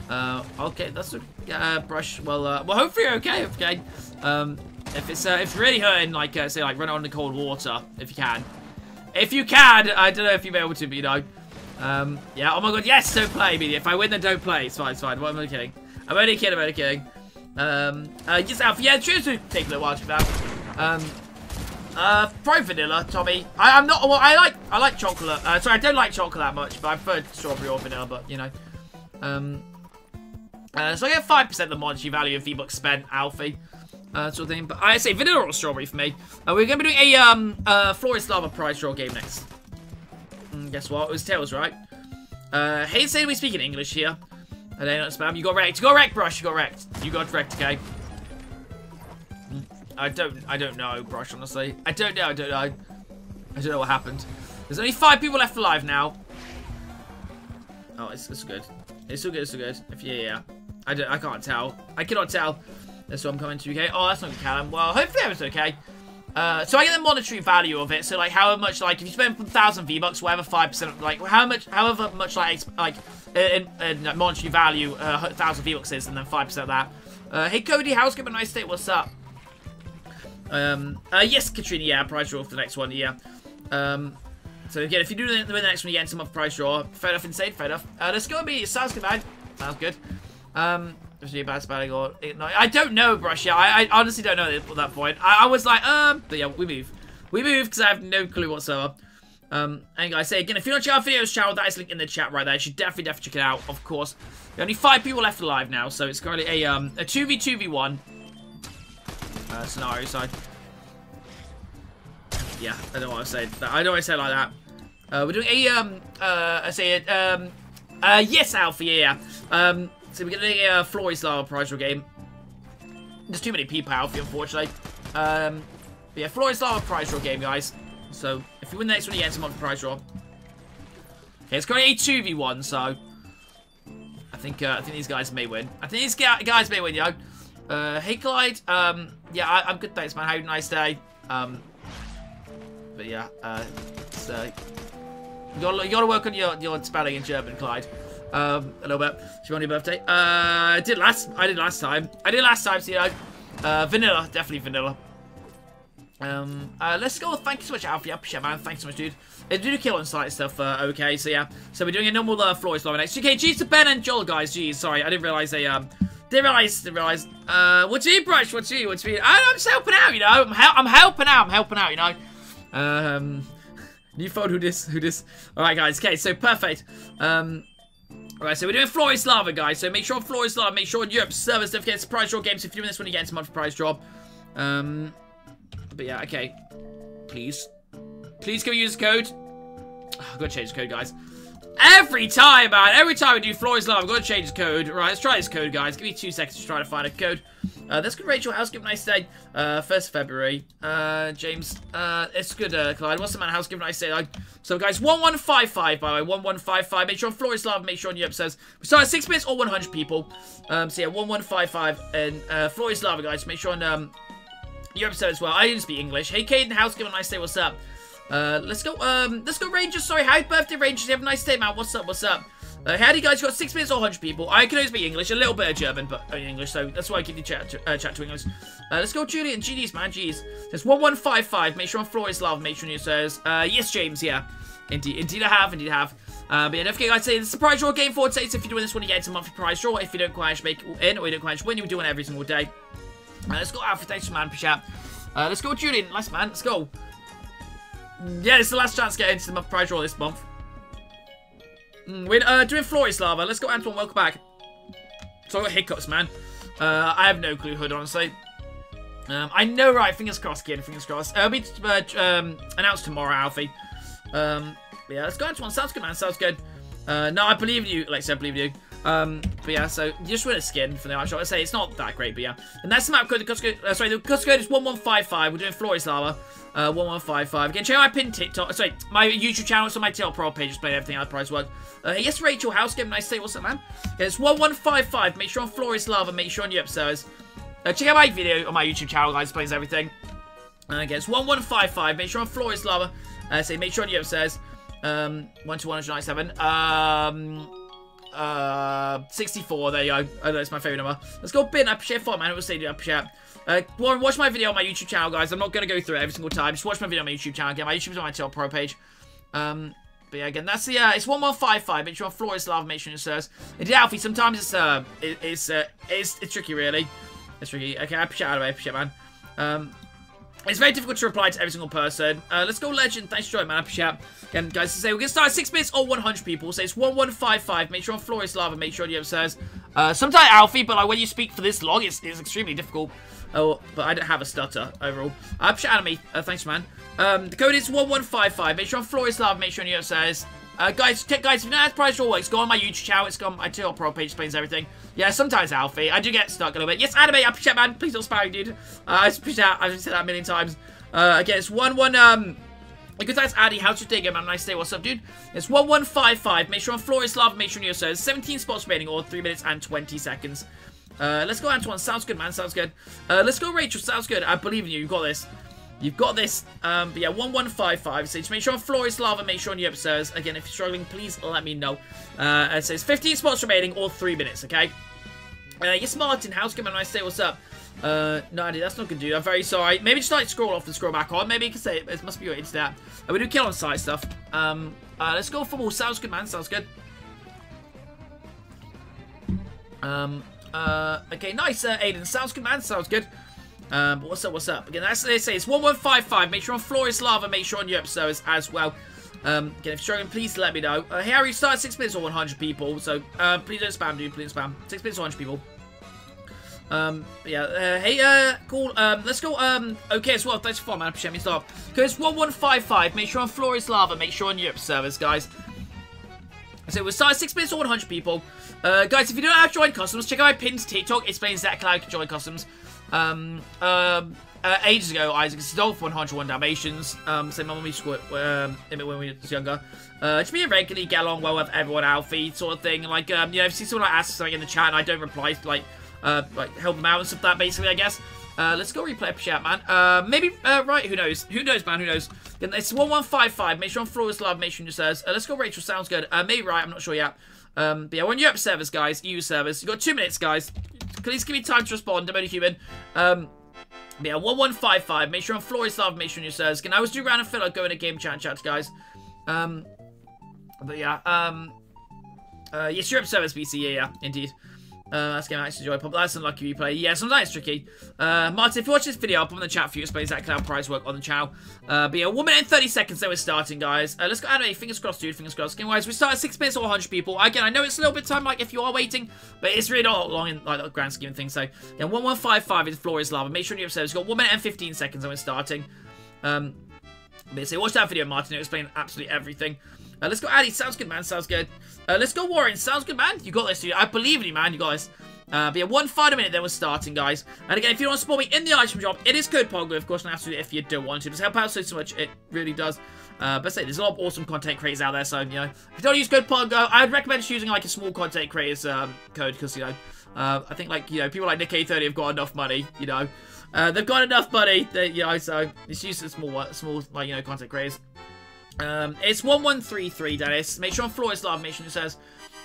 S1: Uh, okay, that's a uh, brush. Well, uh, well, hopefully you're okay. Okay. Um, if it's uh, if it's really hurting, like uh, say, like run it under cold water if you can. If you can, I don't know if you'll be able to, but you know. Um, yeah. Oh my God. Yes. Don't play, media. If I win, then don't play. It's fine. It's fine. What am I kidding? I'm only kidding. I'm only kidding. Um, uh, yes, Alpha. Yeah, choose to take a while to that. Um, uh, probably vanilla, Tommy. I, am not. Well, I like I like chocolate. Uh, sorry, I don't like chocolate that much, but I prefer strawberry or vanilla. But you know. Um, uh, so I get 5% of the monetary value of V-Bucks spent, Alfie. Uh, sort of thing. But I say vanilla or strawberry for me. Uh, we're going to be doing a um, uh, Floor is Lava prize draw game next. Mm, guess what? It was Tails, right? Uh, hey, say we speak in English here. I don't know, spam. You got wrecked. You got wrecked, Brush. You got wrecked. You got wrecked, okay? Mm, I don't, I don't know, Brush, honestly. I don't know, I don't know. I don't know what happened. There's only five people left alive now. Oh, it's, it's good. It's still good, it's still good. If yeah, yeah. I, don't, I can't tell. I cannot tell. That's what I'm coming to UK. Oh, that's not Callum. Well, hopefully that was okay. Uh, so I get the monetary value of it. So like, how much like if you spend thousand V bucks, whatever five percent, like how much, however much like like in, in monetary value, uh, thousand V bucks is, and then five percent of that. Uh, hey Cody, how's it going? Nice day. What's up? Um, uh, yes, Katrina. Yeah, price draw for the next one. Yeah. Um, so again, if you do the, the next one, you get some of price draw. Fair enough, insane. Fair enough. Uh, let's go and be. Sounds good. Sounds good. Um, he bad spelling or no? I don't know. Yeah, I, I honestly don't know at that point. I, I was like, um, but yeah, we move. We move because I have no clue whatsoever. Um, and guys, say again, if you want to check out videos channel, that is linked in the chat right there. You should definitely, definitely check it out, of course. There are only five people left alive now, so it's currently a, um, a 2v2v1 uh, scenario, so... Yeah, I don't what I said. I don't want to say like that. Uh, we're doing a, um, uh, I say it, um, uh, yes, Alpha, yeah. Um, so we're getting a uh, is Lava prize game. There's too many people, Alfie, unfortunately. Um, but yeah, is Lava prize draw game, guys. So, if you win the next one, you get some other prize draw. Okay, it's currently a 2v1, so... I think, uh, I think these guys may win. I think these guys may win, yo. Uh, hey, Clyde. Um, yeah, I, am good, thanks, man. Have a nice day. Um, but yeah, uh, so... You gotta, you gotta work on your, your spelling in German, Clyde. Um, a little bit. You want your birthday? Uh, I did last. I did last time. I did last time. So you know, uh, vanilla, definitely vanilla. Um, uh, let's go. Thank you so much, Alfie. Appreciate man. Thanks so much, dude. Uh, do kill on site stuff. Uh, okay, so yeah. So we're doing a normal uh, floor is next. Okay, G's to Ben and Joel, guys. Jeez, sorry, I didn't realize they um. Didn't realize. Didn't realize. Uh, what's your brush? What's you? What's you? I'm just helping out. You know, I'm, hel I'm helping out. I'm helping out. You know. Um. New phone, who this, who this. Alright, guys, okay, so perfect. Um, Alright, so we're doing Floor Lava, guys. So make sure Floor Lava, make sure Europe servers don't forget surprise draw games. If you're doing this one, you get into monthly prize drop. Um, but yeah, okay. Please. Please can we use code? Oh, I've got to change the code, guys. Every time, man. Every time we do Floor Love, I've got to change the code. Right, let's try this code, guys. Give me two seconds to try to find a code. Uh, that's good, Rachel. How's good? Nice day. Uh, 1st February. Uh, James. Uh, it's good, uh, Clyde. What's the man? How's good? Nice day. Like, so, guys, 1155, by the way. 1155. Make sure Floor is Lava. Make sure on your says we start at 6 minutes or 100 people. Um, so, yeah, 1155. And uh, Floor is Lava, guys. Make sure on um, your episode as well. I didn't speak English. Hey, Caden. How's good? Nice day. What's up? Uh, let's go, um, let's go Rangers. Sorry, happy birthday, Rangers. You have a nice day, man. What's up? What's up? Uh, howdy guys, got 6 minutes or 100 people. I can only speak English, a little bit of German, but only English, so that's why I keep you chat to, uh, chat to English. Uh, let's go Julian, GDs man, jeez. There's 1155, make sure on floor is love, make sure you says, uh, yes James, yeah. Indeed, indeed I have, indeed I have. Uh, but yeah, don't forget guys, say the surprise draw game forward states if you're doing this one, you get a monthly prize draw. If you don't quite make it in, or you don't quite win, you do it every single day. Uh, let's go Alfred, thanks man, chat. Uh, let's go Julian, nice man, let's go. Yeah, it's the last chance to get into the prize draw this month. Mm, we're uh, doing Floor is Lava. Let's go, Antoine. Welcome back. So I got hiccups, man. Uh, I have no clue, Hood, honestly. Um, I know, right? Fingers crossed, kid. Fingers crossed. Uh, it'll be uh, um, announced tomorrow, Alfie. Um, yeah, let's go, Antoine. Sounds good, man. Sounds good. Uh, no, I believe in you. Like I believe in you. Um, but yeah, so you just win a skin for the actual. I say it's not that great, but yeah. And that's the map code. The customer, uh, sorry, the customer code is 1155. We're doing Floor is Lava. Uh, 1155. Again, check out my pin TikTok. Sorry, my YouTube channel. It's on my TikTok Pro page. playing everything how the price works. Uh, yes, Rachel House. Give nice day. What's up, man? Yeah, it's 1155. Make sure on Floor is Lava. Make sure on your episodes. Uh, check out my video on my YouTube channel, guys. Explains everything. Uh, again, it's 1155. Make sure on Floor is Lava. Uh, say, make sure on your episodes. Um, 1 to 197. Um, uh, 64, there you go. Oh, it's my favorite number. Let's go bin. I appreciate four, man. It was saying I appreciate. Uh, Warren, watch my video on my YouTube channel, guys. I'm not going to go through it every single time. Just watch my video on my YouTube channel. Again, my YouTube's on my Tail Pro page. Um, but yeah, again, that's the, uh, it's 1155. Make sure on floor is lava, make sure it. It's Alfie, sometimes it's, uh, it, it's, uh, it's, it's tricky, really. It's tricky. Okay, I appreciate it, I appreciate it, man. Um, it's very difficult to reply to every single person. Uh, let's go Legend. Thanks for joining, man. I appreciate it. Again, guys, to say we're going to start at 6 minutes or 100 people. So it's 1155. Make sure on floor is lava. Make sure you have says. Uh, sometimes Alfie, but like when you speak for this long, it's, it's extremely difficult. Oh, but I don't have a stutter overall. I appreciate Anime. Uh, thanks, man. Um, the code is 1155. Make sure on floor is lava. Make sure you have says. Uh, guys, guys, if you know how the price all works, go on my YouTube channel. It's got my TikTok Pro page explains everything. Yeah, sometimes Alfie. I do get stuck a little bit. Yes, anime. I appreciate, man. Please don't spam, me, dude. Uh, I appreciate. I've said that a million times. Uh, again, it's one one. Um, good thanks, Addy. How's your day going, man? Nice day. What's up, dude? It's one one five five. Make sure on floor is lava. Make sure on your says 17 spots remaining, or three minutes and 20 seconds. Uh, let's go, Antoine. Sounds good, man. Sounds good. Uh, let's go, Rachel. Sounds good. I believe in you. You've got this. You've got this. Um, but yeah, 1155. So just make sure on floor lava. Make sure on your upstairs. Again, if you're struggling, please let me know. Uh, it says 15 spots remaining or 3 minutes, okay? Uh, yes, Martin. How's good, man? I say What's up? Uh, no, idea. That's not gonna do. I'm very sorry. Maybe just like scroll off and scroll back on. Maybe you can say it, it must be your internet. Uh, we do kill on site stuff. Um, uh, let's go football. Sounds good, man. Sounds good. Um, uh, okay, nice, uh, Aiden. Sounds good, man. Sounds good. Um, what's up, what's up? Again, that's what they say. It's 1155. Make sure on floor is lava. Make sure on your episodes as well. Um, again, if you're struggling, please let me know. Uh, here we start 6 minutes or 100 people. So, uh, please don't spam, dude. Please spam. 6 minutes or 100 people. Um, yeah, uh, hey, uh, cool, um, let's go, um, okay as well, thanks for man, I appreciate me stop. Because 1155, make sure on floor is lava, make sure on Europe servers, guys. So we'll start 6 minutes or 100 people. Uh, guys, if you don't have join customs, check out my pinned TikTok, explains exactly how you can join customs. Um, um, uh, ages ago, Isaac stole 101 Dalmatians. Um, so my mum used to score um, when we was younger. Uh, just be a regularly get along well with everyone, Alfie, sort of thing. Like, um, you know, if you see someone like asks something in the chat and I don't reply, like, uh, like help them out and stuff that, basically, I guess. Uh, let's go replay up chat, man. Uh, maybe, uh, right, who knows? Who knows, man, who knows? It's 1155. Make sure floor is live. Make sure you says. Uh, let's go, Rachel. Sounds good. Uh, maybe right. I'm not sure yet. Um, but yeah, when you're up servers, guys, EU servers, you got two minutes, guys. Please give me time to respond. I'm only human. Um, yeah, 1155. Make sure on floor is. Make sure you says. Can I always do random filler? Go in a game chat chats, guys. Um, but yeah, um, uh, yes, you're up servers, BC. Yeah, yeah, indeed. Uh, that's game actually enjoy pop. That's unlucky replay. Yeah, sometimes it's tricky. Uh, Martin, if you watch this video, I'll put in the chat for you. Explain exactly how price work on the channel. Uh, but yeah, one minute and 30 seconds. Then we're starting, guys. Uh, let's go anime. Fingers crossed, dude. Fingers crossed. Game wise, we start at six minutes or 100 people. Again, I know it's a little bit time, like if you are waiting, but it's really not long in like the grand scheme of things. So yeah, 1155 is floor is lava. Make sure you have We've got one minute and 15 seconds. And we're starting. Um, but so watch that video, Martin. It'll explain absolutely everything. Uh, let's go, Addy. Sounds good, man. Sounds good. Uh, let's go, Warren. Sounds good, man. You got this, dude. I believe in you, man. You guys. Uh, but yeah, one final minute then we're starting, guys. And again, if you want to support me in the item shop, it is code PONGO, of course, and absolutely if you don't want to. Just help out so, so much, it really does. Uh, but say, there's a lot of awesome content creators out there, so, you know, if you don't use code PONGO, I'd recommend just using, like, a small content creators um, code, because, you know, uh, I think, like, you know, people like Nick A30 have got enough money, you know. Uh, they've got enough money, that, you know, so it's used to small, small, like, you know, content creators. Um, it's 1133, Dennis. Make sure on floor is live. Make sure it says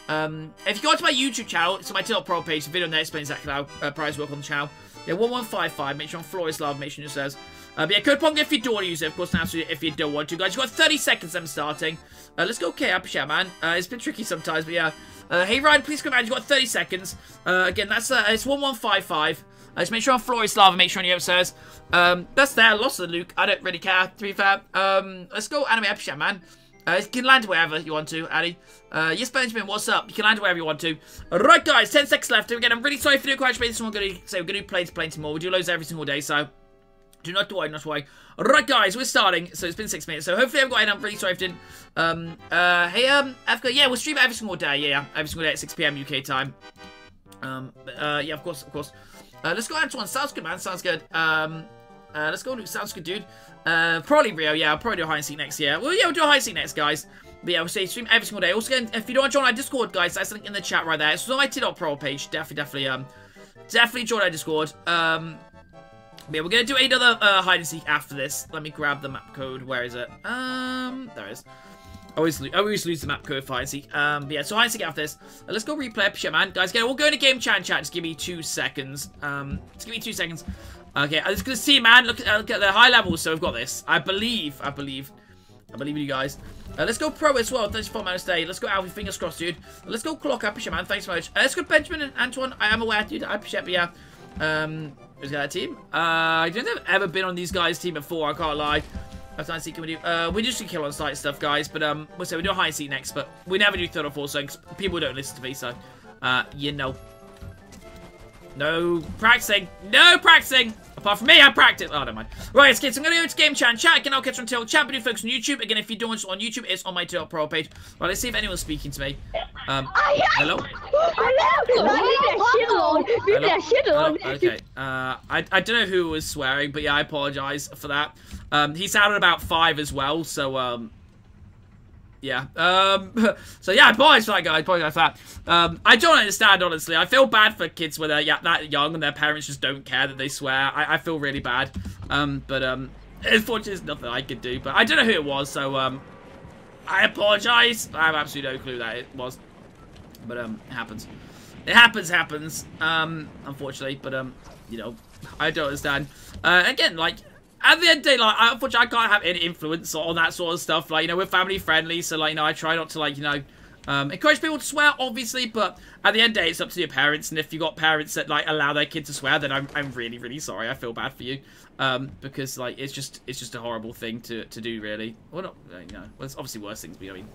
S1: Um, if you go to my YouTube channel, it's on my TikTok Pro page, the video there explains exactly how uh, prize work on the channel. Yeah, 1155, make sure on Flores Love, make sure it says. Uh, but yeah, code PONG if you do want to use it, of course, now so if you don't want to. Guys, you've got 30 seconds, I'm starting. Uh, let's go okay, chat, man. Uh, it's been tricky sometimes, but yeah. Uh, hey, Ryan, please come out. You've got 30 seconds. Uh, again, that's uh, it's 1155. Uh, just make sure on Floor is Lava, make sure on your says. Um, that's there. Lost the Luke. I don't really care, to be fair. Um, let's go anime episode, man. Uh, you can land wherever you want to, Addy. Uh, yes, Benjamin, what's up? You can land wherever you want to. Right, guys, 10 seconds left. Again, I'm really sorry for the crash, but this one we're going to say we're going to do plenty, plenty more. We do loads every single day, so do not worry, not worry. Right, guys, we're starting. So it's been six minutes. So hopefully I've got in. I'm really sorry if I didn't. Um, uh, hey, um, Africa, yeah, we'll stream every single day. Yeah, every single day at 6 p.m. UK time. Um, uh, yeah, of course, of course. Uh, let's go Antoine. Sounds good, man. Sounds good. Um, uh, let's go. Sounds good, dude. Uh, probably Rio. Yeah, I'll probably do a high seat next year. Well, yeah, we'll do a high seat next, guys. But yeah, we'll say stream every single day. Also, if you don't want to join our Discord, guys, that's link in the chat right there. It's on my Pro page. Definitely, definitely, um, definitely join our Discord. Um, yeah, we're gonna do another uh, hide and seek after this. Let me grab the map code. Where is it? Um, there it is. I always, I always lose the map code for seek. Um, yeah, so and seek after this. Uh, let's go replay shit, man. Guys, again, we'll go into game chat and chat. Just give me two seconds. Um, just give me two seconds. Okay, I'm just gonna see, man. Look, uh, look at the high levels. So we've got this. I believe, I believe, I believe in you guys. Uh, let's go pro as well. Thanks for my stay. Let's go Alfie. Fingers crossed, dude. Let's go clock. Appreciate, man. Thanks so much. Uh, let's go Benjamin and Antoine. I am aware, dude. I appreciate, yeah. Um, Who's got a team? Uh, I don't think I've ever been on these guys' team before, I can't lie. I've done can we do? Uh, we just do kill on site stuff, guys, but um, we'll say we do a high seat next, but we never do third or fourth, so people don't listen to me, so, uh, you know. No practicing. No practicing. Apart from me, I practice. Oh, never mind. Right, kids, I'm going to go to game chat and chat. Again, I'll catch you until chat, but do folks on YouTube. Again, if you don't watch on YouTube, it's on my Twitter Pro page. Right, let's see if anyone's speaking to me. Um, hello? Hello? hello? Okay. Uh, I, I don't know who was swearing, but yeah, I apologize for that. Um, he sounded about five as well, so, um, yeah. Um, so yeah, I apologize for that, guys. I apologize for that. Um, I don't understand, honestly. I feel bad for kids when they're that young and their parents just don't care that they swear. I, I feel really bad. Um, but um, unfortunately, there's nothing I could do. But I don't know who it was, so um, I apologize. I have absolutely no clue that it was. But um, it happens. It happens, happens. Um, unfortunately, but um, you know, I don't understand. Uh, again, like at the end of the day, like, unfortunately, I can't have any influence on that sort of stuff. Like, you know, we're family friendly, so, like, you know, I try not to, like, you know, um, encourage people to swear, obviously, but at the end of the day, it's up to your parents, and if you've got parents that, like, allow their kids to swear, then I'm, I'm really, really sorry. I feel bad for you, um, because, like, it's just, it's just a horrible thing to, to do, really. Well, not, you know, well, it's obviously worse things, but, I mean,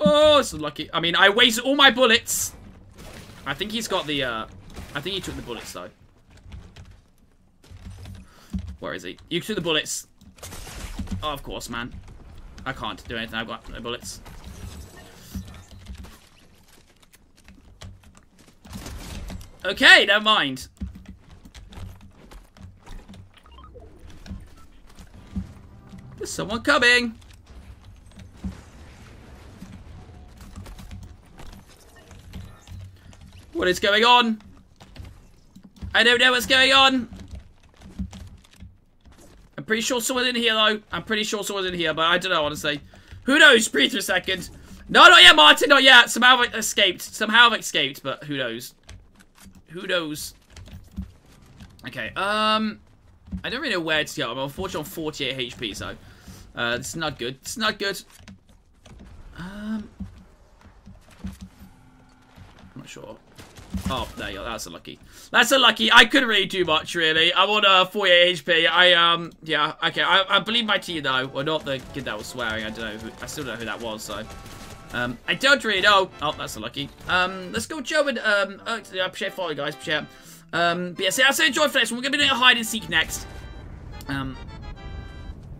S1: Oh, so lucky. I mean, I wasted all my bullets. I think he's got the, uh... I think he took the bullets, though. Where is he? You took the bullets. Oh, of course, man. I can't do anything. I've got no bullets. Okay, never mind. There's someone coming. What is going on? I don't know what's going on. I'm pretty sure someone's in here, though. I'm pretty sure someone's in here, but I don't know, honestly. Who knows? Breathe for a second. No, not yet, Martin. Not yet. Somehow I've escaped. Somehow I've escaped, but who knows? Who knows? Okay, um... I don't really know where to go. I'm unfortunately on 48 HP, so... Uh, is not good. It's not good. Um... I'm not sure. Oh, there you go. That's a lucky. That's a lucky. I couldn't really do much, really. I'm on uh, 48 HP. I, um, yeah, okay. I, I believe my team, though. Or not the kid that was swearing. I don't know. Who, I still don't know who that was, so. Um, I don't really know. Oh, that's a lucky. Um, let's go Joe and, um, uh, I appreciate following, guys. Appreciate Um, but yeah, so that's enjoy for this one. We're going to be doing a hide and seek next. Um,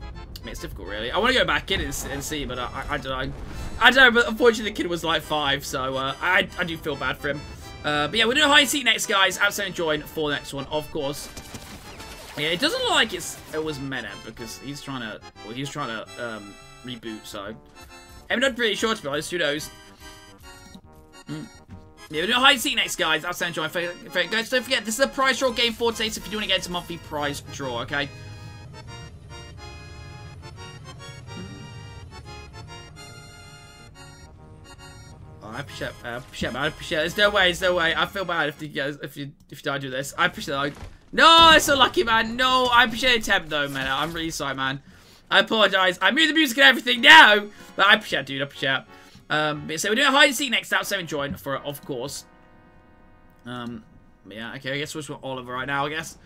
S1: I mean, it's difficult, really. I want to go back in and, and see, but I, I, I, don't know. I don't know, but unfortunately the kid was like five, so, uh, I, I do feel bad for him. Uh, but yeah, we're doing a high seat next, guys. Absolutely join for the next one, of course. Yeah, it doesn't look like it's it was Menem because he's trying to well he's trying to um, reboot. So I'm not pretty sure to be honest. Who knows? Mm. Yeah, we're doing a high seat next, guys. Absolutely enjoy. Guys, don't forget this is a prize draw game for today. So if you're doing it, it's a monthly prize draw. Okay. I appreciate, I appreciate. I appreciate. There's no way, there's no way. I feel bad if you guys, if you, if you don't do this. I appreciate. Like, no, it's so lucky, man. No, I appreciate the attempt, though, man. I'm really sorry, man. I apologize. I mute the music and everything now, but I appreciate, dude. I appreciate. Um, so we're doing a hide and seek next. Out seven join for, it, of course. Um, yeah. Okay. I guess we're with Oliver right now. I guess.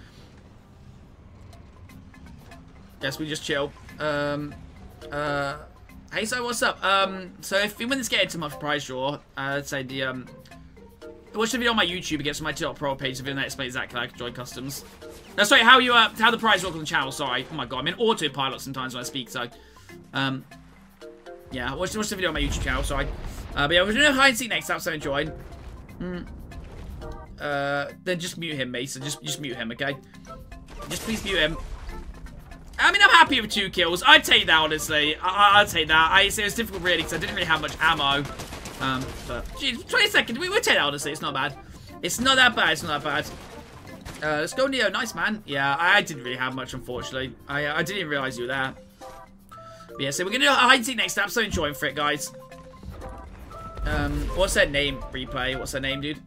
S1: Guess we just chill. Um, uh. Hey, so what's up? Um, so if you win this game to much prize draw, uh, I'd say the, um, watch the video on my YouTube against my TikTok pro page, the video that explains exactly how I can join customs. No, sorry, how you, uh, how the prize work on the channel, sorry. Oh my god, I'm in autopilot sometimes when I speak, so, um, yeah, watch, watch the video on my YouTube channel, sorry. Uh, but yeah, we're doing a hide and seek next time, so join. Mm. Uh, then just mute him, Mason, just, just mute him, okay? Just please mute him. I mean, I'm happy with two kills. I'd take that, honestly. I would take that. I say it was difficult, really, because I didn't really have much ammo. Um, but, geez, 20 seconds. We would take that, honestly. It's not bad. It's not that bad. It's not that bad. Uh, let's go, Neo. Nice, man. Yeah, I didn't really have much, unfortunately. I, I didn't even realize you were there. But yeah, so we're going to do a hide and seek next time, so enjoy for it, guys. Um, what's their name, replay? What's their name, dude?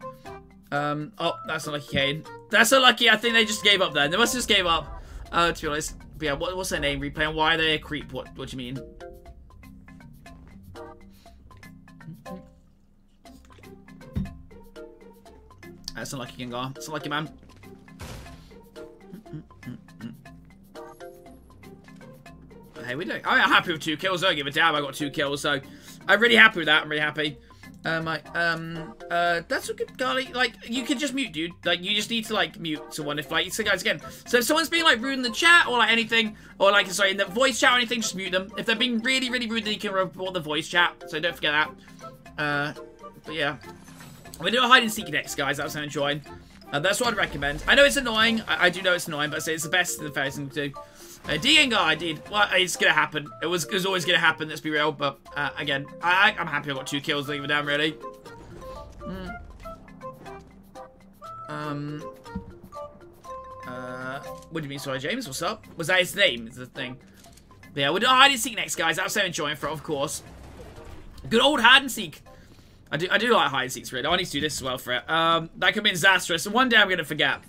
S1: Um, oh, that's unlucky, Kane. That's unlucky. I think they just gave up then. They must have just gave up, uh, to be honest. Yeah, what, what's their name? Replay. And why are they a creep? What What do you mean? That's unlucky, Gengar. That's unlucky, man. Hey, we don't. I'm happy with two kills. Don't give a damn. I got two kills, so I'm really happy with that. I'm really happy. Um, like, um, uh, that's a good golly. Like, you can just mute, dude. Like, you just need to, like, mute someone if, like, so guys, again, so if someone's being, like, rude in the chat or, like, anything, or, like, sorry, in the voice chat or anything, just mute them. If they're being really, really rude, then you can report the voice chat, so don't forget that. Uh, but yeah. We're doing a hide and seek next, guys. That was I'm enjoying. Uh, that's what I'd recommend. I know it's annoying. I, I do know it's annoying, but I it's the best, the fairest thing to do. Uh, guy, I did. Well, it's gonna happen. It was, it was always gonna happen. Let's be real. But uh, again, I, I'm happy I got two kills. Give a damn, really. Mm. Um. Uh. What do you mean, sorry, James? What's up? Was that his name? Is the thing? But yeah, we're doing hide and seek next, guys. I'm so enjoying for it, of course. Good old hide and seek. I do, I do like hide and seeks, really. I need to do this as well for it. Um, that could be disastrous. And one day I'm gonna forget.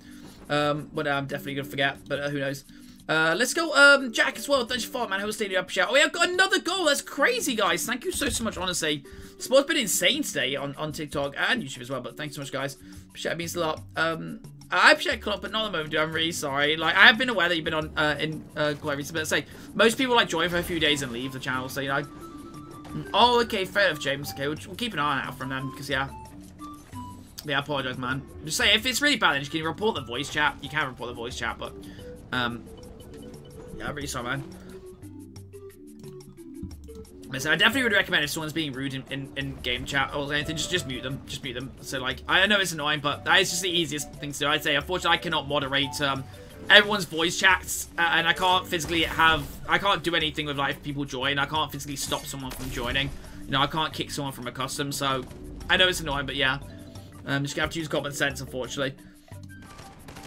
S1: Um, one day I'm definitely gonna forget. But uh, who knows? Uh, let's go, um, Jack as well. Thanks for man. Who's staying up shout? Oh, yeah, I've got another goal. That's crazy, guys. Thank you so, so much, honestly. Sport's been insane today on, on TikTok and YouTube as well, but thanks so much, guys. Appreciate it means a lot. Um, I appreciate Club, but not at the moment, dude. I'm really sorry. Like, I have been aware that you've been on, uh, in, uh, quite recently, but say, most people, like, join for a few days and leave the channel, so, you know. Oh, okay, fair enough, James. Okay, we'll, we'll keep an eye out for them, because, yeah. Yeah, I apologize, man. Just say, if it's really bad, then you can report the voice chat. You can report the voice chat, but, um, yeah, I'm really sorry, man. Listen, I definitely would recommend if someone's being rude in, in, in, game chat or anything, just just mute them. Just mute them. So, like, I know it's annoying, but that is just the easiest thing to do. I'd say, unfortunately, I cannot moderate um, everyone's voice chats, uh, and I can't physically have... I can't do anything with, like, people join. I can't physically stop someone from joining. You know, I can't kick someone from a custom, so... I know it's annoying, but yeah. Um, just have to use common sense, unfortunately.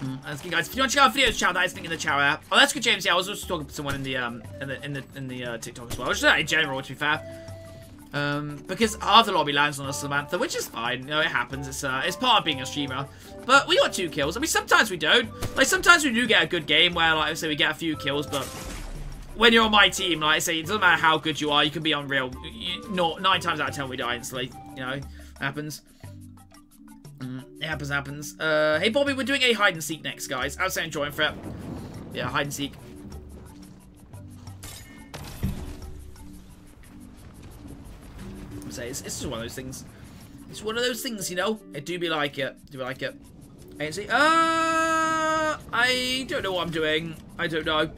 S1: Mm, guys, if you want to check out videos, chat that is link in the chat app. Oh, that's good, James. Yeah, I was also talking to someone in the um in the in the in the uh, TikTok as well. Just in general, to be fair. Um, because half the lobby lands on us, Samantha, which is fine. You know, it happens. It's uh, it's part of being a streamer. But we got two kills. I mean, sometimes we don't. Like, sometimes we do get a good game where, like I say, we get a few kills, but when you're on my team, like I say, it doesn't matter how good you are, you can be unreal. You, no, nine times out of ten, we die instantly. You know, happens. Mm, it happens, happens. Uh, hey, Bobby, we're doing a hide and seek next, guys. I was saying for it. Yeah, hide and seek. I Say it's, it's just one of those things. It's one of those things, you know. I do be like it. Do be like it. Agency. Uh, I don't know what I'm doing. I don't know.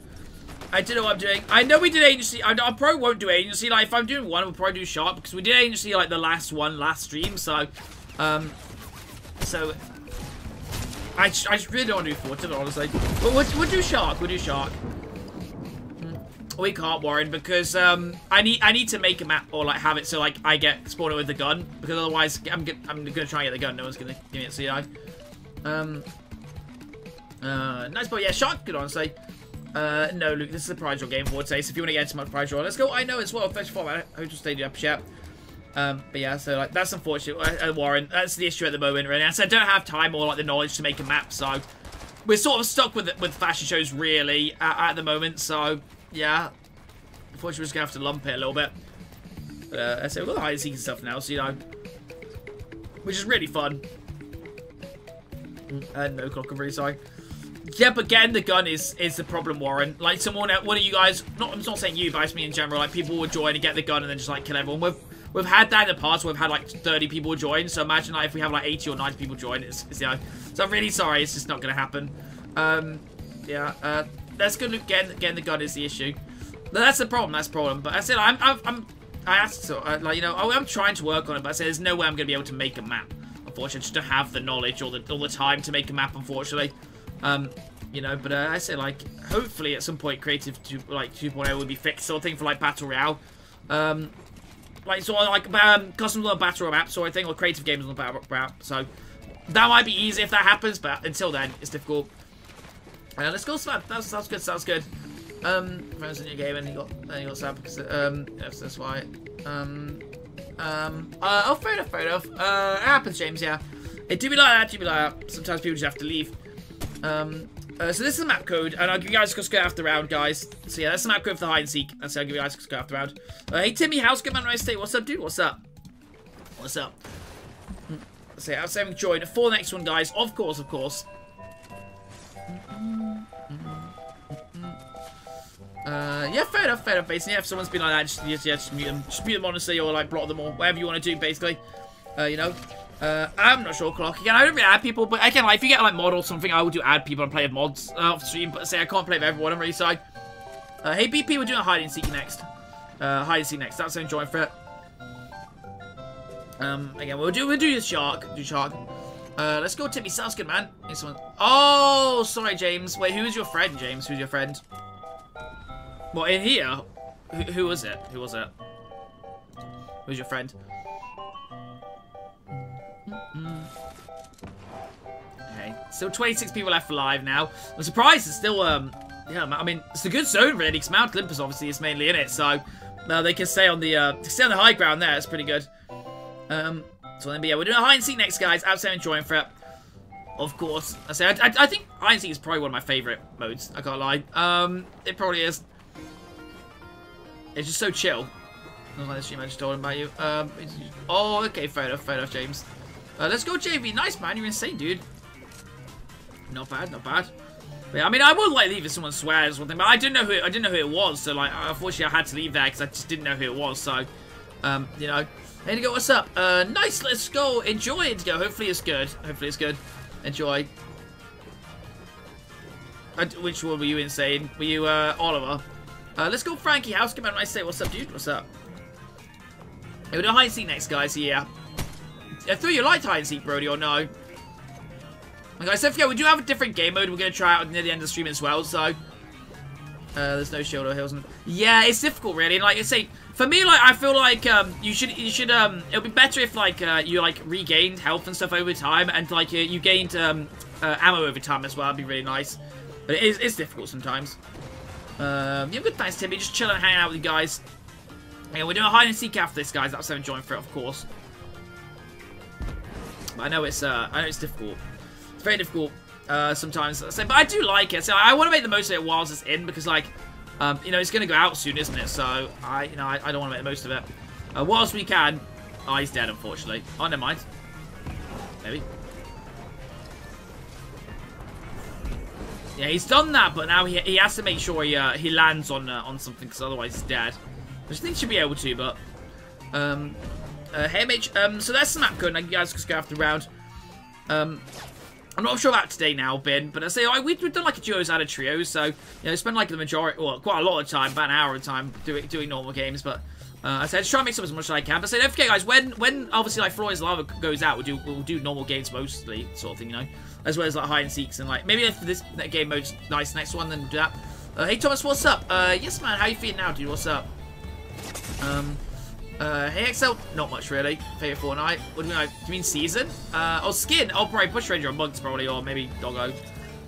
S1: I don't know what I'm doing. I know we did agency. I, I probably won't do agency. Like, if I'm doing one, we'll probably do sharp because we did agency like the last one last stream. So, um, so, I, I really don't want to do Fortune, honestly. But we'll, we'll do Shark. We'll do Shark. Hmm. We can't, Warren, because um, I need I need to make a map or like have it so like I get spawned with the gun because otherwise I'm I'm gonna try and get the gun. No one's gonna give me it. Yeah. Um. Uh, nice, but yeah, Shark. Good honestly. Uh, no, Luke, this is a prize draw game for today, so if you want to get into my prize draw, let's go. I know as well. 34 man. Hotel Stadium, chat. Um, but yeah, so like that's unfortunate, uh, uh, Warren. That's the issue at the moment, really. And so I don't have time or like the knowledge to make a map, so we're sort of stuck with with fashion shows really at, at the moment. So yeah, unfortunately, we're just gonna have to lump it a little bit. Uh, so we've got the hide and seek and stuff now, so you know, which is really fun. Uh, no clock, I'm really sorry. Yeah, but getting the gun is is the problem, Warren. Like, someone, one of you guys, not I'm not saying you, but I just mean in general, like, people will join and get the gun and then just, like, kill everyone. We've, we've had that in the past, we've had, like, 30 people join, so imagine, like, if we have, like, 80 or 90 people join, it's, it's so I'm really sorry, it's just not gonna happen. Um, yeah, uh, that's good, getting, getting the gun is the issue. That's the problem, that's the problem. But I said, I'm, I'm, I'm I asked, so, uh, like, you know, I'm trying to work on it, but I said, there's no way I'm gonna be able to make a map unfortunately. just don't have the knowledge or the, or the time to make a map, unfortunately. Um, you know, but uh, I say, like, hopefully at some point Creative 2, like, 2.0 will be fixed, sort of thing for, like, Battle Royale. Um, like, sort of, like, um, custom Battle Royale map sort of thing, or Creative Games on the Battle Royale. So, that might be easy if that happens, but until then, it's difficult. Uh, let's go, Slab. That sounds good, sounds good. Um, friends in your game, and you got, and you got because, um, yes, that's why. Um, um, uh, oh, fair enough, fair enough. Uh, it happens, James, yeah. It do be like that, do be like that. Sometimes people just have to leave. Um, uh, so this is the map code, and I'll give you guys a go after round, guys. So yeah, that's the map code for the hide and seek. And so I'll give you guys a go after round. Uh, hey, Timmy, how's good, man? Nice day. What's up, dude? What's up? What's up? So yeah, I'll say I'm joined for the next one, guys. Of course, of course. Uh, yeah, fair enough, fair enough, basically. Yeah, if someone's been like that, just, just, yeah, just mute them. Just mute them, honestly, or, like, block them, or whatever you want to do, basically. Uh, you know. Uh, I'm not sure, Clock. Again, I don't really add people, but again, like, if you get, like, mod or something, I will do add people and play with mods uh, off stream, but say I can't play with everyone, I'm really sorry. Uh, hey, BP, we're doing a hide and seek next. Uh, hide and seek next. That's enjoying for it. Um, again, we'll do, we'll do the shark. Do shark. Uh, let's go Timmy. Sounds good, man. Oh, sorry, James. Wait, who's your friend, James? Who's your friend? What, in here? Who, who was it? Who was it? Who's your friend? Okay, still 26 people left alive now. I'm surprised it's still, um, yeah, I mean, it's a good zone really, because Mount Olympus obviously is mainly in it, so uh, they can stay on the, uh, stay on the high ground there, it's pretty good. Um, so then, but yeah, we're doing a hide and seek next, guys. Absolutely enjoying for it. Of course. I say, I, I, I think hide and seek is probably one of my favourite modes, I can't lie. Um, it probably is. It's just so chill. Not like the stream I just told him about you. Um, oh, okay, fair enough, fair enough, James. Uh, let's go, JV. Nice, man. You're insane, dude. Not bad, not bad. But, I mean, I would like leave if someone swears or something, but I didn't know who it, I didn't know who it was. So, like, unfortunately, I had to leave there because I just didn't know who it was. So, um, you know. Hey, Indigo, what's up? Uh, nice. Let's go. Enjoy, Indigo. Hopefully, it's good. Hopefully, it's good. Enjoy. Uh, which one were you insane? Were you uh, Oliver? Uh, let's go Frankie House. Come on, I say, what's up, dude? What's up? Doing hide and seek next, guys. Yeah. I thought you liked hide and seek, Brody, or no? Like I said, yeah, we do have a different game mode we're going to try out near the end of the stream as well, so... Uh, there's no shield or hills. And Yeah, it's difficult, really. Like I say, for me, like I feel like um, you should, you should, um, it would be better if like uh, you like regained health and stuff over time, and like you, you gained um, uh, ammo over time as well. It'd be really nice. But it is, it's difficult sometimes. Um, yeah, good thanks, Timmy. Just chilling, and hanging out with you guys. Yeah, we're doing a hide and seek after this, guys. That's so enjoying for it, of course. I know it's, uh, I know it's difficult. It's very difficult uh, sometimes. So, but I do like it. So I want to make the most of it whilst it's in because, like, um, you know, it's going to go out soon, isn't it? So I, you know, I, I don't want to make the most of it. Uh, whilst we can. Oh, he's dead, unfortunately. Oh, never mind. Maybe. Yeah, he's done that, but now he, he has to make sure he, uh, he lands on uh, on something, because otherwise he's dead. Which I think he should be able to, but... Um, uh, hey, Mitch. Um, so that's the map code. Now you guys just go after the round. Um, I'm not sure about today now, Ben, but I say we've, done like a duos out of trios, so you know, spend like the majority, well, quite a lot of time, about an hour of time doing doing normal games. But uh, I said just try and mix up as much as I can. But I said, don't forget, guys, when when obviously like Floor is Lava goes out, we'll do we'll do normal games mostly, sort of thing, you know as well as like hide and seeks and like maybe if this game mode's nice next one then do that. Uh, hey Thomas, what's up? Uh, yes man, how you feeling now, dude? What's up? Um, uh, hey XL, not much really. Favorite Fortnite. What do you mean? Do you mean season? Uh, oh skin. Oh, probably Bush Ranger or Monks probably, or maybe Doggo.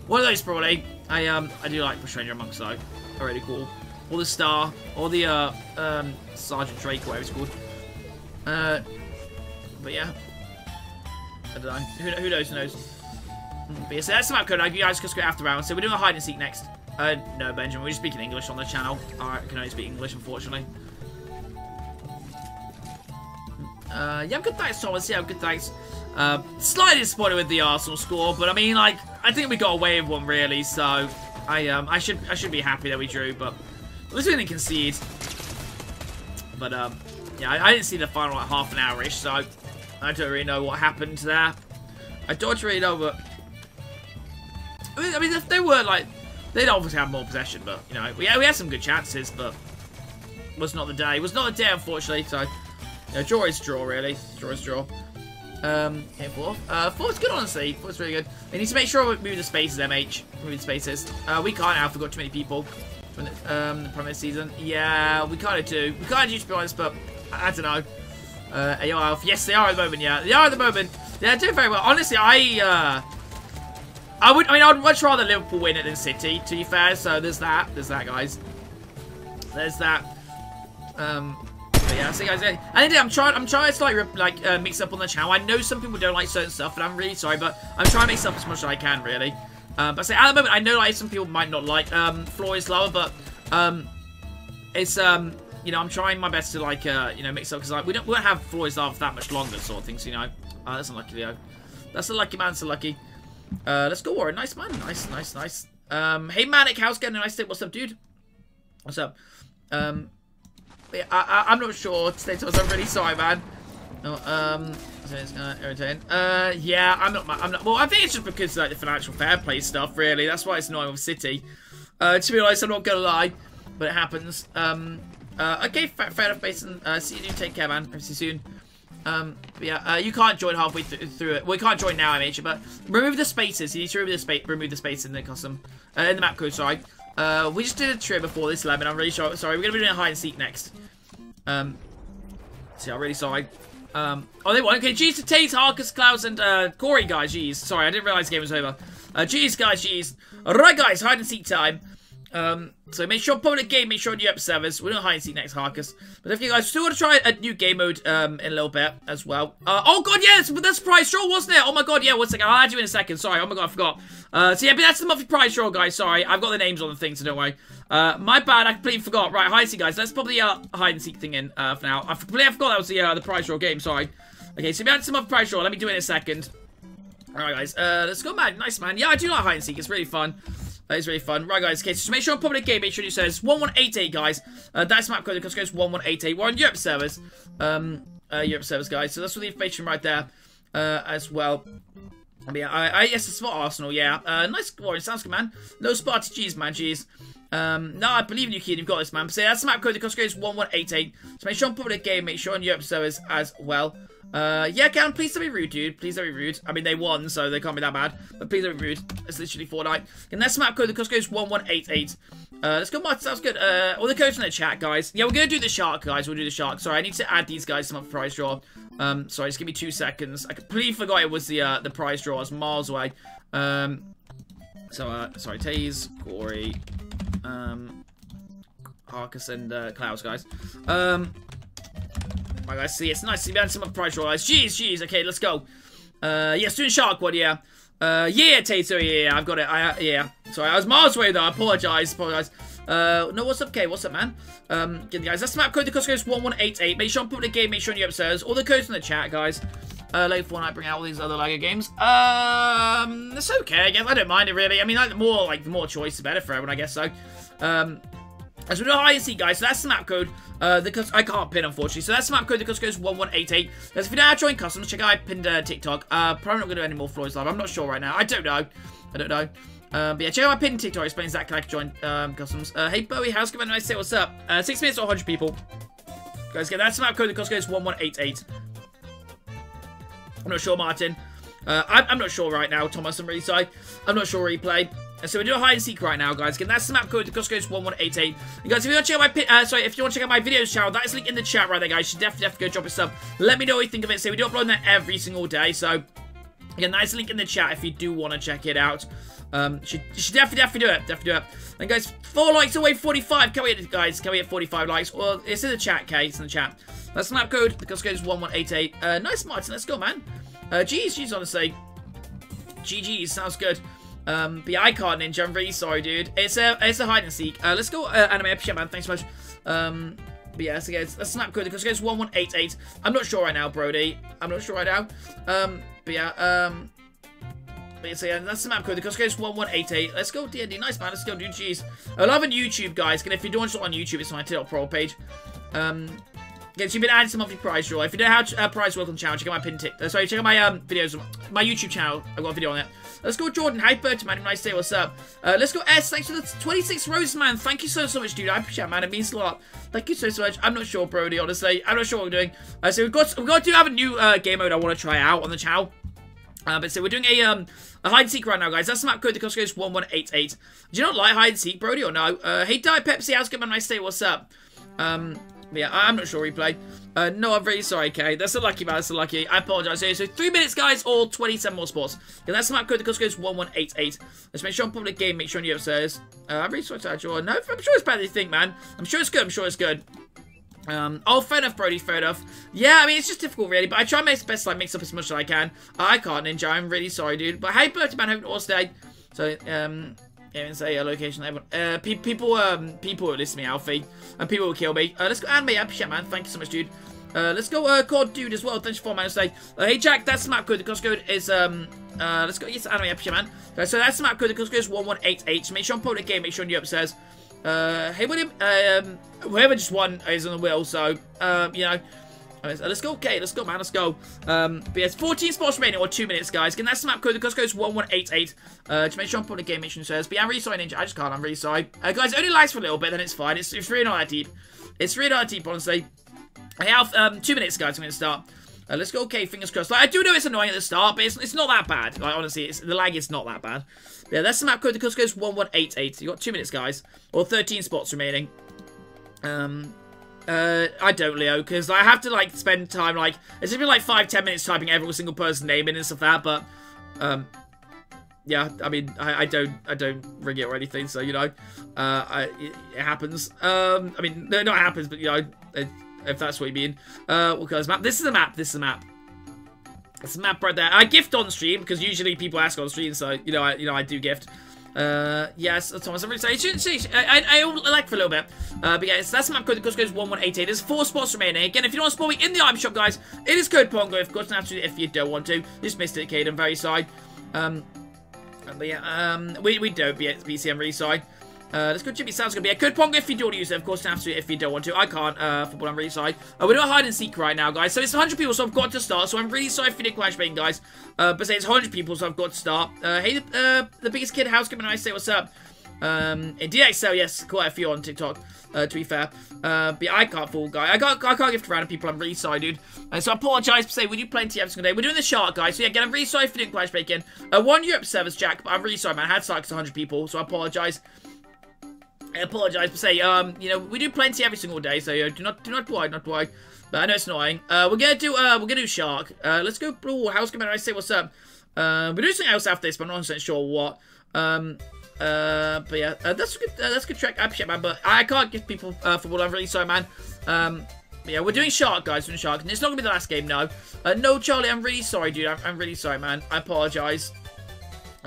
S1: One of those probably. I um, I do like Bush Ranger Monks though. Really cool. Or the Star, or the uh, um, Sergeant Drake, whatever it's called. Uh, but yeah. I don't know. Who, who knows? Who knows? Mm, But yeah, so that's the map code. You guys just go after round. So we're doing a hide and seek next. Uh, no, Benjamin. We're just speaking English on the channel. I can only speak English, unfortunately. Uh, yeah, I'm good thanks, Thomas. Yeah, I'm good thanks. Uh, slightly disappointed with the Arsenal score, but I mean, like, I think we got away with one really. So I um I should I should be happy that we drew, but at least we didn't concede. But um yeah, I, I didn't see the final like half an hour ish, so I, don't really know what happened there. I don't really know, but I mean, I mean if they were like they'd obviously have more possession, but you know we we had some good chances, but was not the day. It was not the day, unfortunately. So draw is draw really. Draw is draw. Um, okay, fourth. Uh, fourth's good, honestly. Fourth's really good. We need to make sure we move the spaces, MH. Move the spaces. Uh, we can't. We've got too many people. The, Um, the Premier season. Yeah, we kind of do. We kind of do, to be honest, but I, I don't know. Uh, AO Alf. Yes, they are at the moment, yeah. They are at the moment. They're doing very well. Honestly, I, uh... I would, I mean, I'd much rather Liverpool win it than City, to be fair. So there's that. There's that, guys. There's that. Um, but yeah, so guys, I think I'm trying. I'm trying to like like uh, mix up on the channel. I know some people don't like certain stuff, and I'm really sorry, but I'm trying to mix up as much as I can, really. Um, but say at the moment, I know like some people might not like um, Floor is Lava, but um, it's um, you know, I'm trying my best to like uh, you know, mix up because like we don't we don't have lower for that much longer, sort of things, you know. Oh, that's unlucky, Leo. That's a lucky man. So lucky. Uh, let's go, Warren. Nice man. Nice, nice, nice. Um, hey, Manic, how's getting a nice tip? What's up, dude? What's up? Um, yeah, I, I'm not sure. Thomas, I'm really sorry, man. Um, so it's gonna irritate. Uh, yeah, I'm not. I'm not. Well, I think it's just because like the financial fair play stuff. Really, that's why it's annoying with City. Uh, to be honest, I'm not gonna lie, but it happens. Um, uh, okay, fair, fair enough, Mason. Uh, see you. Take care, man. See you soon. Um, yeah, uh, you can't join halfway th through it. Well, can't join now, I MH, but remove the spaces. You need to remove the space. Remove the space in the custom, uh, in the map code. Sorry. Uh, we just did a trip before this, Lemon. I'm really sorry. Sorry, we're gonna be doing a hide and seek next. Um, see, I'm really sorry. Um, oh, they won. Okay, G's to Tate, Harkus, Klaus, and uh, Corey, guys. Jeez, sorry, I didn't realize the game was over. Uh, Jeez, guys, jeez. Alright, guys, hide and seek time. Um, so make sure public game, make sure you up servers. We're gonna hide and seek next Harkus. But if you guys still want to try a new game mode um, in a little bit as well. Uh, oh god, yeah, that's, that's prize draw, wasn't it? Oh my god, yeah, one second. I'll add you in a second. Sorry, oh my god, I forgot. Uh, so yeah, but that's the monthly prize draw, guys. Sorry, I've got the names on the thing, so don't worry. Uh, my bad, I completely forgot. Right, hide and seek, guys. Let's pop the uh, hide and seek thing in uh, for now. I completely forgot that was the uh, the prize draw game. Sorry. Okay, so we had some other prize draw. Let me do it in a second. Alright, guys. Uh, let's go, man. Nice, man. Yeah, I do like hide and seek. It's really fun. That is really fun. Right, guys. Okay, so make sure on public game, make sure you says 1188, guys. Uh, that's map code. The goes 1188. We're on Europe servers. Um, uh, Europe servers, guys. So that's all the information right there uh, as well. I mean, I, I yes, it's for Arsenal, yeah. Uh, nice Warren, sounds good, man. No Sparty cheese, man, jeez. Um, no, I believe in you, kid. You've got this, man. So that's the map code. The cost is 1188. So make sure on public game, make sure on Europe servers as well. Uh, yeah, Gavin, please don't be rude, dude. Please don't be rude. I mean, they won, so they can't be that bad. But please don't be rude. It's literally Fortnite. And that's map code. The cost is 1188. Uh, let's go, Martin. Sounds good. Uh, all the codes in the chat, guys. Yeah, we're going to do the shark, guys. We'll do the shark. Sorry, I need to add these guys to my prize draw. Um, sorry, just give me two seconds. I completely forgot it was the, uh, the prize draw. I was miles away. Um, so, uh, sorry, Taze, Corey, um, Harkus, and, uh, Klaus, guys. Um, right, guys, see, it's nice to be on some prize draw. Jeez, jeez. Okay, let's go. Uh, yes, doing shark one, yeah. Uh, yeah, Tato, yeah, I've got it. I, uh, yeah. Sorry, I was miles away, though. I apologize, apologize. Uh, no, what's up, K? What's up, man? Um, yeah, guys, that's the map code. The cost is 1188. Make sure I'm putting the game. Make sure you're upstairs. All the codes in the chat, guys. Uh, late Fortnite bring out all these other LEGO games. Um, it's okay, I guess. I don't mind it, really. I mean, like, the more, like, the more choice, the better for everyone, I guess so. Um, as we hide and seek, guys, so that's the map code. Uh, the I can't pin, unfortunately. So that's the map code. The code goes 1188. Guys, if you don't have join customs, check out I pinned uh, TikTok. Uh, probably not going to do any more Floor is Lava. I'm not sure right now. I don't know. I don't know. Um, but yeah, check out my pinned TikTok. Explains that can I join um, customs. Uh, hey, Bowie, how's it going? To say what's up. Uh, six minutes or 100 people. Guys, get that's the map code. The code goes 1188. I'm not sure, Martin. Uh, I'm, I'm, not sure right now, Thomas. I'm really sorry. I'm not sure replay. And so we do a hide and seek right now, guys. Again, that's the map code. The cost code is 1188. And guys, if you want to check out my uh, sorry, if you want to check out my videos channel, that is linked in the chat right there, guys. You should definitely to go drop a sub. Let me know what you think of it. So we do upload that every single day. So again, that's link in the chat if you do want to check it out. Um, should, should definitely, definitely do it. Definitely do it. And guys, four likes away, 45. Can we hit, guys? Can we get 45 likes? Well, it's in the chat, okay? It's in the chat. That's the map code. The cost code is 1188. Uh, nice, Martin. Let's go, man. Uh, geez, geez, honestly. GG, sounds good. Um, but yeah, ninja. I'm really sorry, dude. It's a it's a hide and seek. Uh, let's go uh, anime episode, man. Thanks so much. Um, but yeah, so guys, let's snap code because it goes 1188. I'm not sure right now, Brody. I'm not sure right now. Um, but yeah, um, but yeah, so yeah, that's the map code. The cost is 1188. Let's go D&D. Nice, man. Let's go, dude. Jeez. I love on YouTube, guys. And if you don't watch it on YouTube, it's my TikTok pro page. Um, Yes, you've been added to monthly prize draw. If you know how to uh, prize work on channel, check out my pin tick. Uh, sorry, check out my um videos, my YouTube channel. I've got a video on it. Let's go, Jordan. Hi, man. Nice say what's up. Uh, let's go, S. Thanks for the 26 roses, man. Thank you so, so much, dude. I appreciate it, man. It means a lot. Thank you so, so much. I'm not sure, Brody, honestly. I'm not sure what we're doing. Uh, so we've got, we've got to have a new uh, game mode I want to try out on the channel. Uh, but so we're doing a um a hide and seek right now, guys. That's the map code. The cost goes 1188. Do you not like hide and seek, Brody, or no? Uh, hey, Diet Pepsi. How's it going? Nice say what's up. Um, yeah, I'm not sure replay. Uh, no, I'm very sorry, Kay. That's a lucky man. That's a lucky. I apologize. So, three minutes, guys, or 27 more spots. Yeah, that's the map code. The cost goes 1188. Let's make sure on public game. Make sure you upstairs. Uh, I'm really sorry to draw. No, I'm sure it's better than you think, man. I'm sure it's good. I'm sure it's good. Um, oh, fair enough, Brody, fair enough. Yeah, I mean, it's just difficult, really, but I try my best to, like, mix up as much as I can. I can't, Ninja, I'm really sorry, dude. But hey, Bertie, man, hope it all stay. So, um, say a location. Uh, pe people, um, people will listen to me, Alfie, and people will kill me. Uh, let's go anime up, shit, man. Thank you so much, dude. Uh, let's go, uh, COD dude as well. Thanks for man. Say, uh, hey Jack, that's map code. The cost code is um, uh, let's go. Yes, anime up, shit, man. Okay, so that's map code. The cost code is one one eight eight. So make sure I'm putting the game. Make sure you're upstairs. Uh, hey William, um, whoever just won is on the wheel. So, um, you know. Let's go, okay, let's go, man, let's go. Um, but yes, 14 spots remaining, or 2 minutes, guys. Again, that's the map code. The code is 1188. Uh, to make sure I'm putting the game mission says. But yeah, I'm really sorry, Ninja. I just can't, I'm really sorry. Uh, guys, only lags for a little bit, then it's fine. It's, it's really not that deep. It's really not that deep, honestly. I have um, 2 minutes, guys, I'm going to start. Uh, let's go, okay, fingers crossed. Like, I do know it's annoying at the start, but it's, it's not that bad. Like, honestly, it's the lag is not that bad. Yeah, that's the map code. The code is 1188. You got 2 minutes, guys. Or 13 spots remaining. Um, uh, I don't, Leo, because I have to, like, spend time, like, it's been, like, five, ten minutes typing every single person's name in and stuff like that, but, um, yeah, I mean, I, I don't, I don't ring it or anything, so, you know, uh, I, it, happens. Um, I mean, no, not happens, but, you know, it, if that's what you mean. Uh, because map, this is a map, this is a map. It's a map right there. I gift on stream, because usually people ask on stream, so, you know, I, you know, I do gift. Uh, yes, Thomas, really sorry. I, I, I like for a little bit. Uh, but yeah, that's map code. The cost code is 1188. There's four spots remaining. Again, if you don't want to spawn me in the item shop, guys, it is code Pongo. Of course, naturally, if you don't want to. Just missed it. I'm very sorry. Um, but yeah, um, we, we don't, BC, I'm really sorry. Uh, let's go Jimmy Sounds gonna be a good Pongo if you do want to use it. Of course, have to if you don't want to. I can't, uh, football, I'm really sorry. Uh, we're doing hide and seek right now, guys. So it's 100 people, so I've got to start. So I'm really sorry if you did crash baiting, guys. Uh, but say it's 100 people, so I've got to start. Uh, hey, uh, the biggest kid, how's coming? I say what's up. Um, in DXL, yes, quite a few on TikTok, uh, to be fair. Uh, but yeah, I can't fool, guy. I can't, I can't give to random people. I'm really sorry, dude. And so I apologize for saying we do plenty every single day. We're doing the shark, guys. So yeah, again, I'm really sorry for doing Clash Bacon. Uh, one Europe service, Jack, but I'm really sorry, man. I had to start 100 people, so I apologize. I apologize for saying, um, you know, we do plenty every single day, so uh, do not, do not worry, not worry. But I know it's annoying. Uh, we're gonna do, uh, we're gonna do shark. Uh, let's go. Oh, how's coming? I say what's up. Uh, we're doing something else after this, but I'm not 100 sure what. Um, uh, but yeah, uh, that's a good, uh, that's a good track. I'm shit, man, but I can't give people uh, football. I'm really sorry, man. Um, yeah, we're doing Shark, guys. We're doing Shark, and it's not gonna be the last game, no. Uh, no, Charlie, I'm really sorry, dude. I'm, I'm really sorry, man. I apologize.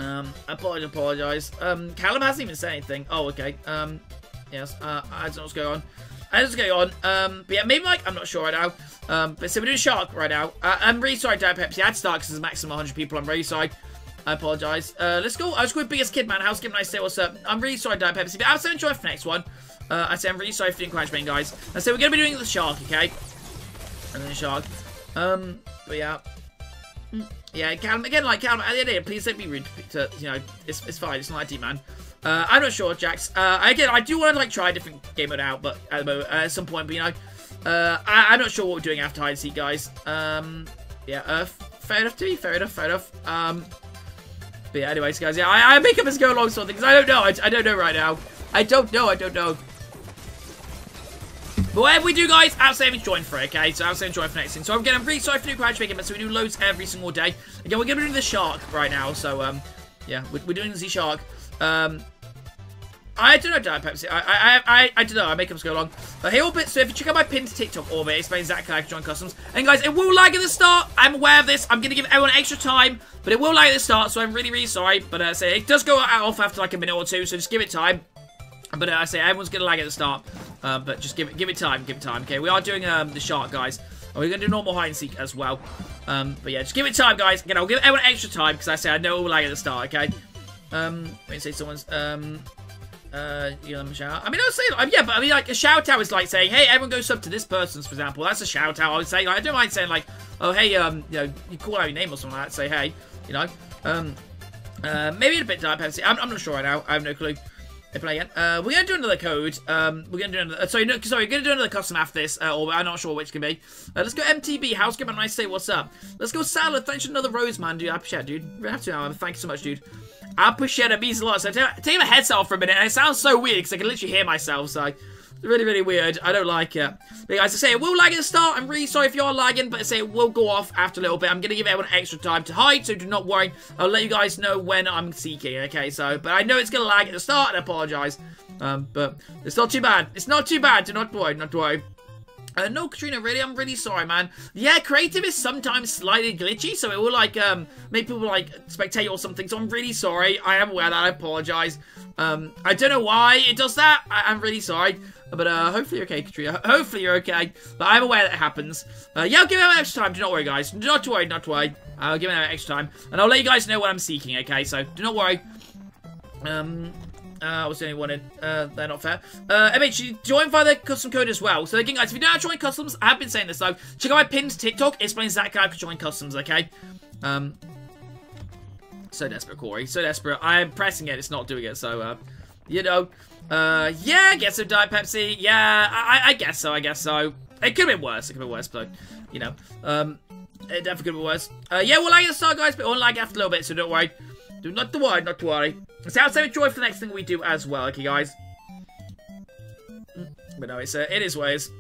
S1: Um, I apologize. Um, Callum hasn't even said anything. Oh, okay. Um, yes. Uh, I don't know what's going on. I don't know what's going on. Um, but yeah, maybe like I'm not sure right now. Um, but so we're doing Shark right now. Uh, I'm really sorry, Diet Pepsi. I had to start because there's a maximum 100 people. I'm really sorry. I apologize. Uh, let's go. I was going biggest kid, man. How's Kim I say what's up? I'm really sorry, Diet Pepsi, but I'll say enjoy for the next one. Uh, I say I'm really sorry for the encouragement, guys. I say we're going to be doing the shark, okay? And then the shark. Um, but yeah. Mm, yeah, again, like, Callum, at the end of day, please don't be rude to, you know, it's, it's fine. It's not deep, man. Uh, I'm not sure, Jax. Uh, again, I do want to, like, try a different game mode out, but at, the moment, uh, at some point, but, you know, uh, I, am not sure what we're doing after hide and seek, guys. Um, yeah, uh, fair enough to me, fair enough, fair enough. Um, but yeah, anyways, guys, yeah, I, I make up as go along sort of things. I don't know. I, I don't know right now. I don't know. I don't know. But whatever we do, guys, I'll say join for it, okay? So I'll say join for next thing. So again, I'm really sorry for doing crash making, but so we do loads every single day. Again, we're gonna do the shark right now. So um, yeah, we're, we're doing the shark. Um, I don't know, Diet Pepsi. I, I, I, I don't know. I make them go along. But hey, Orbit. So if you check out my pinned TikTok, Orbit explains exactly how to join customs. And guys, it will lag at the start. I'm aware of this. I'm gonna give everyone extra time, but it will lag at the start. So I'm really, really sorry. But uh, say it does go off after like a minute or two. So just give it time. But uh, I say everyone's gonna lag at the start. Uh, but just give it, give it time. Give it time. Okay, we are doing um, the shark, guys. And we're gonna do normal hide and seek as well. Um, but yeah, just give it time, guys. Again, I'll give everyone extra time because I say I know it will lag at the start. Okay. Um, let me say someone's um uh, you know, shout. I mean, I would say, um, yeah, but I mean, like a shout out is like saying, "Hey, everyone go sub to this person's," for example. That's a shout out. I would say, like, I don't mind saying like, "Oh, hey, um, you know, you call out your name or something like that." Say, "Hey," you know, um, uh, maybe a bit Diet I'm, I'm not sure right now. I have no clue. They play again. Uh, we're gonna do another code. Um, we're gonna do another. Uh, sorry, no, sorry, we're gonna do another custom after this. Uh, or I'm not sure which can be. Uh, let's go MTB. How's good? Nice say what's up. Let's go Salad. Thanks for another rose, man, dude. I appreciate it, dude. We have to now. Thank you so much, dude. I appreciate it means a lot. So take, my headset off for a minute, and it sounds so weird because I can literally hear myself. So really, really weird. I don't like it. But guys, I say it will lag at the start. I'm really sorry if you're lagging, but I say it will go off after a little bit. I'm going to give everyone extra time to hide, so do not worry. I'll let you guys know when I'm seeking, okay? So, but I know it's going to lag at the start, and I apologize. Um, but it's not too bad. It's not too bad. Do not worry, not worry. Uh, no, Katrina, really, I'm really sorry, man. Yeah, creative is sometimes slightly glitchy, so it will, like, um, make people, like, spectate or something, so I'm really sorry. I am aware that, I apologize. Um, I don't know why it does that. I am really sorry. But, uh, hopefully you're okay, Katrina. Hopefully you're okay. But I'm aware that it happens. Uh, yeah, I'll give him extra time. Do not worry, guys. Do not worry, not worry. I'll give him extra time. And I'll let you guys know what I'm seeking, okay? So, do not worry. Um, uh, I was the only one in. Uh, they're not fair. Uh, MH, join via the custom code as well. So again, guys, if you don't have to join customs, I have been saying this though. Check out my pinned TikTok. It explains that how to join customs. Okay. Um. So desperate, Corey. So desperate. I'm pressing it. It's not doing it. So, uh, you know. Uh, yeah. I guess some Diet Pepsi. Yeah. I, I guess so. I guess so. It could have been worse. It could have been worse, but you know. Um. It definitely could have been worse. Uh, yeah, we'll at the start, guys, but we'll lag after a little bit, so don't worry. Do not to worry, not to worry. So I'll joy for the next thing we do as well, okay, guys? But no, it's, uh, it is ways.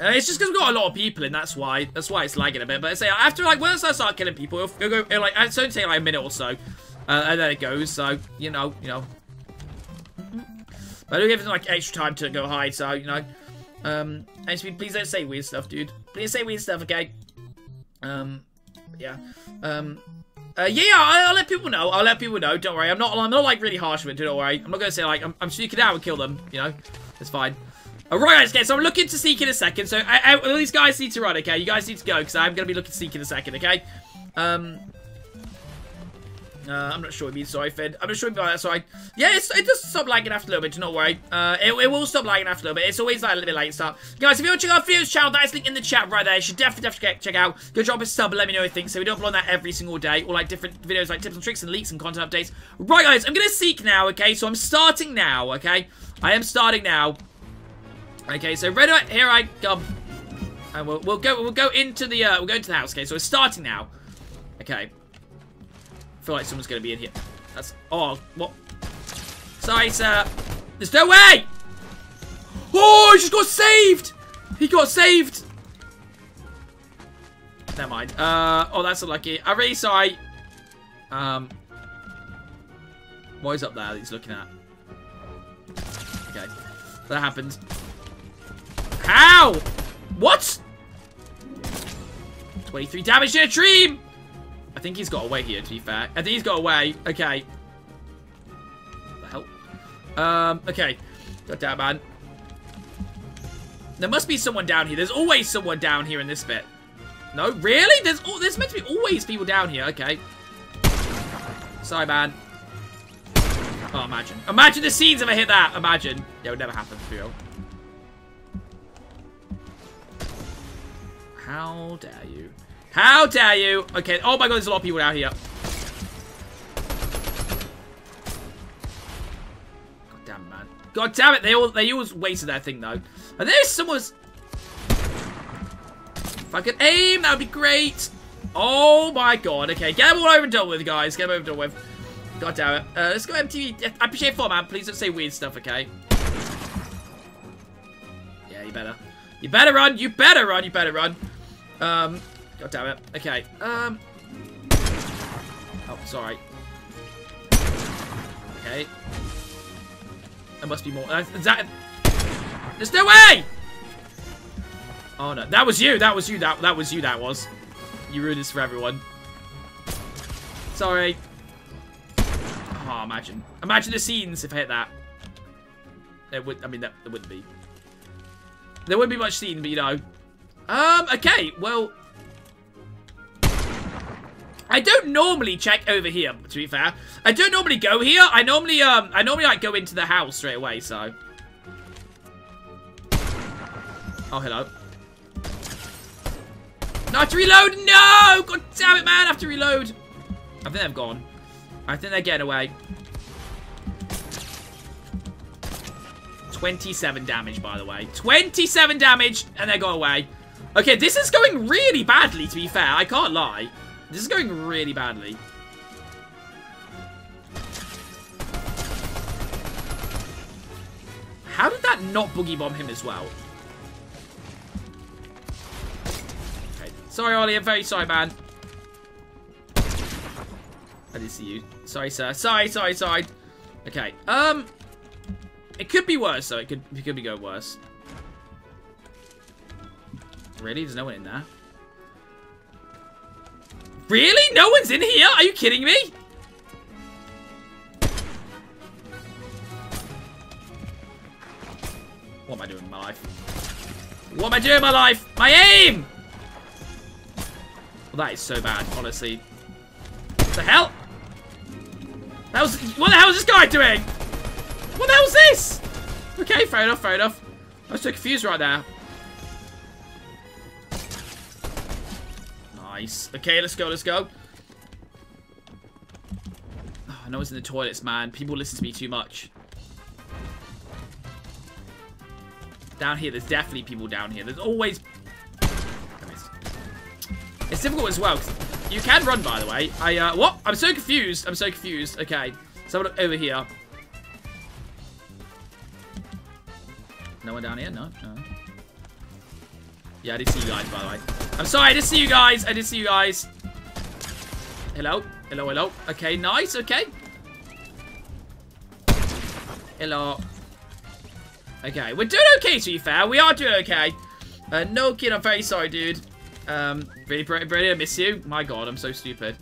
S1: Uh, it's just because we've got a lot of people and that's why. That's why it's lagging a bit. But I say, after, like, once I start killing people, it'll go, it'll, like, it's only take, like, a minute or so. Uh, and then it goes, so, you know, you know. But I do give them, like, extra time to go hide, so, you know. Um, and please don't say weird stuff, dude. Please say weird stuff, okay? Um, yeah. Um, uh, yeah, I'll, I'll, let people know. I'll let people know. Don't worry. I'm not. I'm not like really harsh with it. Don't worry. I'm not gonna say like I'm, I'm sneaking out and kill them. You know, it's fine. All right, guys. Okay, so I'm looking to sneak in a second. So I, I, these guys need to run. Okay, you guys need to go because I'm gonna be looking to sneak in a second. Okay. Um, uh, I'm not sure it means, sorry. I'm not sure about that, sorry. Yeah, it does stop lagging after a little bit, do not worry. Uh, it, it, will stop lagging after a little bit. It's always like a little bit late start. Guys, if you want to check out Theo's channel, that is linked in the chat right there. You should definitely, definitely check out. Go drop a sub let me know what you think. So we don't upload that every single day. Or like different videos like tips and tricks and leaks and content updates. Right, guys, I'm going to seek now, okay? So I'm starting now, okay? I am starting now. Okay, so red, here I come. And we'll, we'll go we'll go into the uh, we'll go into the house, okay? So we're starting now. Okay. Feel like someone's gonna be in here. That's... Oh, what? Sorry, sir. There's no way! Oh, he just got saved! He got saved! Never mind. Uh, oh, that's unlucky. I'm really sorry. Um, what is up there that he's looking at? Okay. That happened. How? What? 23 damage to a dream! I think he's got away here, to be fair. I think he's got away. Okay. What the hell? Um, okay. God damn, man. There must be someone down here. There's always someone down here in this bit. No? Really? There's oh, there's meant to be always people down here. Okay. Sorry, man. Oh, imagine. Imagine the scenes if I hit that. Imagine. Yeah, it would never happen for real. How dare you? How dare you? Okay. Oh my god, there's a lot of people out here. God damn, man. God damn it. They all they always wasted that thing though. And there's someone's. If I could aim, that would be great. Oh my god. Okay, get them all over and done with, guys. Get them over and done with. God damn it. Uh, let's go MTV. I appreciate four, man. Please don't say weird stuff, okay? Yeah, you better. You better run. You better run. You better run. Um, God damn it. Okay. Um. Oh, sorry. Okay. There must be more. Uh, that... There's no way! Oh no, that was you. That was you. That that was you. That was. You ruined this for everyone. Sorry. Oh, imagine. Imagine the scenes if I hit that. There would. I mean, that there wouldn't be. There wouldn't be much scene, but you know. Um. Okay. Well. I don't normally check over here. To be fair, I don't normally go here. I normally um. I normally like go into the house straight away. So. Oh, hello. No, I have to reload! No! God damn it, man! I have to reload. I think they've gone. I think they're getting away. 27 damage, by the way. 27 damage, and they got away. Okay, this is going really badly, to be fair. I can't lie. This is going really badly. How did that not boogie bomb him as well? Sorry, Ollie. I'm very sorry, man. I didn't see you. Sorry, sir. Sorry, sorry, sorry. Okay. Um, it could be worse, though. It could, it could be going worse. Really? There's no one in there. Really? No one's in here? Are you kidding me? What am I doing in my life? What am I doing in my life? My aim! Well, that is so bad, honestly. What the hell? That was. What the hell is this guy doing? What the hell is this? Okay, fair enough, fair enough. I was so confused right there. Nice. Okay, let's go, let's go. Oh, no one's in the toilets, man. People listen to me too much. Down here, there's definitely people down here. There's always it's difficult as well. You can run, by the way. I, uh, what? I'm so confused. I'm so confused. Okay. So look over here. No one down here? No? No. Yeah, I did see you guys, by the way. I'm sorry, I did see you guys. I did see you guys. Hello? Hello, hello. Okay, nice. Okay. Hello. Okay, we're doing okay, to be fair. We are doing okay. Uh, no, kid, I'm very sorry, dude. Um, really, really, I miss you. My god, I'm so stupid.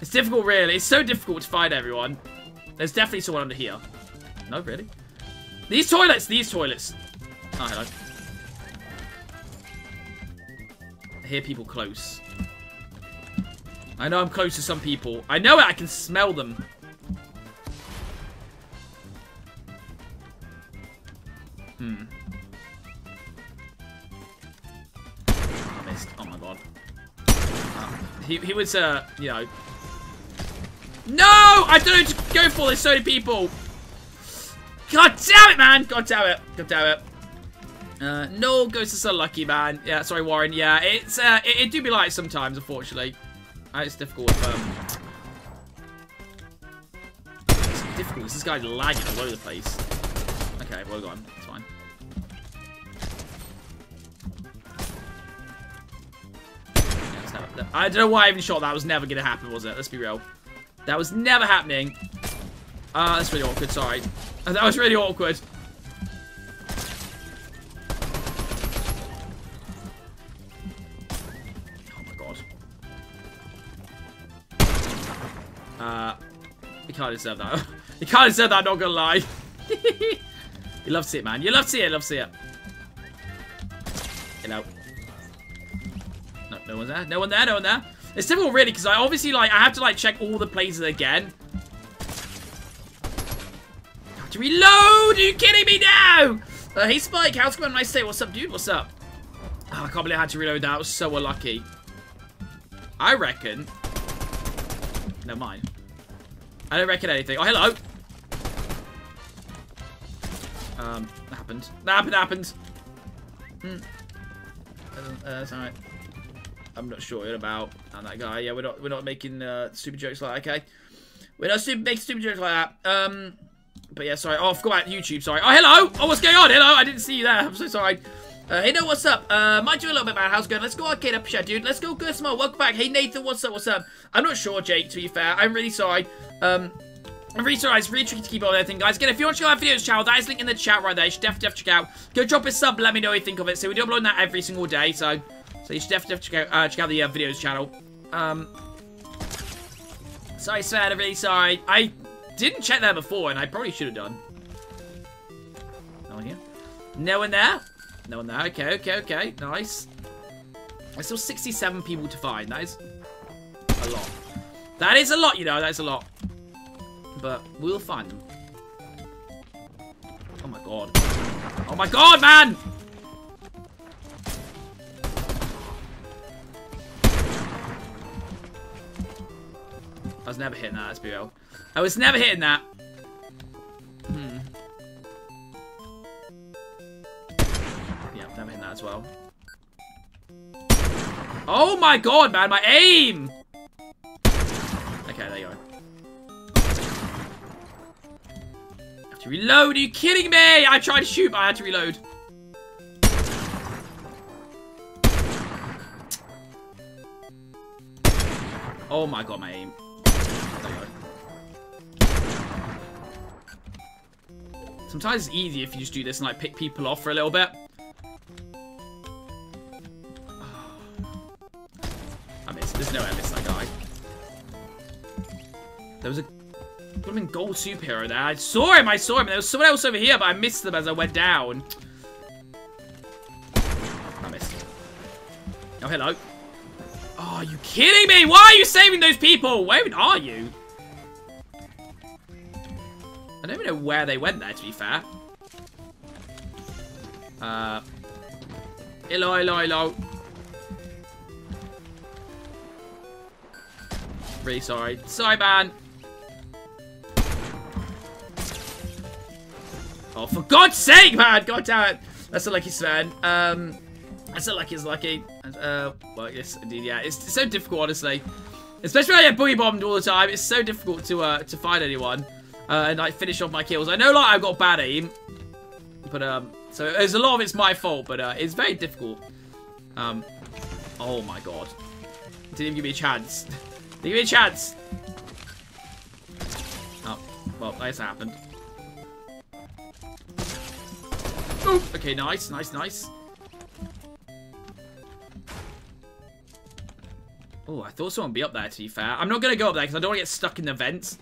S1: It's difficult, really. It's so difficult to find everyone. There's definitely someone under here. No, really? These toilets, these toilets. Oh, hello. Hear people close. I know I'm close to some people. I know it, I can smell them. Hmm. I missed. Oh my god. Uh, he, he was, uh, you know... No! I don't know go for. There's so many people. God damn it, man! God damn it. God damn it. Uh, no to so lucky, man. Yeah, sorry, Warren. Yeah, it's, uh, it, it do be like sometimes, unfortunately. Uh, it's difficult um... It's difficult this guy's lagging all over the place. Okay, well gone. It's fine. I don't know why I even shot that. That was never going to happen, was it? Let's be real. That was never happening. Ah, uh, that's really awkward. Sorry. That was really awkward. Uh, you can't deserve that. you can't deserve that, not gonna lie. you love to see it, man. You love to see it, you love to see it. You know. No no one there. No one there. No one there. It's difficult, really, because I obviously, like, I have to, like, check all the places again. Have to reload! Are you kidding me now? Uh, hey, Spike. How's it going? Nice day. What's up, dude? What's up? Oh, I can't believe I had to reload that. I was so unlucky. I reckon... Never mind. I don't reckon anything. Oh, hello. Um, that happened. That happened, happened. Hmm. Uh, that's alright. I'm not sure about and that guy. Yeah, we're not we're not making uh, stupid jokes like that. Okay, we're not stupid, making stupid jokes like that. Um, but yeah, sorry. Oh, I forgot about YouTube. Sorry. Oh, hello. Oh, what's going on? Hello. I didn't see you there. I'm so sorry. Uh, hey, no, what's up? Uh, might do a little bit about how's going. Let's go arcade up chat, dude. Let's go good small. Welcome back. Hey, Nathan, what's up? What's up? I'm not sure, Jake, to be fair. I'm really sorry. Um, I'm really sorry, it's really tricky to keep up with everything, guys. Again, if you want to check out our videos channel, that is linked in the chat right there. You should definitely, definitely check out. Go drop a sub, let me know what you think of it. So we do upload that every single day, so so you should definitely, definitely check out, uh, check out the uh, videos channel. Um, sorry, Sven, I'm really sorry. I didn't check that before, and I probably should have done. No one here? No one there? No one there. Okay, okay, okay. Nice. There's still 67 people to find. That is a lot. That is a lot, you know. That is a lot. But we'll find them. Oh my god. Oh my god, man! I was never hitting that, let's be real. I was never hitting that. As well. Oh my god, man, my aim! Okay, there you go. have to reload, are you kidding me? I tried to shoot, but I had to reload. Oh my god, my aim. There you go. Sometimes it's easy if you just do this and like pick people off for a little bit. No I missed that guy. There was a blooming gold superhero there. I saw him, I saw him. There was someone else over here, but I missed them as I went down. I missed. Oh, hello. Oh, are you kidding me? Why are you saving those people? Where are you? I don't even know where they went there, to be fair. Uh, hello, hello, hello. Really sorry. Sorry, man. Oh, for God's sake, man! God damn it. That's a lucky Sven. Um, that's a lucky is lucky. Uh, well, yes, indeed, yeah. It's, it's so difficult, honestly. Especially when I get boogie bombed all the time. It's so difficult to uh to find anyone uh, and like finish off my kills. I know, like I've got bad aim, but um, so there's a lot of it's my fault, but uh, it's very difficult. Um, oh my god, didn't even give me a chance. give me a chance. Oh, well, that's happened. Okay, nice, nice, nice. Oh, I thought someone would be up there, to be fair. I'm not going to go up there because I don't want to get stuck in the vents.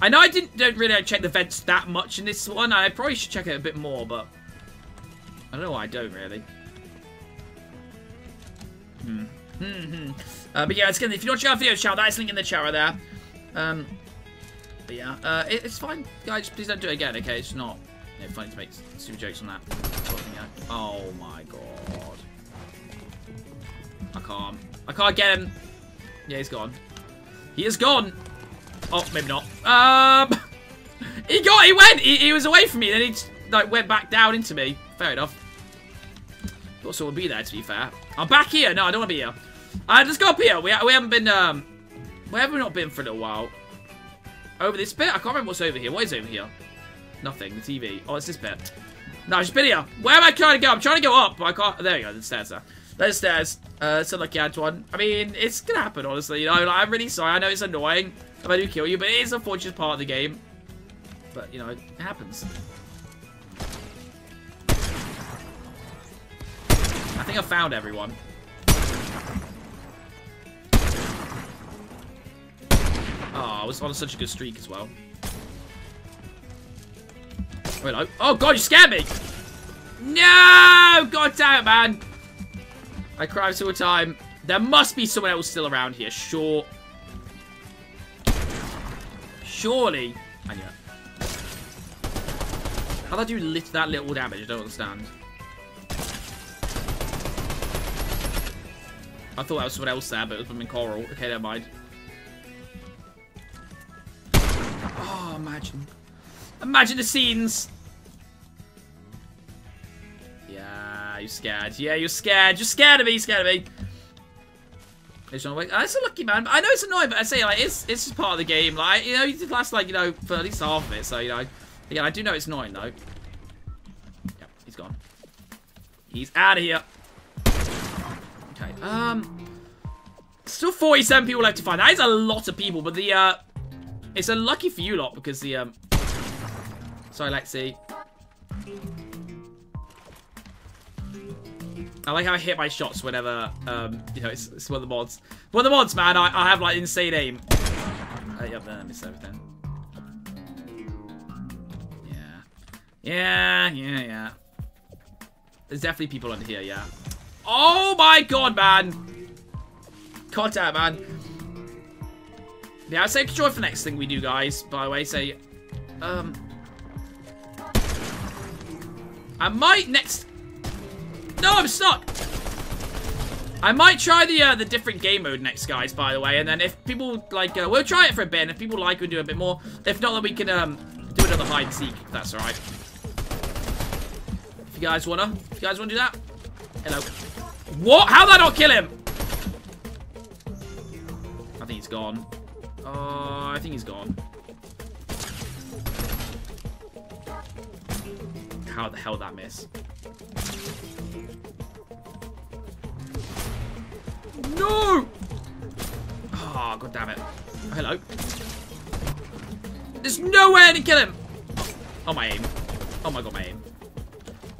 S1: I know I didn't don't really check the vents that much in this one. I probably should check it a bit more, but... I don't know why I don't, really. Hmm. Hmm, hmm. Uh, but yeah, it's gonna, if you don't check out video chat, that is link in the chat right there. Um, but yeah, uh, it, it's fine. Guys, please don't do it again, okay? It's not you know, funny to make stupid jokes on that. Oh my god. I can't. I can't get him. Yeah, he's gone. He is gone. Oh, maybe not. Um, he got. He went. He, he was away from me. Then he like went back down into me. Fair enough. Thought someone would be there. To be fair, I'm back here. No, I don't want to be here. Uh, let's go up here. We we haven't been um, where have we not been for a little while? Over this bit. I can't remember what's over here. What is over here? Nothing. The TV. Oh, it's this bit. No, it's been here. Where am I trying to go? I'm trying to go up, but I can't. There we go. The stairs there. There's stairs. Uh, so lucky Antoine. I mean, it's gonna happen, honestly. You know, like, I'm really sorry. I know it's annoying if I do kill you, but it is a fortunate part of the game. But, you know, it happens. I think I found everyone. Oh, I was on such a good streak as well. Wait, oh, oh god, you scared me! No! God damn it, man! I cried to a time. There must be someone else still around here, sure. Surely. I knew it. How did I do lit that little damage? I don't understand. I thought that was someone else there, but it was from coral. Okay, never mind. Oh, imagine. Imagine the scenes. Yeah, you're scared. Yeah, you're scared. You're scared of me. Scared of me. It's not like that's a lucky man. I know it's annoying, but I say like it's it's just part of the game. Like you know, you did last like you know for at least half of it. So you know, again, I do know it's annoying though. Yep, he's gone. He's out of here. Okay. Um. Still 47 people left to find. That is a lot of people, but the uh it's unlucky for you lot because the um. Sorry, Lexi. I like how I hit my shots whenever um you know it's, it's one of the mods. One of the mods, man. I, I have like insane aim. Uh, yep, I everything. Yeah. Yeah, yeah, yeah. There's definitely people under here, yeah. Oh my god, man! God damn, man. Yeah, I'd say control for the next thing we do, guys, by the way. Say, um... I might next... No, I'm stuck! I might try the uh, the different game mode next, guys, by the way. And then if people, like, uh, we'll try it for a bit. And if people like, we'll do a bit more. If not, then we can um, do another hide and seek, if that's alright. If you guys wanna, if you guys wanna do that. Hello. What? How did I not kill him? I think he's gone. Oh, I think he's gone. How the hell did that miss? No! Oh, god damn it. Hello. There's no way I didn't kill him! Oh, my aim. Oh my god, my aim.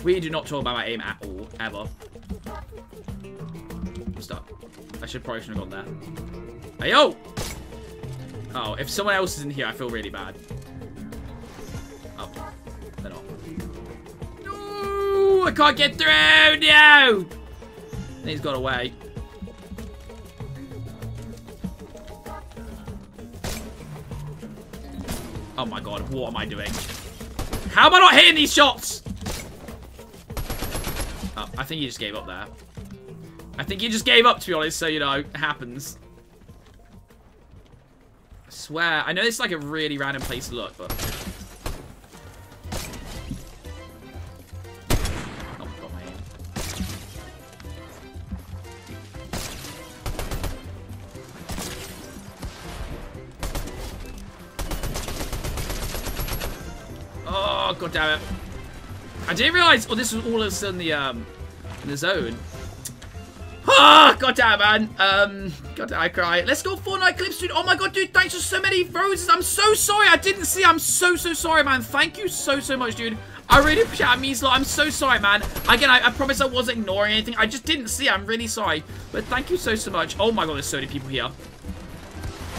S1: We do not talk about my aim at all, ever. I'm stuck. I should probably should have gone there. Hey, yo! Oh, if someone else is in here, I feel really bad. Oh, they're not. No! I can't get through! No! He's got away. Oh my god, what am I doing? How am I not hitting these shots? Oh, I think he just gave up there. I think he just gave up, to be honest, so, you know, it happens. Swear. I know it's like a really random place to look, but... Oh. Oh, god damn it. I didn't realize, oh, this was all of a sudden the, um, in the zone. Ah, god damn, man. Um, god damn, I cry. Let's go Fortnite clips, dude. Oh my god, dude, thanks for so many roses. I'm so sorry. I didn't see. I'm so, so sorry, man. Thank you so, so much, dude. I really appreciate it. Means a lot. I'm so sorry, man. Again, I, I promise I wasn't ignoring anything. I just didn't see. I'm really sorry. But thank you so, so much. Oh my god, there's so many people here.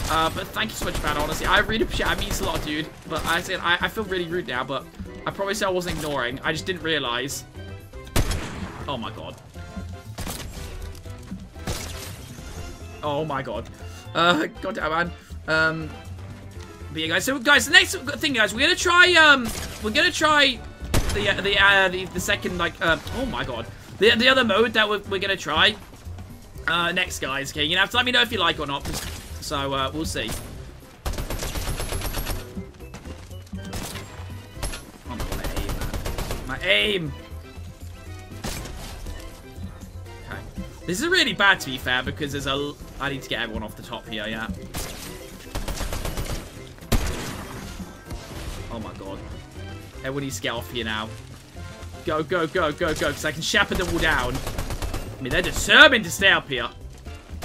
S1: Uh, but thank you so much, man. Honestly, I really appreciate it. It means a lot, dude. But I said, I, I feel really rude now, but I promise I wasn't ignoring. I just didn't realize. Oh my god. Oh my god. Uh, god damn, man. Um, but yeah, guys. So, guys, the next thing, guys, we're gonna try. Um, we're gonna try the uh, the, uh, the the second like. Uh, oh my god. The the other mode that we're, we're gonna try. Uh, next, guys. Okay, gonna have to let me know if you like or not. So uh, we'll see. Oh my aim, man. My aim. This is really bad to be fair because there's a. I need to get everyone off the top here. Yeah. Oh my god. Everyone needs to get off here now. Go, go, go, go, go, because I can shepherd them all down. I mean, they're determined to stay up here.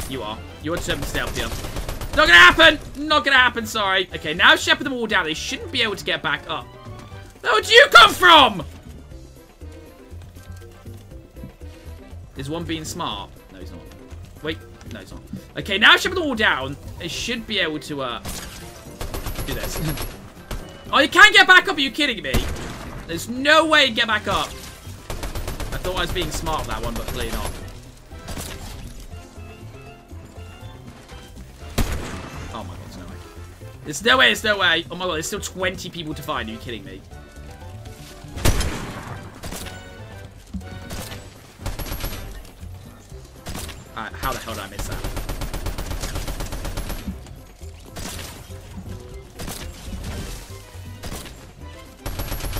S1: You are. You're determined to stay up here. Not gonna happen! Not gonna happen, sorry. Okay, now shepherd them all down. They shouldn't be able to get back up. Where'd you come from? Is one being smart? No, he's not. Wait, no, he's not. Okay, now shepherd them all down. They should be able to, uh, do this. oh, you can't get back up, are you kidding me? There's no way to get back up. I thought I was being smart that one, but clearly not. Oh my god, there's no way. There's no way, there's no way. Oh my god, there's still 20 people to find. Are you kidding me? Alright, how the hell did I miss that?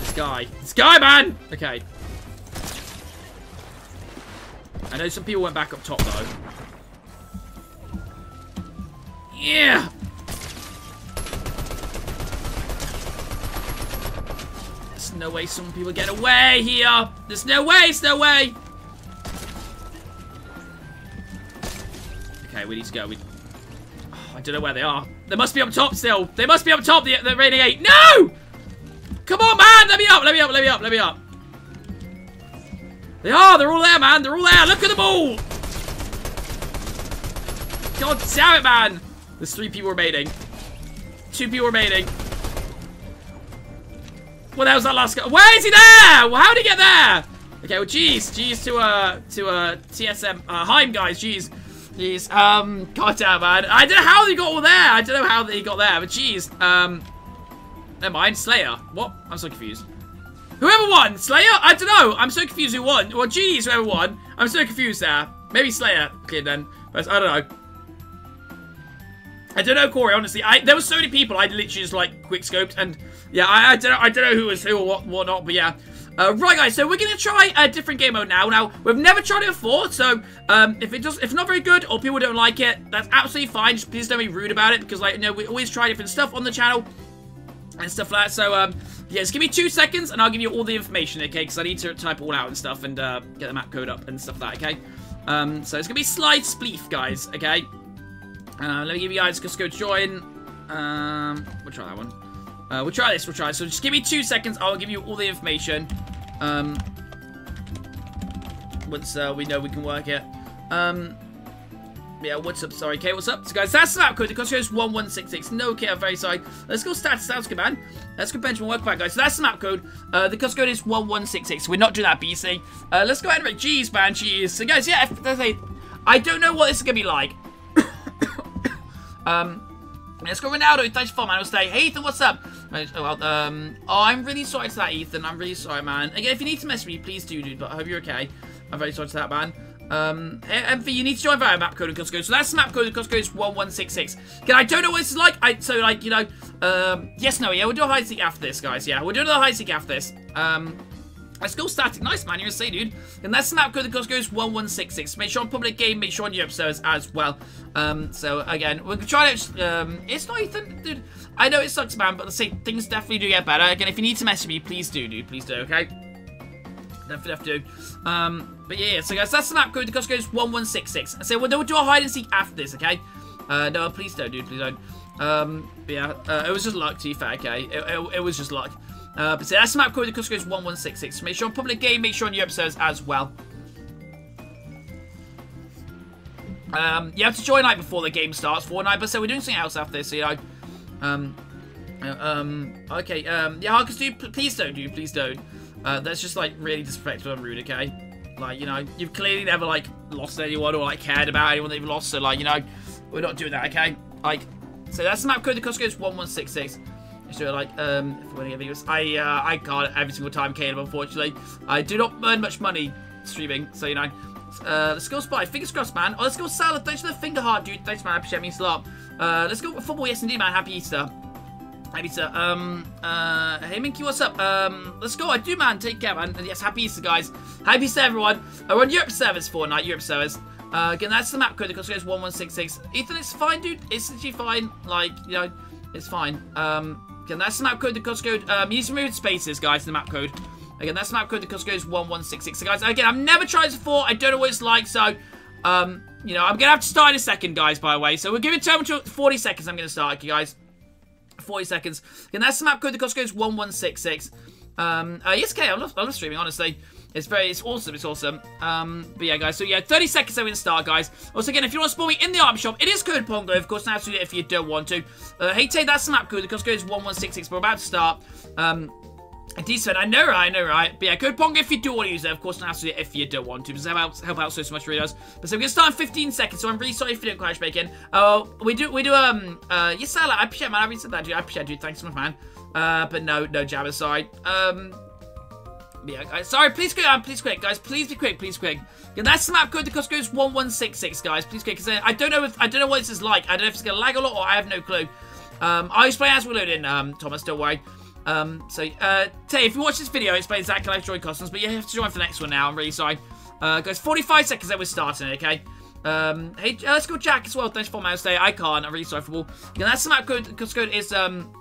S1: This guy. This guy, man! Okay. I know some people went back up top, though. Yeah! There's no way some people get away here! There's no way! There's no way! Okay, we need to go. We... Oh, I don't know where they are. They must be up top still. They must be up top, the, the 8. No! Come on, man! Let me up, let me up, let me up, let me up. They are, they're all there, man. They're all there. Look at them all. God damn it, man. There's three people remaining. Two people remaining. What the hell's that last guy? Where is he there? How did he get there? Okay, well, jeez. Jeez to, uh, to, uh, TSM. Uh, Heim, guys. Jeez. Jeez. Um, god damn, man. I don't know how they got all there. I don't know how they got there, but jeez. Um, never mind. Slayer. What? I'm so confused. Whoever won? Slayer? I don't know. I'm so confused who won. Well, Genius whoever won. I'm so confused there. Maybe Slayer cleared then. But I don't know. I don't know, Corey, honestly. I, there were so many people I literally just, like, quick scoped. And, yeah, I, I, don't, know, I don't know who was who or what, whatnot, but yeah. Uh, right, guys, so we're going to try a different game mode now. Now, we've never tried it before, so um, if it does, if it's not very good or people don't like it, that's absolutely fine. Just please don't be rude about it because, like, you know, we always try different stuff on the channel and stuff like that. So, um, yeah, just give me two seconds and I'll give you all the information, okay? Because I need to type all out and stuff and uh, get the map code up and stuff like that, okay? Um, so it's going to be Slide Spleef, guys, okay? Uh, let me give you guys, just go join. Um, we'll try that one. Uh, we'll try this, we'll try. So just give me two seconds, I'll give you all the information. Um, once uh, we know we can work it. Um, yeah, what's up? Sorry, okay, what's up? So, guys, that's the map code. The cost is 1166. No, okay, I'm very sorry. Let's go stats. Sounds command. Let's go Benjamin work back, guys. So, that's the map code. Uh, the cost code is 1166. We're not doing that, BC. Uh, let's go ahead and rate. Jeez, man, jeez. So, guys, yeah, if, say, I don't know what this is going to be like. um, let's go Ronaldo. Thanks for man. I'll stay. Hey, Ethan, what's up? Well, um, oh, I'm really sorry to that, Ethan. I'm really sorry, man. Again, if you need to message me, please do, dude. But I hope you're okay. I'm very sorry to that, man. Um, MV, you need to join via map code and Costco. So that's map code and Costco is 1166. Again, I don't know what this is like. I So, like, you know, um, yes, no, yeah, we'll do a high seek after this, guys. Yeah, we'll do another high seek after this. Um, let's go static. Nice, man. You're say, dude. And that's the map code and Costco is 1166. Make sure on public game, make sure on your episodes as well. Um, so, again, we're trying to, um, it's not Ethan, dude. I know it sucks, man, but let's say things definitely do get better. Again, if you need to message me, please do, dude. Please do, okay? Definitely have to. Um, but yeah, so guys, that's the map code. The code is 1166. I say, well, we'll do a hide and seek after this, okay? Uh, no, please don't, dude. Please don't. Um, yeah, uh, it was just luck, to be fair, okay? It, it, it was just luck. Uh, but so that's the map code. The code is 1166. Make sure on public game, make sure on your episodes as well. Um, you have to join like before the game starts, for Fortnite, but so we're doing something else after this, so you know. Um, uh, um, okay, um, yeah, Harkus, do please don't, dude, please don't. Uh, that's just, like, really disrespectful and rude, okay? Like, you know, you've clearly never, like, lost anyone or, like, cared about anyone that you've lost, so, like, you know, we're not doing that, okay? Like, so that's the map code. The cost code is 1166. So, like, um, gonna get videos, I, uh, I can't every single time, Caleb, unfortunately. I do not earn much money streaming, so, you know. Uh, let's go Spy. Fingers crossed, man. Oh, let's go Salad. Thanks for the finger heart, dude. Thanks, man. I appreciate me a lot. Uh, let's go football. Yes, indeed, man. Happy Easter. Happy Easter. Um, uh, hey, Minky, what's up? Um, let's go. I do, man. Take care, man. And yes, happy Easter, guys. Happy Easter, everyone. Uh, we're on Europe servers for night. Europe servers. Uh, again, that's the map code. The cost is 1166. Ethan, it's fine, dude. It's literally fine. Like, you know, it's fine. Um, again, that's the map code. The cost code. Um, use need to spaces, guys, the map code. Again, that's the map code. The cost code is 1166. So, guys, again, I've never tried this before. I don't know what it's like, so, um, you know, I'm going to have to start in a second, guys, by the way. So, we're giving total 40 seconds. I'm going to start, okay, guys. 40 seconds. And that's the map code. The cost code is 1166. Um, uh, yes, okay, I love, I love streaming, honestly. It's very, it's awesome, it's awesome. Um, but yeah, guys, so yeah, 30 seconds so we can start, guys. Also, again, if you want to spawn me in the item shop, it is code Pongo, of course, now to if you don't want to. Uh, hey, Tay, that's snap code. The cost code is 1166, but we're about to start. Um, Decent, I know right, I know right. But yeah, code Pongo if you do want to use it. Of course, not to if you don't want to. Because help out, help out so, so much, really does. But so we're to start in 15 seconds, so I'm really sorry if you didn't crash bacon. Uh, we do, we do, um, uh, yes, I, appreciate, man. I said that, dude. I appreciate, dude. Thanks so much, man. Uh, but no, no Jabba, sorry. Um, yeah, guys, sorry, please quick, please quick, guys. Please be quick, please quick. Yeah, that's the map code. The cost goes 1166, guys. Please quick, because I don't know if, I don't know what this is like. I don't know if it's to lag a lot or I have no clue. Um, I'll explain as we're loading, um, Thomas, don't worry. Um, so, uh, Tay, if you watch this video, explain exactly how to join customs, but you have to join for the next one now. I'm really sorry. Uh, guys, 45 seconds then we're starting, okay? Um, hey, uh, let's go Jack as well. Thanks for my stay. I can't. I'm really sorry for all. Yeah, that's the map code. Code is, um,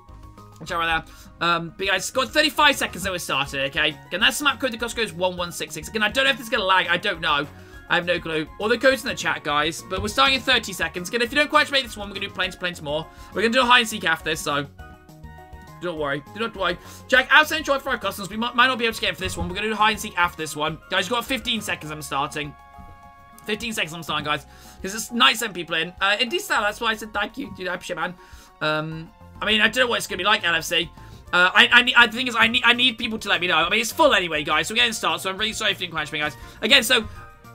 S1: check right there. Um, but guys, got 35 seconds that we started, okay? Again, that's the map code. The code is 1166. Again, I don't know if this is going to lag. I don't know. I have no clue. All the codes in the chat, guys. But we're starting in 30 seconds. Again, if you don't quite make this one, we're going to do planes, planes more. We're going to do a hide and seek after this, so... Don't worry. Do not worry. Jack, outside joy for our customers. We might, not be able to get in for this one. We're going to do hide and seek after this one. Guys, you've got 15 seconds I'm starting. 15 seconds I'm starting, guys. Because it's nice send people in. Uh, in this style, that's why I said thank you. Know, I appreciate man. Um, I mean, I don't know what it's going to be like, LFC. Uh, I, I, I, the thing is, I need, I need people to let me know. I mean, it's full anyway, guys, so we're getting started, so I'm really sorry you didn't catch me, guys. Again, so,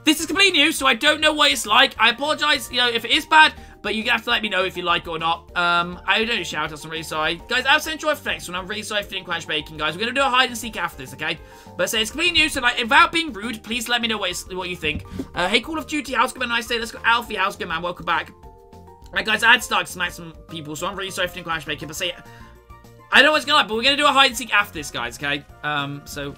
S1: this is completely new, so I don't know what it's like. I apologize, you know, if it is bad, but you have to let me know if you like it or not. Um, I don't shout outs, I'm really sorry. Guys, sent you a flex one. I'm really sorry you didn't catch bacon, guys. We're going to do a hide and seek after this, okay? But say it's completely new, so like, without being rude, please let me know what, what you think. Uh, hey, Call of Duty, how's it going? Nice day. Let's go, Alfie, how's it going, man? Welcome back. Alright, guys, I had to smack some people, so I'm really sorry if you didn't but say I don't know what's going on, but we're going to do a hide and seek after this, guys, okay? Um, so,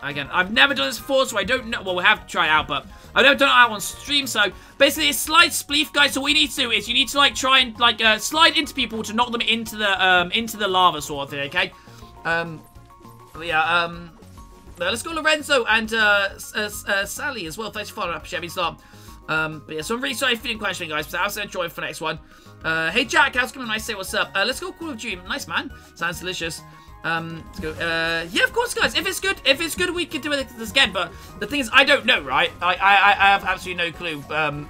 S1: again, I've never done this before, so I don't know. Well, we have to try it out, but I've never done it out on stream, so basically it's slide spleef, guys. So what you need to do is you need to, like, try and, like, uh, slide into people to knock them into the, um, into the lava sort of thing, okay? Um, yeah, um, let's go Lorenzo and, uh, uh, Sally as well. Thanks for following up, Chevy Stop. Um, but yeah, so I'm really sorry for the question, guys, but I to join for the next one. Uh, hey Jack, how's it going? To say what's up. Uh, let's go Call of Duty. Nice man. Sounds delicious. Um, let's go. Uh, yeah, of course, guys. If it's good, if it's good, we can do it this again. But the thing is, I don't know, right? I, I, I have absolutely no clue. Um,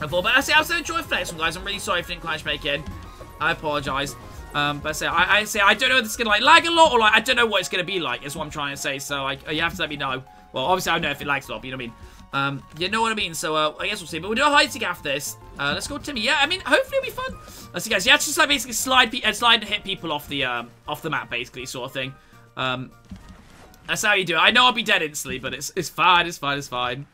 S1: before, but I say I also enjoy flex one, guys. I'm really sorry I didn't quite make it. I apologize. Um, but I say I, I say I don't know if it's gonna like lag a lot or like I don't know what it's gonna be like. Is what I'm trying to say. So like you have to let me know. Well, obviously I don't know if it lags a lot. But you know what I mean. Um, you know what I mean? So, uh, I guess we'll see. But we'll do a hide seek after this. Uh, let's go Timmy. Yeah, I mean, hopefully it'll be fun. Let's see, guys. Have to just, like, basically slide, uh, slide and hit people off the, um, off the map, basically, sort of thing. Um, that's how you do it. I know I'll be dead instantly, but it's, it's fine, it's fine, it's fine.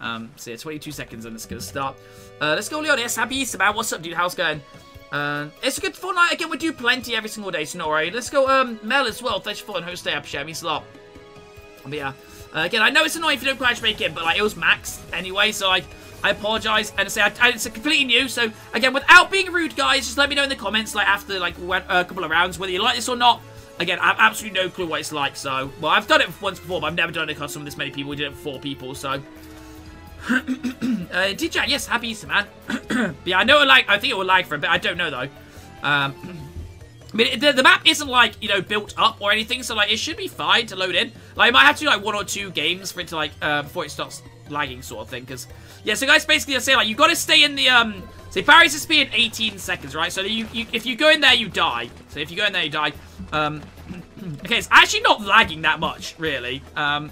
S1: Um, so yeah, 22 seconds and it's gonna start. Uh, let's go, Leon. Yes, happy Easter, man. What's up, dude? How's it going? Uh, it's a good Fortnite. Again, we do plenty every single day, so no worry. Let's go, um, Mel as well. Thanks for following host day. Appreciate it. means a lot. But yeah. Uh, again, I know it's annoying if you don't crash make it, but like it was max anyway, so like I apologize and say I, I, it's a completely new. So again, without being rude, guys, just let me know in the comments like after like a couple of rounds whether you like this or not. Again, I have absolutely no clue what it's like. So well, I've done it once before, but I've never done it across some of this many people. We did it for four people, so. uh, DJ, yes, happy Easter, man. yeah, I know it like I think it will lag for a bit. I don't know though. Um, I mean, the, the, map isn't, like, you know, built up or anything, so, like, it should be fine to load in. Like, I might have to do, like, one or two games for it to, like, uh, before it starts lagging sort of thing, because, yeah, so, guys, basically, I say, like, you've got to stay in the, um, say, Barry's is speed 18 seconds, right? So, you, you, if you go in there, you die. So, if you go in there, you die. Um, okay, it's actually not lagging that much, really. Um,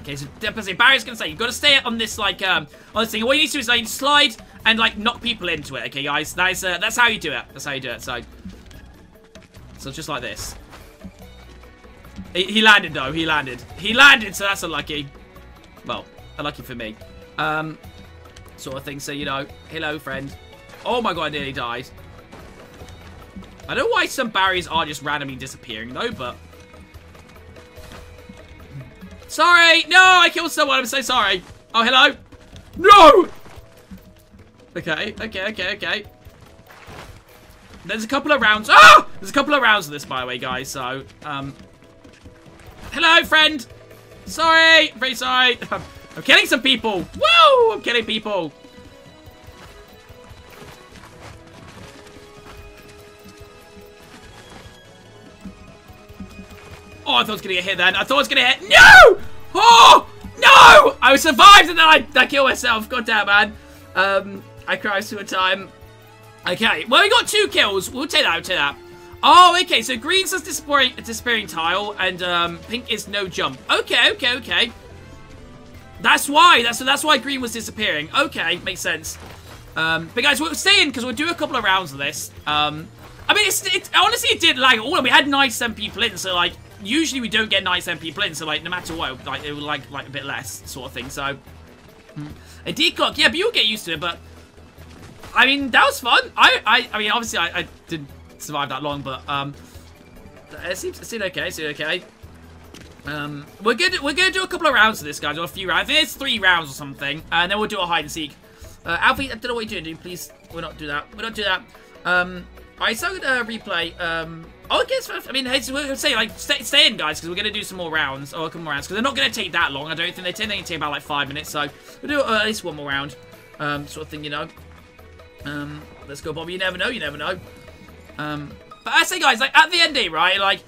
S1: okay, so, definitely, Barry's to say, you've got to stay on this, like, um, on this thing. What you need to do is, like, slide and, like, knock people into it, okay, guys? That is, uh, that's how you do it. That's how you do it, so... So just like this. He, he, landed though, he landed. He landed, so that's unlucky. Well, unlucky for me. Um, sort of thing, so you know, hello friend. Oh my god, I nearly died. I don't know why some barriers are just randomly disappearing though, but... Sorry! No, I killed someone, I'm so sorry. Oh, hello? No! Okay, okay, okay, okay. There's a couple of rounds. Ah! There's a couple of rounds of this, by the way, guys. So, um... Hello, friend! Sorry! Very sorry. I'm, killing some people. Whoa! I'm killing people. Oh, I thought I was to get hit then. I thought I was to hit. No! Oh! No! I survived and then I, I killed myself. God damn, man. Um, I crashed to a time. Okay, well, we got two kills. We'll take that, we'll take that. Oh, okay, so green says disappearing, disappearing tile, and um, pink is no jump. Okay, okay, okay. That's why, that's, that's why green was disappearing. Okay, makes sense. Um, but guys, we're staying because we'll do a couple of rounds of this. Um, I mean, it's, it, honestly, it did lag all, and we had 97 people in, so, like, usually we don't get 97 people in, so, like, no matter what, like, it would lag, like, a bit less, sort of thing, so... Hmm. A declock, yeah, but you'll get used to it, but I mean, that was fun. I, I, I mean, obviously, I, I didn't survive that long, but um, it seems, it seemed okay. It okay. Um, we're gonna we're gonna do a couple of rounds of this, guys, or a few rounds. I think it's three rounds or something, and then we'll do a hide and seek. Uh, Alfie, I don't know what you're doing. Please, we'll not do that. We'll not do that. Um, Alright, so uh, replay. Um, oh, okay, so, I mean, hey, we'll say, like, stay, stay in, guys, because we're to do some more rounds, or a couple more rounds, because they're not to take that long, I don't think. They tend to take about, like, five minutes, so we'll do uh, at least one more round, um, sort of thing, you know. Um, let's go, Bobby. You never know, you never know. Um, but I say, guys, like, at the end right, like,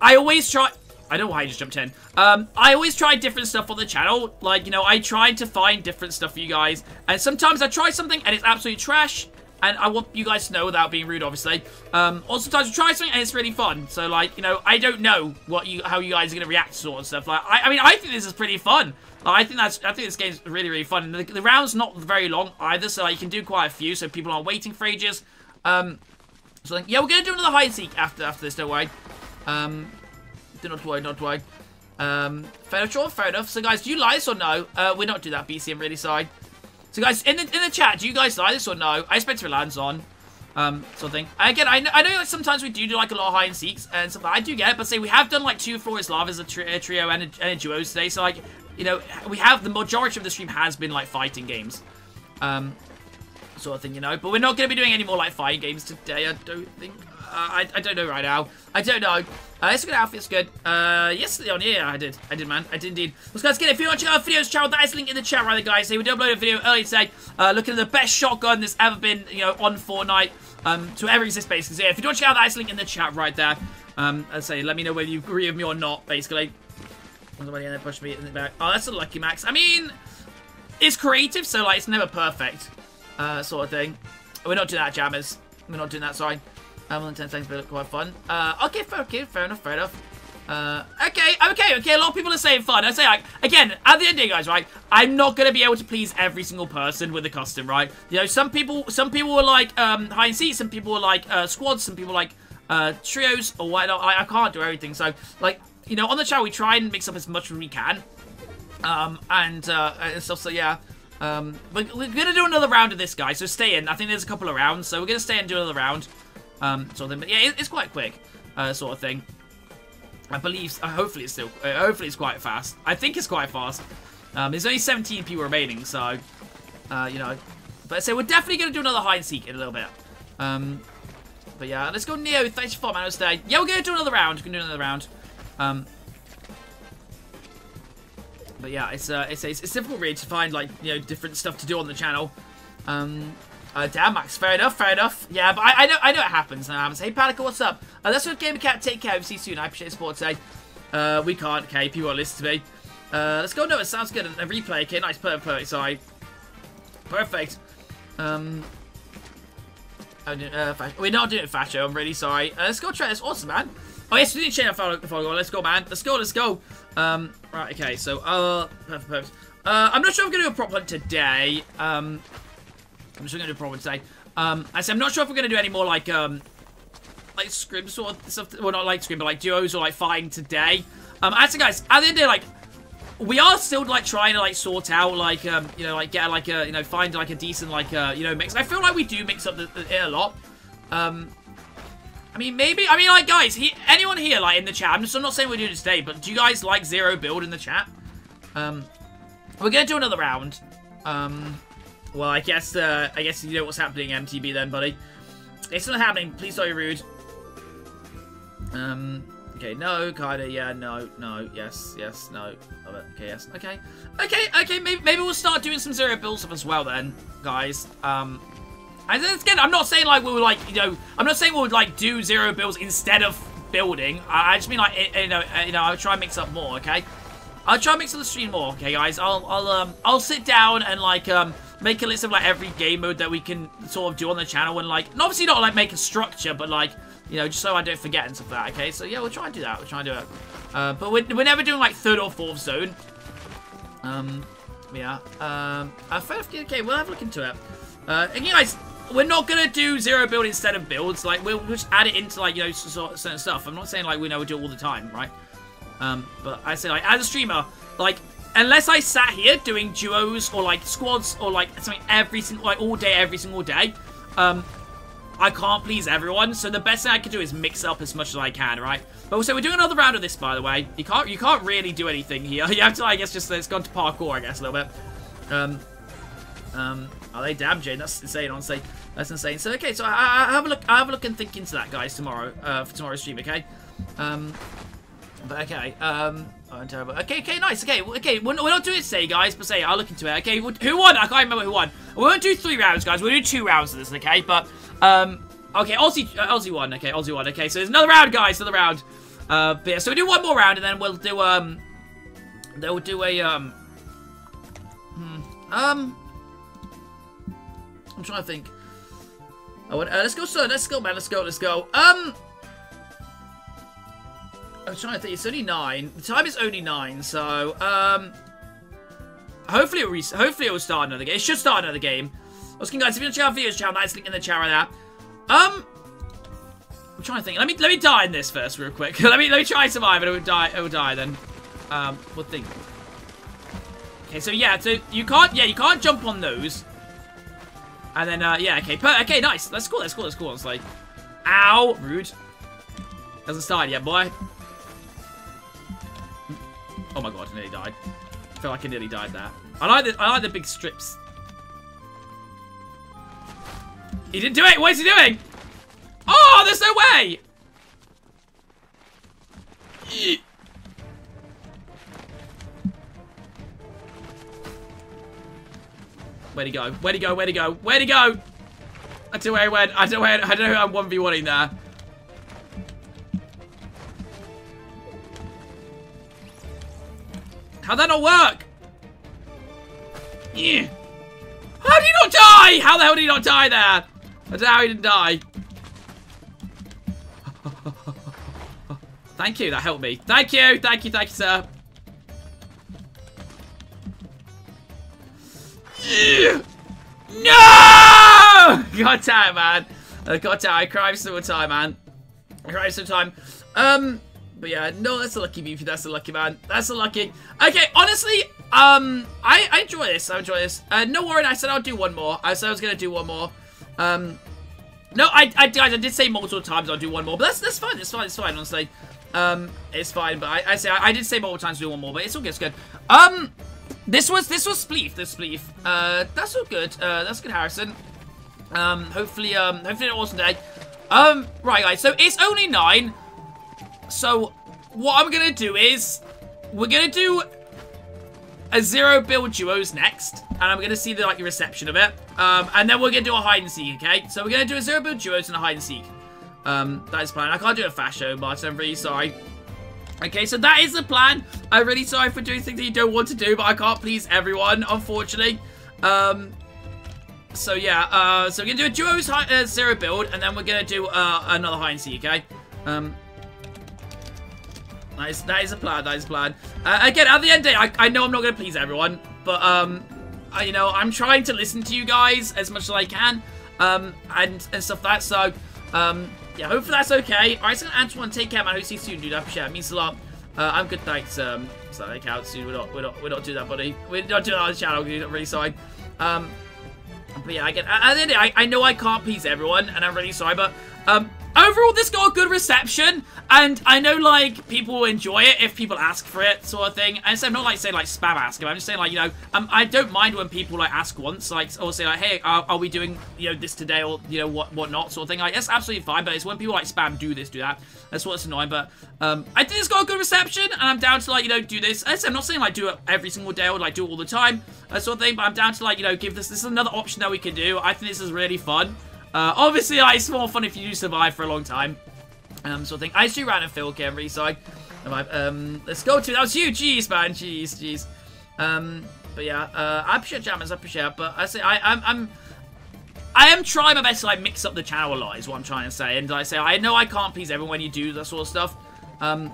S1: I always try... I don't know why I just jumped in. Um, I always try different stuff on the channel. Like, you know, I try to find different stuff for you guys. And sometimes I try something and it's absolutely trash. And I want you guys to know without being rude, obviously. Um, or sometimes I try something and it's really fun. So, like, you know, I don't know what you how you guys are going to react to sort of stuff. Like, I, I mean, I think this is pretty fun. Like, I think that's I think this game's really, really fun. The, the round's not very long either, so like, you can do quite a few, so people aren't waiting for ages. Um, so, like, yeah, we're going to do another hide seek after, after this, don't worry. Um, do not worry, not worry. Um, fair enough, fair enough. So, guys, do you like this or no? Uh, we're not do that, BC, I'm really sorry. So, guys, in the, in the chat, do you guys like this or no? I expect to lands on. Um, sort of. Again, I know, I know sometimes we do do like a lot of hide and seeks and stuff. I do get it, but say we have done like two Floor is Lava as a, tri a trio and a, and a duo today. So like, you know, we have the majority of the stream has been like fighting games. Um, sort of thing, you know. But we're not going to be doing any more like fighting games today, I don't think. Uh, I, I don't know right now. I don't know. Uh, it's a good outfit, it's good. Uh, yesterday on, yeah, I did. I did, man. I did indeed. Well, guys, get it. If you want to check out videos channel, that is linked in the chat right there, guys. So we did upload a video earlier today, uh, looking at the best shotgun that's ever been, you know, on Fortnite, um, to ever exist, basically. So, yeah, if you want to check out that, is linked in the chat right there. Um, I say, let me know whether you agree with me or not, basically. Somebody in pushed me in the back. Oh, that's a lucky max. I mean, it's creative, so, like, it's never perfect, uh, sort of thing. We're not doing that, jammers. We're not doing that, sorry. Um, well, 10 things but quite fun. Uh, okay, fair, okay, fair enough, fair enough. Uh, okay, okay, okay, a lot of people are saying fun. I say, like, again, at the end of day, guys, right, I'm not going to be able to please every single person with a custom, right? You know, some people, some people were like, um, high and seek, some people were like, uh, squads, some people like, uh, trios, or whatnot. I, I can't do everything, so, like, you know, on the channel, we try and mix up as much as we can. Um, and, uh, and stuff, so, yeah. Um, we're going to do another round of this, guys, so stay in. I think there's a couple of rounds, so we're to stay and do another round. Um, sort of thing. But yeah, it, it's quite quick, uh, sort of thing. I believe, uh, hopefully it's still, uh, hopefully it's quite fast. I think it's quite fast. Um, there's only 17 people remaining, so, uh, you know. But so we're definitely going to do another hide and seek in a little bit. Um, but yeah, let's go Neo. Thanks for following us today. Yeah, we're going to do another round. We're going to do another round. Um, but yeah, it's, uh, it's, it's, it's difficult really to find, like, you know, different stuff to do on the channel. Um, uh, damn, Max. Fair enough, fair enough. Yeah, but I, I know I know it happens. Now. Hey, Panic, what's up? Uh, that's what Gamer Cat. Take care. See you soon. I appreciate the support today. Uh, we can't. Okay, people are listening to me. Uh, let's go. No, it sounds good. A replay. Okay, nice. Perfect. perfect. Sorry. Perfect. Um. Uh, we're not doing it, Fasho. I'm really sorry. Uh, let's go try this. Awesome, man. Oh, yes, we to change our follow. Let's go, man. Let's go. Let's go. Um. Right. Okay. So, uh, perfect. Uh, I'm not sure if I'm going to do a prop hunt today. Um. I'm just gonna do a prop hunt today. Um, I said I'm not sure if we're gonna do any more like um, like scrim sort of stuff. Well, not like scrim, but like duos or like fighting today. Um, actually, guys, at the end of the day, like we are still like trying to like sort out like um, you know, like get like a you know find like a decent like uh, you know mix. I feel like we do mix up the, the, it a lot. Um, I mean, maybe. I mean, like, guys, he, anyone here, like, in the chat, I'm just I'm not saying we're doing it today, but do you guys like zero build in the chat? Um, we're gonna do another round. Um, well, I guess, uh, I guess you know what's happening, MTB, then, buddy. It's not happening. Please don't be rude. Um, okay, no, kinda, yeah, no, no, yes, yes, no. Okay, yes, okay. Okay, okay, maybe, maybe we'll start doing some zero build stuff as well, then, guys. Um, and again, I'm not saying, like, we would, like, you know, I'm not saying we would, like, do zero builds instead of building. I, I just mean, like, you know, you know, I'll try and mix up more, okay? I'll try and mix up the stream more, okay, guys? I'll, I'll, um, I'll sit down and, like, um, make a list of like every game mode that we can sort of do on the channel and like, obviously not like make a structure, but like, you know, just so I don't forget and stuff like that, okay? So yeah, we'll try and do that, we'll try and do it. Uh, but we're, we're never doing like third or fourth zone. Um, yeah. Um, uh, okay, we'll have a look into it. Uh, and you guys, we're not gonna do zero build instead of builds. Like we'll, just add it into like you know certain stuff. I'm not saying like we know we do it all the time, right? Um, but I say like as a streamer, like unless I sat here doing duos or like squads or like something every single like all day every single day, um, I can't please everyone. So the best thing I can do is mix up as much as I can, right? But also we're doing another round of this, by the way. You can't you can't really do anything here. You have to I guess just let's go to parkour, I guess a little bit. Um, Um, are they Damn, Jane, That's insane, honestly. That's insane. So, okay, so I, I have a look. I have a look and think into that, guys, tomorrow uh, for tomorrow's stream. Okay. Um, but okay. Um, oh, I'm terrible. Okay, okay, nice. Okay, okay. We're, we're not doing it today, guys, but say I'll look into it. Okay, who won? I can't remember who won. We won't do three rounds, guys. We'll do two rounds of this, okay? But um, okay, Aussie, uh, Aussie won. Okay, Aussie won. Okay, so there's another round, guys. Another round. Uh, but yeah, so we do one more round, and then we'll do um, then we'll do a um, hmm, um. I'm trying to think. Oh, uh, let's go, sir. Let's go, man. Let's go. Let's go. Um. I'm trying to think. It's only nine. The time is only nine, so um. Hopefully it will. Hopefully it will start another game. It should start another game. Asking guys, if you want to check out videos channel, that's link in the chat right there. Um. I'm trying to think. Let me let me die in this first, real quick. let me let me try survive, and it will die. It will die then. Um. We'll think. Okay, so yeah, so you can't. Yeah, you can't jump on those. And then, uh, yeah, okay, per okay, nice. Let's go, let's go, let's go. It's like, ow, rude. Hasn't started yet, boy. Oh my god, I nearly died. I feel like I nearly died there. I like the, I like the big strips. He didn't do it. What is he doing? Oh, there's no way. Where'd he go? Where'd he go? Where'd he go? Where'd he go? I don't know where he went. I don't know where, I don't know who I'm 1v1ing there. How'd that not work? Yeah. How did he not die? How the hell did he not die there? I don't know how he didn't die. Thank you, that helped me. Thank you, thank you, thank you, sir. No! God damn, man. Uh, God damn, I cry so much time, man. I cry so time. Um, but yeah, no, that's a lucky beauty. That's a lucky man. That's a lucky. Okay, honestly, um, I, I enjoy this. I enjoy this. Uh, no worry, I said I'll do one more. I said I was gonna do one more. Um, no, I, I, guys, I did say multiple times I'll do one more, but that's that's fine. It's fine. It's fine. Honestly, um, it's fine. But I, I say I, I did say multiple times do one more, but it's all good. It's good. Um, this was this was Spleef. This Spleef. Uh, that's all good. Uh, that's good, Harrison. Um, hopefully, um, hopefully an awesome day. Um, right, guys. So it's only nine. So what I'm gonna do is we're gonna do a zero build duos next, and I'm gonna see the like reception of it. Um, and then we're gonna do a hide and seek. Okay. So we're gonna do a zero build duos and a hide and seek. Um, that is fine. I can't do a fashion show, Martin. I'm really sorry. Okay, so that is the plan. I'm really sorry for doing things that you don't want to do, but I can't please everyone, unfortunately. Um, so yeah, uh, so we're gonna do a duos high, uh, zero build, and then we're gonna do uh, another hide and okay? Um, that is, that is a plan, that is a plan. Uh, again, at the end of the day, I, I know I'm not gonna please everyone, but um, I, you know, I'm trying to listen to you guys as much as I can, um, and, and stuff like that, so, um, yeah, hopefully that's okay. Alright, so Antoine, take care, man. Hope you see you soon, dude. I appreciate it. it means a lot. Uh, I'm good, thanks. Um, so that counts, dude. We're not, we're not, we're not doing that, buddy. We're not doing that on the channel. I'm really sorry. Um, but yeah, I get. At I, I know I can't please everyone, and I'm really sorry, but um, overall, this got a good reception, and I know, like, people will enjoy it if people ask for it, sort of thing. And so I'm not, like, saying, like, spam asking. I'm just saying, like, you know, um, I don't mind when people, like, ask once, like, or say, like, hey, are, are we doing, you know, this today, or, you know, what, what not, sort of thing. Like, that's absolutely fine, but it's when people, like, spam do this, do that. That's what's annoying, but, um, I think it's got a good reception, and I'm down to, like, you know, do this. I'm not saying, like, do it every single day, or, like, do it all the time, that sort of thing, but I'm down to, like, you know, give this, this is another option that we can do. I think this is really fun. Uh, obviously, like, it's more fun if you do survive for a long time. Um, sort of thing. I do random fill Camry, so I, um, let's go to, that was you, jeez, man, jeez, jeez. Um, but yeah, uh, I appreciate jammers, I appreciate but I say, I, I'm, I'm, I am trying my best to, like, mix up the channel a lot, is what I'm trying to say, and I say, I know I can't please everyone when you do that sort of stuff, um,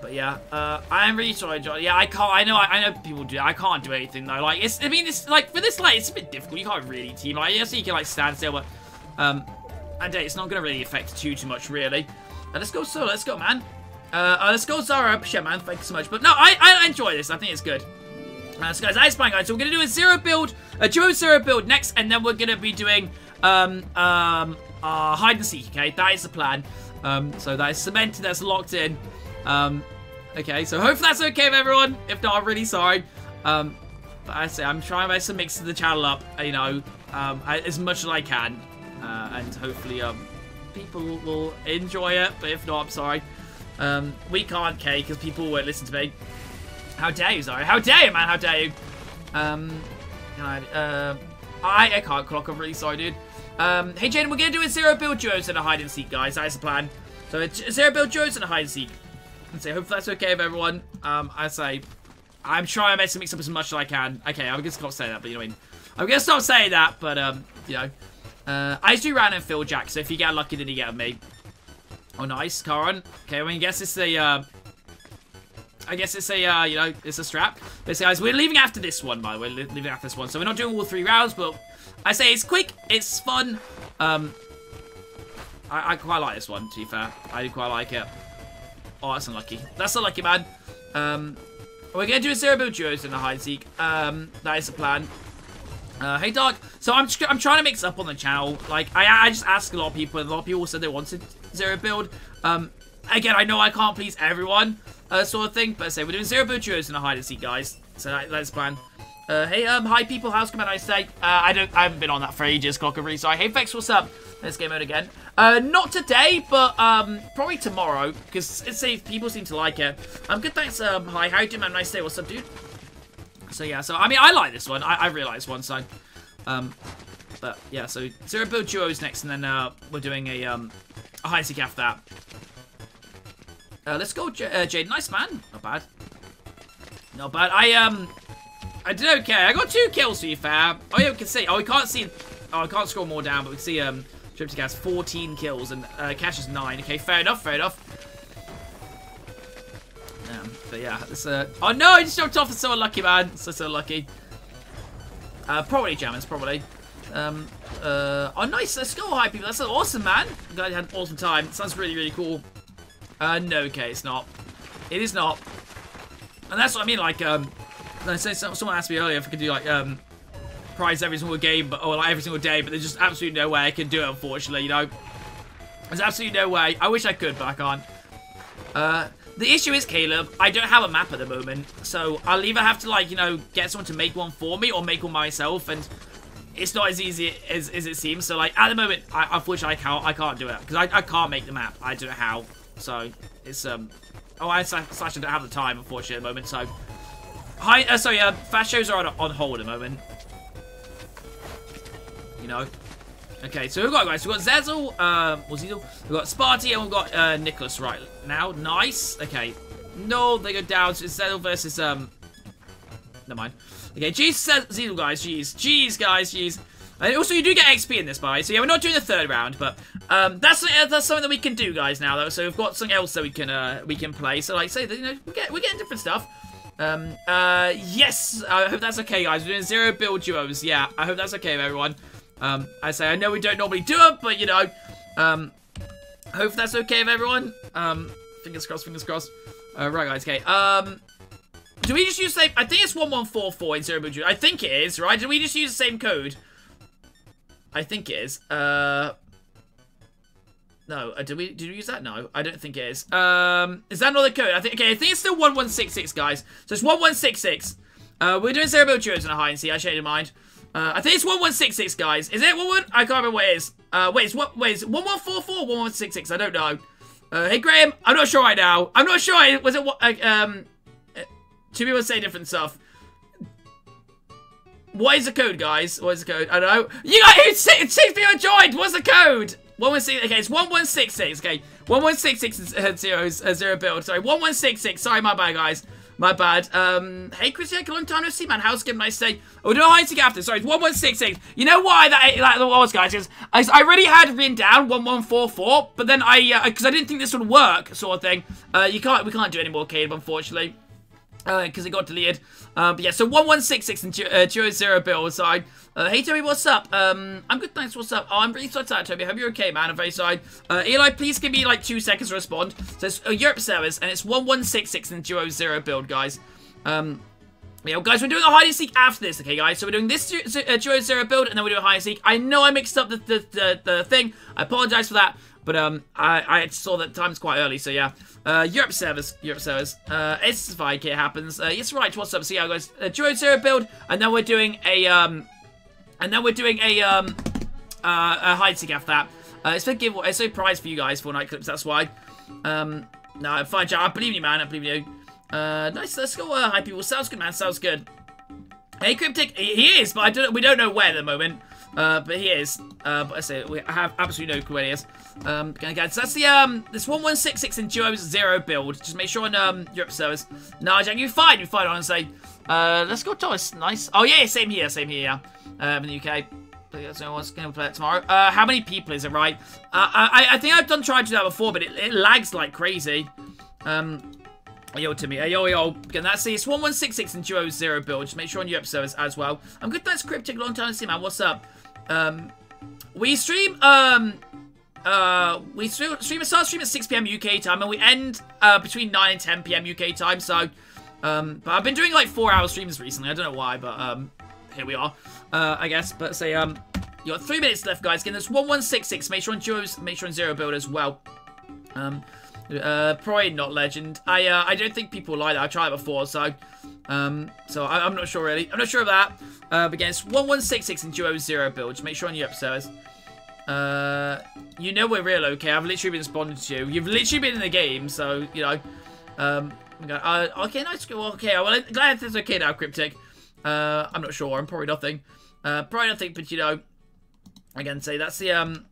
S1: but yeah, uh, I am really sorry, John. Yeah, I can't. I know. I, I, know people do. I can't do anything though. Like, it's. I mean, it's like for this. Like, it's a bit difficult. You can't really team. Like, yes, you can like stand still, but um, and it's not going to really affect too too much, really. Uh, let's go solo. Let's go, man. Uh, uh let's go Zara. Yeah, man. Thank you so much. But no, I I enjoy this. I think it's good. Uh, so guys, that's fine, guys. So we're gonna do a zero build, a duo zero build next, and then we're gonna be doing um um uh hide and seek. Okay, that is the plan. Um, so that is cemented. That's locked in. Um, Okay, so hopefully that's okay with everyone. If not, I'm really sorry. Um, but I say I'm trying to mix the channel up, you know, um, as much as I can, uh, and hopefully um, people will enjoy it. But if not, I'm sorry. Um, we can't, Kay, because people won't listen to me. How dare you, sorry. How dare you, man? How dare you? Um, God, uh, I, I can't clock. I'm really sorry, dude. Um, hey, Jaden, we're going to do a zero build duos and a hide and seek, guys. That's the plan. So it's zero build duos and a hide and seek. And say, hope that's okay with everyone. Um, I say, I'm trying my best to mix up as much as I can. Okay, I'm going to stop saying that, but you know what I mean. I'm going to stop saying that, but, um, you know. Uh, I just do random fill jack, so if you get lucky, then you get me. Oh, nice, Karan. Okay, well, I guess it's the, uh, I guess it's a, uh, you know, it's a strap. But guys, we're leaving after this one, by the way. We're leaving after this one. So we're not doing all three rounds, but I say it's quick, it's fun. Um, I, I quite like this one, to be fair. I do quite like it. Oh, that's unlucky. That's unlucky, man. Um, we're going to do a zero build duos in the hide seek. Um, that is the plan. Uh, hey, Doug. So I'm just, I'm trying to mix up on the channel. Like, I, I just asked a lot of people, and a lot of people said they wanted zero build. Um, again, I know I can't please everyone, uh, sort of thing, but say we're doing zero build duos in a hide and seek, guys. So that, that's plan. Uh, hey, um, hi people, how's come I say? Uh, I don't, I haven't been on that for ages, Cocker, really sorry. Hey, Vex, what's up? Let's game mode again. Uh, not today, but, um, probably tomorrow, because it's safe, people seem to like it. Um, good, thanks, um, hi, how you doing, man? Nice day, what's up, dude? So, yeah, so, I mean, I like this one, I, I realized one, so, um, but, yeah, so, zero build duos next, and then, uh, we're doing a, um, a high seek after that. Uh, let's go, J uh, Jade. Nice, man. Not bad. Not bad. I, um, I did okay. I got two kills, to be fair. Oh, yeah, we can see. Oh, we can't see. Oh, I can't scroll more down, but we can see, um, Triptych has 14 kills and uh, Cash is 9. Okay, fair enough, fair enough. Um, but yeah, this, uh, oh no, I just jumped off. It's so unlucky, man. So, so lucky. Uh, probably Jammers, probably. Um, uh, oh, nice. Let's go, high people. That's awesome, man. Glad You had an awesome time. sounds really, really cool. Uh, no, okay, it's not. It is not. And that's what I mean, like, um, someone asked me earlier if I could do, like, um, prize every single game, but or like every single day, but there's just absolutely no way I can do it, unfortunately, you know? There's absolutely no way. I wish I could, but I can't. Uh, the issue is, Caleb, I don't have a map at the moment, so I'll either have to, like, you know, get someone to make one for me or make one myself, and it's not as easy as, as it seems. So, like, at the moment, I, unfortunately, I can't, I can't do it, because I, I can't make the map. I don't know how. So, it's, um... Oh, I slash don't have the time, unfortunately, at the moment, so... Hi, uh, sorry, uh, fashion shows are on, on hold at the moment. You know? Okay, so we've got, guys, we've got Zezel, what's he do? We've got Sparty, and we've got, uh, Nicholas right now. Nice. Okay. No, they go down, so it's Zezel versus, um... Never mind. Okay, jeez, Zezel, guys, jeez. Jeez, guys, jeez. And also, you do get XP in this, by So, yeah, we're not doing the third round, but um, that's uh, that's something that we can do, guys. Now, though, so we've got something else that we can uh, we can play. So, like, say, you know, we get we're getting different stuff. Um, uh, yes, I hope that's okay, guys. We're doing zero build duos. Yeah, I hope that's okay everyone. Um, I say I know we don't normally do it, but you know, um, hope that's okay with everyone. Um, fingers crossed, fingers crossed. Uh, right, guys. Okay. Um, do we just use the same? I think it's one one four four in zero build duos. I think it is, right? Did we just use the same code? I think it is. Uh, no, uh, did we did we use that? No, I don't think it is. Um, is that another code? I think okay. I think it's still one one six six, guys. So it's one one six six. Uh, we're doing zero build duos in a high and see. I changed my mind. Uh, I think it's one one six six, guys. Is it one one? I can't remember what it is. Uh, wait, it's what? Wait, is one six six? I don't know. Uh, hey Graham, I'm not sure right now. I'm not sure. Was it what? Um, uh, two people say different stuff. What is the code, guys? What is the code? I don't know. You got six, six people joined. What's the code? One one six. Okay, it's one one six six. Okay, one one six six uh, zero uh, zero build. Sorry, one one six six. Sorry, my bad, guys. My bad. Um, hey, Chris, yeah, long time no see, man. How's it Nice day. Oh, no, I to get after. Sorry, it's 1166. You know why that, that was, guys? Because I, I already had written down 1144, but then I, because uh, I didn't think this would work, sort of thing. Uh, you can't, we can't do any more, Caleb, unfortunately because uh, it got deleted. Uh, but yeah, so 1166 and uh, Duo Zero Bill side. Uh, hey Toby, what's up? Um, I'm good, thanks. What's up? Oh, I'm really sorry, Toby. I Hope you're okay, man. I'm very sorry. Uh, Eli, please give me like two seconds to respond. So it's uh, Europe servers, and it's 1166 and Duo Zero build, guys. Um, yeah, well, guys, we're doing a hide and seek after this, okay, guys? So we're doing this uh, Zero build, and then we do a hide and seek. I know I mixed up the, the, the, the thing. I apologize for that. But um, I, I saw that time's quite early, so yeah. Uh, Europe servers, Europe servers. Uh, it's fine, it happens. Uh, yes, right, what's up? So yeah, guys, uh, Duo Zero build, and then we're doing a, um, and then we're doing a, um, uh, a hide seek after that. Uh, it's a giveaway, it's a prize for you guys for night clips, that's why. Um, no, fine, Jack. I believe you, man. I believe you. Uh, nice. Let's go. Uh, hi, people. Sounds good, man. Sounds good. Hey, Cryptic. He, he is, but I don't. We don't know where at the moment. Uh, but he is. Uh, but I say we have absolutely no clue where he is. Um, again, so that's the um, this one one six six in duos zero build. Just make sure on um Europe servers. No, Jack, you're fine. You're fine. Honestly. Uh, let's go, Thomas. Nice. Oh yeah, same here. Same here. Yeah. Um, in the UK. So was going to play it tomorrow. Uh, how many people is it, right? Uh, I, I think I've done tried to do that before, but it, it lags like crazy. Um, yo, Timmy. Hey, yo, yo. Again, that's the it's 1166 and Duo Zero build. Just make sure on Europe servers as well. I'm good. Thanks, Cryptic. Long time to see, man. What's up? Um, we stream, um, uh, we stream, stream start stream at 6 p.m. UK time, and we end, uh, between 9 and 10 p.m. UK time, so, um, but I've been doing, like, four-hour streams recently. I don't know why, but, um, here we are, uh, I guess. But say, um, you got three minutes left, guys. Again, there's 1166. Make sure on duos, make sure on zero build as well. Um, uh, probably not legend. I, uh, I don't think people like that. I tried it before, so, um, so I, am not sure really. I'm not sure of that. Uh, but again, it's 1166 in duo zero build. Just make sure on Europe servers. Uh, you know we're real, okay? I've literally been responding to you. You've literally been in the game, so, you know, um, okay, uh, okay nice. Okay, well, I'm glad it's okay now, Cryptic. Uh, I'm not sure. I'm probably nothing. Uh, probably nothing, but you know, again, say that's the um.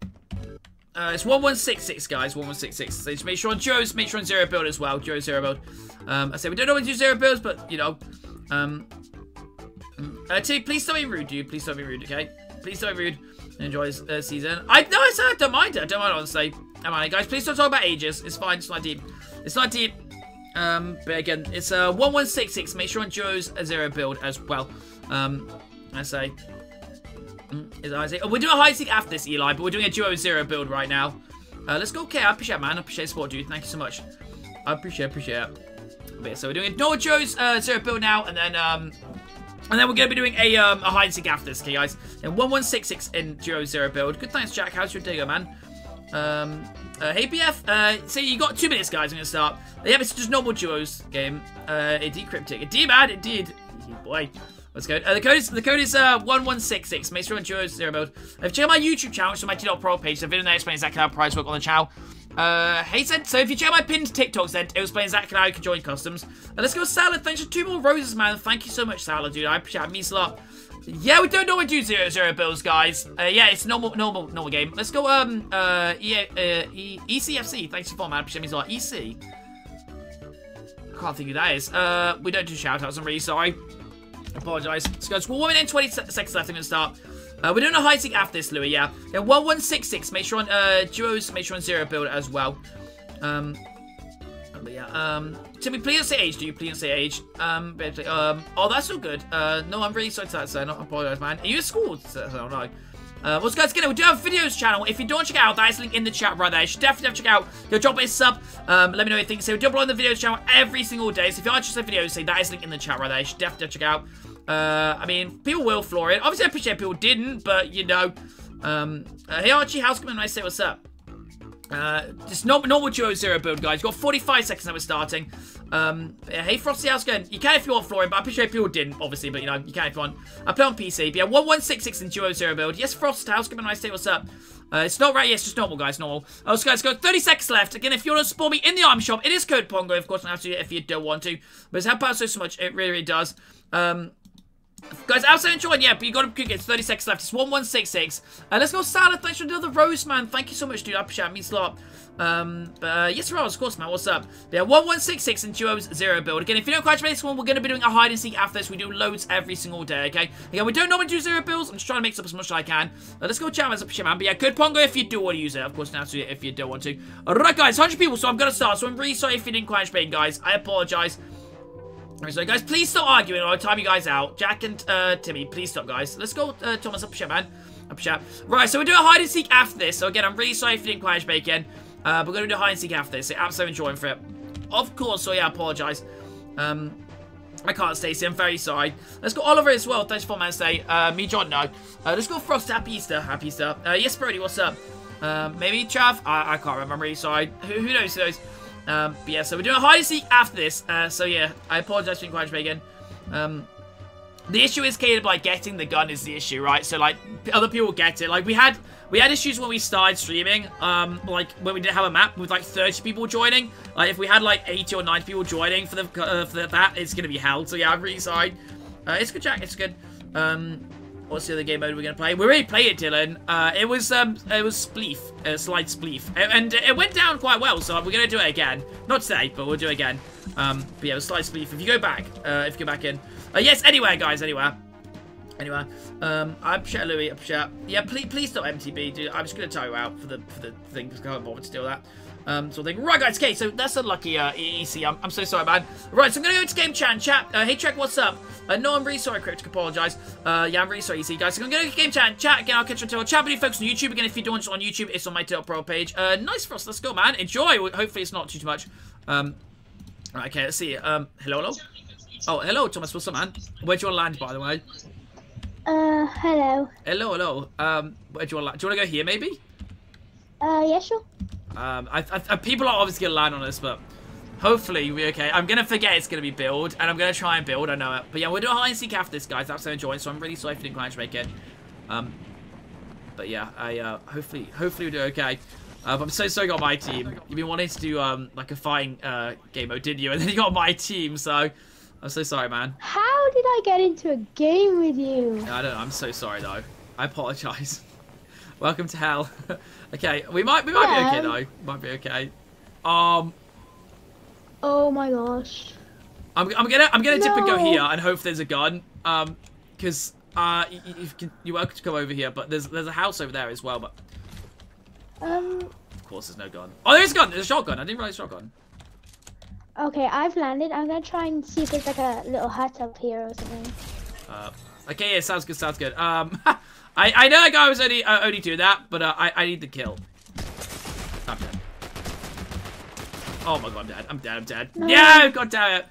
S1: Uh, it's 1166, guys. 1166. So just make sure on Joe's, make sure on zero build as well. Joe zero build. Um, I say we don't to do zero builds, but you know, um. Uh, T, please don't be rude, dude. Please don't be rude, okay? Please don't be rude. Enjoy this uh, season. I no, I said I don't mind it. I don't mind honestly. Am I, guys? Please don't talk about ages. It's fine. It's not deep. It's not deep. Um, but again, it's uh, 1166. Make sure on Joe's a zero build as well. Um, I say. Mm, is Isaac? Oh, we're doing a high seek after this, Eli, but we're doing a duo zero build right now. Uh, let's go. Okay, I appreciate it, man. I appreciate support, dude. Thank you so much. I appreciate, appreciate it. Yeah, so we're doing a no Joe's uh, zero build now, and then um, and then we're to be doing a um, a hide and seek after this, okay, guys? And 1166 in duo zero build. Good thanks, Jack. How's your day, go, man? Um, uh, hey, BF. Uh, see, you got two minutes, guys. I'm to start. Yeah, it's just normal duos game. Uh, a decryptic. Indeed, man. Indeed. Boy. Let's go. Uh, the code is the code is uh, 1166. Make sure on duos zero. If you check out my YouTube channel, so my T.Pro page, the video there explains exactly how price work on the channel. Uh, hey, said, so if you check my pinned TikTok, then it will explain exactly how you can join customs. Uh, let's go, Salad. Thanks for two more roses, man. Thank you so much, Salad, dude. I appreciate it. it means a lot. Yeah, we don't normally do zero zero builds, guys. Uh, yeah, it's normal, normal, normal game. Let's go. Um, uh, e uh, e ECFC. Thanks for following, man. Appreciate it means a lot. EC. I can't think who that is. Uh, we don't do shoutouts. I'm really sorry. Let's go. It's one minute and 20 seconds left. I'm gonna start. Uh, we're doing a high seek after this, Louis, yeah. Yeah, 1166. Make sure on uh, duos, make sure on zero build as well. Um, yeah, um, Timmy, please say age, do you? Please say age. Um, but, um, oh, that's so good. Uh, no, I'm really sorry to that, sir. Not apologize, man. Are you at school? I don't know. Uh, what's guys, again, we do have a videos channel. If you don't check it out, that is link in the chat right there. You should definitely check out. Go drop it a sub. Um, let me know what you think. So we do upload the videos channel every single day. So if you are interested in videos, say that is link in the chat right there. You should definitely check out. Uh, I mean, people will floor it. Obviously, I appreciate people didn't, but you know. Um, uh, hey Archie, how's coming? I say what's up. Uh, just normal, normal duo zero build, guys. You've got 45 seconds that we're starting. Um, hey, Frosty, how's it going? You can if you want flooring, but I appreciate people didn't, obviously, but you know, you can if you want. I play on PC, but yeah, 1166 in duo zero build. Yes, Frost, how's it going? I say what's up. Uh, it's not right, yes, just normal, guys, normal. Oh, so guys, got 30 seconds left. Again, if you want to support me in the item shop, it is code Pongo, of course, I have to if you don't want to. But it's helped out so, so much, it really, really does. Um, Guys, outside enjoying, yeah, but you got to get 30 seconds left. It's 1166. Uh, let's go, Salad. Thanks for another rose, man. Thank you so much, dude. I appreciate it. means a lot. Um, uh, yes, Rose, of course, man. What's up? But yeah, 1166 and Duo's Zero build. Again, if you don't catch me this one, we're going to be doing a hide and seek after this. We do loads every single day, okay? Again, we don't normally do Zero builds. I'm just trying to mix up as much as I can. Uh, let's go chat as a man. But yeah, good Pongo if you do want to use it. Of course, now if you don't want to. Alright, guys, 100 people, so I'm going to start. So I'm really sorry if you didn't catch me, guys. I apologize. So, guys, please stop arguing. I'll time you guys out. Jack and uh, Timmy, please stop, guys. Let's go, uh, Thomas, up shit, man. Up shit. Right, so we're doing a hide and seek after this. So, again, I'm really sorry for the didn't bacon. Uh, we're going to do hide and seek after this. So, absolutely enjoying for it. Of course, so yeah, I apologise. Um, I can't, Stacey. I'm very sorry. Let's go Oliver as well. Thanks for my say. Uh, me, John, no. Uh, let's go Frost. Happy Easter. Happy Easter. Uh, yes, Brody, what's up? Um, maybe Trav? I, I can't remember. I'm really sorry. Who, who knows? Who knows? Um, but yeah, so we're doing a hide and seek after this. Uh, so yeah, I apologize for being inquiring again. Um, the issue is, Caleb, like, getting the gun is the issue, right? So, like, other people get it. Like, we had we had issues when we started streaming, um, like, when we didn't have a map with, like, 30 people joining. Like, if we had, like, 80 or 90 people joining for the uh, for that, it's gonna be hell. So, yeah, I'm really sorry. Uh, it's good, Jack. It's good. Um, what's the other game mode we're gonna play? We already played it, Dylan. Uh, it was, um, it was Spleef. Uh, Slide Spleef. And it went down quite well, so we're gonna do it again. Not today, but we'll do it again. Um, but yeah, it was Slide Spleef. If you go back, uh, if you go back in, uh, yes, anywhere, guys, anywhere. Anyway, um, I'm sure Louis, I'm. Yeah, please, please stop MTB, dude. I'm just gonna tell you out for the for the thing because I can't bother to do that. Um, so I think, right, guys, okay, so that's a lucky uh, EEC. I'm, I'm so sorry, man. Right, so I'm gonna go into game chat chat. Uh, hey, Trek, what's up? Uh, no, I'm really sorry, Cryptic, apologize. Uh, yeah, I'm really sorry, EC, guys. So I'm gonna go to game chat and chat again. I'll catch you until chat with you folks on YouTube again. If you don't watch it on YouTube, it's on my Tail Pro page. Uh, nice for us. Let's go, man. Enjoy. Hopefully, it's not too too much. Um, right, okay, let's see. Um, hello, hello. Oh, hello, Thomas. What's up, man? Where do you want to land, by the way?
S4: Uh, hello.
S1: Hello, hello. Um, where do you want to, do you want to go here, maybe?
S4: Uh, yeah, sure.
S1: Um, I, I, people are obviously going to land on us, but hopefully we're okay. I'm going to forget it's going to be build, and I'm going to try and build, I know it. But yeah, we'll do a hide and seek after this, guys. That's so enjoying, so I'm really sorry if you didn't manage to make it. Um, but yeah, I, uh, hopefully, hopefully we'll do okay. Uh, but I'm so sorry got my team. You've been wanting to do, um, like a fighting, uh, game mode, didn't you? And then you got my team, so... I'm so sorry, man.
S4: How did I get into a game with you?
S1: I don't know. I'm so sorry, though. I apologize. Welcome to hell. okay, we might we might yeah. be okay though. Might be okay. Um.
S4: Oh my gosh.
S1: I'm, I'm gonna I'm gonna no. dip and go here and hope there's a gun. Um, because uh you, you can you're welcome to come over here, but there's there's a house over there as well. But
S4: um.
S1: Of course, there's no gun. Oh, there's a gun. There's a shotgun. I didn't realize shotgun.
S4: Okay, I've landed. I'm gonna try and see if there's like a little hut up here or something.
S1: Uh, okay, yeah, sounds good, sounds good. Um, I I know that guy was only uh, only doing that, but uh, I I need the kill. I'm dead. Oh my god, I'm dead. I'm dead. I'm dead. No. Yeah, god damn it.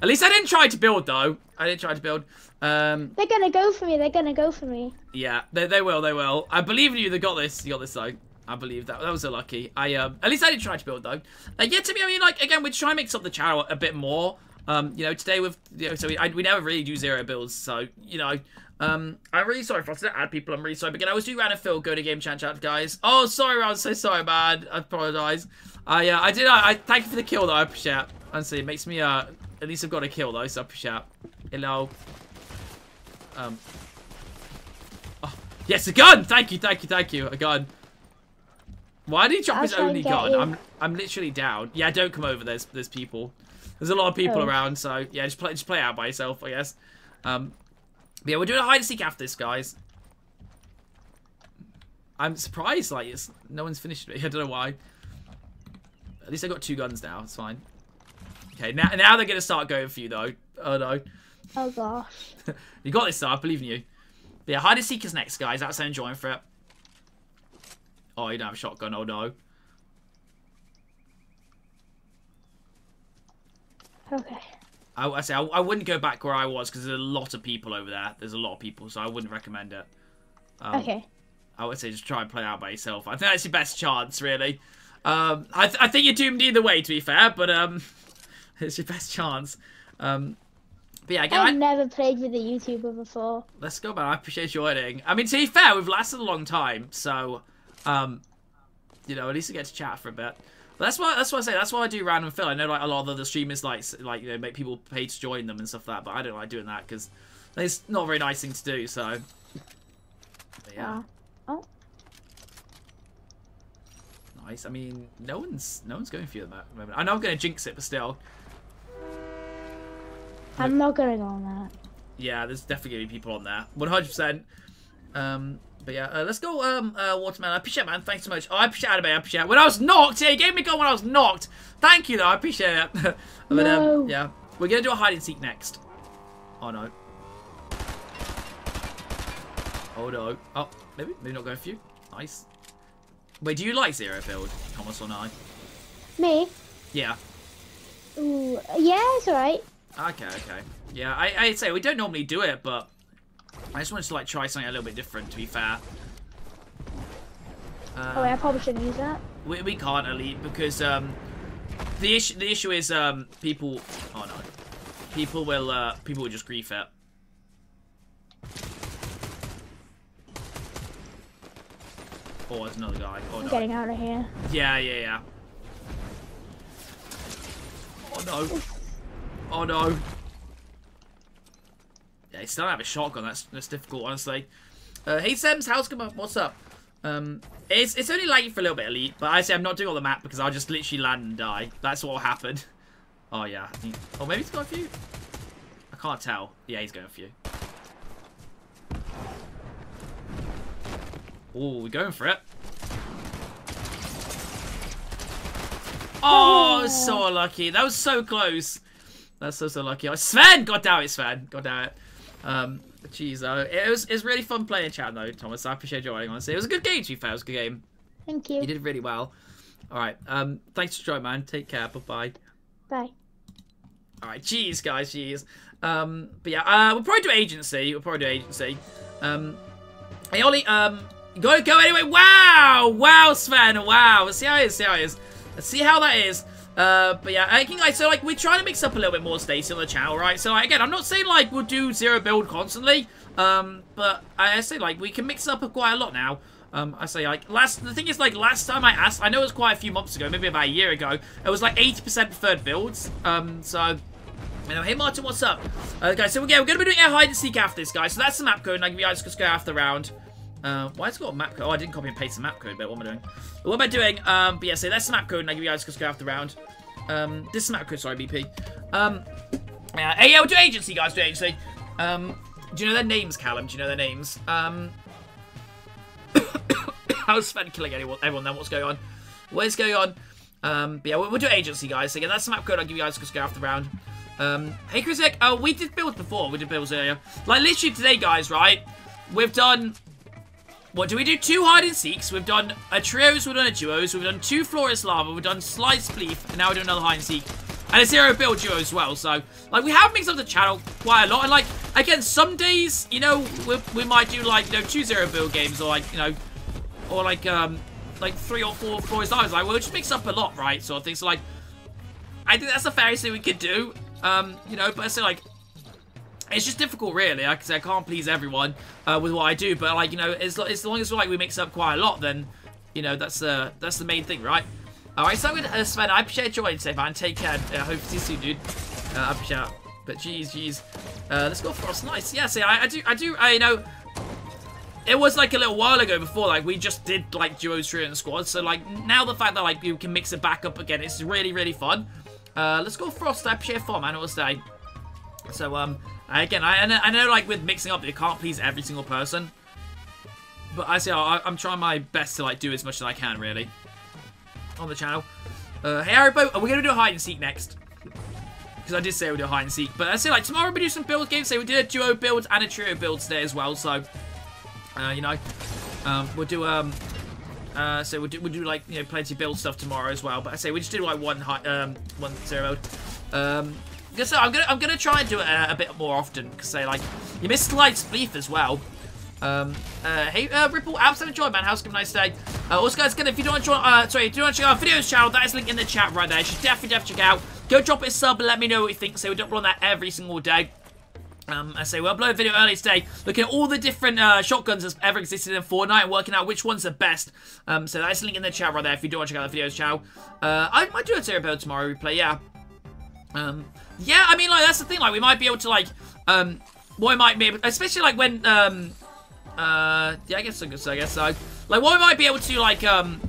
S1: At least I didn't try to build though. I didn't try to build. Um,
S4: They're gonna go for me. They're gonna go for me.
S1: Yeah, they they will. They will. I believe in you. They got this. You got this though. I believe that. That was a lucky. I um, at least I didn't try to build though. Uh, yeah, to me, I mean, like again, we're trying to mix up the channel a bit more. Um, you know, today with you know, so we I, we never really do zero builds. So you know, um, I'm really sorry for us to add people. I'm really sorry. But again, I was doing random fill. Go to game chat chat, guys. Oh, sorry, I'm so sorry, man. I apologize. I uh, I did. I, I thank you for the kill though. I appreciate. It. Honestly, it makes me uh, at least I've got a kill though. So I appreciate. It. Hello. Um. Oh, yes, a gun. Thank you, thank you, thank you. A gun. Why did he drop his only gun? I'm I'm literally down. Yeah, don't come over. There's there's people. There's a lot of people oh. around, so yeah, just play just play out by yourself, I guess. Um, yeah, we're doing a hide and seek after this, guys. I'm surprised, like it's no one's finished me. I don't know why. At least I got two guns now. It's fine. Okay, now now they're gonna start going for you though. Oh no.
S4: Oh gosh.
S1: you got this, though. I believe in you. But yeah, hide and seek is next, guys. That's how I'm enjoying for it. Oh, you don't have a shotgun. Oh, no.
S4: Okay.
S1: I, I say I, I, wouldn't go back where I was because there's a lot of people over there. There's a lot of people, so I wouldn't recommend it.
S4: Um, okay.
S1: I would say just try and play out by yourself. I think that's your best chance, really. Um, I, th I think you're doomed either way, to be fair, but um, it's your best chance. Um, but yeah, again,
S4: I've I, never played with a YouTuber before.
S1: Let's go, man. I appreciate you joining. I mean, to be fair, we've lasted a long time, so um, you know, at least we get to chat for a bit. But that's why that's why I say that's why I do random fill. I know like a lot of the streamers like like you know make people pay to join them and stuff like that, but I don't like doing that because it's not a very nice thing to do. So but yeah.
S4: Oh.
S1: Nice. I mean, no one's no one's going for you at the moment. I know I'm going to jinx it, but still.
S4: I'm not going to go on that.
S1: Yeah, there's definitely going to be people on there. 100%. Um, but yeah, uh, let's go, um, uh, Watermelon. I appreciate it, man. Thanks so much. Oh, I appreciate it, man. I appreciate it. When I was knocked, yeah, he gave me a gun when I was knocked. Thank you, though. I appreciate it. but,
S4: no.
S1: um, yeah. We're going to do a hide and seek next. Oh, no. Oh, no. Oh, maybe. Maybe not going for you. Nice. Wait, do you like zero build, Thomas, or not?
S4: Me?
S1: Yeah.
S4: Ooh, yeah, it's alright.
S1: Okay, okay. Yeah, I, I'd say we don't normally do it, but I just wanted to like try something a little bit different, to be fair.
S4: Oh wait, I probably shouldn't use that.
S1: We, we can't elite because um, the issue the issue is um, people. Oh no, people will uh, people will just grief it. Oh, there's another guy. Oh
S4: I'm
S1: no.
S4: getting out of here.
S1: Yeah, yeah, yeah. Oh no. Oh no. Yeah, he still don't have a shotgun. That's that's difficult, honestly. Uh, hey Sems, how's come up? What's up? Um, it's it's only lagging for a little bit, elite. But I say I'm not doing all the map because I'll just literally land and die. That's what will happen. Oh yeah. Oh maybe he's got a few. I can't tell. Yeah, he's got a few. Oh, we're going for it. Oh, so lucky. That was so close. That's so, so lucky. Oh, Sven! God damn it, Sven. God damn it. Um, jeez, uh, it was, it was really fun playing chat, though, Thomas. I appreciate you joining. honestly. It was a good game, to be fair. It was a good game.
S4: Thank you.
S1: You did really well. Alright, um, thanks for joining, man. Take care. Bye-bye.
S4: Bye.
S1: Alright, jeez, guys, jeez. Um, but yeah, uh, we'll probably do agency. We'll probably do agency. Um, hey, Ollie, um, go, go anyway. Wow! Wow, Sven, wow. Let's see how it is, see how it is. Let's see how that is. Uh, but yeah, I think like so like we're trying to mix up a little bit more Stacy on the channel, right? So like, again, I'm not saying like we'll do zero build constantly, um, but I, I say like we can mix up quite a lot now. Um, I say like last the thing is like last time I asked, I know it was quite a few months ago, maybe about a year ago. It was like 80% preferred builds. Um, so you know, hey Martin, what's up? Uh, guys, so again, we're gonna be doing a hide and seek after this, guys. So that's the map code, and I can be guys just go after the round. Uh, why has it got a map code? Oh, I didn't copy and paste the map code, but what am I doing? What am I doing? Um, but yeah, so that's the map code, and I give you guys just go after the round. Um, this is map code, sorry, BP. Um, hey, yeah, we'll do agency, guys, do agency. Um, do you know their names, Callum? Do you know their names? Um, how's Sven killing anyone, everyone then? What's going on? What is going on? Um, but yeah, we'll, we'll do agency, guys. So again, that's the map code. I'll give you guys just go after the round. Um, hey, Chris, oh, we did builds before. We did builds earlier. Like, literally today, guys, right? We've done what do we do? Two hide and seeks. We've done a trios. We've done a duos. We've done two Floor is Lava. We've done Slice Spleef. And now we're doing another hide and seek. And a zero build duo as well. So, like, we have mixed up the channel quite a lot. And, like, again, some days, you know, we, we might do, like, you know, two zero build games. Or, like, you know, or, like, um, like three or four Floor is Lavas. Like, we'll just mix up a lot, right? Sort of thing. So, like, I think that's the fairest thing we could do. Um, you know, but I say, like, it's just difficult, really. I I can't please everyone uh, with what I do, but like you know, as, as long as like we mix up quite a lot, then you know that's uh, that's the main thing, right? All right, so with uh, Sven, I appreciate your joining today, man. Take care. Uh, hope to see you soon, dude. Uh, I appreciate it. But geez, geez. Uh, let's go Frost. Nice. Yeah, see, I, I do, I do, I you know. It was like a little while ago before, like we just did like duos, trio, and squads. So like now the fact that like you can mix it back up again, it's really, really fun. Uh, let's go Frost. I appreciate fun, man. I will say. So um. Again, I, I know, like, with mixing up, you can't please every single person. But I say, I, am trying my best to, like, do as much as I can, really. On the channel. Uh, hey, Aribo, are we going to do a hide and seek next? Because I did say we'll do a hide and seek. But I say, like, tomorrow we do some build games. Say we did a duo build and a trio build today as well. So, uh, you know, um, we'll do, um, uh, so we'll do, we'll do, like, you know, plenty of build stuff tomorrow as well. But I say we just do, like, one, high, um, one zero mode. Um, so I'm gonna I'm gonna try and do it a, a bit more often because say like you missed Slice Spleef as well. Um, uh, hey, uh, Ripple, absolute joy, man. How's it nice day? Uh, also, guys, again, if you don't want uh, sorry, if you don't check out our videos channel, that is linked in the chat right there. You should definitely, definitely check out. Go drop it a sub and let me know what you think. So we don't run that every single day. Um, I say, we'll upload a video early today looking at all the different uh, shotguns that's ever existed in Fortnite and working out which one's the best. Um, so that's linked in the chat right there if you do want to check out the videos channel. Uh, I might do a zero build tomorrow replay, yeah. Um, yeah, I mean, like, that's the thing. Like, we might be able to, like, um, what we might be able, especially, like, when, um, uh, yeah, I guess so, I guess so. Like, what we might be able to, like, um,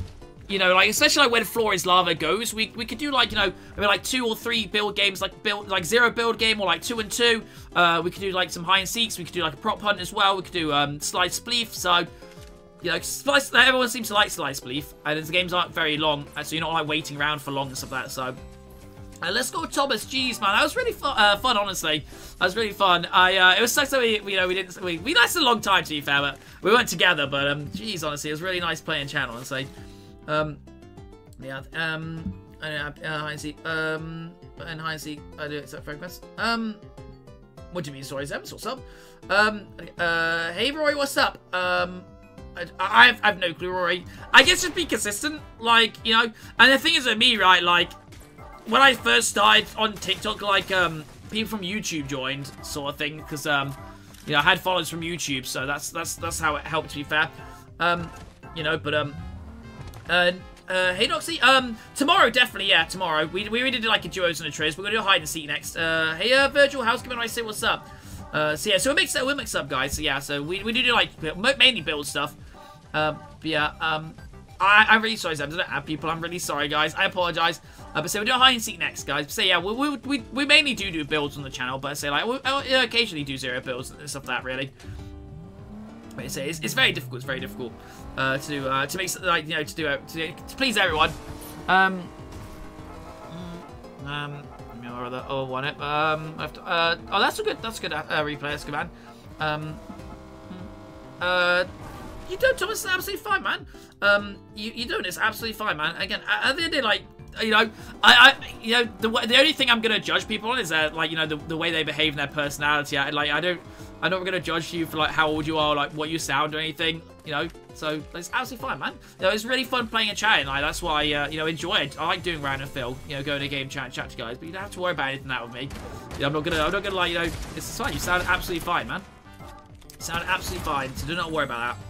S1: you know, like, especially, like, when Floor is Lava goes, we, we could do, like, you know, I mean, like, two or three build games, like, build, like, zero build game, or, like, two and two. Uh, we could do, like, some high and seeks. We could do, like, a prop hunt as well. We could do, um, Slice Spleef, so... You know, Slice, everyone seems to like Slice Spleef, and the games aren't very long, so you're not, like, waiting around for long and stuff like that, so... Uh, let's go Thomas. Jeez, man, that was really fun. Uh, fun, honestly. That was really fun. I uh, it was sucks that we, you know, we didn't. We, we lasted a long time to be fair, but we weren't together. But um, jeez, honestly, it was really nice playing channel. Honestly, um, yeah. Um, I know. Uh, hide and seek. Um, and hide and seek. I do accept friend requests. Um, what do you mean? Sorry, Zems. What's up? Um, uh, hey Roy, what's up? Um, I, I, have, I have no clue, Rory. I guess just be consistent, like, you know. And the thing is with me, right, like, when I first started on TikTok, like, um, people from YouTube joined, sort of thing, because, um, you know, I had followers from YouTube, so that's that's that's how it helped, to be fair. Um, you know, but, um, uh, uh, hey Noxy, um, tomorrow, definitely, yeah, tomorrow. We, we already did like a duos and a tris. We're gonna do a hide and seek next. Uh, hey, uh, Virgil, how's going? I say what's up. Uh, so yeah, so we'll mix, we'll mix up, guys. So yeah, so we, we do like, mainly build stuff. Um, but yeah, um, I, I'm really sorry, Sam. I don't have people. I'm really sorry, guys. I apologize. Uh, but so we'll do a hide and seek next, guys. So yeah, we, we, we, we mainly do do builds on the channel, but say like, we occasionally do zero builds and stuff like that, really. But it's, it's, it's very difficult. It's very difficult uh, to uh, to make like you know to do to, to please everyone. Um, mm, um, or other, oh, one it. Um, to, uh, oh, that's a good, that's a good uh, replay. That's good, man. Um, mm, uh, you don't, Thomas. It's absolutely fine, man. Um, you, you don't. It's absolutely fine, man. Again, at the end of like, you know, I, I, you know, the the only thing I'm gonna judge people on is that, like, you know, the, the way they behave and their personality. I, like, I don't, I'm not gonna judge you for like how old you are, like what you sound or anything. You know, so it's absolutely fine, man. You know, it's really fun playing a chat, and. Like that's why uh, you know enjoy it. I like doing random fill. You know, going to game chat, chat to guys, but you don't have to worry about anything that with me. You know, I'm not gonna, I'm not gonna like, you know, it's fine. You sound absolutely fine, man. You sound absolutely fine. So do not worry about that.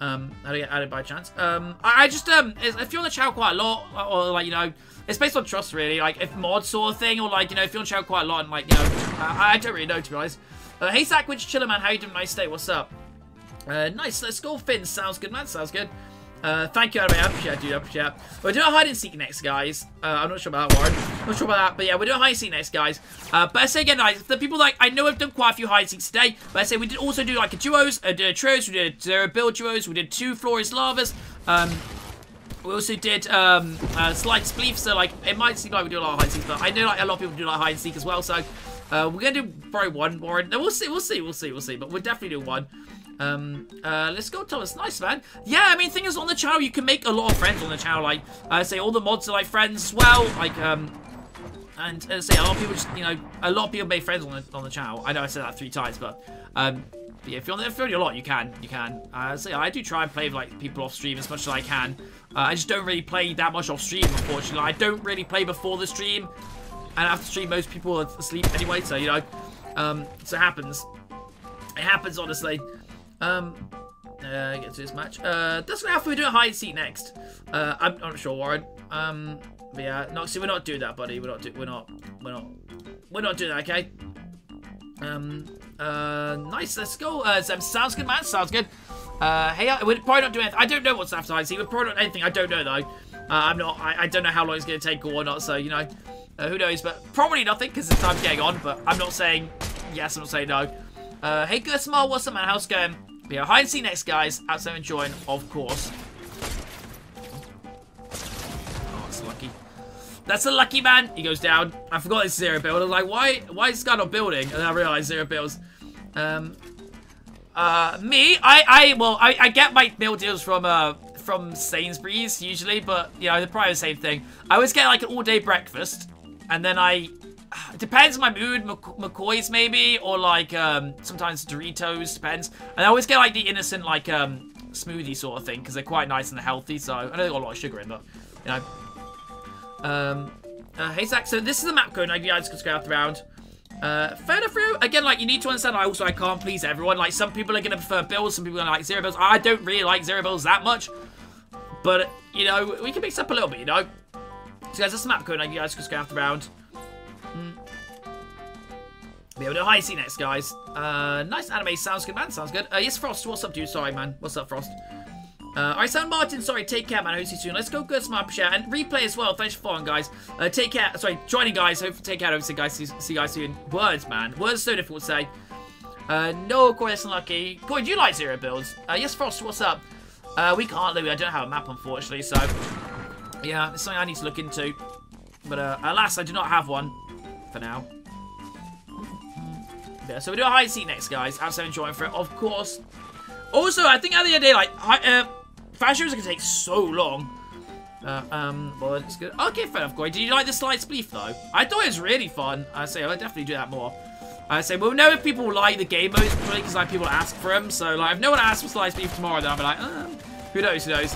S1: Um, how to get added by chance? Um, I, I just um, if you're on the channel quite a lot, or like you know, it's based on trust really. Like if mod sort of thing, or like you know, if you're on the channel quite a lot, and like you know, I, don't really know to be honest. Uh, hey, Sackwich Chiller Man, how you doing? Nice day. What's up? Uh, nice. Let's go, Finn. Sounds good, man. Sounds good. Uh, thank you, anyway. I appreciate it, dude. I appreciate it. We're doing a hide and seek next, guys. Uh, I'm not sure about that, Warren. Not sure about that, but yeah, we're doing a hide and seek next, guys. Uh, but I say again, guys, the people like, I know I've done quite a few hide and seeks today, but I say we did also do like a duos, a, a trios, we did zero build duos, we did two Floor is Lavas, um, we also did um, uh, Slight Spleef, so like, it might seem like we do a lot of hide and seek, but I know like a lot of people do like hide and seek as well, so uh, we're gonna do probably one. No, we'll see, we'll see, we'll see, we'll see. But we'll definitely do one. Um, uh, let's go, Thomas. Nice, man. Yeah, I mean, thing is, on the channel, you can make a lot of friends on the channel. Like, I uh, say, all the mods are like friends as well. Like, um, and uh, say a lot of people just, you know, a lot of people make friends on the on the channel. I know I said that three times, but um, yeah, if you're on, if you're a lot, you can, you can. Uh, say, I do try and play with like people off stream as much as I can. Uh, I just don't really play that much off stream, unfortunately. I don't really play before the stream. And after stream, most people are asleep anyway, so, you know, um, so it happens. It happens, honestly. Um, uh, get to this match. Uh, that's gonna have to do a hide seat next. Uh, I'm, I'm not sure, Warren. Um, but yeah, no, see, we're not doing that, buddy. We're not, do, we're not, we're not, we're not doing that, okay? Um, uh, nice, let's go. Uh, sounds good, man, sounds good. Uh, hey, we're probably not doing anything. I don't know what's after hide seat. We're probably not anything. I don't know, though. Uh, I'm not, I, I don't know how long it's gonna take or not, so, you know. Uh, who knows, but probably nothing because the time's getting on, but I'm not saying yes, I'm not saying no. Uh, hey, Gersmar, what's up, man? How's it going? Yeah, hide and seek next, guys. Outside enjoying, of course. Oh, it's lucky. That's a lucky man. He goes down. I forgot it's zero build. I was like, why, why is this guy not building? And then I realized zero builds. Um, uh, me, I, I, well, I, I get my build deals from, uh, from Sainsbury's usually, but, you know, they're probably the same thing. I always get, like, an all-day breakfast. And then I... It depends on my mood, McCoy's maybe, or like um, sometimes Doritos, depends. And I always get like the innocent like um, smoothie sort of thing because they're quite nice and healthy. So I know they got a lot of sugar in, but you know. Um, uh, hey Zach, so this is the map code. Like you guys can scout around. Uh, fair enough. Again, like, you need to understand, I also, I can't please everyone. Like, some people are going to prefer bills, some people are like zero bills. I don't really like zero bills that much. But, you know, we can mix up a little bit, you know? So, guys, that's the map code. You guys can scout around. Mm. Be able to high see next, guys. Uh, nice anime. Sounds good, man. Sounds good. Uh, yes, Frost. What's up, dude? Sorry, man. What's up, Frost? Uh, Alright, Sound Martin, sorry, take care, man. I hope you soon. Let's go, good, smart share. And replay as well. Thanks for following, guys. Uh, take care. Sorry, joining, guys. Hope take care. See guys. See, see guys soon. Words, man. Words so difficult to say. Uh, no, Corey, that's unlucky. Corey, do you like zero builds? Uh, yes, Frost, what's up? Uh, we can't, Louis. I don't have a map, unfortunately, so... Yeah, it's something I need to look into. But, uh, alas, I do not have one for now. Yeah, so we do a hide seat next, guys. Have some enjoying for it, of course. Also, I think at the end of the day, like, uh, fashion is going to take so long. Uh, um, well, it's good. Okay, fair enough, Corey. Did you like the Slight Spleef, though? I thought it was really fun. I say, I'll definitely do that more. I say we'll know if people like the game modes because like people ask for them. So like if no one asks for sliced beef tomorrow, then I'll be like, uh, who knows? Who knows?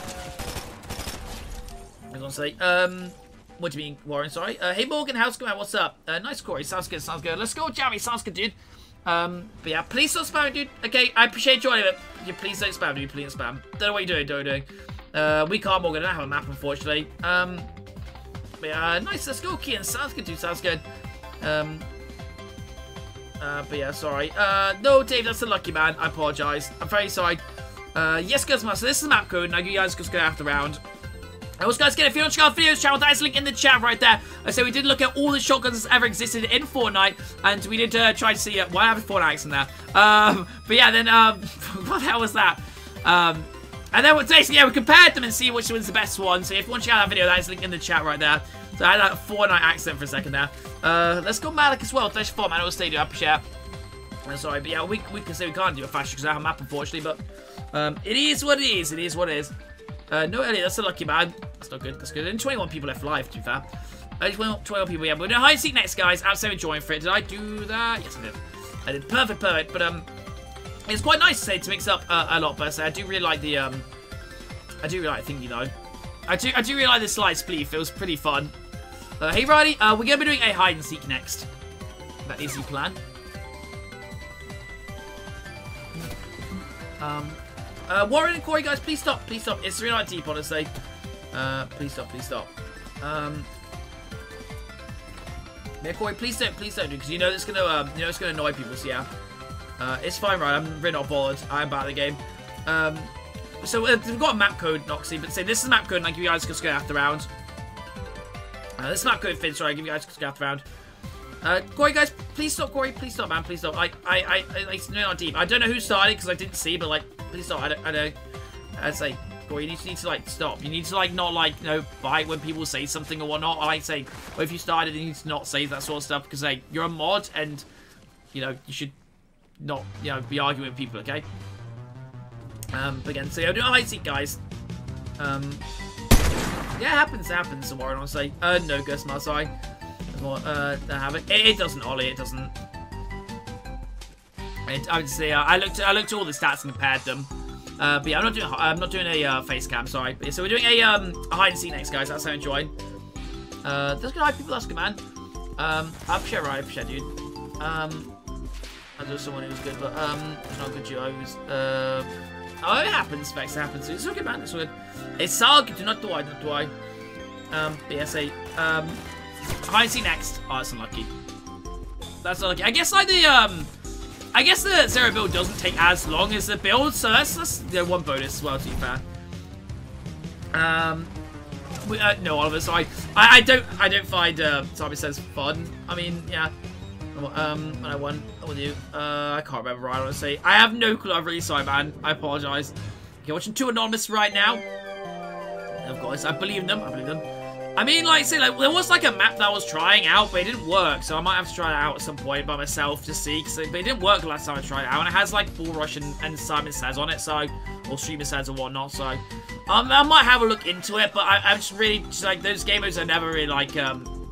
S1: I was gonna say, um, what do you mean, Warren? Sorry. Uh, hey Morgan, how's it going? What's up? Uh, nice Corey. Sounds good. Sounds good. Let's go, Jamie. Sounds good, dude. Um, but yeah, please don't spam, dude. Okay, I appreciate joining it. Yeah, please don't spam, dude. Please don't spam. Don't know what you're doing. Don't doing. Uh, we can't Morgan. I don't have a map, unfortunately. Um, but yeah, nice. Let's go, Kian. Sounds good, dude. Sounds good. Um, uh, but yeah, sorry. Uh, no, Dave, that's a lucky man. I apologize. I'm very sorry. Uh, yes, guys, so this is the map code. Now you guys just go after round. And also, guys, get if you want to check out videos channel, that is link in the chat right there. I say we did look at all the shotguns that's ever existed in Fortnite, and we did uh, try to see uh, why I have Fortnite in there. Um, but yeah, then um, what the hell was that? Um, and then basically, yeah, we compared them and see which one's the best one. So if you want to check out that video, that is linked in the chat right there. So I had that Fortnite accent for a second there. Uh, let's go Malik as well. Thanks for man. I will stay. I appreciate it. sorry, but yeah, we, we can say we can't do it faster because I have a map, unfortunately. But um, it is what it is. It is what it is. Uh, no, Elliot, that's a lucky man. That's not good. That's good. And 21 people left live, to be fair. Uh, 21, 12 people, yeah. But doing hide seat next, guys. Outside join for it. Did I do that? Yes, I did. I did. Perfect, perfect. But um, it's quite nice to say to mix up uh, a lot. But I I do really like the um, I do really like thingy though. I do I do really like the slide split. It feels pretty fun. Uh, hey Riley, uh, we're gonna be doing a hide and seek next. That is the plan. Um, uh, Warren and Corey, guys, please stop, please stop. It's really not deep, honestly. Uh, please stop, please stop. Um, yeah, Corey, please don't, please don't do, because you know it's gonna, um, you know it's gonna annoy people. So yeah, uh, it's fine, right? I'm really not bothered. I'm bad at the game. Um, so uh, we've got a map code, Noxy, but say this is map code, and I give you guys just go after round. Uh, this map code fits, right? I give you guys just go after round. Uh, Corey, guys, please stop, Corey. Please stop, man. Please stop. I, I, I, I no, not deep. I don't know who started because I didn't see, but like, please stop. I don't, I don't. I'd say, Corey, you need to, need to like stop. You need to like not like you know bite when people say something or whatnot. I like say, if you started, you need to not say that sort of stuff because like you're a mod and you know you should not you know be arguing with people. Okay. Um, but again, so yeah, doing a high seat, guys. Um, yeah, it happens, happens. Some more, honestly. Uh, no, Gus Marsai. More, uh, have it. it. Doesn't, Ollie. It doesn't. It, I would say uh, I looked. I looked at all the stats and compared them. Uh, but yeah, I'm not doing. I'm not doing a uh, face cam. Sorry. But, so we're doing a um hide and seek next, guys. That's how I enjoy. Uh, that's good. Hide people. That's man. Um, I appreciate right. I appreciate dude. Um, I know someone who's good, but um, it's not good duo. Uh. Oh, it happens, Vex, it happens. It's okay, man, it's good. It's Sarg, do not do I, do not do I. Um, BSA. Um, hide see next. Oh, that's unlucky. That's unlucky. I guess, like, the, um, I guess the zero build doesn't take as long as the build, so that's, that's you know, one bonus as well, to be fair. Um, we, uh, no, Oliver, sorry. I, I don't, I don't find, uh, Tommy says fun. I mean, yeah. Um, and I won with you, uh, I can't remember right, honestly. I have no clue, I'm really sorry, man. I apologise. You're watching two Anonymous right now. Of course, I believe them, I believe them. I mean, like, say, like, there was, like, a map that I was trying out, but it didn't work, so I might have to try it out at some point by myself to see, cause it, but it didn't work last time I tried it out, and it has, like, Bull Rush and, and Simon Says on it, so, or Streamer Says or whatnot, so, um, I might have a look into it, but I, I'm just really, just, like, those gamers are never really, like, um,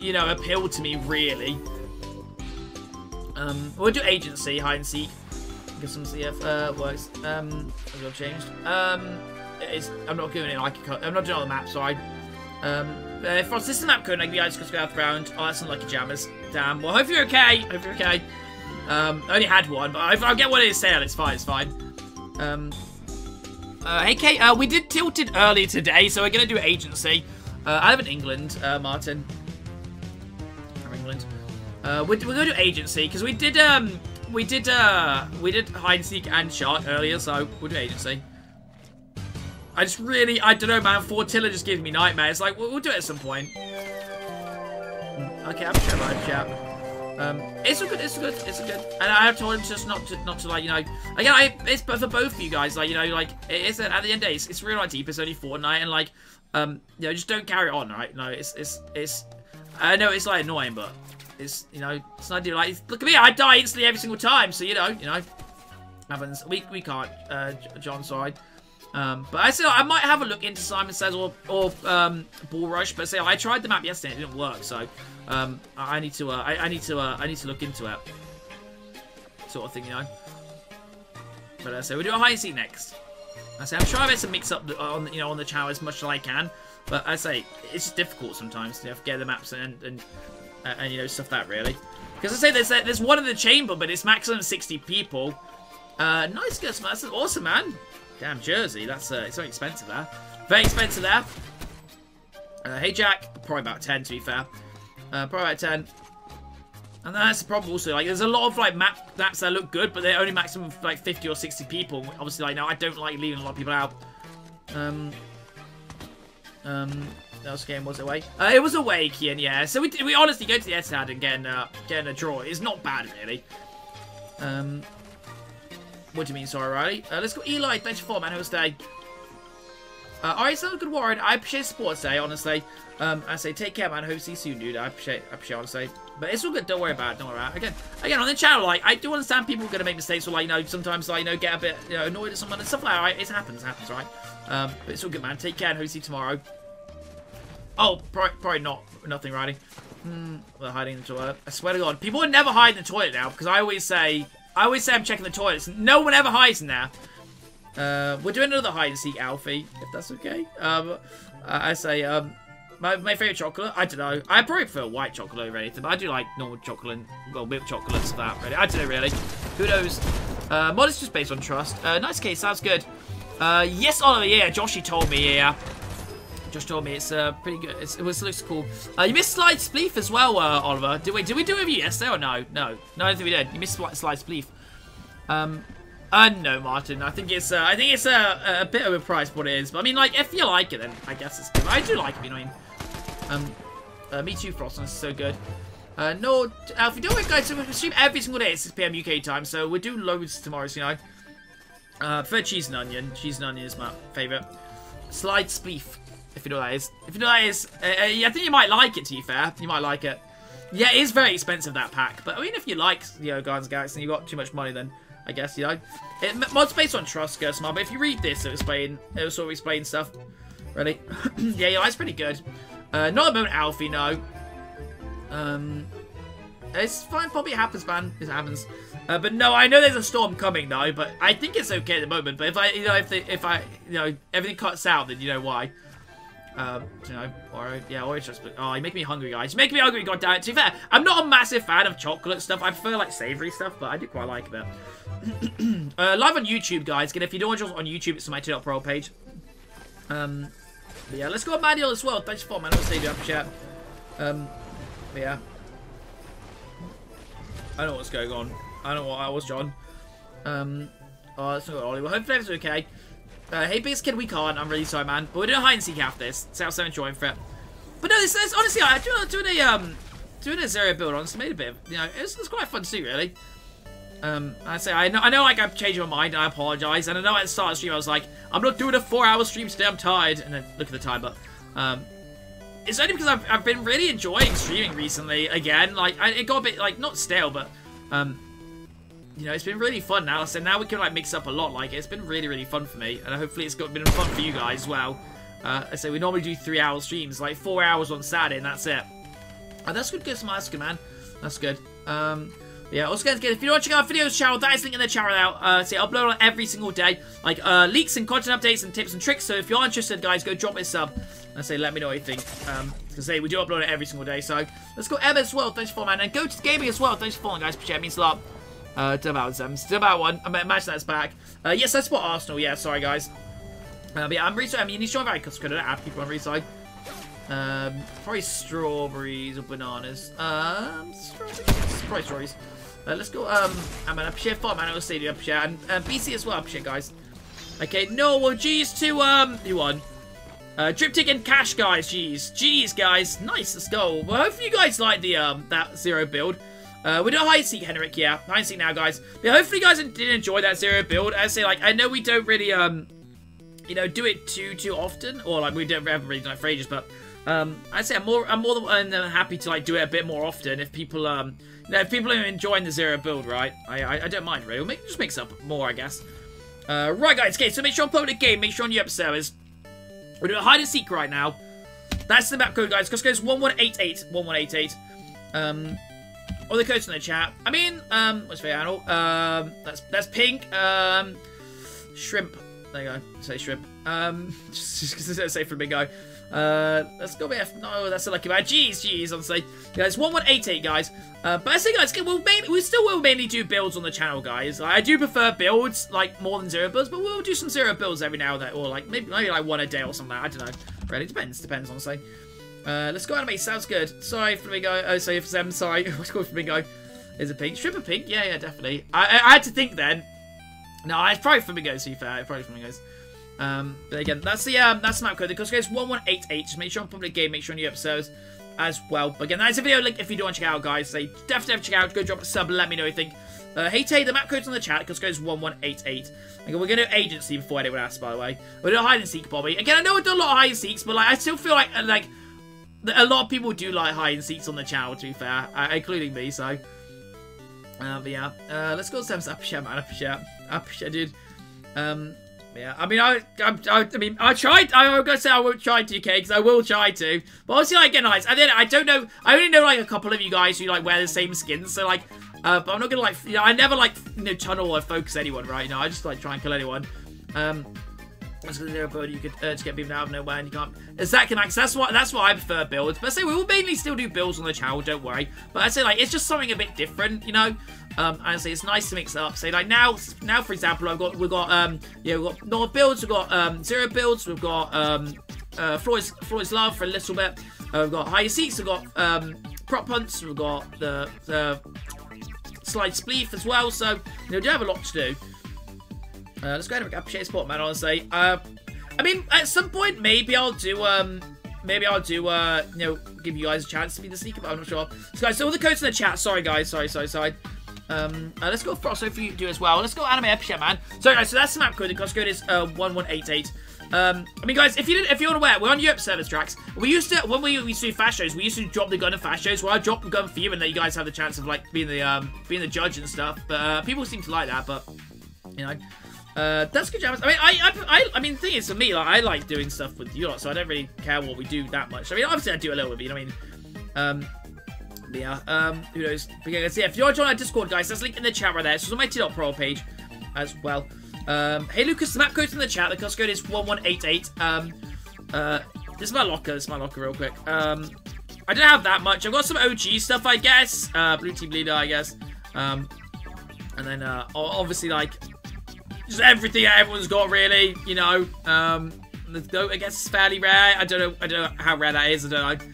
S1: you know, appealed to me, really. Um, we'll do agency, hide and seek. Give some CF uh, works. Um, well changed. Um, it's, I'm not doing it like I'm not doing all the maps, so I. Um, uh, for this is the map code, I give you guys just go out round. Oh, that's unlucky jammers. Damn. Well, hope you're okay. Hope you're okay. Um, I only had one, but if I get it is sale, it's fine. It's fine. Um. Uh, hey, Kate. Uh, we did tilted earlier today, so we're gonna do agency. Uh, I live in England, uh, Martin. England. Uh, we're, we're going to do agency because we did um we did uh we did hide and seek and shot earlier, so we'll do agency. I just really I don't know, man. Fortilla just gives me nightmares. Like we'll, we'll do it at some point. Okay, I'm sure about chat. Um, it's a good, it's a good, it's a good. And I have told him just not to, not to like, you know, again, I, it's for both of you guys, like, you know, like, it's at the end of the day, it's, it's real not deep. It's only Fortnite, and like, um, you know, just don't carry on, right? No, it's, it's, it's. I know it's like annoying, but it's you know it's not ideal. Like look at me, I die instantly every single time. So you know, you know, happens. We we can't, uh, John. Sorry. Um, but I say I might have a look into Simon Says or or um, Bull Rush. But say I tried the map yesterday, it didn't work. So Um, I need to, uh, I, I need to, uh, I need to look into it. Sort of thing, you know. But uh, so we'll do a and seek next. I say I'm trying to mix up on, you know, on the channel as much as I can. But I say it's just difficult sometimes to you know, get the maps and and, uh, and you know stuff that really. Because I say there's there's one in the chamber, but it's maximum 60 people. Uh, nice, man. That's awesome, man. Damn, Jersey. That's uh, it's very expensive there. Very expensive there. Uh, hey, Jack. Probably about 10, to be fair. Uh, probably about 10. And that's the problem also. Like, there's a lot of like map maps that look good, but they're only maximum like 50 or 60 people. Obviously, like, now I don't like leaving a lot of people out. Um, um, that was game was away? Uh, it was away, Kian. Yeah. So we we honestly go to the Etihad and getting uh, getting a draw It's not bad really. Um, what do you mean, sorry, Riley? Uh, let's go, Eli. Thanks for man. Who's day? Uh, alright, sounds good, Warren. I appreciate support today, honestly. Um, I say take care, man. Hope to see you soon, dude. I appreciate, I appreciate, honestly. But it's all good. Don't worry about it. Don't worry about it. Again, again, on the channel, like, I do understand people are going to make mistakes or, like, you know, sometimes, like, you know, get a bit, you know, annoyed at someone and stuff like that, right? It happens, it happens, right? Um, but it's all good, man. Take care and hope to see you tomorrow. Oh, probably, probably not. Nothing, Riley. Hmm, they're hiding in the toilet. I swear to God, people would never hide in the toilet now because I always say, I always say I'm checking the toilets. No one ever hides in there. Uh, we're doing another hide and seek, Alfie, if that's okay. Um, I say, um, my, my favorite chocolate, I don't know. I probably prefer white chocolate over anything, but I do like normal chocolate and, well, milk chocolates for that, really. I don't know, really. Who knows? Uh, mod is just based on trust. Uh, nice case, sounds good. Uh, yes, Oliver, yeah, Joshy told me, yeah. Josh told me it's uh, pretty good. It's, it was looks cool. Uh, you missed Slide Spleef as well, uh, Oliver. Did we did we do it with you yesterday or no? No, no, I don't think we did. You missed Slide Spleef. Um, uh, no, Martin. I think it's uh, I think it's a, a bit of a price, what it is. But I mean, like, if you like it, then I guess it's good. I do like it, you know what I mean? Um, uh, me too, Froston. It's so good. Uh, no, Alfie, don't worry, guys. So we stream every single day at 6 p.m. UK time, so we'll do loads tomorrow, so, you know. Uh, for cheese and onion. Cheese and onion is my favourite. Slide Spleef, if you know what that is. If you know that is, uh, uh, I think you might like it, to be fair. You might like it. Yeah, it is very expensive, that pack. But, I mean, if you like, you know, Guardians of Galaxy and you've got too much money, then I guess, you know. It, mod's based on trust, Gersmar, but if you read this, it'll explain, it'll sort of explain stuff. Really? yeah, yeah, it's pretty good. Uh, not the moment, Alfie, no. Um, it's fine, probably happens, man. It happens. Uh, but no, I know there's a storm coming though. But I think it's okay at the moment. But if I, you know, if if I, you know, everything cuts out, then you know why. Um, you know, or yeah, or it's just. Oh, you make me hungry, guys. You make me hungry. God damn it. To be fair, I'm not a massive fan of chocolate stuff. I prefer like savory stuff, but I do quite like it. uh, live on YouTube, guys. Again, if you don't watch on YouTube, it's my pro page. Um, yeah, let's go Manuel as well. Thanks for man. I'll say you up chat. Um, yeah. I don't know what's going on. I don't know what I was, John. Um, oh, that's not good, Ollie. Well, hopefully it's okay. Uh, hey, biggest kid, we can't. I'm really sorry, man. But we're doing hide and seek this. Sounds so enjoying for it. But no, this, this honestly, I doing, doing a um, doing a zero build honestly made a bit. Of, you know, it's, it's quite fun to see, really. Um, I say I know, I know, like I've changed my mind. I apologize. And I know at the start of the stream I was like, I'm not doing a four-hour stream today. I'm tired. And then look at the time, but um, it's only because I've, I've been really enjoying streaming recently. Again, like I, it got a bit like not stale, but um, you know, it's been really fun now. So now we can like mix up a lot. Like it's been really, really fun for me, and hopefully it's got been fun for you guys as well. Uh, I say we normally do three-hour streams, like four hours on Saturday, and that's it. Oh, that's good, good, good, man. That's good. Um, yeah, also guys, if you're watching our videos channel, that is linked in the channel out. Uh, so I upload on every single day, like uh, leaks and content updates and tips and tricks. So if you're interested, guys, go drop me a sub and say let me know what you think. Um, because say we do upload it every single day. So let's go Emma as well. Thanks for following, man, and go to gaming as well. Thanks for following, guys. Appreciate it means a lot. Uh, um, still about one. I mean, imagine that's back. Uh, yes, that's for Arsenal. Yeah, sorry guys. Uh, but yeah, I'm reside. I mean, you need to very because I don't have people on reside. Um, probably strawberries or bananas. Um, strawberries. Probably strawberries. Uh, let's go, um, I'm an appreciate for man, I will say you appreciate, and uh, BC as well, appreciate, guys. Okay, no, well, G's to, um, who won? Uh, Driptic and Cash, guys, G's. G's, guys, nice, let's go. Well, hopefully you guys like the, um, that zero build. Uh, we do a high seek, Henrik, yeah, Hide and seat now, guys. Yeah, hopefully you guys did enjoy that zero build. I say, like, I know we don't really, um, you know, do it too, too often, or, like, we don't ever really done it for ages, but, um, I'd say I'm more, I'm more than happy to, like, do it a bit more often if people, um, now, if people are enjoying the zero build, right, I I, I don't mind, really. We'll make, just mix up more, I guess. Uh, right, guys, okay, so make sure I'm playing the game. Make sure on your servers. We're doing hide and seek right now. That's the map code, guys. Just goes 1188, 1188. Um, all the codes in the chat. I mean, um, what's very animal? Um, that's that's pink. Um, shrimp. There you go. Say shrimp. Um, just because say flamingo. Uh, let's go with No, that's a lucky man. Jeez, jeez, honestly. Guys, 1188, guys. Uh, but I say, guys, we'll we still will mainly do builds on the channel, guys. Like, I do prefer builds, like, more than zero builds, but we'll do some zero builds every now and then, or, like, maybe, maybe like, one a day or something. I don't know. Really, depends, depends, honestly. Uh, let's go anime, sounds good. Sorry, Flamingo. Oh, sorry, Sam, sorry. What's called Flamingo? Is it pink? Strip of pink? Yeah, yeah, definitely. I, I, I had to think then. No, it's probably Flamingos, to be fair. Probably Flamingos. Um, but again, that's the um, that's the map code. The code is 1188. Just make sure on public game, make sure on your episodes as well. But again, that's a video link if you do want to check out, guys. So definitely have to check out. Go drop a sub. Let me know what you think. Uh, hey Tay, the map code's on the chat. Because goes 1188. Okay, we're gonna do agency before anyone asks, by the way. We're doing hide and seek, Bobby. Again, I know we've done a lot of hide and seeks, but like I still feel like uh, like a lot of people do like hide and seeks on the channel. To be fair, uh, including me. So. Uh, but yeah, uh, let's go Sam's Appreciate, man. Appreciate, appreciate, dude. Um, yeah, I mean, I, I, I, mean, I tried. I, am gonna say I won't try to, okay? Because I will try to. But obviously, like, get nice. And then I don't know. I only know like a couple of you guys who like wear the same skins. So like, uh, but I'm not gonna like, you know, I never like, you know, tunnel or focus anyone, right? Know, I just like try and kill anyone. Um, that's because zero build you could uh, to get people out of nowhere and you can't. Is that connects? That's why that's why I prefer builds. But I say we will mainly still do builds on the channel. Don't worry. But I say like it's just something a bit different, you know. Um, honestly, it's nice to mix it up. Say like now, now for example, I've got we've got um yeah we've got normal builds, we've got um zero builds, we've got um uh Floyd's Floor is Lava for a little bit. Uh, we've got higher seats, we've got um prop hunts, we've got the the slide spleef as well. So you know, we do have a lot to do. Uh, let's go ahead and appreciate sport, man. Honestly, uh, I mean, at some point, maybe I'll do um, maybe I'll do uh, you know, give you guys a chance to be the sneaker, but I'm not sure. So guys, so all the codes in the chat. Sorry, guys. Sorry, sorry, sorry. Um, uh, let's go Frost if you do as well. Let's go Anime Epic man. So guys, so that's the map code. The cost code is uh 1188. Um, I mean, guys, if you didn't, if you're unaware, we're on Europe servers tracks. We used to, when we, we used to do fashion shows, we used to drop the gun in fashion shows. Well, I drop the gun for you, and then you guys have the chance of like being the um, being the judge and stuff. But uh, people seem to like that. But you know, uh, that's good job. I mean, I, I, I, I mean, the thing is, for me, like, I like doing stuff with you lot, so I don't really care what we do that much. I mean, obviously, I do a little bit, you know what I mean? Um, yeah, um, who knows? But yeah, if you're joining our Discord, guys, there's a link in the chat right there. It's on my T.Pro page as well. Um, hey, Lucas, the map code's in the chat. The cost code is 1188. Um, uh, this is my locker. This is my locker real quick. Um, I don't have that much. I've got some OG stuff, I guess. Uh, Blue Team Leader, I guess. Um, and then, uh, obviously, like, just everything that everyone's got, really. You know, um, the goat, I guess, is fairly rare. I don't know. I don't know how rare that is. I don't know.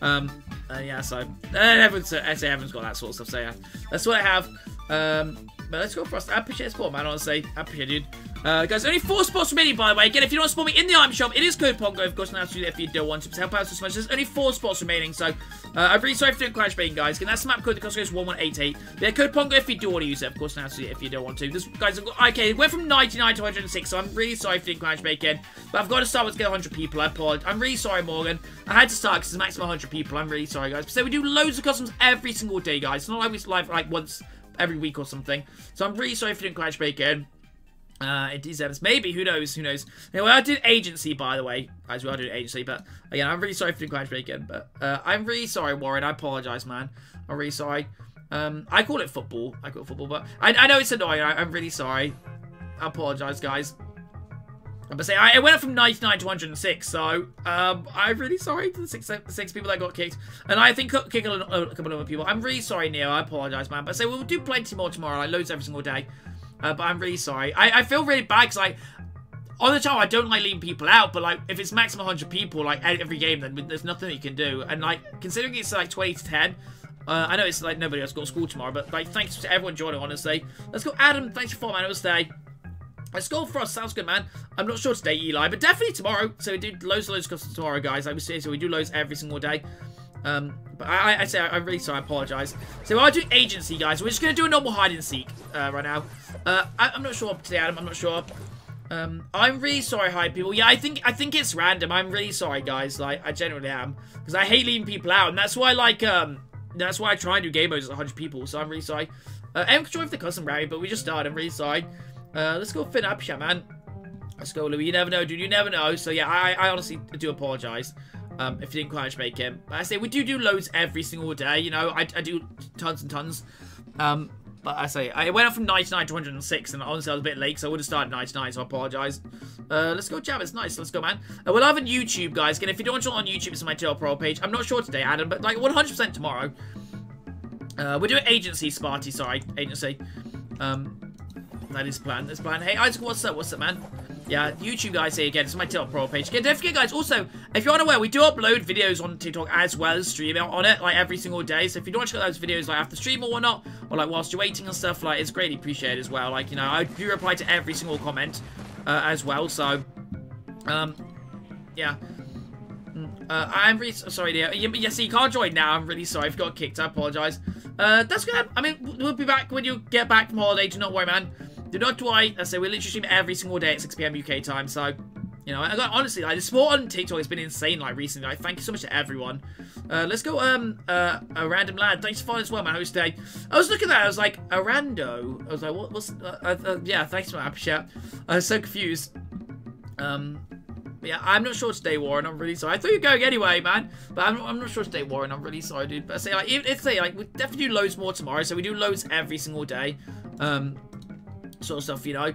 S1: Um, uh, yeah, so uh, everyone's, I say everyone's got that sort of stuff. So yeah, that's what I have. Um, but let's go for us. I appreciate sport, man. Honestly, I appreciate it. Uh, guys, only four spots remaining, by the way. Again, if you don't support me in the item shop, it is code Pongo. Of course, now to if you don't want to help out so much. There's only four spots remaining, so uh, I'm really sorry for doing crash baiting, guys. Again, that's the map code. The cost is 1188. Yeah, code Pongo if you do want to use it. Of course, now if you don't want to. This guys, got, okay, we're from 99 to 106, so I'm really sorry for doing crash baiting. But I've got to start with get 100 people. I apologize. I'm really sorry, Morgan. I had to start because it's maximum 100 people. I'm really sorry, guys. So we do loads of customs every single day, guys. It's not like we live like once every week or something. So I'm really sorry for doing crash baiting. Uh, it deserves maybe who knows who knows. Anyway, I did agency by the way, guys. We are doing agency, but again, I'm really sorry for doing crash again, But uh, I'm really sorry, Warren. I apologize, man. I'm really sorry. Um, I call it football. I call it football, but I, I know it's annoying. I, am really sorry. I apologize, guys. But say I, went up from 99 to 106, so um, I'm really sorry to the six, six people that got kicked, and I think kick a, a couple of other people. I'm really sorry, Neo. I apologize, man. But say we'll do plenty more tomorrow, like loads every single day. Uh, but I'm really sorry. I, I feel really bad because like on the channel I don't like leaving people out, but like if it's maximum 100 people like every game, then there's nothing you can do. And like considering it's like 20 to 10. Uh, I know it's like nobody else got school tomorrow, but like thanks to everyone joining, honestly. Let's go, Adam. Thanks for four man. It was day. Let's go us. Sounds good, man. I'm not sure today, Eli, but definitely tomorrow. So we do loads and loads of custom tomorrow, guys. Like we say, so we do loads every single day. Um, but I, I, say I'm really sorry. I apologize. So are doing agency, guys. We're just gonna do a normal hide and seek uh, right now. Uh, I, am not sure today, Adam. I'm not sure. Um, I'm really sorry, hide people. Yeah, I think I think it's random. I'm really sorry, guys. Like I genuinely am because I hate leaving people out, and that's why like um that's why I try and do game modes at 100 people. So I'm really sorry. Uh, I'm control of the custom rally, but we just started. I'm really sorry. Uh, let's go Finn up, man. Let's go, Louis. You never know, dude. You never know. So, yeah, I, I honestly do apologize. Um, if you didn't quite make it. But I say we do do loads every single day. You know, I, I do tons and tons. Um, but I say I went up from 99 to 106, and honestly I was a bit late, so I would have started 99. So I apologise. Uh, let's go, Jab. It's nice. Let's go, man. Uh, we'll have on YouTube, guys. Again, if you don't watch it on YouTube, it's on my Tail Pro page. I'm not sure today, Adam, but like 100% tomorrow. Uh, we're doing agency, Sparty. Sorry, agency. Um, that is plan. That's plan. Hey, Isaac, what's up? What's up, man? Yeah, YouTube guys here again. It's my TikTok pro page. Again, don't forget, guys. Also, if you're unaware, we do upload videos on TikTok as well as stream on it, like every single day. So if you don't watch those videos, like after stream or whatnot, or like whilst you're waiting and stuff, like it's greatly appreciated as well. Like you know, I do reply to every single comment uh, as well. So, um, yeah. Uh, I'm really sorry, dear. Yes, you can't join now. I'm really sorry. I've got kicked. I apologize. Uh, that's good. I mean, we'll be back when you get back from holiday. Do not worry, man. Do not worry. I say we literally stream every single day at 6 p.m. UK time. So, you know, I got honestly, like the support on TikTok has been insane. Like recently, like thank you so much to everyone. Uh, let's go. Um, uh, a random lad. Thanks for following as well, man. Host day. I was looking at that. I was like, a rando. I was like, what? What's? Uh, uh, uh, yeah, thanks, man. I appreciate. I was so confused. Um, yeah, I'm not sure today, Warren. I'm really sorry. I thought you were going anyway, man. But I'm, I'm not sure today, Warren. I'm really sorry, dude. But I say, like, even if say, like, we definitely do loads more tomorrow. So we do loads every single day. Um, sort of stuff, you know.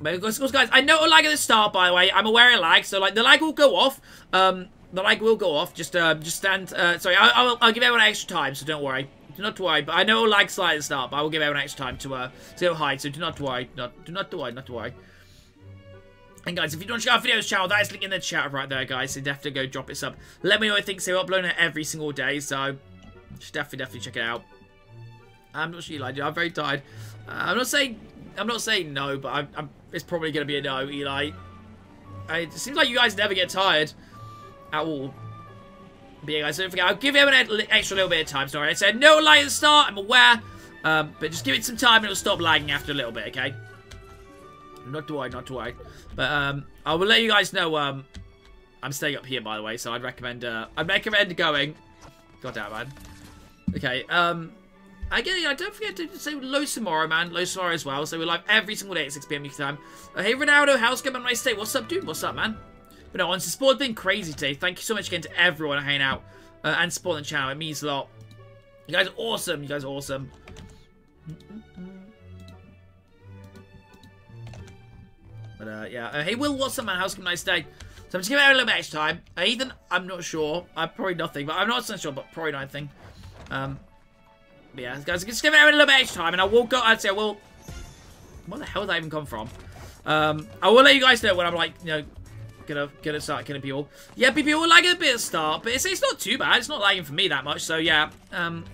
S1: But guys, I know a lag at the start, by the way. I'm aware of lag. So, like, the lag will go off. Um, the lag will go off. Just, uh, just stand, uh, sorry, I, will I'll give everyone extra time, so don't worry. Do not worry, but I know it'll lag slightly at the start, but I will give everyone extra time to, uh, to hide, so do not worry. Not, do not worry, not worry. And guys, if you don't check out videos channel, that is link in the chat right there, guys. So definitely go drop it sub. Let me know what you think. So we're uploading it every single day, so should definitely, definitely check it out. I'm not sure you like it. I'm very tired. Uh, I'm not saying, I'm not saying no, but I'm, I'm it's probably going to be a no, Eli. I, it seems like you guys never get tired at all. But yeah, guys, don't forget, I'll give him an extra little bit of time. Sorry, I said no lag at the start. I'm aware, um, but just give it some time and it'll stop lagging after a little bit, okay? Not to worry, not to worry. But um, I will let you guys know. Um, I'm staying up here, by the way, so I'd recommend. Uh, I'd recommend going. God damn, man. Okay. Um, again, I don't forget to say low tomorrow, man. Low tomorrow as well. So we're live every single day at 6 p.m. UK time. Uh, hey, Ronaldo, how's it going? Nice day. What's up, dude? What's up, man? But no, honestly, sport's been crazy today. Thank you so much again to everyone hanging out uh, and supporting the channel. It means a lot. You guys are awesome. You guys are awesome. But uh, yeah, uh, hey Will, what's up, man? How's it nice day? So I'm just giving it a little bit extra time. Uh, Ethan, I'm not sure. I'm probably nothing, but I'm not so sure, but probably nothing. Um, yeah, guys, just give it a little bit extra time, and I will go. I'd say I will. Where the hell did that even come from? Um, I will let you guys know when I'm like, you know, gonna gonna start killing people. Yeah, people will lag a bit at start, but it's it's not too bad. It's not lagging for me that much. So yeah. Um.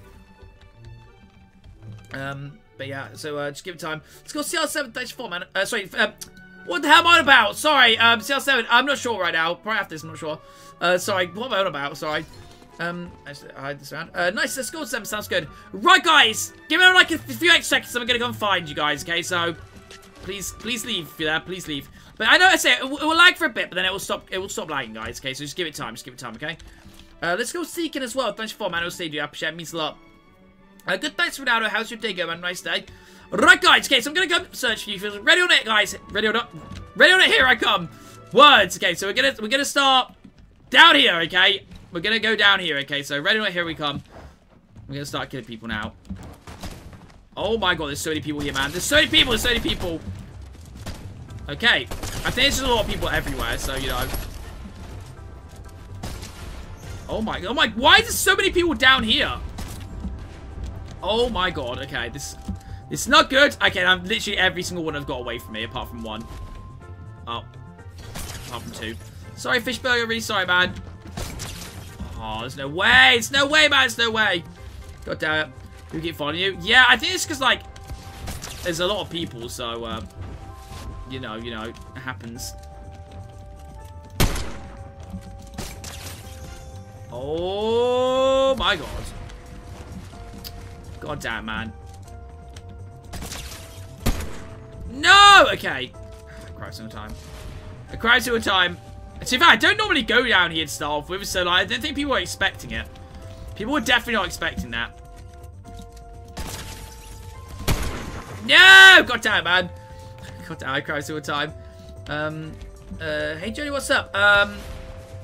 S1: Um. But yeah, so uh, just give it time. Let's go CR7 Thanks for man. Uh, sorry. Uh, what the hell am I about? Sorry, um, CR7, I'm not sure right now. Probably after this, I'm not sure. Uh, sorry, what am I on about? Sorry. Um, I hide this around. Uh, nice, let's go 7, sounds good. Right, guys, give me like a few extra seconds, I'm gonna go and find you guys, okay? So, please, please leave if please leave. But I know I say it, it will lag for a bit, but then it will stop, it will stop lagging, guys, okay? So just give it time, just give it time, okay? Uh, let's go Seeking as well. Thanks for man. I'll see you. I appreciate it. means a lot. Uh, good thanks, Ronaldo. How's your day going? Nice day. Right, guys. Okay, so I'm to go search for you. Ready on it, guys. Ready on it. Ready on it. Here I come. Words. Okay, so we're to we're gonna start down here, okay? We're to go down here, okay? So ready on it. Here we come. We're to start killing people now. Oh, my God. There's so many people here, man. There's so many people. There's so many people. Okay. I think there's just a lot of people everywhere, so, you know. Oh my, oh my, why is there so many people down here? Oh my god, okay, this, this is not good. Okay, I'm literally every single one has got away from me, apart from one. Oh, apart from two. Sorry, Fishburger, really sorry, man. Oh, there's no way, it's no way, man, It's no way. God damn it. Who keep following you? Yeah, I think it's because, like, there's a lot of people, so, uh, you know, you know, it happens. Oh my god. God damn, man. No! Okay. I cried some time. I cried to a time. See, in fact, I don't normally go down here to start off with, so like, I don't think people were expecting it. People were definitely not expecting that. No! God damn, man. God damn, I cried all the time. Um, uh, hey, Johnny, what's up? Um,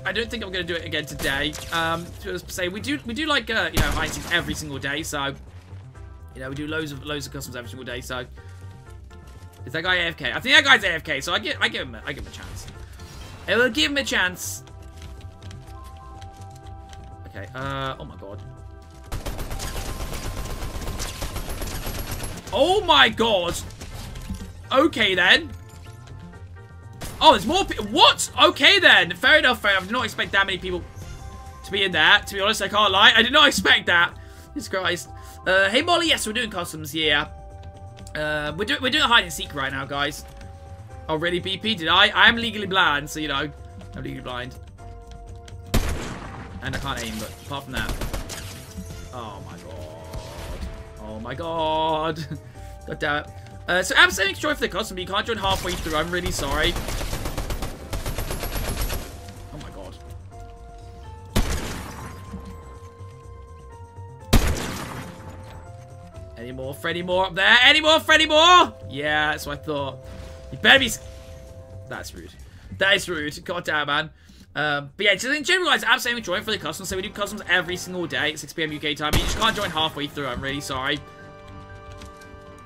S1: I don't think I'm gonna do it again today. Um, just say we do we do like uh, you know and every single day, so you know we do loads of loads of customs every single day. So is that guy AFK? I think that guy's AFK, so I give I give him a, I give him a chance. I will give him a chance. Okay. Uh. Oh my god. Oh my god. Okay then. Oh, there's more people. What? Okay then. Fair enough, fair enough. I did not expect that many people to be in there. To be honest, I can't lie. I did not expect that. Jesus Christ. Uh, hey Molly, yes, we're doing customs, yeah. Uh, we're, do we're doing a hide and seek right now, guys. Really, BP? Did I? I am legally blind, so, you know, I'm legally blind. And I can't aim, but apart from that. Oh, my God. Oh, my God. Damn it. Uh, so, I'm saying join for the custom, but you can't join halfway through. I'm really sorry. Oh, my God. Any more Freddy Moore up there? Any more Freddy Moore? Yeah, that's what I thought. You better be... That's rude. That is rude. God damn, man. Um, but yeah, just in general, guys, absolutely join for the customs. So we do customs every single day at 6 p.m. UK time. You just can't join halfway through. I'm really sorry.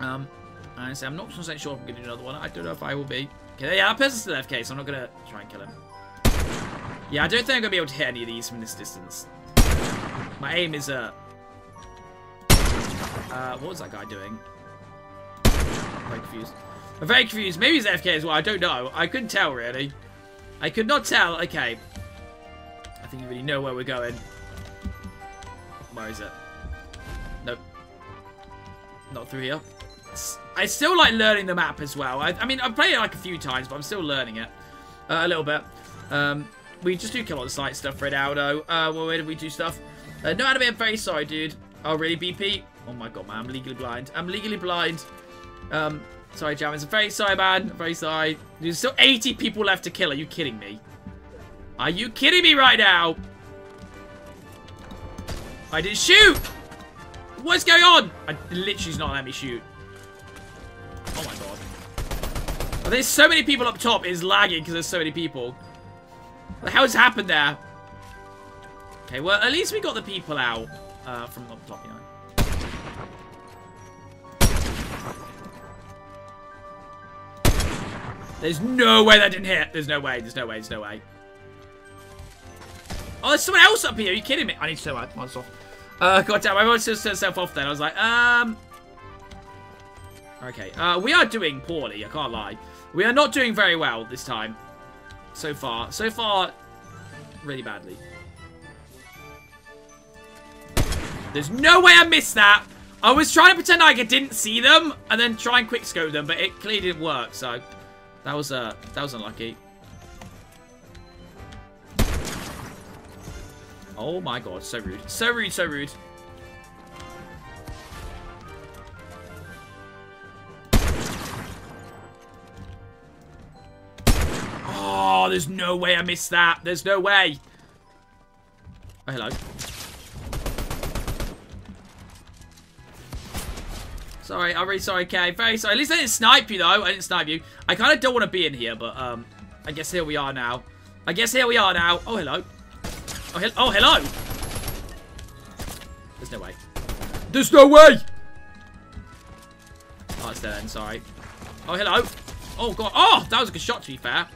S1: Um, and so I'm not 100% sure if I'm do another one. I don't know if I will be. Okay, yeah, that person's still AFK, so I'm not going to try and kill him. Yeah, I don't think I'm going to be able to hit any of these from this distance. My aim is, uh... Uh, what was that guy doing? Very confused. I'm very confused. Maybe he's AFK as well. I don't know. I couldn't tell, really. I could not tell. Okay. I think you really know where we're going. Where is it? Nope. Not through here. I still like learning the map as well. I, I mean, I've played it like a few times, but I'm still learning it. Uh, a little bit. Um, we just do kill on sight stuff, Fred Aldo. Uh, well, where did we do stuff? Uh, no, anime, I'm very sorry, dude. Oh, really, BP? Oh my god, man, I'm legally blind. I'm legally blind. Um, sorry, Jammins. I'm very sorry, man. I'm very sorry. There's still 80 people left to kill. Are you kidding me? Are you kidding me right now? I didn't shoot! What's going on? I literally's not letting me shoot. Oh my god. There's so many people up top. It's lagging because there's so many people. The hell's happened there? Okay, well, at least we got the people out uh, from up top, you know. There's no way that didn't hit. There's no way. There's no way. There's no way. Oh, there's someone else up here. Are you kidding me? I need to turn my lights off. Uh, God damn, I wanted to turn myself off then. I was like, um... Okay, uh, we are doing poorly, I can't lie. We are not doing very well this time. So far. So far, really badly. There's no way I missed that. I was trying to pretend like I didn't see them and then try and quickscope them, but it clearly didn't work, so that was uh that was unlucky. Oh my god, so rude. So rude, so rude. Oh, there's no way I missed that. There's no way. Oh, hello. Sorry, I'm really sorry, Kay. Very sorry. At least I didn't snipe you, though. I didn't snipe you. I kind of don't want to be in here, but um, I guess here we are now. I guess here we are now. Oh, hello. Oh, he oh hello. There's no way. There's no way! Oh, it's there then. Sorry. Oh, hello. Oh, God. Oh, that was a good shot, to be fair.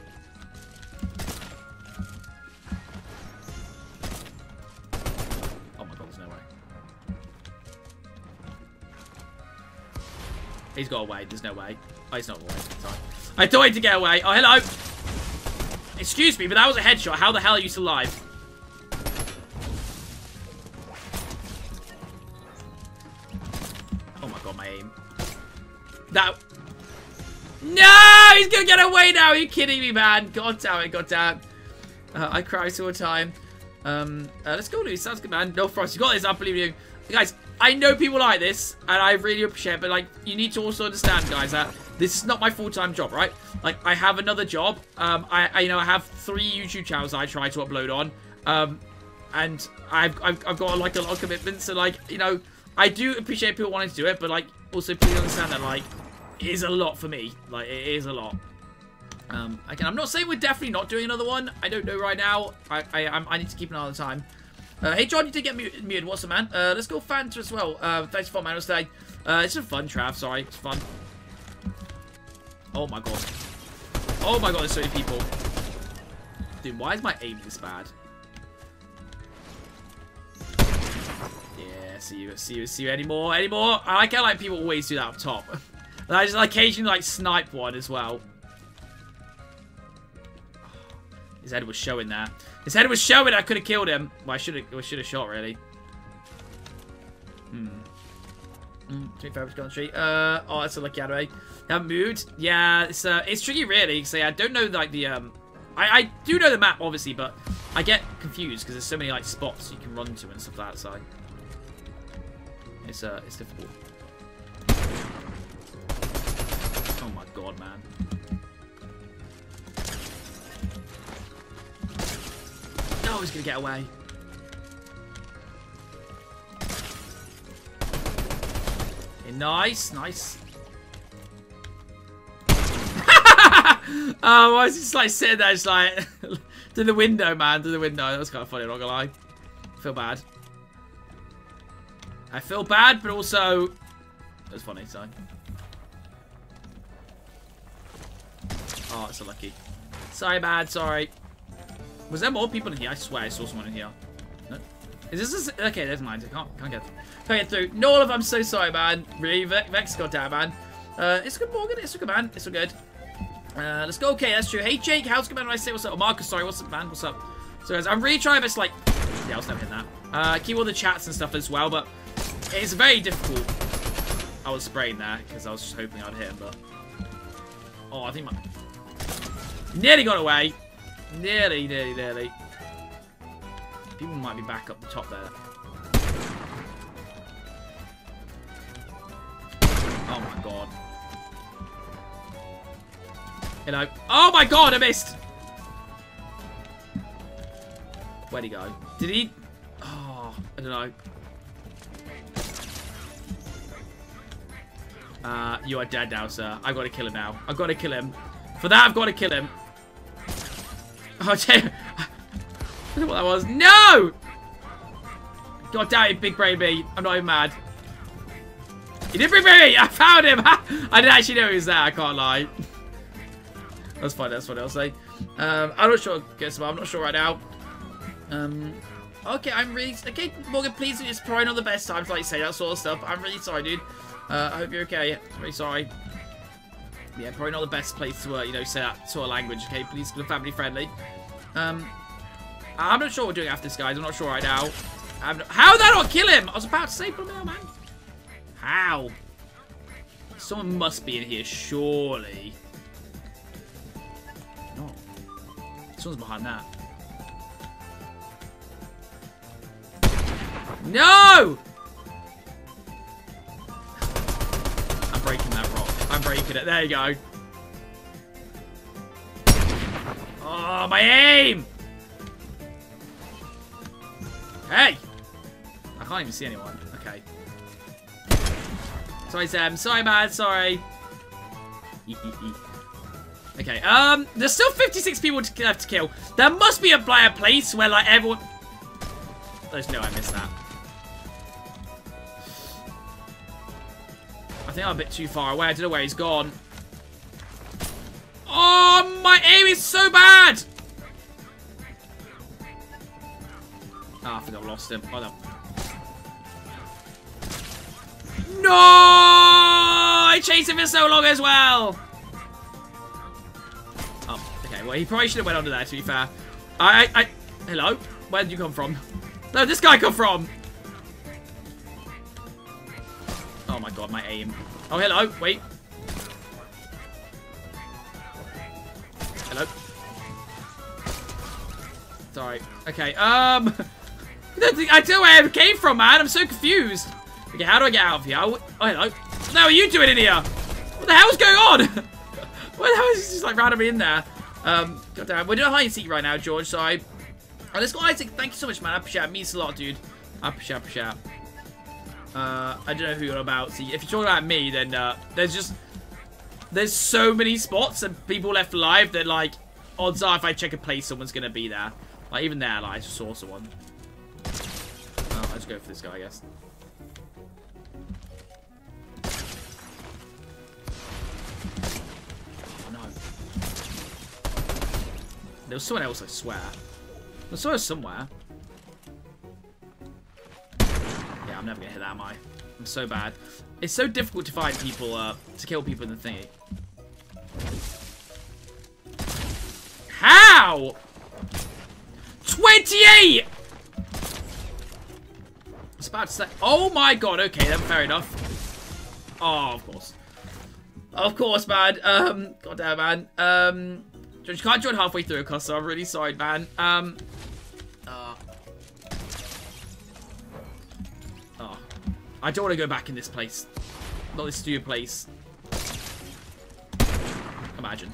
S1: He's got away. There's no way. Oh, he's not away. Sorry. I thought to get away. Oh, hello. Excuse me, but that was a headshot. How the hell are you still alive? Oh my god, my aim. That... No! He's gonna get away now! Are you kidding me, man? God damn it, god damn. Uh, I cry all the time. Um, uh, let's go, Louis. Sounds good, man. No frost. You got this. I believe you. Guys, I know people like this, and I really appreciate it, but, like, you need to also understand, guys, that this is not my full-time job, right? Like, I have another job. Um, I, I, you know, I have three YouTube channels I try to upload on. Um, and I've, I've, I've got, like, a lot of commitments, so, like, you know, I do appreciate people wanting to do it, but, like, also please understand that, like, it is a lot for me. Like, it is a lot. Um, again, I'm not saying we're definitely not doing another one. I don't know right now. I I, I need to keep an eye on the time. Uh, hey, John, you did get muted. What's up, man? Uh, let's go Fanta as well. Uh, thanks for man today. Uh, it's a fun, Trav. Sorry, it's fun. Oh my god. Oh my god, there's so many people. Dude, why is my aim this bad? Yeah, see you, see you, see you anymore, anymore. I like how like people always do that up top. and I just occasionally like snipe one as well. His head was showing there. His head was showing. I could have killed him. Well, I should have. I should have shot really. Hmm. Mm, favorites on the. Uh, oh, that's a lucky anime. Haven't moved. Yeah, it's uh, it's tricky really because I don't know like the um, I I do know the map obviously, but I get confused because there's so many like spots you can run to and stuff like that. So it's uh, it's difficult. Oh my god, man. Oh, he's gonna get away. Okay, nice, nice. oh, why is he just like sitting there, just like to the window, man, to the window. That was kind of funny, I'm not gonna lie. I feel bad. I feel bad, but also that's funny. So. Oh, it's a lucky. Sorry, bad. Sorry. Was there more people in here? I swear I saw someone in here. No. Is this a, okay? There's mine. I can't can't get can't get through. No, I'm so sorry, man. Really, Vex, goddamn man. Uh, it's good, Morgan. It's a good man. It's so good. Uh, let's go. Okay, that's true. Hey, Jake. How's it going, man? When I say what's up? Oh, Marcus, sorry. What's up, man? What's up? So, guys, I'm really trying this, like... Yeah, I was never hitting that. Uh, keep all the chats and stuff as well, but it's very difficult. I was spraying there because I was just hoping I'd hit him, but... Oh, I think my... Nearly got away. Nearly, nearly, nearly. People might be back up the top there. Oh my god. Hello. Oh my god, I missed! Where'd he go? Did he... Oh, I don't know. Uh, you are dead now, sir. I've got to kill him now. I've got to kill him. For that, I've got to kill him. Oh, Jay. I don't know what that was. No! God damn it, big brain me. I'm not even mad. He did bring me! I found him! I didn't actually know he was there, I can't lie. That's fine, that's what I'll say. Um, I'm not sure, guess what, I'm not sure right now. Um, okay, I'm really, okay, Morgan, please, it's probably not the best time to, like, say that sort of stuff. I'm really sorry, dude. Uh, I hope you're okay. I'm really sorry. Yeah, probably not the best place to, uh, you know, say that sort of language, okay? Please, be family friendly. Um, I'm not sure what we're doing after this, guys. I'm not sure right now. I'm not, how did that not kill him? I was about to say, put him out, man. How? Someone must be in here, surely. No. Someone's behind that. No! I'm breaking that rock. I'm breaking it. There you go. Oh, my aim! Hey! I can't even see anyone. Okay. Sorry, Sam. Sorry, man. Sorry. okay, um, there's still 56 people to, have to kill. There must be a player place where, like, everyone... There's no I missed that. Think I'm a bit too far away. I don't know where he's gone. Oh, my aim is so bad! Oh, I think I've lost him. Oh, no. No! I chased him for so long as well! Oh, okay. Well, he probably should have went under there, to be fair. I, I, I... Hello? Where did you come from? No, this guy come from? Oh my god, my aim. Oh, hello. Wait. Hello. Sorry. Okay, um... I don't know where I came from, man. I'm so confused. Okay, how do I get out of here? Oh, hello. Now, are you doing in here? What the hell's going on? what the hell is just like randomly in there? Um, goddamn. We're doing a hide and seek right now, George, so I... Oh, let's go Isaac. Thank you so much, man. I appreciate it. it means a lot, dude. I appreciate it. appreciate it. Uh, I don't know who you're about. See, if you're talking about me, then uh, there's just... there's so many spots and people left alive that like odds are if I check a place someone's gonna be there. Like even there, like I saw someone. Oh, I just go for this guy, I guess. Oh no. There was someone else, I swear. There's someone somewhere. I'm never gonna hit that, am I? I'm so bad. It's so difficult to find people, uh, to kill people in the thingy. How? 28! I was about to say, oh my god, okay, then fair enough. Oh, of course. Of course, man. Um, goddamn, man. Um, you can't join halfway through, cause I'm really sorry, man. Um, I don't want to go back in this place. Not this stupid place. Imagine.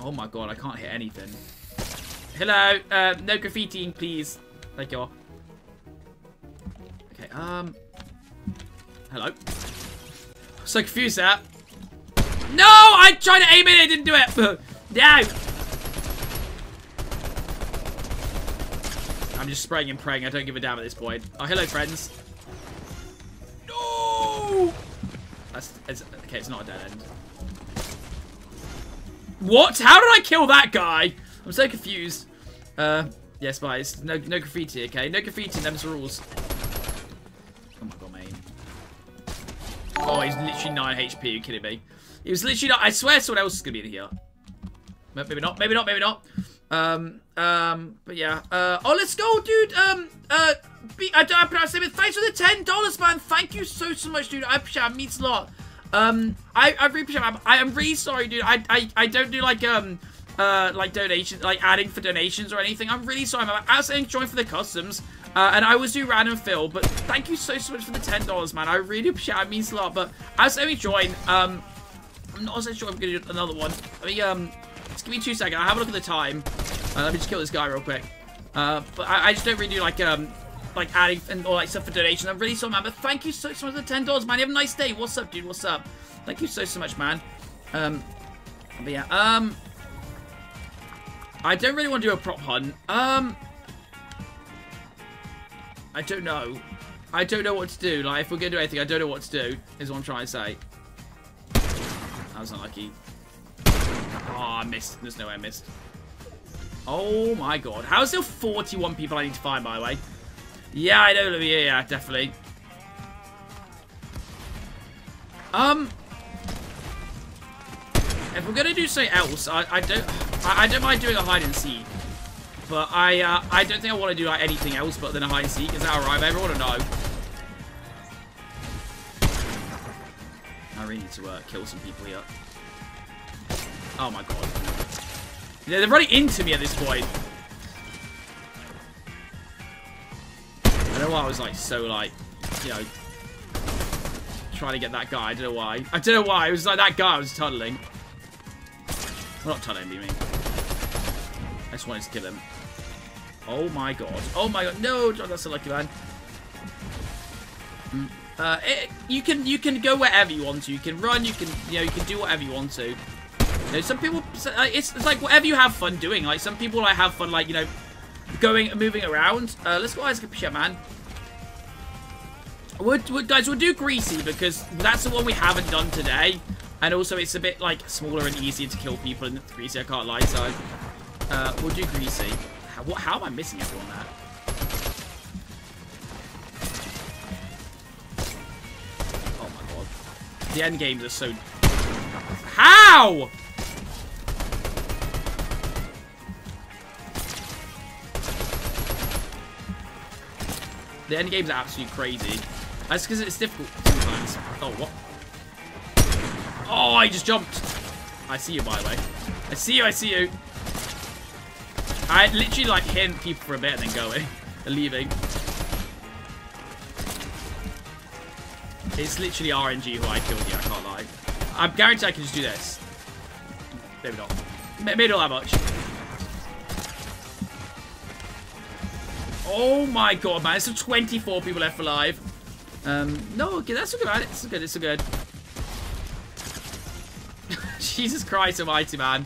S1: Oh my god, I can't hit anything. Hello, uh, no graffitiing, please. Thank you. Okay, um... Hello. So confused there. No! I tried to aim it, I didn't do it! no! I'm just spraying and praying, I don't give a damn at this point. Oh, hello, friends. No! That's, it's, okay, it's not a dead end. What? How did I kill that guy? I'm so confused. Uh, yes, guys. No, no graffiti, okay? No graffiti, them's the rules. Oh my god, mate. Oh, he's literally 9 HP. Are you kidding me? He was literally not. I swear someone else is going to be in here. Maybe not. Maybe not. Maybe not. Um, um, but yeah. Uh, oh, let's go, dude. Um, uh, be, I don't pronounce it. Thanks for the $10, man. Thank you so, so much, dude. I appreciate it. it means a lot. Um, I, I really appreciate it. I, am really sorry, dude. I, I, I don't do, like, um, uh, like donations, like adding for donations or anything. I'm really sorry. I'm absolutely enjoying for the customs. Uh, and I always do random fill, but thank you so, so much for the $10, man. I really appreciate it. It means a lot. But as I join, um, I'm not so sure I'm to do another one. I mean, um, give me two seconds. I'll have a look at the time. Uh, let me just kill this guy real quick. Uh, but I, I, just don't really do, like, um, like, adding and, or, like, stuff for donations. I'm really sorry, man. But thank you so, so much for the $10, man. You have a nice day. What's up, dude? What's up? Thank you so, so much, man. Um, but yeah, um, I don't really want to do a prop hunt. Um, I don't know. I don't know what to do. Like, if we're to do anything, I don't know what to do, is what I'm trying to say. That was unlucky. Oh, I missed. There's no way I missed. Oh my god. How is there 41 people I need to find, by the way? Yeah, I know, Yeah, yeah, definitely. Um, if we're gonna do something else, I, I don't, I, I, don't mind doing a hide and seek, but I, uh, I don't think I want to do like anything else but then a hide and seek. Is that alright? Want to know. I really need to uh, kill some people here. Oh my god. Yeah, they're running into me at this point. I don't know why I was like so like, you know, trying to get that guy. I don't know why. I don't know why. It was like that guy I was tunneling. Well, not tunneling, you mean. I just wanted to kill him. Oh my god. Oh my god. No, John, that's a lucky man. Mm. Uh, it, you can you can go wherever you want to. You can run. You can you know you can do whatever you want to. You know, some people it's, it's like whatever you have fun doing. Like some people like have fun like you know going moving around. Uh, let's go a man. We'll, we'll, guys, we'll do Greasy because that's the one we haven't done today. And also, it's a bit, like, smaller and easier to kill people in Greasy, I can't lie. So, uh, we'll do Greasy. How, what, how am I missing everyone there? Oh my god. The end games are so... How?! The end games absolutely crazy. That's because it's difficult sometimes. Oh, what? Oh, I just jumped. I see you, by the way. I see you, I see you. I literally, like, hit people for a bit and then going. Leaving. It's literally RNG who I killed you, I can't lie. I'm guaranteed I can just do this. Maybe not. Maybe not that much. Oh my god, man. There's 24 people left alive. Um, no, okay, that's good. It's good. It's good. Jesus Christ almighty, man.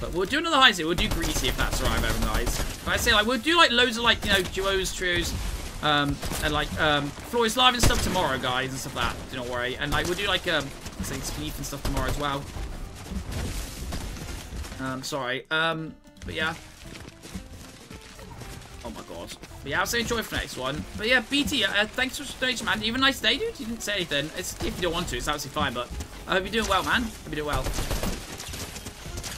S1: But we'll do another high We'll do greasy if that's alright, everyone, guys. But I say, like, we'll do, like, loads of, like, you know, duos, trios, um, and, like, um, Floor is Lava and stuff tomorrow, guys, and stuff like that. Do not worry. And, like, we'll do, like, um, say, Speed and stuff tomorrow as well. Um, sorry. Um, but yeah. Oh my god. But yeah, I'll say enjoy for next one. But yeah, BT, uh, thanks for donating, man. You have a nice day, dude. You didn't say anything. It's, if you don't want to, it's absolutely fine. But I hope you're doing well, man. Hope you're doing well.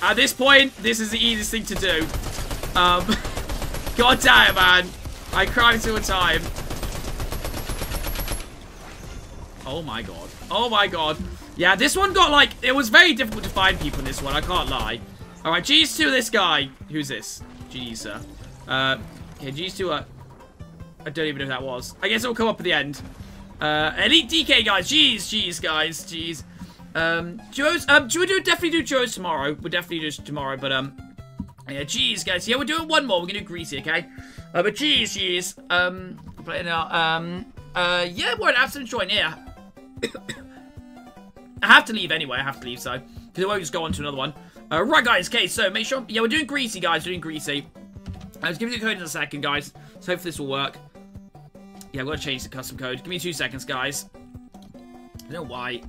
S1: At this point, this is the easiest thing to do. Um, god damn, man. I cried to a time. Oh my god. Oh my god. Yeah, this one got like, it was very difficult to find people in this one, I can't lie. Alright, G's to this guy. Who's this? G's, sir. Uh, okay, G's to, uh, I don't even know who that was. I guess it'll come up at the end. Uh, Elite DK, guys. Jeez, jeez, guys. Jeez. Um, duos, um, do we do, definitely do duos tomorrow? We'll definitely do tomorrow, but, um, yeah, jeez, guys. Yeah, we're doing one more. We're gonna do Greasy, okay? Uh, but jeez, jeez. Um, playing out, um, uh, yeah, what an absolute join, yeah. I have to leave anyway. I have to leave, so, because I won't just go on to another one. Uh, right, guys, okay, so make sure... Yeah, we're doing greasy, guys. We're doing greasy. I was giving you the code in a second, guys. So hopefully this will work. Yeah, I've got to change the custom code. Give me two seconds, guys. I don't know why.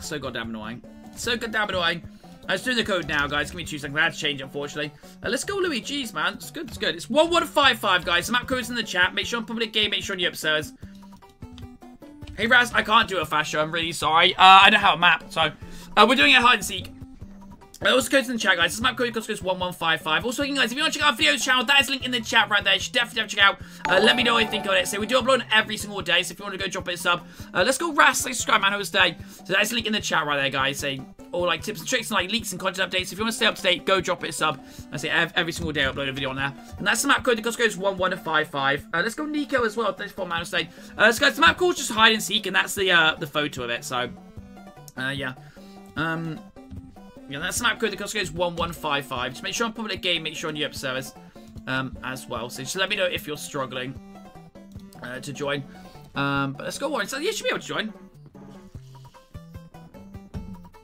S1: So goddamn annoying. So goddamn annoying. I was doing the code now, guys. Give me two seconds. I had to change unfortunately. Uh, let's go. Jeez, man. It's good. It's good. It's 1155, guys. The map code's in the chat. Make sure on public game. Make sure on your episodes. Hey, Raz. I can't do a fast show. I'm really sorry. Uh, I don't have a map, so... Uh, we're doing a hide and seek. Also go to the chat, guys. This map code goes 1155. Also, guys, if you want to check out our videos channel, that is linked in the chat right there. You should definitely check out. Uh, let me know what you think of it. So we do upload every single day. So if you want to go drop it a sub, uh, let's go like, subscribe, man, host day. So that's linked in the chat right there, guys. Saying all like tips and tricks and like leaks and content updates. If you want to stay up to date, go drop it a sub. I say every single day I upload a video on there. And that's the map code. The cost goes 1155. Uh, let's go Nico as well. 34 man stay. Uh, so guys, the map code is just hide and seek, and that's the uh, the photo of it. So, uh, yeah. Um, yeah, that's the map code. The cost goes 1155. Just make sure on public game, make sure on your servers um, as well. So just let me know if you're struggling uh, to join. Um, but let's go on. So you should be able to join.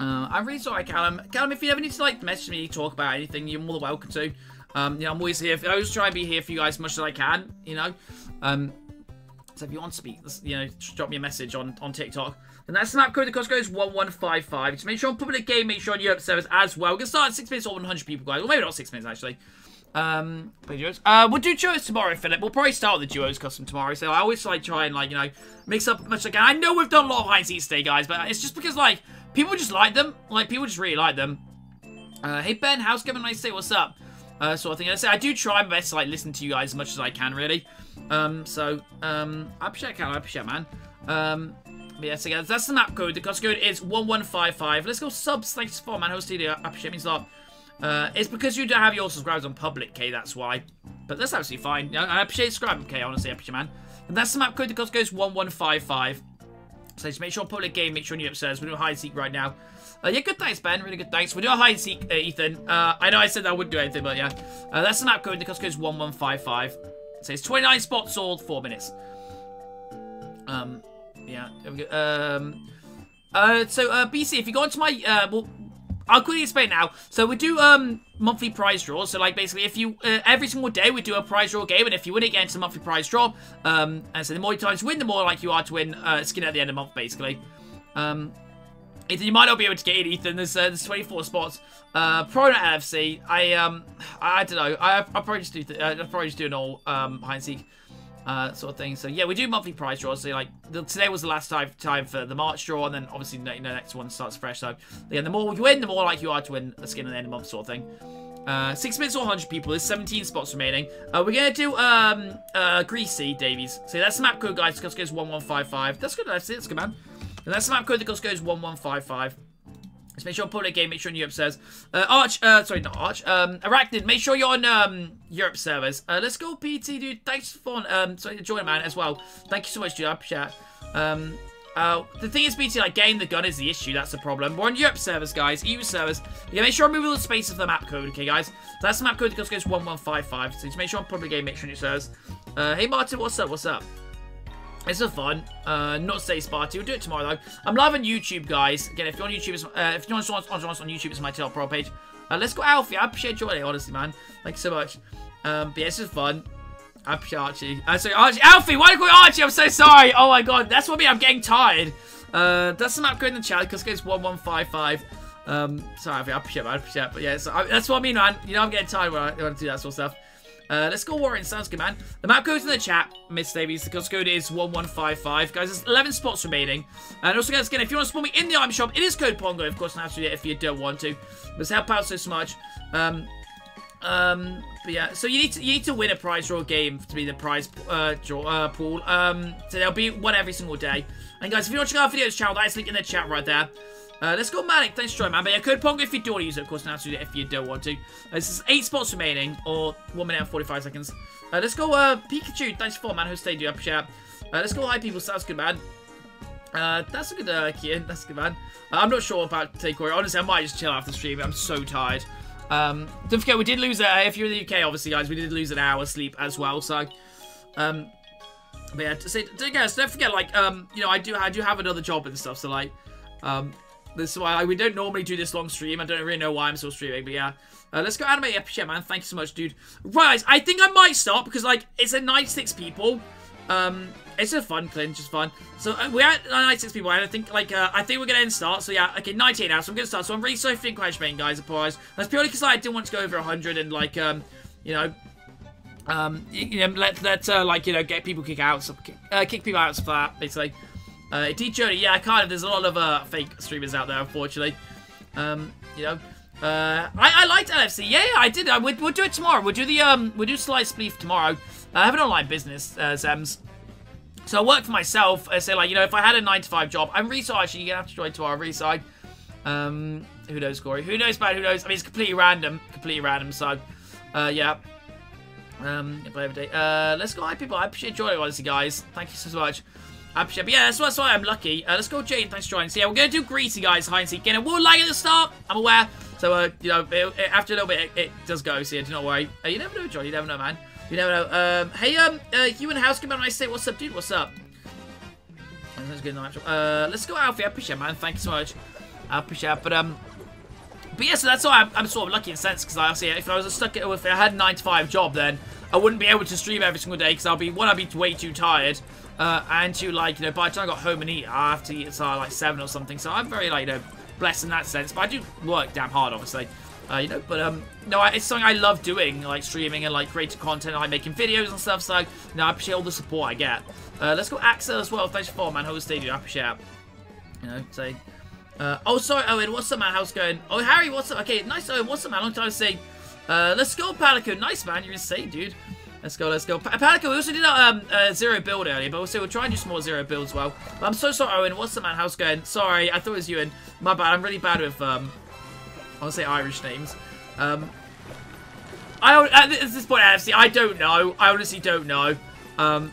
S1: Uh, I'm really sorry, Callum. Callum, if you ever need to like message me, talk about anything, you're more than welcome to. Um, you know, I'm always here. I always try and be here for you guys as much as I can. You know, um, so if you want to speak, you know, drop me a message on on TikTok. And that snap code, the cost goes 1155. Just make sure on public game, make sure on Europe servers as well. Going to start at 6 minutes or 100 people, guys. Well, maybe not 6 minutes, actually. Um, duos. Uh, we'll do duos tomorrow, Philip. We'll probably start with the duos custom tomorrow. So I always like try and like you know mix up as much as I can. I know we've done a lot of high seats today, guys, but it's just because like people just like them. Like people just really like them. Uh, hey Ben, how's Kevin? Nice to say what's up. Uh, sort of thing. I say I do try my best to like listen to you guys as much as I can, really. Um, so um, I appreciate it, I appreciate it, man. Um, yes, again, that's the map code. The cost code is 1155. Let's go subs. Thanks for man. Host I appreciate means a lot. Uh, it's because you don't have your subscribers on public, K, that's why. But that's absolutely fine. I appreciate subscribing, K, honestly, I appreciate, man. And that's the map code. The cost code is 1155. So just make sure on public game, make sure on your upstairs. We're doing hide seek right now. Uh, yeah, good thanks, Ben. Really good thanks. We're doing a hide seek, uh, Ethan. Uh, I know I said I wouldn't do anything, but yeah. Uh, that's the map code. The cost code is 1155. So it's 29 spots all, 4 minutes. Um, yeah. Um, uh, so, uh, BC, if you go into my, uh, well, I'll quickly explain now. So we do um monthly prize draws. So like basically, if you uh, every single day we do a prize draw game, and if you win it, get into the monthly prize draw. Um, and so the more times you win, the more like you are to win uh, skin at the end of the month, basically. Um, Ethan, you might not be able to get in, Ethan. There's uh, there's 24 spots. Uh, probably not LFC. I um I, I don't know. I I probably just do uh, I probably just do an all um hide and seek uh, sort of thing. So yeah, we do monthly prize draws. So like the, today was the last time time for the March draw, and then obviously the next one starts fresh. So yeah, the more you win, the more like you are to win a skin at the end of the month, sort of thing. Uh, six minutes or 100 people. There's 17 spots remaining. Uh, we're gonna do um uh greasy Davies. So that's the map code, guys. Cost goes 1155. That's good. That's it. That's good, man. And that's the map code. The cost goes 1155. Make sure on public game, make sure on Europe servers. Uh, Arch, uh, sorry, not Arch. Um, Arachnid, make sure you're on um, Europe servers. Uh, let's go, PT, dude. Thanks for um, sorry, joining, man, as well. Thank you so much, dude. I appreciate it. Um, uh, the thing is, BT, like, getting the gun is the issue. That's the problem. We're on Europe servers, guys. EU servers. Yeah, make sure I remove all the space of the map code, okay, guys? So that's the map code that goes 1155. So just make sure on public game, make sure on your servers. Uh, hey, Martin, what's up? What's up? It's a fun. Uh, not say Sparty. We'll do it tomorrow though. I'm live on YouTube, guys. Again, if you're on YouTube, it's, uh, if you're on, on, on, on YouTube, it's my TL Pro page. Uh, let's go Alfie. I appreciate joining, honestly, man. Thank you so much. Um, but yeah, this is fun. I appreciate Archie. Uh, sorry, Archie. Alfie, why do you call Archie? I'm so sorry. Oh my god, that's what mean. I'm getting tired. Uh, that's map code in the chat because it's 1155. Um, sorry, Alfie. I appreciate it, I appreciate it. But yeah, so I, that's what I mean, man. You know, I'm getting tired when I, when I do that sort of stuff. Uh, let's go Warren. Sounds good, man. The map goes in the chat, Miss Davies. The code is 1155. Guys, there's 11 spots remaining. And also, guys, again, if you want to spawn me in the item shop, it is code Pongo, of course, now if you don't want to. But it's help out so much. Um, um, but yeah, so you need to you need to win a prize draw game to be the prize uh, draw uh, pool. Um, so there'll be one every single day. And guys, if you want to check out our videos channel, that is linked in the chat right there. Uh, let's go Manic. Thanks for joining, man. But yeah, code Pongo if you do want to use it, of course, now to if you don't want to. Uh, this is eight spots remaining, or one minute and 45 seconds. Uh, let's go uh, Pikachu. Thanks for man. Who stayed you up chat. Uh, let's go Hi People. Sounds good, man. Uh, that's a good uh, key That's good, man. Uh, I'm not sure about takeaway. Honestly, I might just chill after the stream. I'm so tired. Um, don't forget, we did lose, if you're in the UK, obviously, guys, we did lose an hour sleep as well, so, um, but yeah, to, guys, don't forget, like, um, you know, I do, I do have another job and stuff, so, like, um, this is why like, we don't normally do this long stream. I don't really know why I'm still streaming, but yeah. Uh, let's go animate episode, man. Thank you so much, dude. Right, I think I might stop because, like, it's a 96 people. Um, it's a fun clinch, just fun. So uh, we're at 96 people, and I think, like, uh, I think we're gonna end start. So yeah, okay, 98 now. So I'm gonna start. So I'm really sorry for crashing, guys. Apologize. That's purely because like, I didn't want to go over 100 and like, um, you know, um, you know, let let uh, like you know get people kick out, so, uh, kick people out for that, basically. Uh, Teach Journey, yeah, I kind of. There's a lot of uh, fake streamers out there, unfortunately. Um, you know, uh, I, I liked LFC. Yeah, yeah, I did. I, we'll, we'll do it tomorrow. We'll do the um, we'll do Slice Spleef tomorrow. I have an online business, uh, Zems. So I work for myself. I say like, you know, if I had a nine to five job, I'm really. Actually, you're gonna have to join tomorrow. I'm. Um, who knows, Corey? Who knows, man? Who knows? I mean, it's completely random. Completely random. So, uh, yeah. Um, uh, let's go, hi people. I appreciate joining, honestly, guys. Thank you so much. Appreciate But yeah, that's, that's why I'm lucky. Uh, let's go, Jane. Thanks for joining. So yeah, we're going to do greasy, guys, hide and seek. Again, it will lag at the start. I'm aware. So, uh, you know, it, it, after a little bit, it, it, does go. So yeah, do not worry. Uh, you never know, John. You never know, man. You never know. Um, hey, um, uh, you and House, come on, I say, what's up, dude? What's up? That's good. Uh, let's go, Alfie. I appreciate it, man. Thank you so much. I appreciate it. But, um, but yeah, so that's why I'm, I'm sort of lucky in a sense, because I see if I was stuck, if I had a 9 to 5 job, then I wouldn't be able to stream every single day, because I'll be, one, I'd be way too tired, uh, and two, like, you know, by the time I got home and eat, I have to eat at like 7 or something, so I'm very, like, you know, blessed in that sense, but I do work damn hard, obviously. Uh, you know, but um, no, it's something I love doing, like streaming and like creating content, like making videos and stuff. So, you know, I appreciate all the support I get. Uh, let's go Axel as well. Thanks for man. Whole stadium, I appreciate it. You know, say. Uh, oh, sorry, Owen. What's up, man? How's it going? Oh, Harry, what's up? Okay, nice, Owen. What's up, man? Long time to see. Uh, let's go, Palico. Nice, man. You're insane, dude. Let's go, let's go. Palico, we also did a um, uh, zero build earlier, but we'll see. We'll try and do some more zero builds well. But I'm so sorry, Owen. What's the man? How's it going? Sorry, I thought it was you, and my bad. I'm really bad with, um, I want to say Irish names. Um, I at this point, honestly, I don't know. I honestly don't know. Um,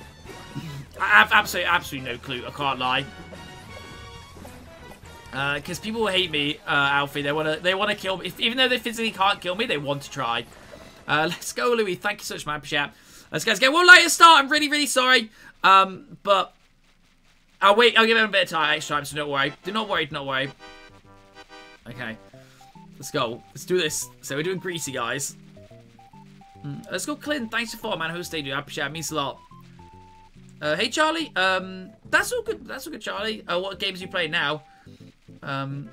S1: I have absolutely, absolutely no clue. I can't lie. Because uh, people hate me, uh, Alfie. They want to, they want to kill me. If, even though they physically can't kill me, they want to try. Uh, let's go, Louis. Thank you so much, man. Appreciate Let's guys get one later start. I'm really, really sorry. Um, but I'll wait. I'll give him a bit of time, extra time. So don't worry. Do not worry. Do not worry. Okay. Let's go. Let's do this. So we're doing greasy, guys. Mm. Let's go, Clint. Thanks for four, man. Who's staying? I appreciate it. Means a lot. Uh, hey, Charlie. Um, that's all good. That's all good, Charlie. Uh, what games are you playing now? Um,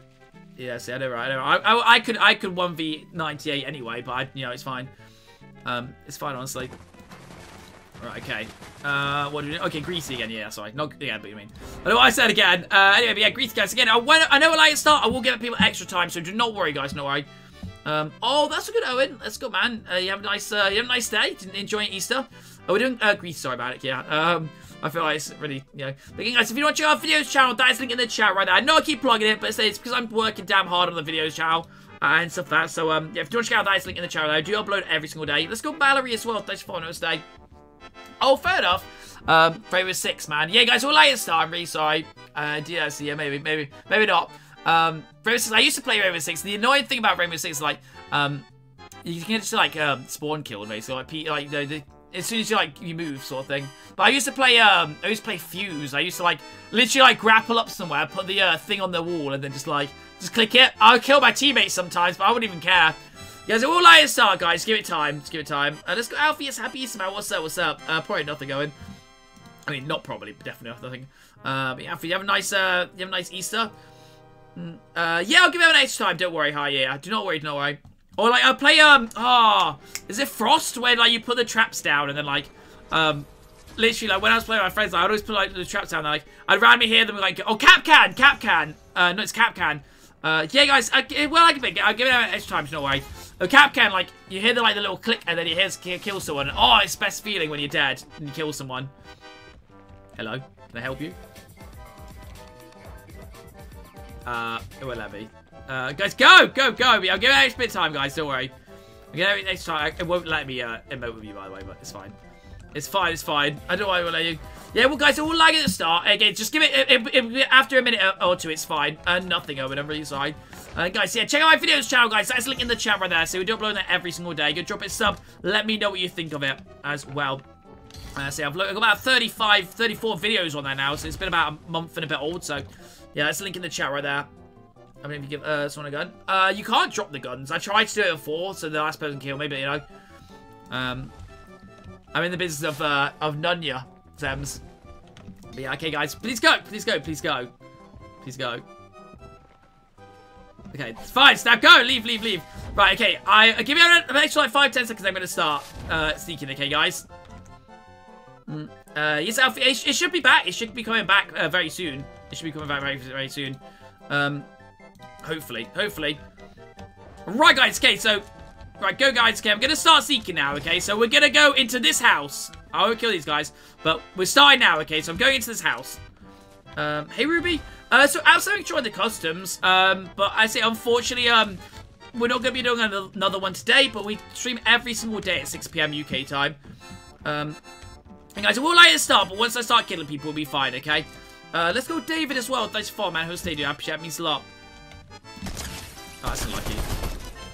S1: yeah, see, I know, right? I, know. I, I, I could, I could one v ninety eight anyway, but I, you know, it's fine. Um, it's fine, honestly. Right, okay. Uh, what do we? Okay, greasy again. Yeah, sorry. Not yeah, but you mean. I know what I said again. Uh, anyway, yeah, greasy guys again. I, when, I know I like to start. I will give people extra time, so do not worry, guys. No worry. Um, oh, that's a good Owen. Let's go, man. Uh, you have a nice, uh, you have a nice day. Enjoying Easter. Oh, we're doing uh, greasy. Sorry about it. Yeah. Um, I feel like it's really, you know. But guys, if you want to check out videos channel, that is linked in the chat right there. I know I keep plugging it, but it's because I'm working damn hard on the videos channel. Uh, and stuff like that. So, um, yeah, if you want to check out that, it's linked in the channel. I do upload every single day. Let's go Mallory as well. Thanks for following us today. Oh, fair enough. Um, Rainbow Six, man. Yeah, guys, we'll later start. I'm really sorry. Uh, yeah, so yeah, maybe, maybe, maybe not. Um, Rainbow Six. I used to play Rainbow Six. The annoying thing about Rainbow Six is like, um, you can just like um, spawn kill basically. Like, like the as soon as you like you move, sort of thing. But I used to play um, I used to play Fuse. I used to like literally like grapple up somewhere, put the uh, thing on the wall, and then just like just click it. I'll kill my teammates sometimes, but I wouldn't even care. You guys are all lying start, guys. Give it time. Just give it time. Uh, let's go, Alfie. happy Ismail. What's up? What's up? Uh, probably nothing going. I mean, not probably, but definitely nothing. Uh, but Alfie, you have a nice, uh, you have a nice Easter. Mm, uh, yeah, I'll give it an extra time. Don't worry, hi, yeah. Do not worry, do not worry. Or like, I'll play, um, ah, oh, is it Frost where like you put the traps down and then like, um, literally like when I was playing with my friends, like, I'd always put like the traps down. like, I'd randomly hear them like, oh, Kapkan, Cap Can. Uh, no, it's Kapkan. Uh, yeah, guys. Uh, well, I can I'll give it extra time. No way. A Kapkan, like you hear the like the little click, and then you hear kill someone. Oh, it's best feeling when you're dead and you kill someone. Hello, can I help you? Uh, it will let me. Uh, guys, go, go, go! I'll give it extra bit of time, guys. Don't worry. I'll give it extra time. It won't let me uh, emote with you, by the way, but it's fine. It's fine, it's fine. I don't know why it will let you. Yeah, well, guys, it will lag at the start. Again, just give it, it, it, after a minute or two, it's fine. Uh, nothing over, I'm really sorry. Uh, guys, yeah, check out my videos channel, guys. That's linked in the chat right there. So we do upload that every single day. Go drop it sub. Let me know what you think of it as well. Uh, see, I've got about 35, 34 videos on there now, so it's been about a month and a bit old. So, yeah, that's a link in the chat right there. I mean, if you give uh, someone a gun. Uh, you can't drop the guns. I tried to do it before, so the last person killed me, but, you know. Um, I'm in the business of, uh, of Nunya, Zems. But yeah, okay, guys. Please go. Please go. Please go. Please go. Okay, fine. Snap, go. Leave, leave, leave. Right, okay. I uh, give me an extra like five, ten seconds. I'm gonna start uh, sneaking. Okay, guys. Mm. Uh, yes, Alfie. It, it, should be back. It should be coming back uh, very soon. It should be coming back very, very soon. Um, hopefully, hopefully. Right, guys. Okay, so right, go, guys. Okay, I'm gonna start seeking now. Okay, so we're gonna go into this house. I won't kill these guys, but we're starting now. Okay, so I'm going into this house. Um, hey, Ruby. Uh, so outside enjoying the customs, um, but I say unfortunately, um, we're not going to be doing another one today, but we stream every single day at 6 p.m. UK time. Um, and guys, we'll let it start, but once I start killing people, we'll be fine, okay? Uh, let's go David as well. Thanks for man. Host stadium. I appreciate it. means a lot. Oh, that's unlucky.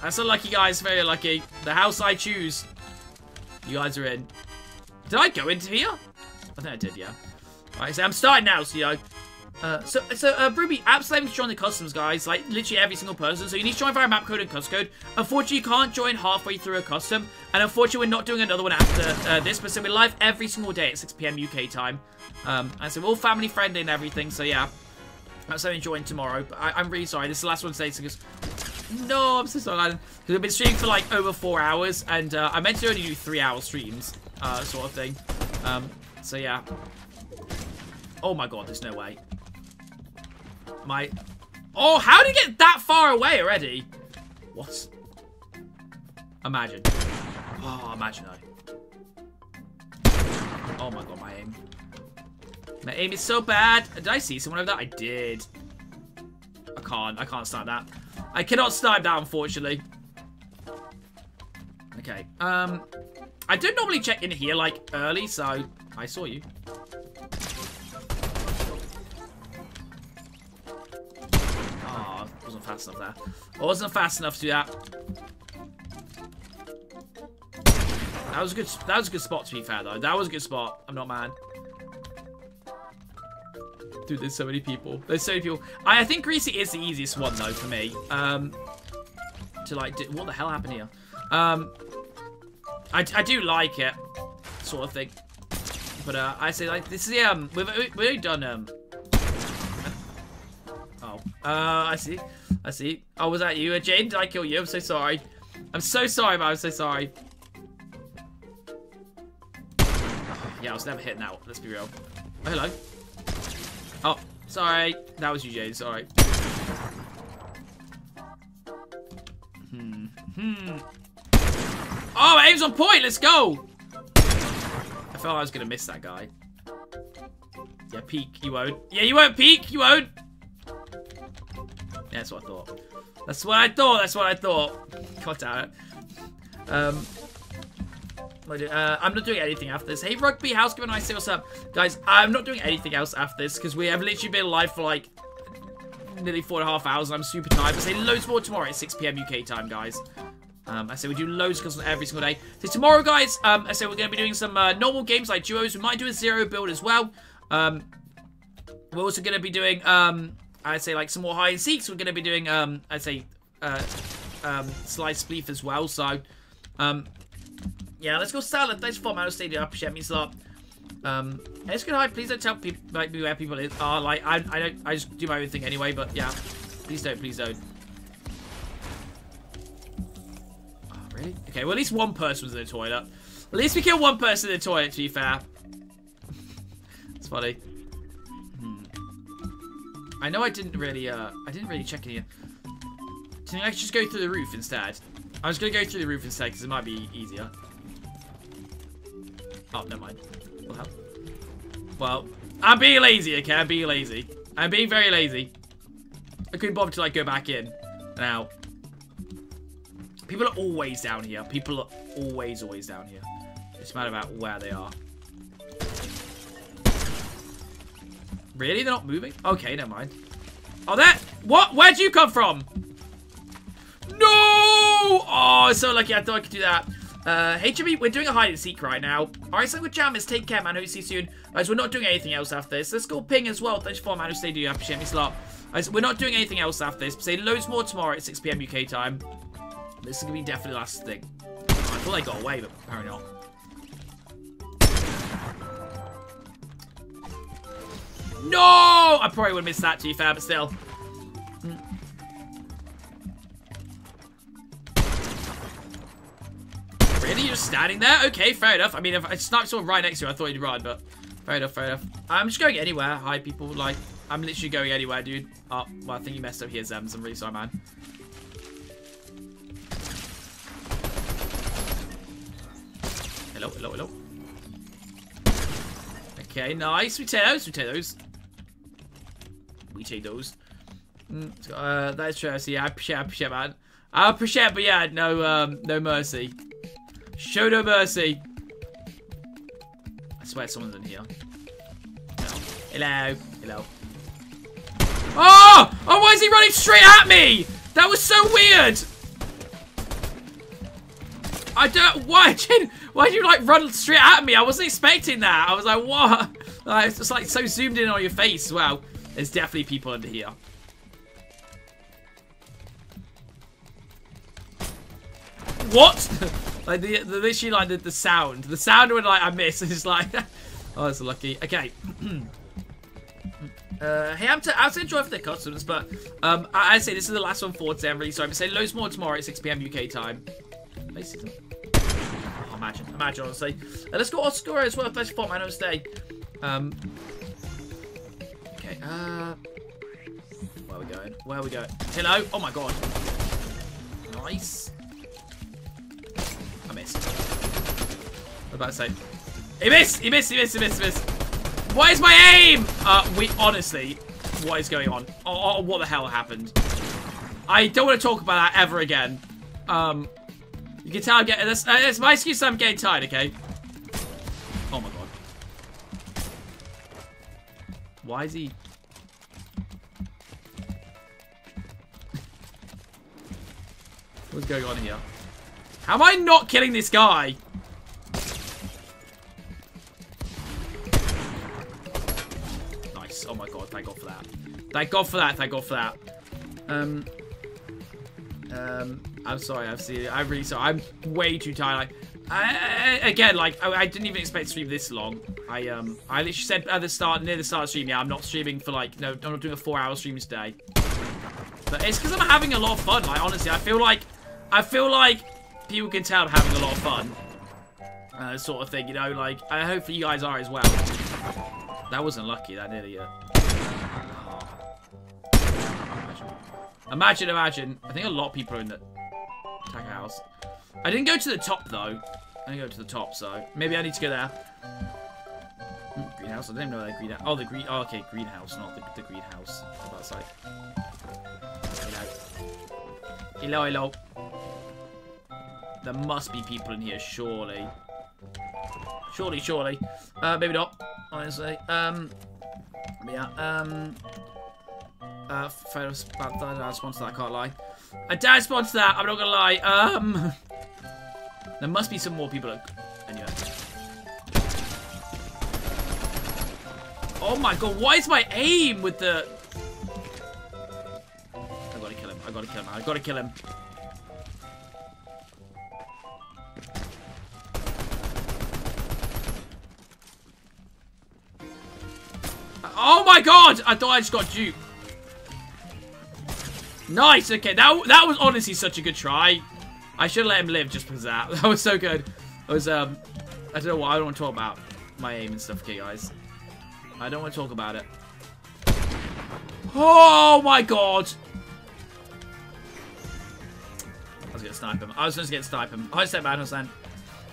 S1: That's unlucky, guys. Very lucky. The house I choose. You guys are in. Did I go into here? I think I did, yeah. Alright, so I'm starting now, so you. Uh, so, so uh, Ruby, absolutely join the customs, guys. Like, literally every single person. So you need to join via map code and custom code. Unfortunately, you can't join halfway through a custom. And unfortunately, we're not doing another one after uh, this. But so we're live every single day at 6 p.m. UK time. Um, and so we're all family friendly and everything. So yeah, that's so enjoying tomorrow. But I, am really sorry. This is the last one today. So no, I'm so sorry. Because I've been streaming for like over four hours, and uh, I meant to only do three hour streams, uh, sort of thing. Um, so yeah. Oh my god, there's no way. My... Oh, how did he get that far away already? What? Imagine. Oh, imagine though. My aim is so bad. Did I see someone over there? I did. I can't. I can't start that. I cannot snipe that, unfortunately. Okay. Um, I don't normally check in here, like, early, so I saw you. Oh, wasn't fast enough there. I wasn't fast enough to do that. That was a good. That was a good spot to be fair, though. That was a good spot. I'm not mad. Dude, there's so many people. There's so many people. I, I think Greasy is the easiest one though for me. Um, to like, do, what the hell happened here? Um, I, I do like it, sort of thing. But uh, I say like this is um we've we've done um. Oh, uh, I see. I see. Oh, was that you? Jane, did I kill you? I'm so sorry. I'm so sorry, man. I'm so sorry. yeah, I was never hitting that. Let's be real. Oh, hello. Oh, sorry. That was you, Jane. Sorry. Hmm. Hmm. Oh, aim's on point. Let's go. I felt I was going to miss that guy. Yeah, peek. You won't. Yeah, you won't peek. You won't. That's what I thought. That's what I thought. That's what I thought. Cut out. Um, uh, I'm not doing anything after this. Hey, Rugby, how's going? I say what's up. Guys, I'm not doing anything else after this because we have literally been live for like nearly four and a half hours. and I'm super tired. But say loads more tomorrow at 6 p.m. UK time, guys. Um, I say we do loads of every single day. So tomorrow, guys, um, I say we're going to be doing some uh, normal games like duos. We might do a zero build as well. Um, we're also going to be doing, um, I'd say, like some more hide and seeks. We're going to be doing, um, I'd say, uh, um, slice spleef as well. So, yeah, let's go salad. Thanks for my stadium. Appreciate me a lot. Um, hey, it's good. Hi, please don't tell people like where people are. Like, I, I don't, I just do my own thing anyway. But yeah, please don't, please don't. Oh, really? Okay, well at least one person was in the toilet. At least we killed one person in the toilet. To be fair, it's funny. Hmm. I know I didn't really, uh, I didn't really check any. Can I just go through the roof instead? I was gonna go through the roof instead because it might be easier. Oh, never mind. Well, I'm being lazy, okay? I'm being lazy. I'm being very lazy. I couldn't bother to, like, go back in. Now, people are always down here. People are always, always down here. It's matter about where they are. Really? They're not moving? Okay, never mind. Oh, that... What? Where'd you come from? No! Oh, so lucky. I thought I could do that. Uh, HME, we're doing a hide and seek right now. Alright, so with Jammers, take care, man. Hope to see you soon. Guys, we're not doing anything else after this. Let's go ping as well. Thanks for man who stayed. You appreciate me, slot? Guys, we're not doing anything else after this. Say loads more tomorrow at 6 p.m. UK time. This is gonna be definitely the last thing. I thought they got away, but apparently not. No! I probably would have missed that to be fair, but still. Really? You're standing there? Okay, fair enough. I mean, if I sniped someone right next to you, I thought you'd run, but fair enough, fair enough. I'm just going anywhere. Hi, people. Like, I'm literally going anywhere, dude. Oh, well, I think you messed up here, Zems. I'm really sorry, man. Hello, hello, hello. Okay, nice. We take those. We take those. We take those. Mm, uh, that's true. So yeah, I appreciate, I appreciate, man. I appreciate, but yeah, no, um, no mercy. Show no mercy. I swear someone's in here. Hello. Hello. Oh! Oh, why is he running straight at me? That was so weird. I don't. Why did? Why did you like run straight at me? I wasn't expecting that. I was like, what? Like, it's just like so zoomed in on your face well. There's definitely people under here. What? like the, the literally like the, the sound, the sound when like I miss is like, oh, that's lucky. Okay. Uh, hey, I'm I'm to enjoy for the customs, but um, I, I say this is the last one for today. I'm really sorry. I'm saying loads more tomorrow at 6 p.m. UK time. Oh, imagine, imagine, honestly. Uh, let's go Oscar as well. Pleasure for man stay. Um. Okay. Uh. Where are we going? Where are we going? Hello. Oh my god. Nice. I missed. What about to say? He missed! He missed! He missed! He missed! He missed! Why is my aim? Uh, we honestly, what is going on? Oh, oh, what the hell happened? I don't want to talk about that ever again. Um, you can tell I'm getting this. Uh, it's my excuse. I'm getting tired. Okay. Oh my god. Why is he? What's going on here? Am I not killing this guy? Nice. Oh my god, thank god for that. Thank god for that, thank god for that. Um, um, I'm sorry, I've seen it. I'm really sorry. I'm way too tired. Like, I, I, again, like, I, I, didn't even expect to stream this long. I, um, I literally said at the start, near the start of stream, yeah, I'm not streaming for, like, no, I'm not doing a four-hour stream today. But it's because I'm having a lot of fun. Like, honestly, I feel like, I feel like people can tell I'm having a lot of fun. Uh, sort of thing, you know, like, I hope you guys are as well. That wasn't lucky, that nearly, uh... Imagine, imagine. I think a lot of people are in the attack house. I didn't go to the top, though. I didn't go to the top, so maybe I need to go there. Hmm, greenhouse. I didn't know that greenhouse. Oh, the green. Oh, okay, greenhouse, not the, the greenhouse. About side. Hello. Hello, hello. There must be people in here, surely. Surely, surely. Uh, maybe not, honestly. Um, yeah, um... Uh, fair response to that, I can't lie. I dare respond to that. I'm not gonna lie. Um, there must be some more people. Anyway. Oh my god, why is my aim with the... I gotta kill him, I gotta kill him, I gotta kill him. Oh my god! I thought I just got duped. Nice, okay, that, that was honestly such a good try. I should let him live just because that. That was so good. It was, um, I don't know what, I don't want to talk about my aim and stuff, okay, guys. I don't want to talk about it. Oh my god! I was gonna snipe him. I was just gonna snipe him. I said, man, Hassan.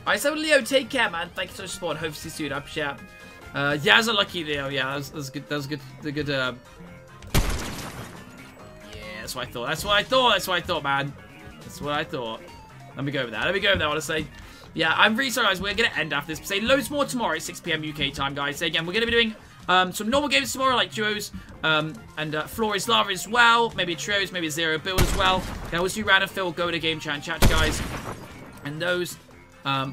S1: Alright, so Leo, take care, man. Thank you so much for support. Hope to see you soon. I appreciate. Uh, yeah, that's a lucky Leo. Yeah, that was, that was good. That was good. The good. Uh... Yeah, that's what I thought. That's what I thought. That's what I thought, man. That's what I thought. Let me go with that. Let me go with that. Honestly. Yeah, I'm really sorry, guys. We're gonna end after this. Say loads more tomorrow at 6 p.m. UK time, guys. So again, we're gonna be doing um, some normal games tomorrow, like duos, um, and uh, Floor is Lava as well. Maybe trios, maybe zero build as well. Can always do random fill, go to game chat and chat, guys. And those. Um,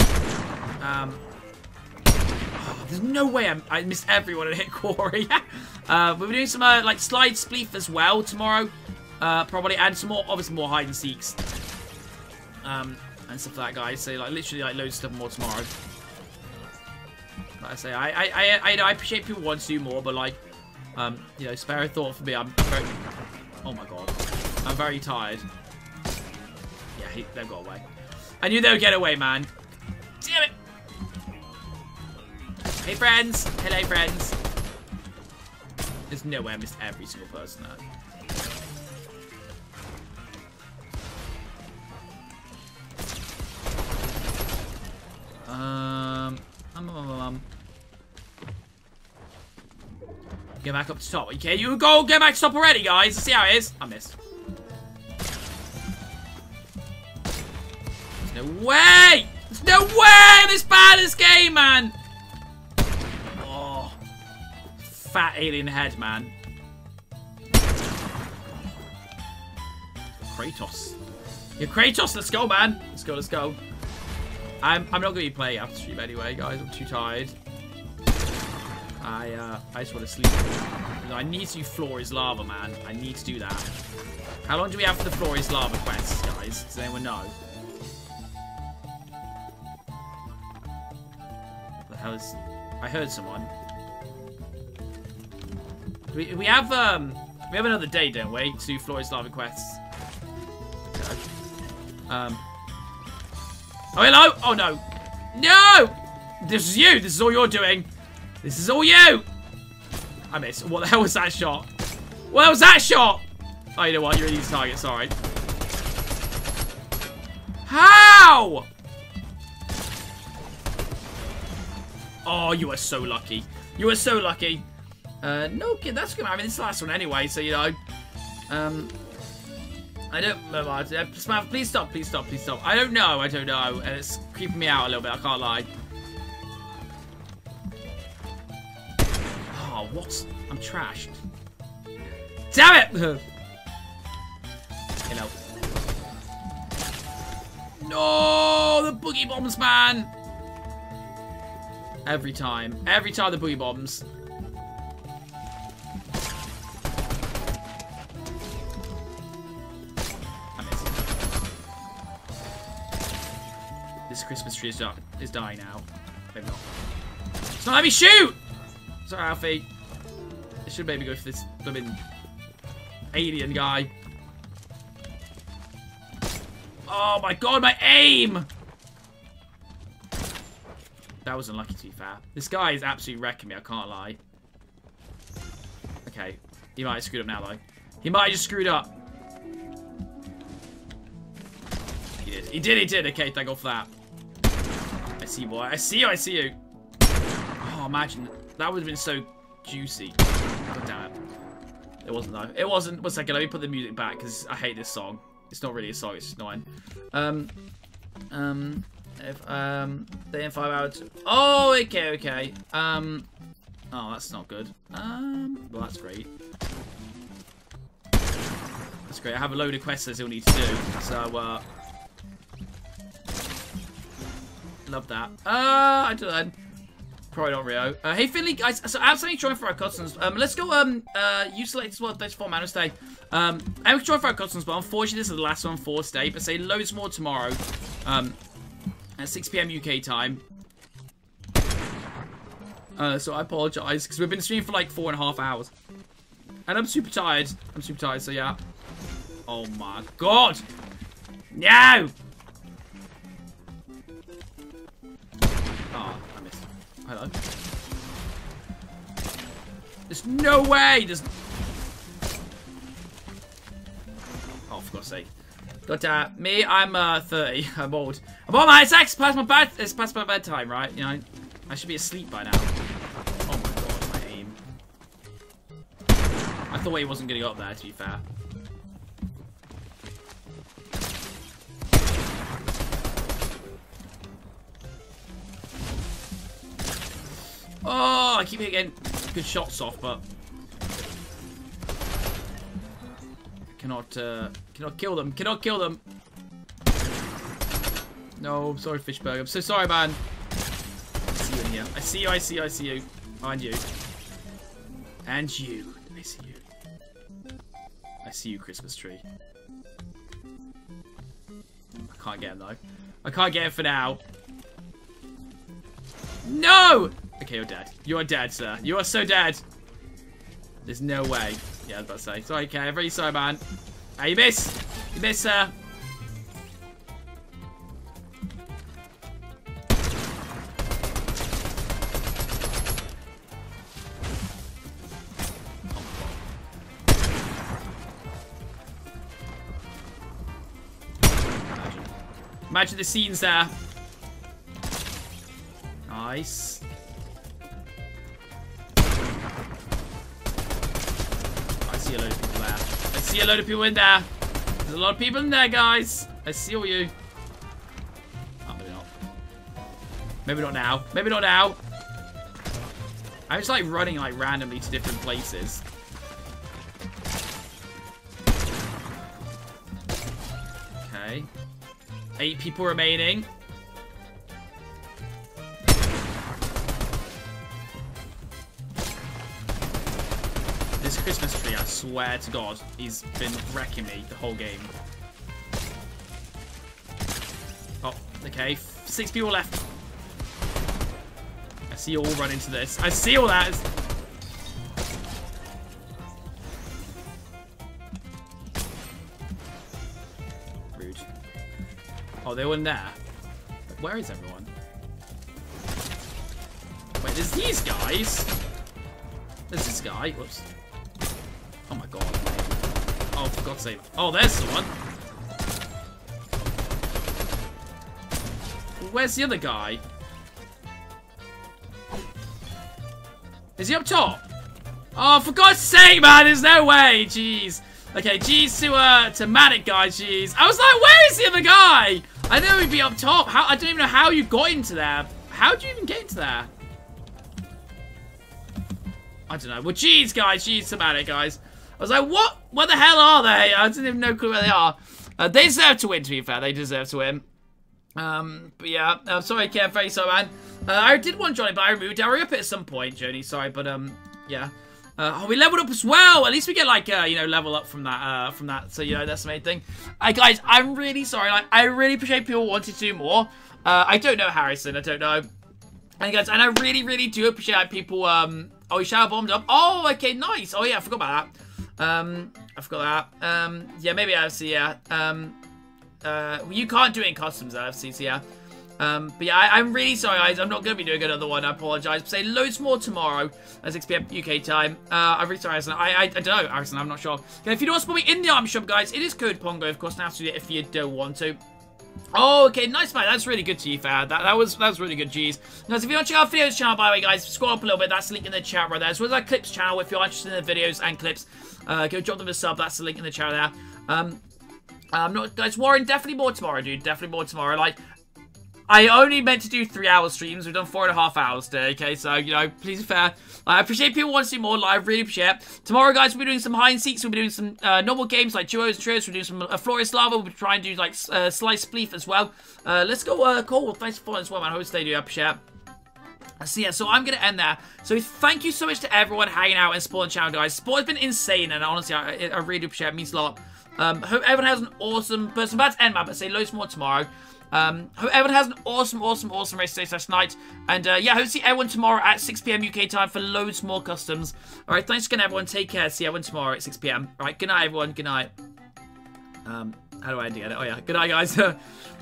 S1: um, there's no way I'm, I missed everyone and hit Quarry. uh, we'll be doing some uh, like slide spleef as well tomorrow, uh, probably, and some more, obviously more hide and seeks, um, and stuff like that, guys. So like literally like loads of stuff more tomorrow. Like I say, I I, I I I appreciate people want to do more, but like, um, you know, spare a thought for me. I'm very, oh my god, I'm very tired. Yeah, he, they got away. I knew they would get away, man. Damn it. Hey, friends. Hello, friends. There's no way I missed every single person there. Um, um, um, um, um. Get back up to top. Okay, you go get back to top already, guys. Let's see how it is. I missed. There's no way! There's no way I'm this bad this game, man! Fat alien head, man. Kratos. Yeah, Kratos, let's go, man. Let's go, let's go. I'm, I'm not going to be playing after stream anyway, guys. I'm too tired. I, uh, I just want to sleep. I need to do Floor is Lava, man. I need to do that. How long do we have for the Floor is Lava quest, guys? Does anyone know? What the hell is... I heard someone. We, we have, um... We have another day, don't we? Two is Lava quests. Um... Oh, hello! Oh, no. No! This is you! This is all you're doing! This is all you! I missed. What the hell was that shot? What was that shot? Oh, you know what? You're an easy target. Sorry. How? Oh, you are so lucky. You are so lucky. Uh, no, kid, that's good. I mean, it's the last one anyway, so, you know. Um, I don't know. Uh, please stop, please stop, please stop. I don't know, I don't know. And it's creeping me out a little bit, I can't lie. Oh, what? I'm trashed. Damn it! you know. No, the boogie bombs, man. Every time. Every time the boogie bombs. Christmas tree is, is dying now. Maybe not. It's not let me shoot! Sorry, Alfie. I should maybe go for this blooming alien guy. Oh my god, my aim! That was unlucky to be fair. This guy is absolutely wrecking me, I can't lie. Okay. He might have screwed up now, though. He might have just screwed up. He did. He did, he did. Okay, thank God for that. I see, boy. I see you, I see you. Oh, imagine. That would have been so juicy. God damn it. It wasn't, though. It wasn't. One second, let me put the music back, because I hate this song. It's not really a song, it's just annoying. Um, um, if, um, day in five hours. Oh, okay, okay. Um, oh, that's not good. Um, well, that's great. That's great. I have a load of quests I still need to do. So, uh... Love that. Uh, I don't know. Probably not Rio. Uh, hey, Finley, guys. So, absolutely join for our customs. Um, let's go, um, uh, you select as well. That's for Man Stay. Um, I'm join for our customs, but unfortunately, this is the last one for today. But say loads more tomorrow. Um, at 6 p.m. UK time. Uh, so I apologize, because we've been streaming for like four and a half hours. And I'm super tired. I'm super tired, so yeah. Oh my god! No! Hello. There's no way! There's... Oh, for God's sake. Got uh, me, I'm uh, 30. I'm old. I'm old, man. It's X past my bed. It's past my bedtime, right? You know, I should be asleep by now. Oh my god, my aim. I thought he wasn't getting up there, to be fair. Oh, I keep getting good shots off, but cannot uh, cannot kill them. Cannot kill them. No, sorry, Fishberg. I'm so sorry, man. I see you in here. I see you. I see you. I see you. Behind you. And you. I see you. I see you, Christmas tree. I can't get him though. I can't get him for now. No! Okay, you're dead. You are dead, sir. You are so dead. There's no way. Yeah, I was about to say. Sorry, okay, I'm very sorry, man. Ah, you miss. You miss, sir. Imagine the scenes there. Nice. I see a load of people there. I see a load of people in there. There's a lot of people in there, guys. I see all you. Oh, maybe not. Maybe not now. Maybe not now. I'm just like running like randomly to different places. Okay. Eight people remaining. Christmas tree, I swear to God, he's been wrecking me the whole game. Oh, okay. Six people left. I see you all run into this. I see all that. Rude. Oh, they were in there. Where is everyone? Wait, there's these guys. There's this guy. Whoops. Oh my god. Oh, for God's sake. Oh, there's someone. Where's the other guy? Is he up top? Oh, for God's sake, man, there's no way. Jeez. Okay, jeez to, uh, to Manic guy, jeez. I was like, where is the other guy? I know he'd be up top. How, I don't even know how you got into there. How do you even get into there? I don't know. Well, jeez, guys. Jeez, to Manic, guys. I was like, what? Where the hell are they? I didn't even know where they are. Uh, they deserve to win, to be fair. They deserve to win. Um, but yeah, I'm uh, sorry, very sorry, man. Uh, I did want Johnny, but I removed Hurry up at some point, Jody. Sorry, but um, yeah. Uh, oh, we leveled up as well. At least we get like, uh, you know, level up from that, uh, from that. So you know, that's the main thing. Uh, guys, I'm really sorry. Like, I really appreciate people wanting to do more. Uh, I don't know Harrison. I don't know. And guys, and I really, really do appreciate people. Um, oh, he shadow bombed up. Oh, okay, nice. Oh yeah, I forgot about that. Um, I forgot that. Um, yeah, maybe I see. Yeah. Um. Uh, you can't do it in customs, LFC, so yeah. Um, but yeah, I, am really sorry, guys. I'm not going to be doing another one. I apologise. Say loads more tomorrow at 6 p.m. UK time. Uh, I'm really sorry, Harrison. I, I, I don't know. I'm not sure. Okay, if you don't want support me in the item shop, guys, it is code Pongo, of course. Now to do it if you don't want to. Oh, okay, nice, man. That's really good to you, Fad. That, that was that was really good, G's. Guys, if you want to check out videos channel, by the way, guys, scroll up a little bit. That's the link in the chat right there. As well as our clips channel, if you're interested in the videos and clips, uh, go drop them a sub. That's the link in the chat there. Um, I'm not, guys, Warren, definitely more tomorrow, dude. Definitely more tomorrow. Like, I only meant to do three hour streams. We've done four and a half hours today, okay? So, you know, please be fair. I appreciate people want to see more live. Really appreciate it. Tomorrow, guys, we'll be doing some hide and seeks. We'll be doing some uh, normal games like duos trios. We'll do some uh, Lava. We'll try and do like uh, Slice Spleef as well. Uh, let's go, uh, Cole. Thanks for following as well, man. I hope stay do. Appreciate it. So yeah, so I'm going to end there. So thank you so much to everyone hanging out and supporting the channel, guys. Support has been insane, and honestly, I, I really appreciate it. It means a lot. Um, hope everyone has an awesome... But I'm about to end, man, but say loads more tomorrow. Um, hope everyone has an awesome, awesome, awesome race day slash night. And uh, yeah, hope to see everyone tomorrow at 6pm UK time for loads more customs. Alright, thanks again, everyone. Take care. See everyone tomorrow at 6pm. Alright, good night, everyone. Good night. Um, how do I end it? Oh, yeah. Good night, guys.